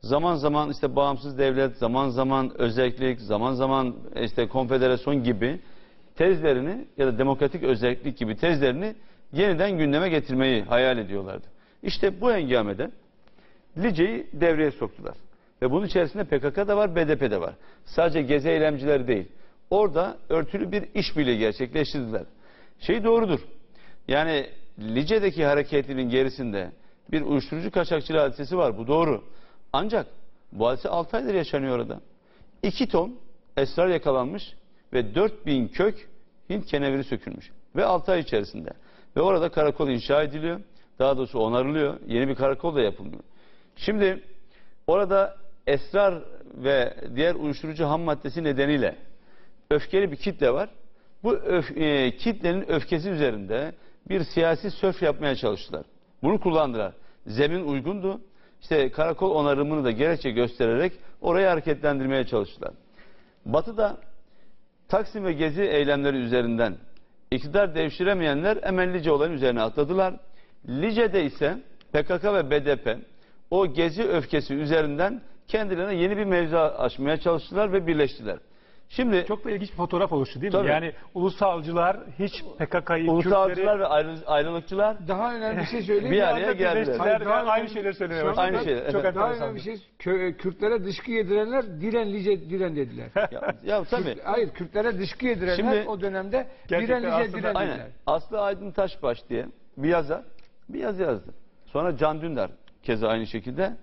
[SPEAKER 3] zaman zaman işte bağımsız devlet, zaman zaman özellik, zaman zaman işte konfederasyon gibi tezlerini ya da demokratik özellik gibi tezlerini yeniden gündeme getirmeyi hayal ediyorlardı. İşte bu engamede Lice'yi devreye soktular. Ve bunun içerisinde PKK da var, BDP de var. Sadece gezi eylemcileri değil. Orada örtülü bir işbirliği gerçekleştirdiler. Şey doğrudur. Yani Lice'deki hareketinin gerisinde bir uyuşturucu kaçakçılığı hadisesi var. Bu doğru. Ancak bu hadise 6 aydır yaşanıyor orada. 2 ton esrar yakalanmış ve 4000 kök Hint keneviri sökülmüş. Ve 6 ay içerisinde. Ve orada karakol inşa ediliyor. Daha doğrusu onarılıyor. Yeni bir karakol da yapılıyor. Şimdi orada esrar ve diğer uyuşturucu ham maddesi nedeniyle öfkeli bir kitle var. Bu öf- e, kitlenin öfkesi üzerinde bir siyasi söf yapmaya çalıştılar. Bunu kullandılar. Zemin uygundu. İşte karakol onarımını da gerekçe göstererek orayı hareketlendirmeye çalıştılar. Batı'da Taksim ve Gezi eylemleri üzerinden iktidar devşiremeyenler hemen Lice olayın üzerine atladılar. Lice'de ise PKK ve BDP o Gezi öfkesi üzerinden kendilerine yeni bir mevzu açmaya çalıştılar ve birleştiler. Şimdi
[SPEAKER 14] Çok da ilginç bir fotoğraf oluştu değil mi?
[SPEAKER 3] Tabii.
[SPEAKER 14] Yani ulusalcılar hiç PKK'yı,
[SPEAKER 3] ulusalcılar ve ayrı- ayrılıkçılar
[SPEAKER 4] Daha önemli bir şey söyleyeyim.
[SPEAKER 3] bir araya geldiler.
[SPEAKER 14] ve
[SPEAKER 4] Daha
[SPEAKER 14] aynı
[SPEAKER 4] önemli-
[SPEAKER 14] şeyleri
[SPEAKER 4] anda
[SPEAKER 14] başladılar.
[SPEAKER 3] Aynı şeyler,
[SPEAKER 14] Çok
[SPEAKER 3] evet.
[SPEAKER 4] Daha önemli bir şey Kö- Kürtlere dışkı yedirenler diren lice diren dediler.
[SPEAKER 3] Ya, ya tabii.
[SPEAKER 4] Kürt- hayır Kürtlere dışkı yedirenler
[SPEAKER 3] Şimdi-
[SPEAKER 4] o dönemde
[SPEAKER 14] Gerçekten
[SPEAKER 4] diren lice
[SPEAKER 14] aslında-
[SPEAKER 4] diren
[SPEAKER 3] Aynen.
[SPEAKER 4] dediler.
[SPEAKER 3] Aslı Aydın Taşbaş diye bir yazar bir yazı yazdı. Sonra Can Dündar keza aynı şekilde.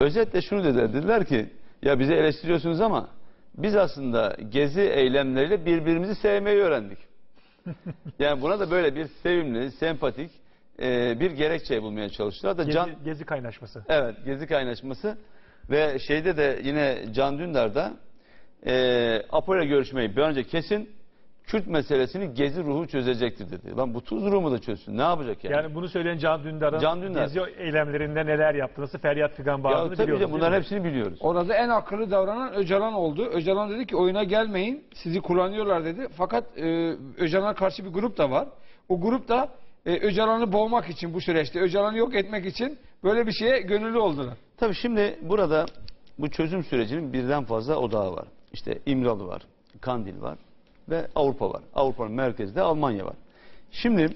[SPEAKER 3] Özetle şunu dediler. Dediler ki ya bizi eleştiriyorsunuz ama biz aslında gezi eylemleriyle birbirimizi sevmeyi öğrendik. [LAUGHS] yani buna da böyle bir sevimli, sempatik e, bir gerekçe bulmaya çalıştılar. Da
[SPEAKER 14] Gezi,
[SPEAKER 3] Can,
[SPEAKER 14] gezi kaynaşması.
[SPEAKER 3] Evet, Gezi kaynaşması ve şeyde de yine Can Dündar'da e, Apo'yla görüşmeyi bir önce kesin Kürt meselesini Gezi ruhu çözecektir dedi. Lan bu tuz ruhu mu da çözsün? Ne yapacak yani?
[SPEAKER 14] Yani bunu söyleyen Can Dündar'ın
[SPEAKER 3] Can Dündar.
[SPEAKER 14] gezi eylemlerinde neler yaptı, nasıl feryat figan
[SPEAKER 3] tabii
[SPEAKER 14] biliyoruz.
[SPEAKER 3] de
[SPEAKER 14] değil
[SPEAKER 3] bunların hepsini biliyoruz.
[SPEAKER 4] Orada en akıllı davranan Öcalan oldu. Öcalan dedi ki oyuna gelmeyin sizi kullanıyorlar dedi. Fakat e, Öcalan'a karşı bir grup da var. O grup da e, Öcalan'ı boğmak için bu süreçte Öcalan'ı yok etmek için böyle bir şeye gönüllü oldular.
[SPEAKER 3] Tabii şimdi burada bu çözüm sürecinin birden fazla odağı var. İşte İmralı var, Kandil var ve Avrupa var. Avrupa'nın merkezinde Almanya var. Şimdi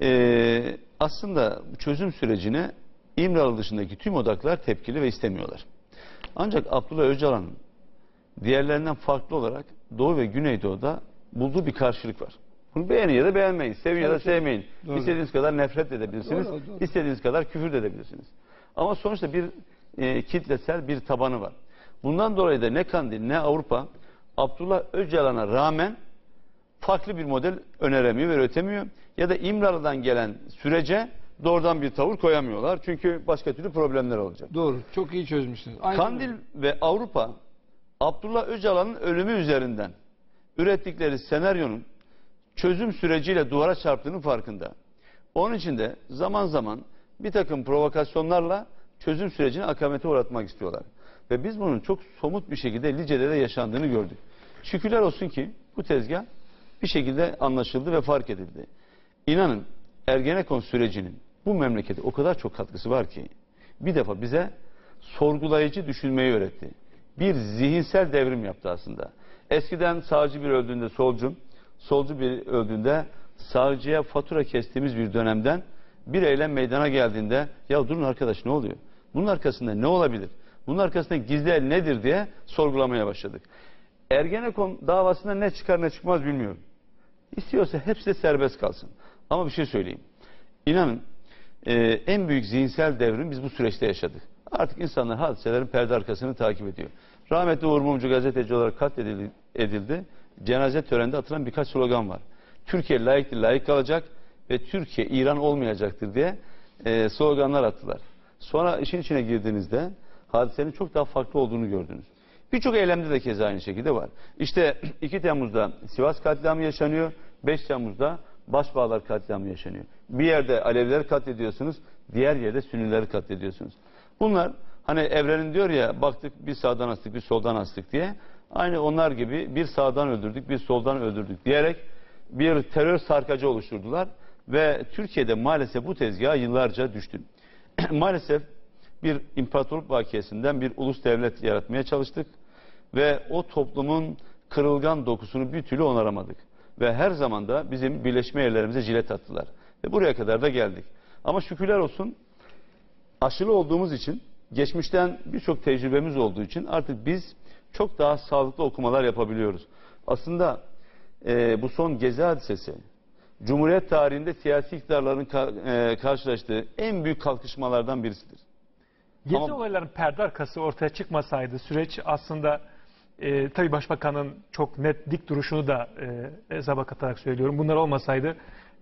[SPEAKER 3] eee, aslında çözüm sürecine İmralı dışındaki tüm odaklar tepkili ve istemiyorlar. Ancak Abdullah Öcalan'ın diğerlerinden farklı olarak Doğu ve Güneydoğu'da bulduğu bir karşılık var. Bunu beğenin ya da beğenmeyin, sevin ya da sevmeyin.
[SPEAKER 4] Doğru.
[SPEAKER 3] İstediğiniz kadar nefret edebilirsiniz,
[SPEAKER 4] Doğru, doğru.
[SPEAKER 3] istediğiniz kadar küfür de edebilirsiniz. Ama sonuçta bir e, kitlesel bir tabanı var. Bundan dolayı da ne Kandil ne Avrupa Abdullah Öcalan'a rağmen farklı bir model öneremiyor ve üretemiyor. Ya da İmralı'dan gelen sürece doğrudan bir tavır koyamıyorlar. Çünkü başka türlü problemler olacak.
[SPEAKER 4] Doğru. Çok iyi çözmüşsünüz. Aynen
[SPEAKER 3] Kandil
[SPEAKER 4] öyle.
[SPEAKER 3] ve Avrupa Abdullah Öcalan'ın ölümü üzerinden ürettikleri senaryonun çözüm süreciyle duvara çarptığının farkında. Onun için de zaman zaman bir takım provokasyonlarla çözüm sürecini akamete uğratmak istiyorlar. Ve biz bunun çok somut bir şekilde Lice'de de yaşandığını gördük. Şükürler olsun ki bu tezgah bir şekilde anlaşıldı ve fark edildi. İnanın Ergenekon sürecinin bu memlekete o kadar çok katkısı var ki bir defa bize sorgulayıcı düşünmeyi öğretti. Bir zihinsel devrim yaptı aslında. Eskiden sağcı bir öldüğünde solcu, solcu bir öldüğünde sağcıya fatura kestiğimiz bir dönemden bir eylem meydana geldiğinde ya durun arkadaş ne oluyor? Bunun arkasında ne olabilir? Bunun arkasında gizli el nedir diye sorgulamaya başladık. Ergenekon davasında ne çıkar ne çıkmaz bilmiyorum. İstiyorsa hepsi de serbest kalsın. Ama bir şey söyleyeyim. İnanın e, en büyük zihinsel devrim biz bu süreçte yaşadık. Artık insanlar hadiselerin perde arkasını takip ediyor. Rahmetli Uğur Mumcu gazeteci olarak katledildi. edildi. Cenaze töreninde atılan birkaç slogan var. Türkiye layıktır, layık kalacak ve Türkiye İran olmayacaktır diye e, sloganlar attılar. Sonra işin içine girdiğinizde hadisenin çok daha farklı olduğunu gördünüz. Birçok eylemde de keza aynı şekilde var. İşte [CLEARS THROAT] 2 Temmuz'da Sivas katliamı yaşanıyor. 5 Temmuz'da Başbağlar katliamı yaşanıyor. Bir yerde Alevileri katlediyorsunuz, diğer yerde Sünnileri katlediyorsunuz. Bunlar hani evrenin diyor ya baktık bir sağdan astık bir soldan astık diye. Aynı onlar gibi bir sağdan öldürdük bir soldan öldürdük diyerek bir terör sarkacı oluşturdular. Ve Türkiye'de maalesef bu tezgaha yıllarca düştü. [CLEARS THROAT] maalesef bir imparatorluk vakiyesinden bir ulus devlet yaratmaya çalıştık. Ve o toplumun kırılgan dokusunu bir türlü onaramadık. Ve her zaman da bizim birleşme yerlerimize jilet attılar. Ve buraya kadar da geldik. Ama şükürler olsun aşılı olduğumuz için geçmişten birçok tecrübemiz olduğu için artık biz çok daha sağlıklı okumalar yapabiliyoruz. Aslında e, bu son gezi hadisesi Cumhuriyet tarihinde siyasi iktidarların ka- e, karşılaştığı en büyük kalkışmalardan birisidir.
[SPEAKER 1] Gezi
[SPEAKER 3] Ama-
[SPEAKER 1] olayların perde arkası ortaya çıkmasaydı süreç aslında e, tabii başbakanın çok net dik duruşunu da e, hesaba katarak söylüyorum. Bunlar olmasaydı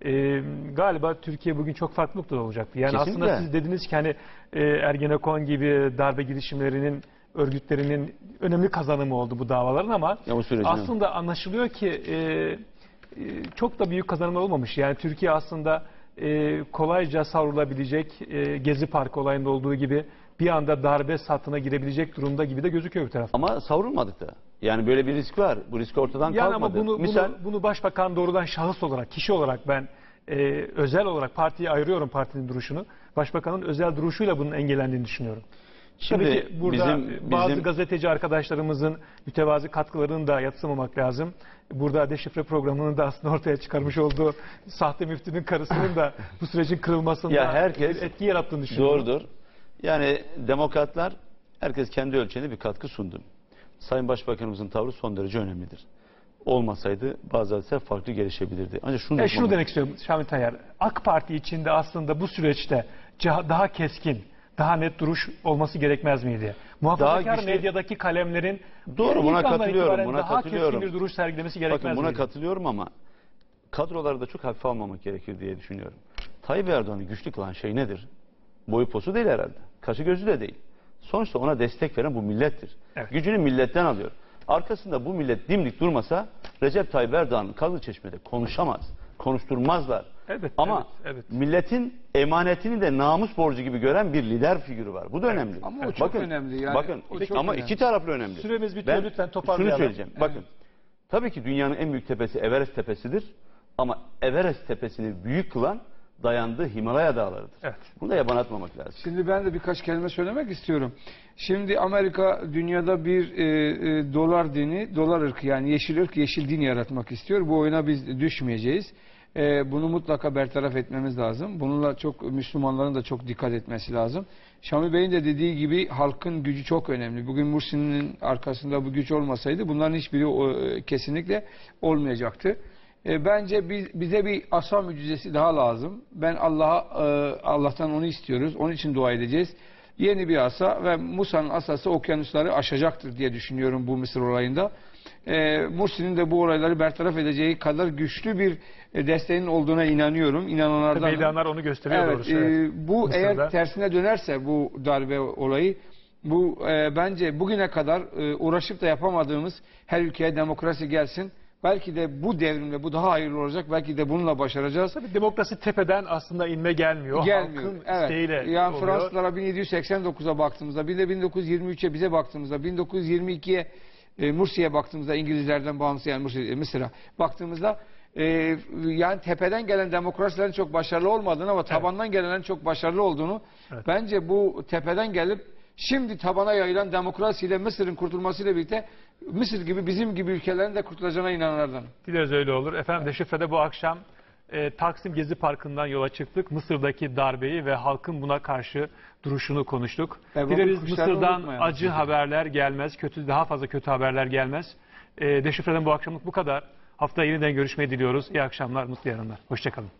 [SPEAKER 1] e, galiba Türkiye bugün çok farklı noktada olacaktı. Yani
[SPEAKER 3] Kesinlikle.
[SPEAKER 1] aslında siz dediniz ki hani e, Ergenekon gibi darbe girişimlerinin örgütlerinin önemli kazanımı oldu bu davaların ama
[SPEAKER 3] Ya
[SPEAKER 1] aslında anlaşılıyor ki e, e, çok da büyük kazanımlar olmamış. Yani Türkiye aslında e, kolayca savrulabilecek e, Gezi Parkı olayında olduğu gibi bir anda darbe satına girebilecek durumda gibi de gözüküyor bir taraftan.
[SPEAKER 3] Ama savrulmadık da. Yani böyle bir risk var. Bu risk ortadan
[SPEAKER 1] Yani
[SPEAKER 3] kalkmadı.
[SPEAKER 1] ama bunu,
[SPEAKER 3] Misal
[SPEAKER 1] bunu, bunu başbakan doğrudan şahıs olarak, kişi olarak ben e, özel olarak partiye ayırıyorum partinin duruşunu. Başbakanın özel duruşuyla bunun engellendiğini düşünüyorum.
[SPEAKER 3] Şimdi
[SPEAKER 1] Tabii ki burada
[SPEAKER 3] bizim-
[SPEAKER 1] bazı
[SPEAKER 3] bizim-
[SPEAKER 1] gazeteci arkadaşlarımızın mütevazi katkılarını da yatsımamak lazım. Burada deşifre programının da aslında ortaya çıkarmış olduğu sahte müftünün karısının da bu sürecin kırılmasında
[SPEAKER 3] Ya herkes-
[SPEAKER 1] etki yarattığını düşünüyorum.
[SPEAKER 3] Doğrudur. Yani demokratlar herkes kendi ölçeğinde bir katkı sundu. Sayın Başbakanımızın tavrı son derece önemlidir. Olmasaydı bazı hadiseler farklı gelişebilirdi. Ancak şunu,
[SPEAKER 1] E, şunu demek istiyorum Şamil Tayyar. AK Parti içinde aslında bu süreçte daha keskin, daha net duruş olması gerekmez miydi? Muhafazakar
[SPEAKER 3] güçlü-
[SPEAKER 1] medyadaki kalemlerin
[SPEAKER 3] Doğru buna katılıyorum. Buna
[SPEAKER 1] daha
[SPEAKER 3] katılıyorum.
[SPEAKER 1] keskin bir duruş sergilemesi gerekmez
[SPEAKER 3] Bakın buna
[SPEAKER 1] miydi?
[SPEAKER 3] katılıyorum ama kadroları da çok hafife almamak gerekir diye düşünüyorum. Tayyip Erdoğan'ı güçlü kılan şey nedir? Boyu posu değil herhalde. Kaşı gözü de değil. Sonuçta ona destek veren bu millettir. Gücünü milletten alıyor. Arkasında bu millet dimdik durmasa Recep Tayyip Erdoğan Kazlı Çeşme'de konuşamaz. Konuşturmazlar.
[SPEAKER 1] Evet,
[SPEAKER 3] Ama
[SPEAKER 1] evet, evet.
[SPEAKER 3] milletin emanetini de namus borcu gibi gören bir lider figürü var. Bu da önemli.
[SPEAKER 4] Ama o çok önemli yani.
[SPEAKER 3] Bakın
[SPEAKER 4] O çok
[SPEAKER 3] ama
[SPEAKER 4] önemli.
[SPEAKER 3] iki taraflı önemli.
[SPEAKER 1] Süremiz bitiyor,
[SPEAKER 3] Ben
[SPEAKER 1] lütfen toparlayalım.
[SPEAKER 3] Şunu söyleyeceğim. Bakın. Tabii ki dünyanın en büyük tepesi Everest tepesidir. Ama Everest tepesini büyük kılan dayandığı Himalaya dağlarıdır.
[SPEAKER 1] Evet.
[SPEAKER 3] Bunu da yaban atmamak lazım.
[SPEAKER 4] Şimdi ben de birkaç kelime söylemek istiyorum. Şimdi Amerika dünyada bir e, e, dolar dini, dolar ırkı yani yeşil ırk, yeşil din yaratmak istiyor. Bu oyuna biz düşmeyeceğiz. E, bunu mutlaka bertaraf etmemiz lazım. Bununla çok Müslümanların da çok dikkat etmesi lazım. Şamil Bey'in de dediği gibi halkın gücü çok önemli. Bugün Mursi'nin arkasında bu güç olmasaydı bunların hiçbiri o, e, kesinlikle olmayacaktı. E, bence biz, bize bir asa mucizesi daha lazım. Ben Allah'a e, Allah'tan onu istiyoruz. Onun için dua edeceğiz. Yeni bir asa ve Musa'nın asası okyanusları aşacaktır diye düşünüyorum bu Mısır olayında. E, Mursi'nin de bu olayları bertaraf edeceği kadar güçlü bir e, desteğinin olduğuna inanıyorum. İnananlardan.
[SPEAKER 1] Meydanlar onu gösteriyor
[SPEAKER 4] Evet,
[SPEAKER 1] doğrusu.
[SPEAKER 4] e, bu
[SPEAKER 1] Mısır'da.
[SPEAKER 4] eğer tersine dönerse bu darbe olayı bu e, bence bugüne kadar e, uğraşıp da yapamadığımız her ülkeye demokrasi gelsin. Belki de bu devrimle bu daha hayırlı olacak. Belki de bununla başaracağız.
[SPEAKER 1] Tabii demokrasi tepeden aslında inme gelmiyor.
[SPEAKER 4] Gelmiyor.
[SPEAKER 1] Halkın
[SPEAKER 4] Evet.
[SPEAKER 1] isteğiyle
[SPEAKER 4] Yani
[SPEAKER 1] oluyor.
[SPEAKER 4] Fransızlara 1789'a baktığımızda, bir de 1923'e bize baktığımızda, 1922'ye e, Mursi'ye baktığımızda İngilizlerden bağımsız yani Mursi, e, Mısır'a baktığımızda e, yani tepeden gelen demokrasilerin çok başarılı olmadığını ama tabandan gelenlerin çok başarılı olduğunu bence bu tepeden gelip şimdi tabana yayılan demokrasiyle Mısır'ın kurtulmasıyla birlikte Mısır gibi bizim gibi ülkelerin de kurtulacağına inananlardanım.
[SPEAKER 1] Dileriz öyle olur. Efendim Deşifre'de bu akşam e, Taksim Gezi Parkı'ndan yola çıktık. Mısır'daki darbeyi ve halkın buna karşı duruşunu konuştuk.
[SPEAKER 4] Ebu
[SPEAKER 1] Dileriz Mısır'dan acı haberler gelmez. Kötü daha fazla kötü haberler gelmez. E, Deşifre'den bu akşamlık bu kadar. Haftaya yeniden görüşmeyi diliyoruz. İyi akşamlar, mutlu yarınlar. Hoşçakalın.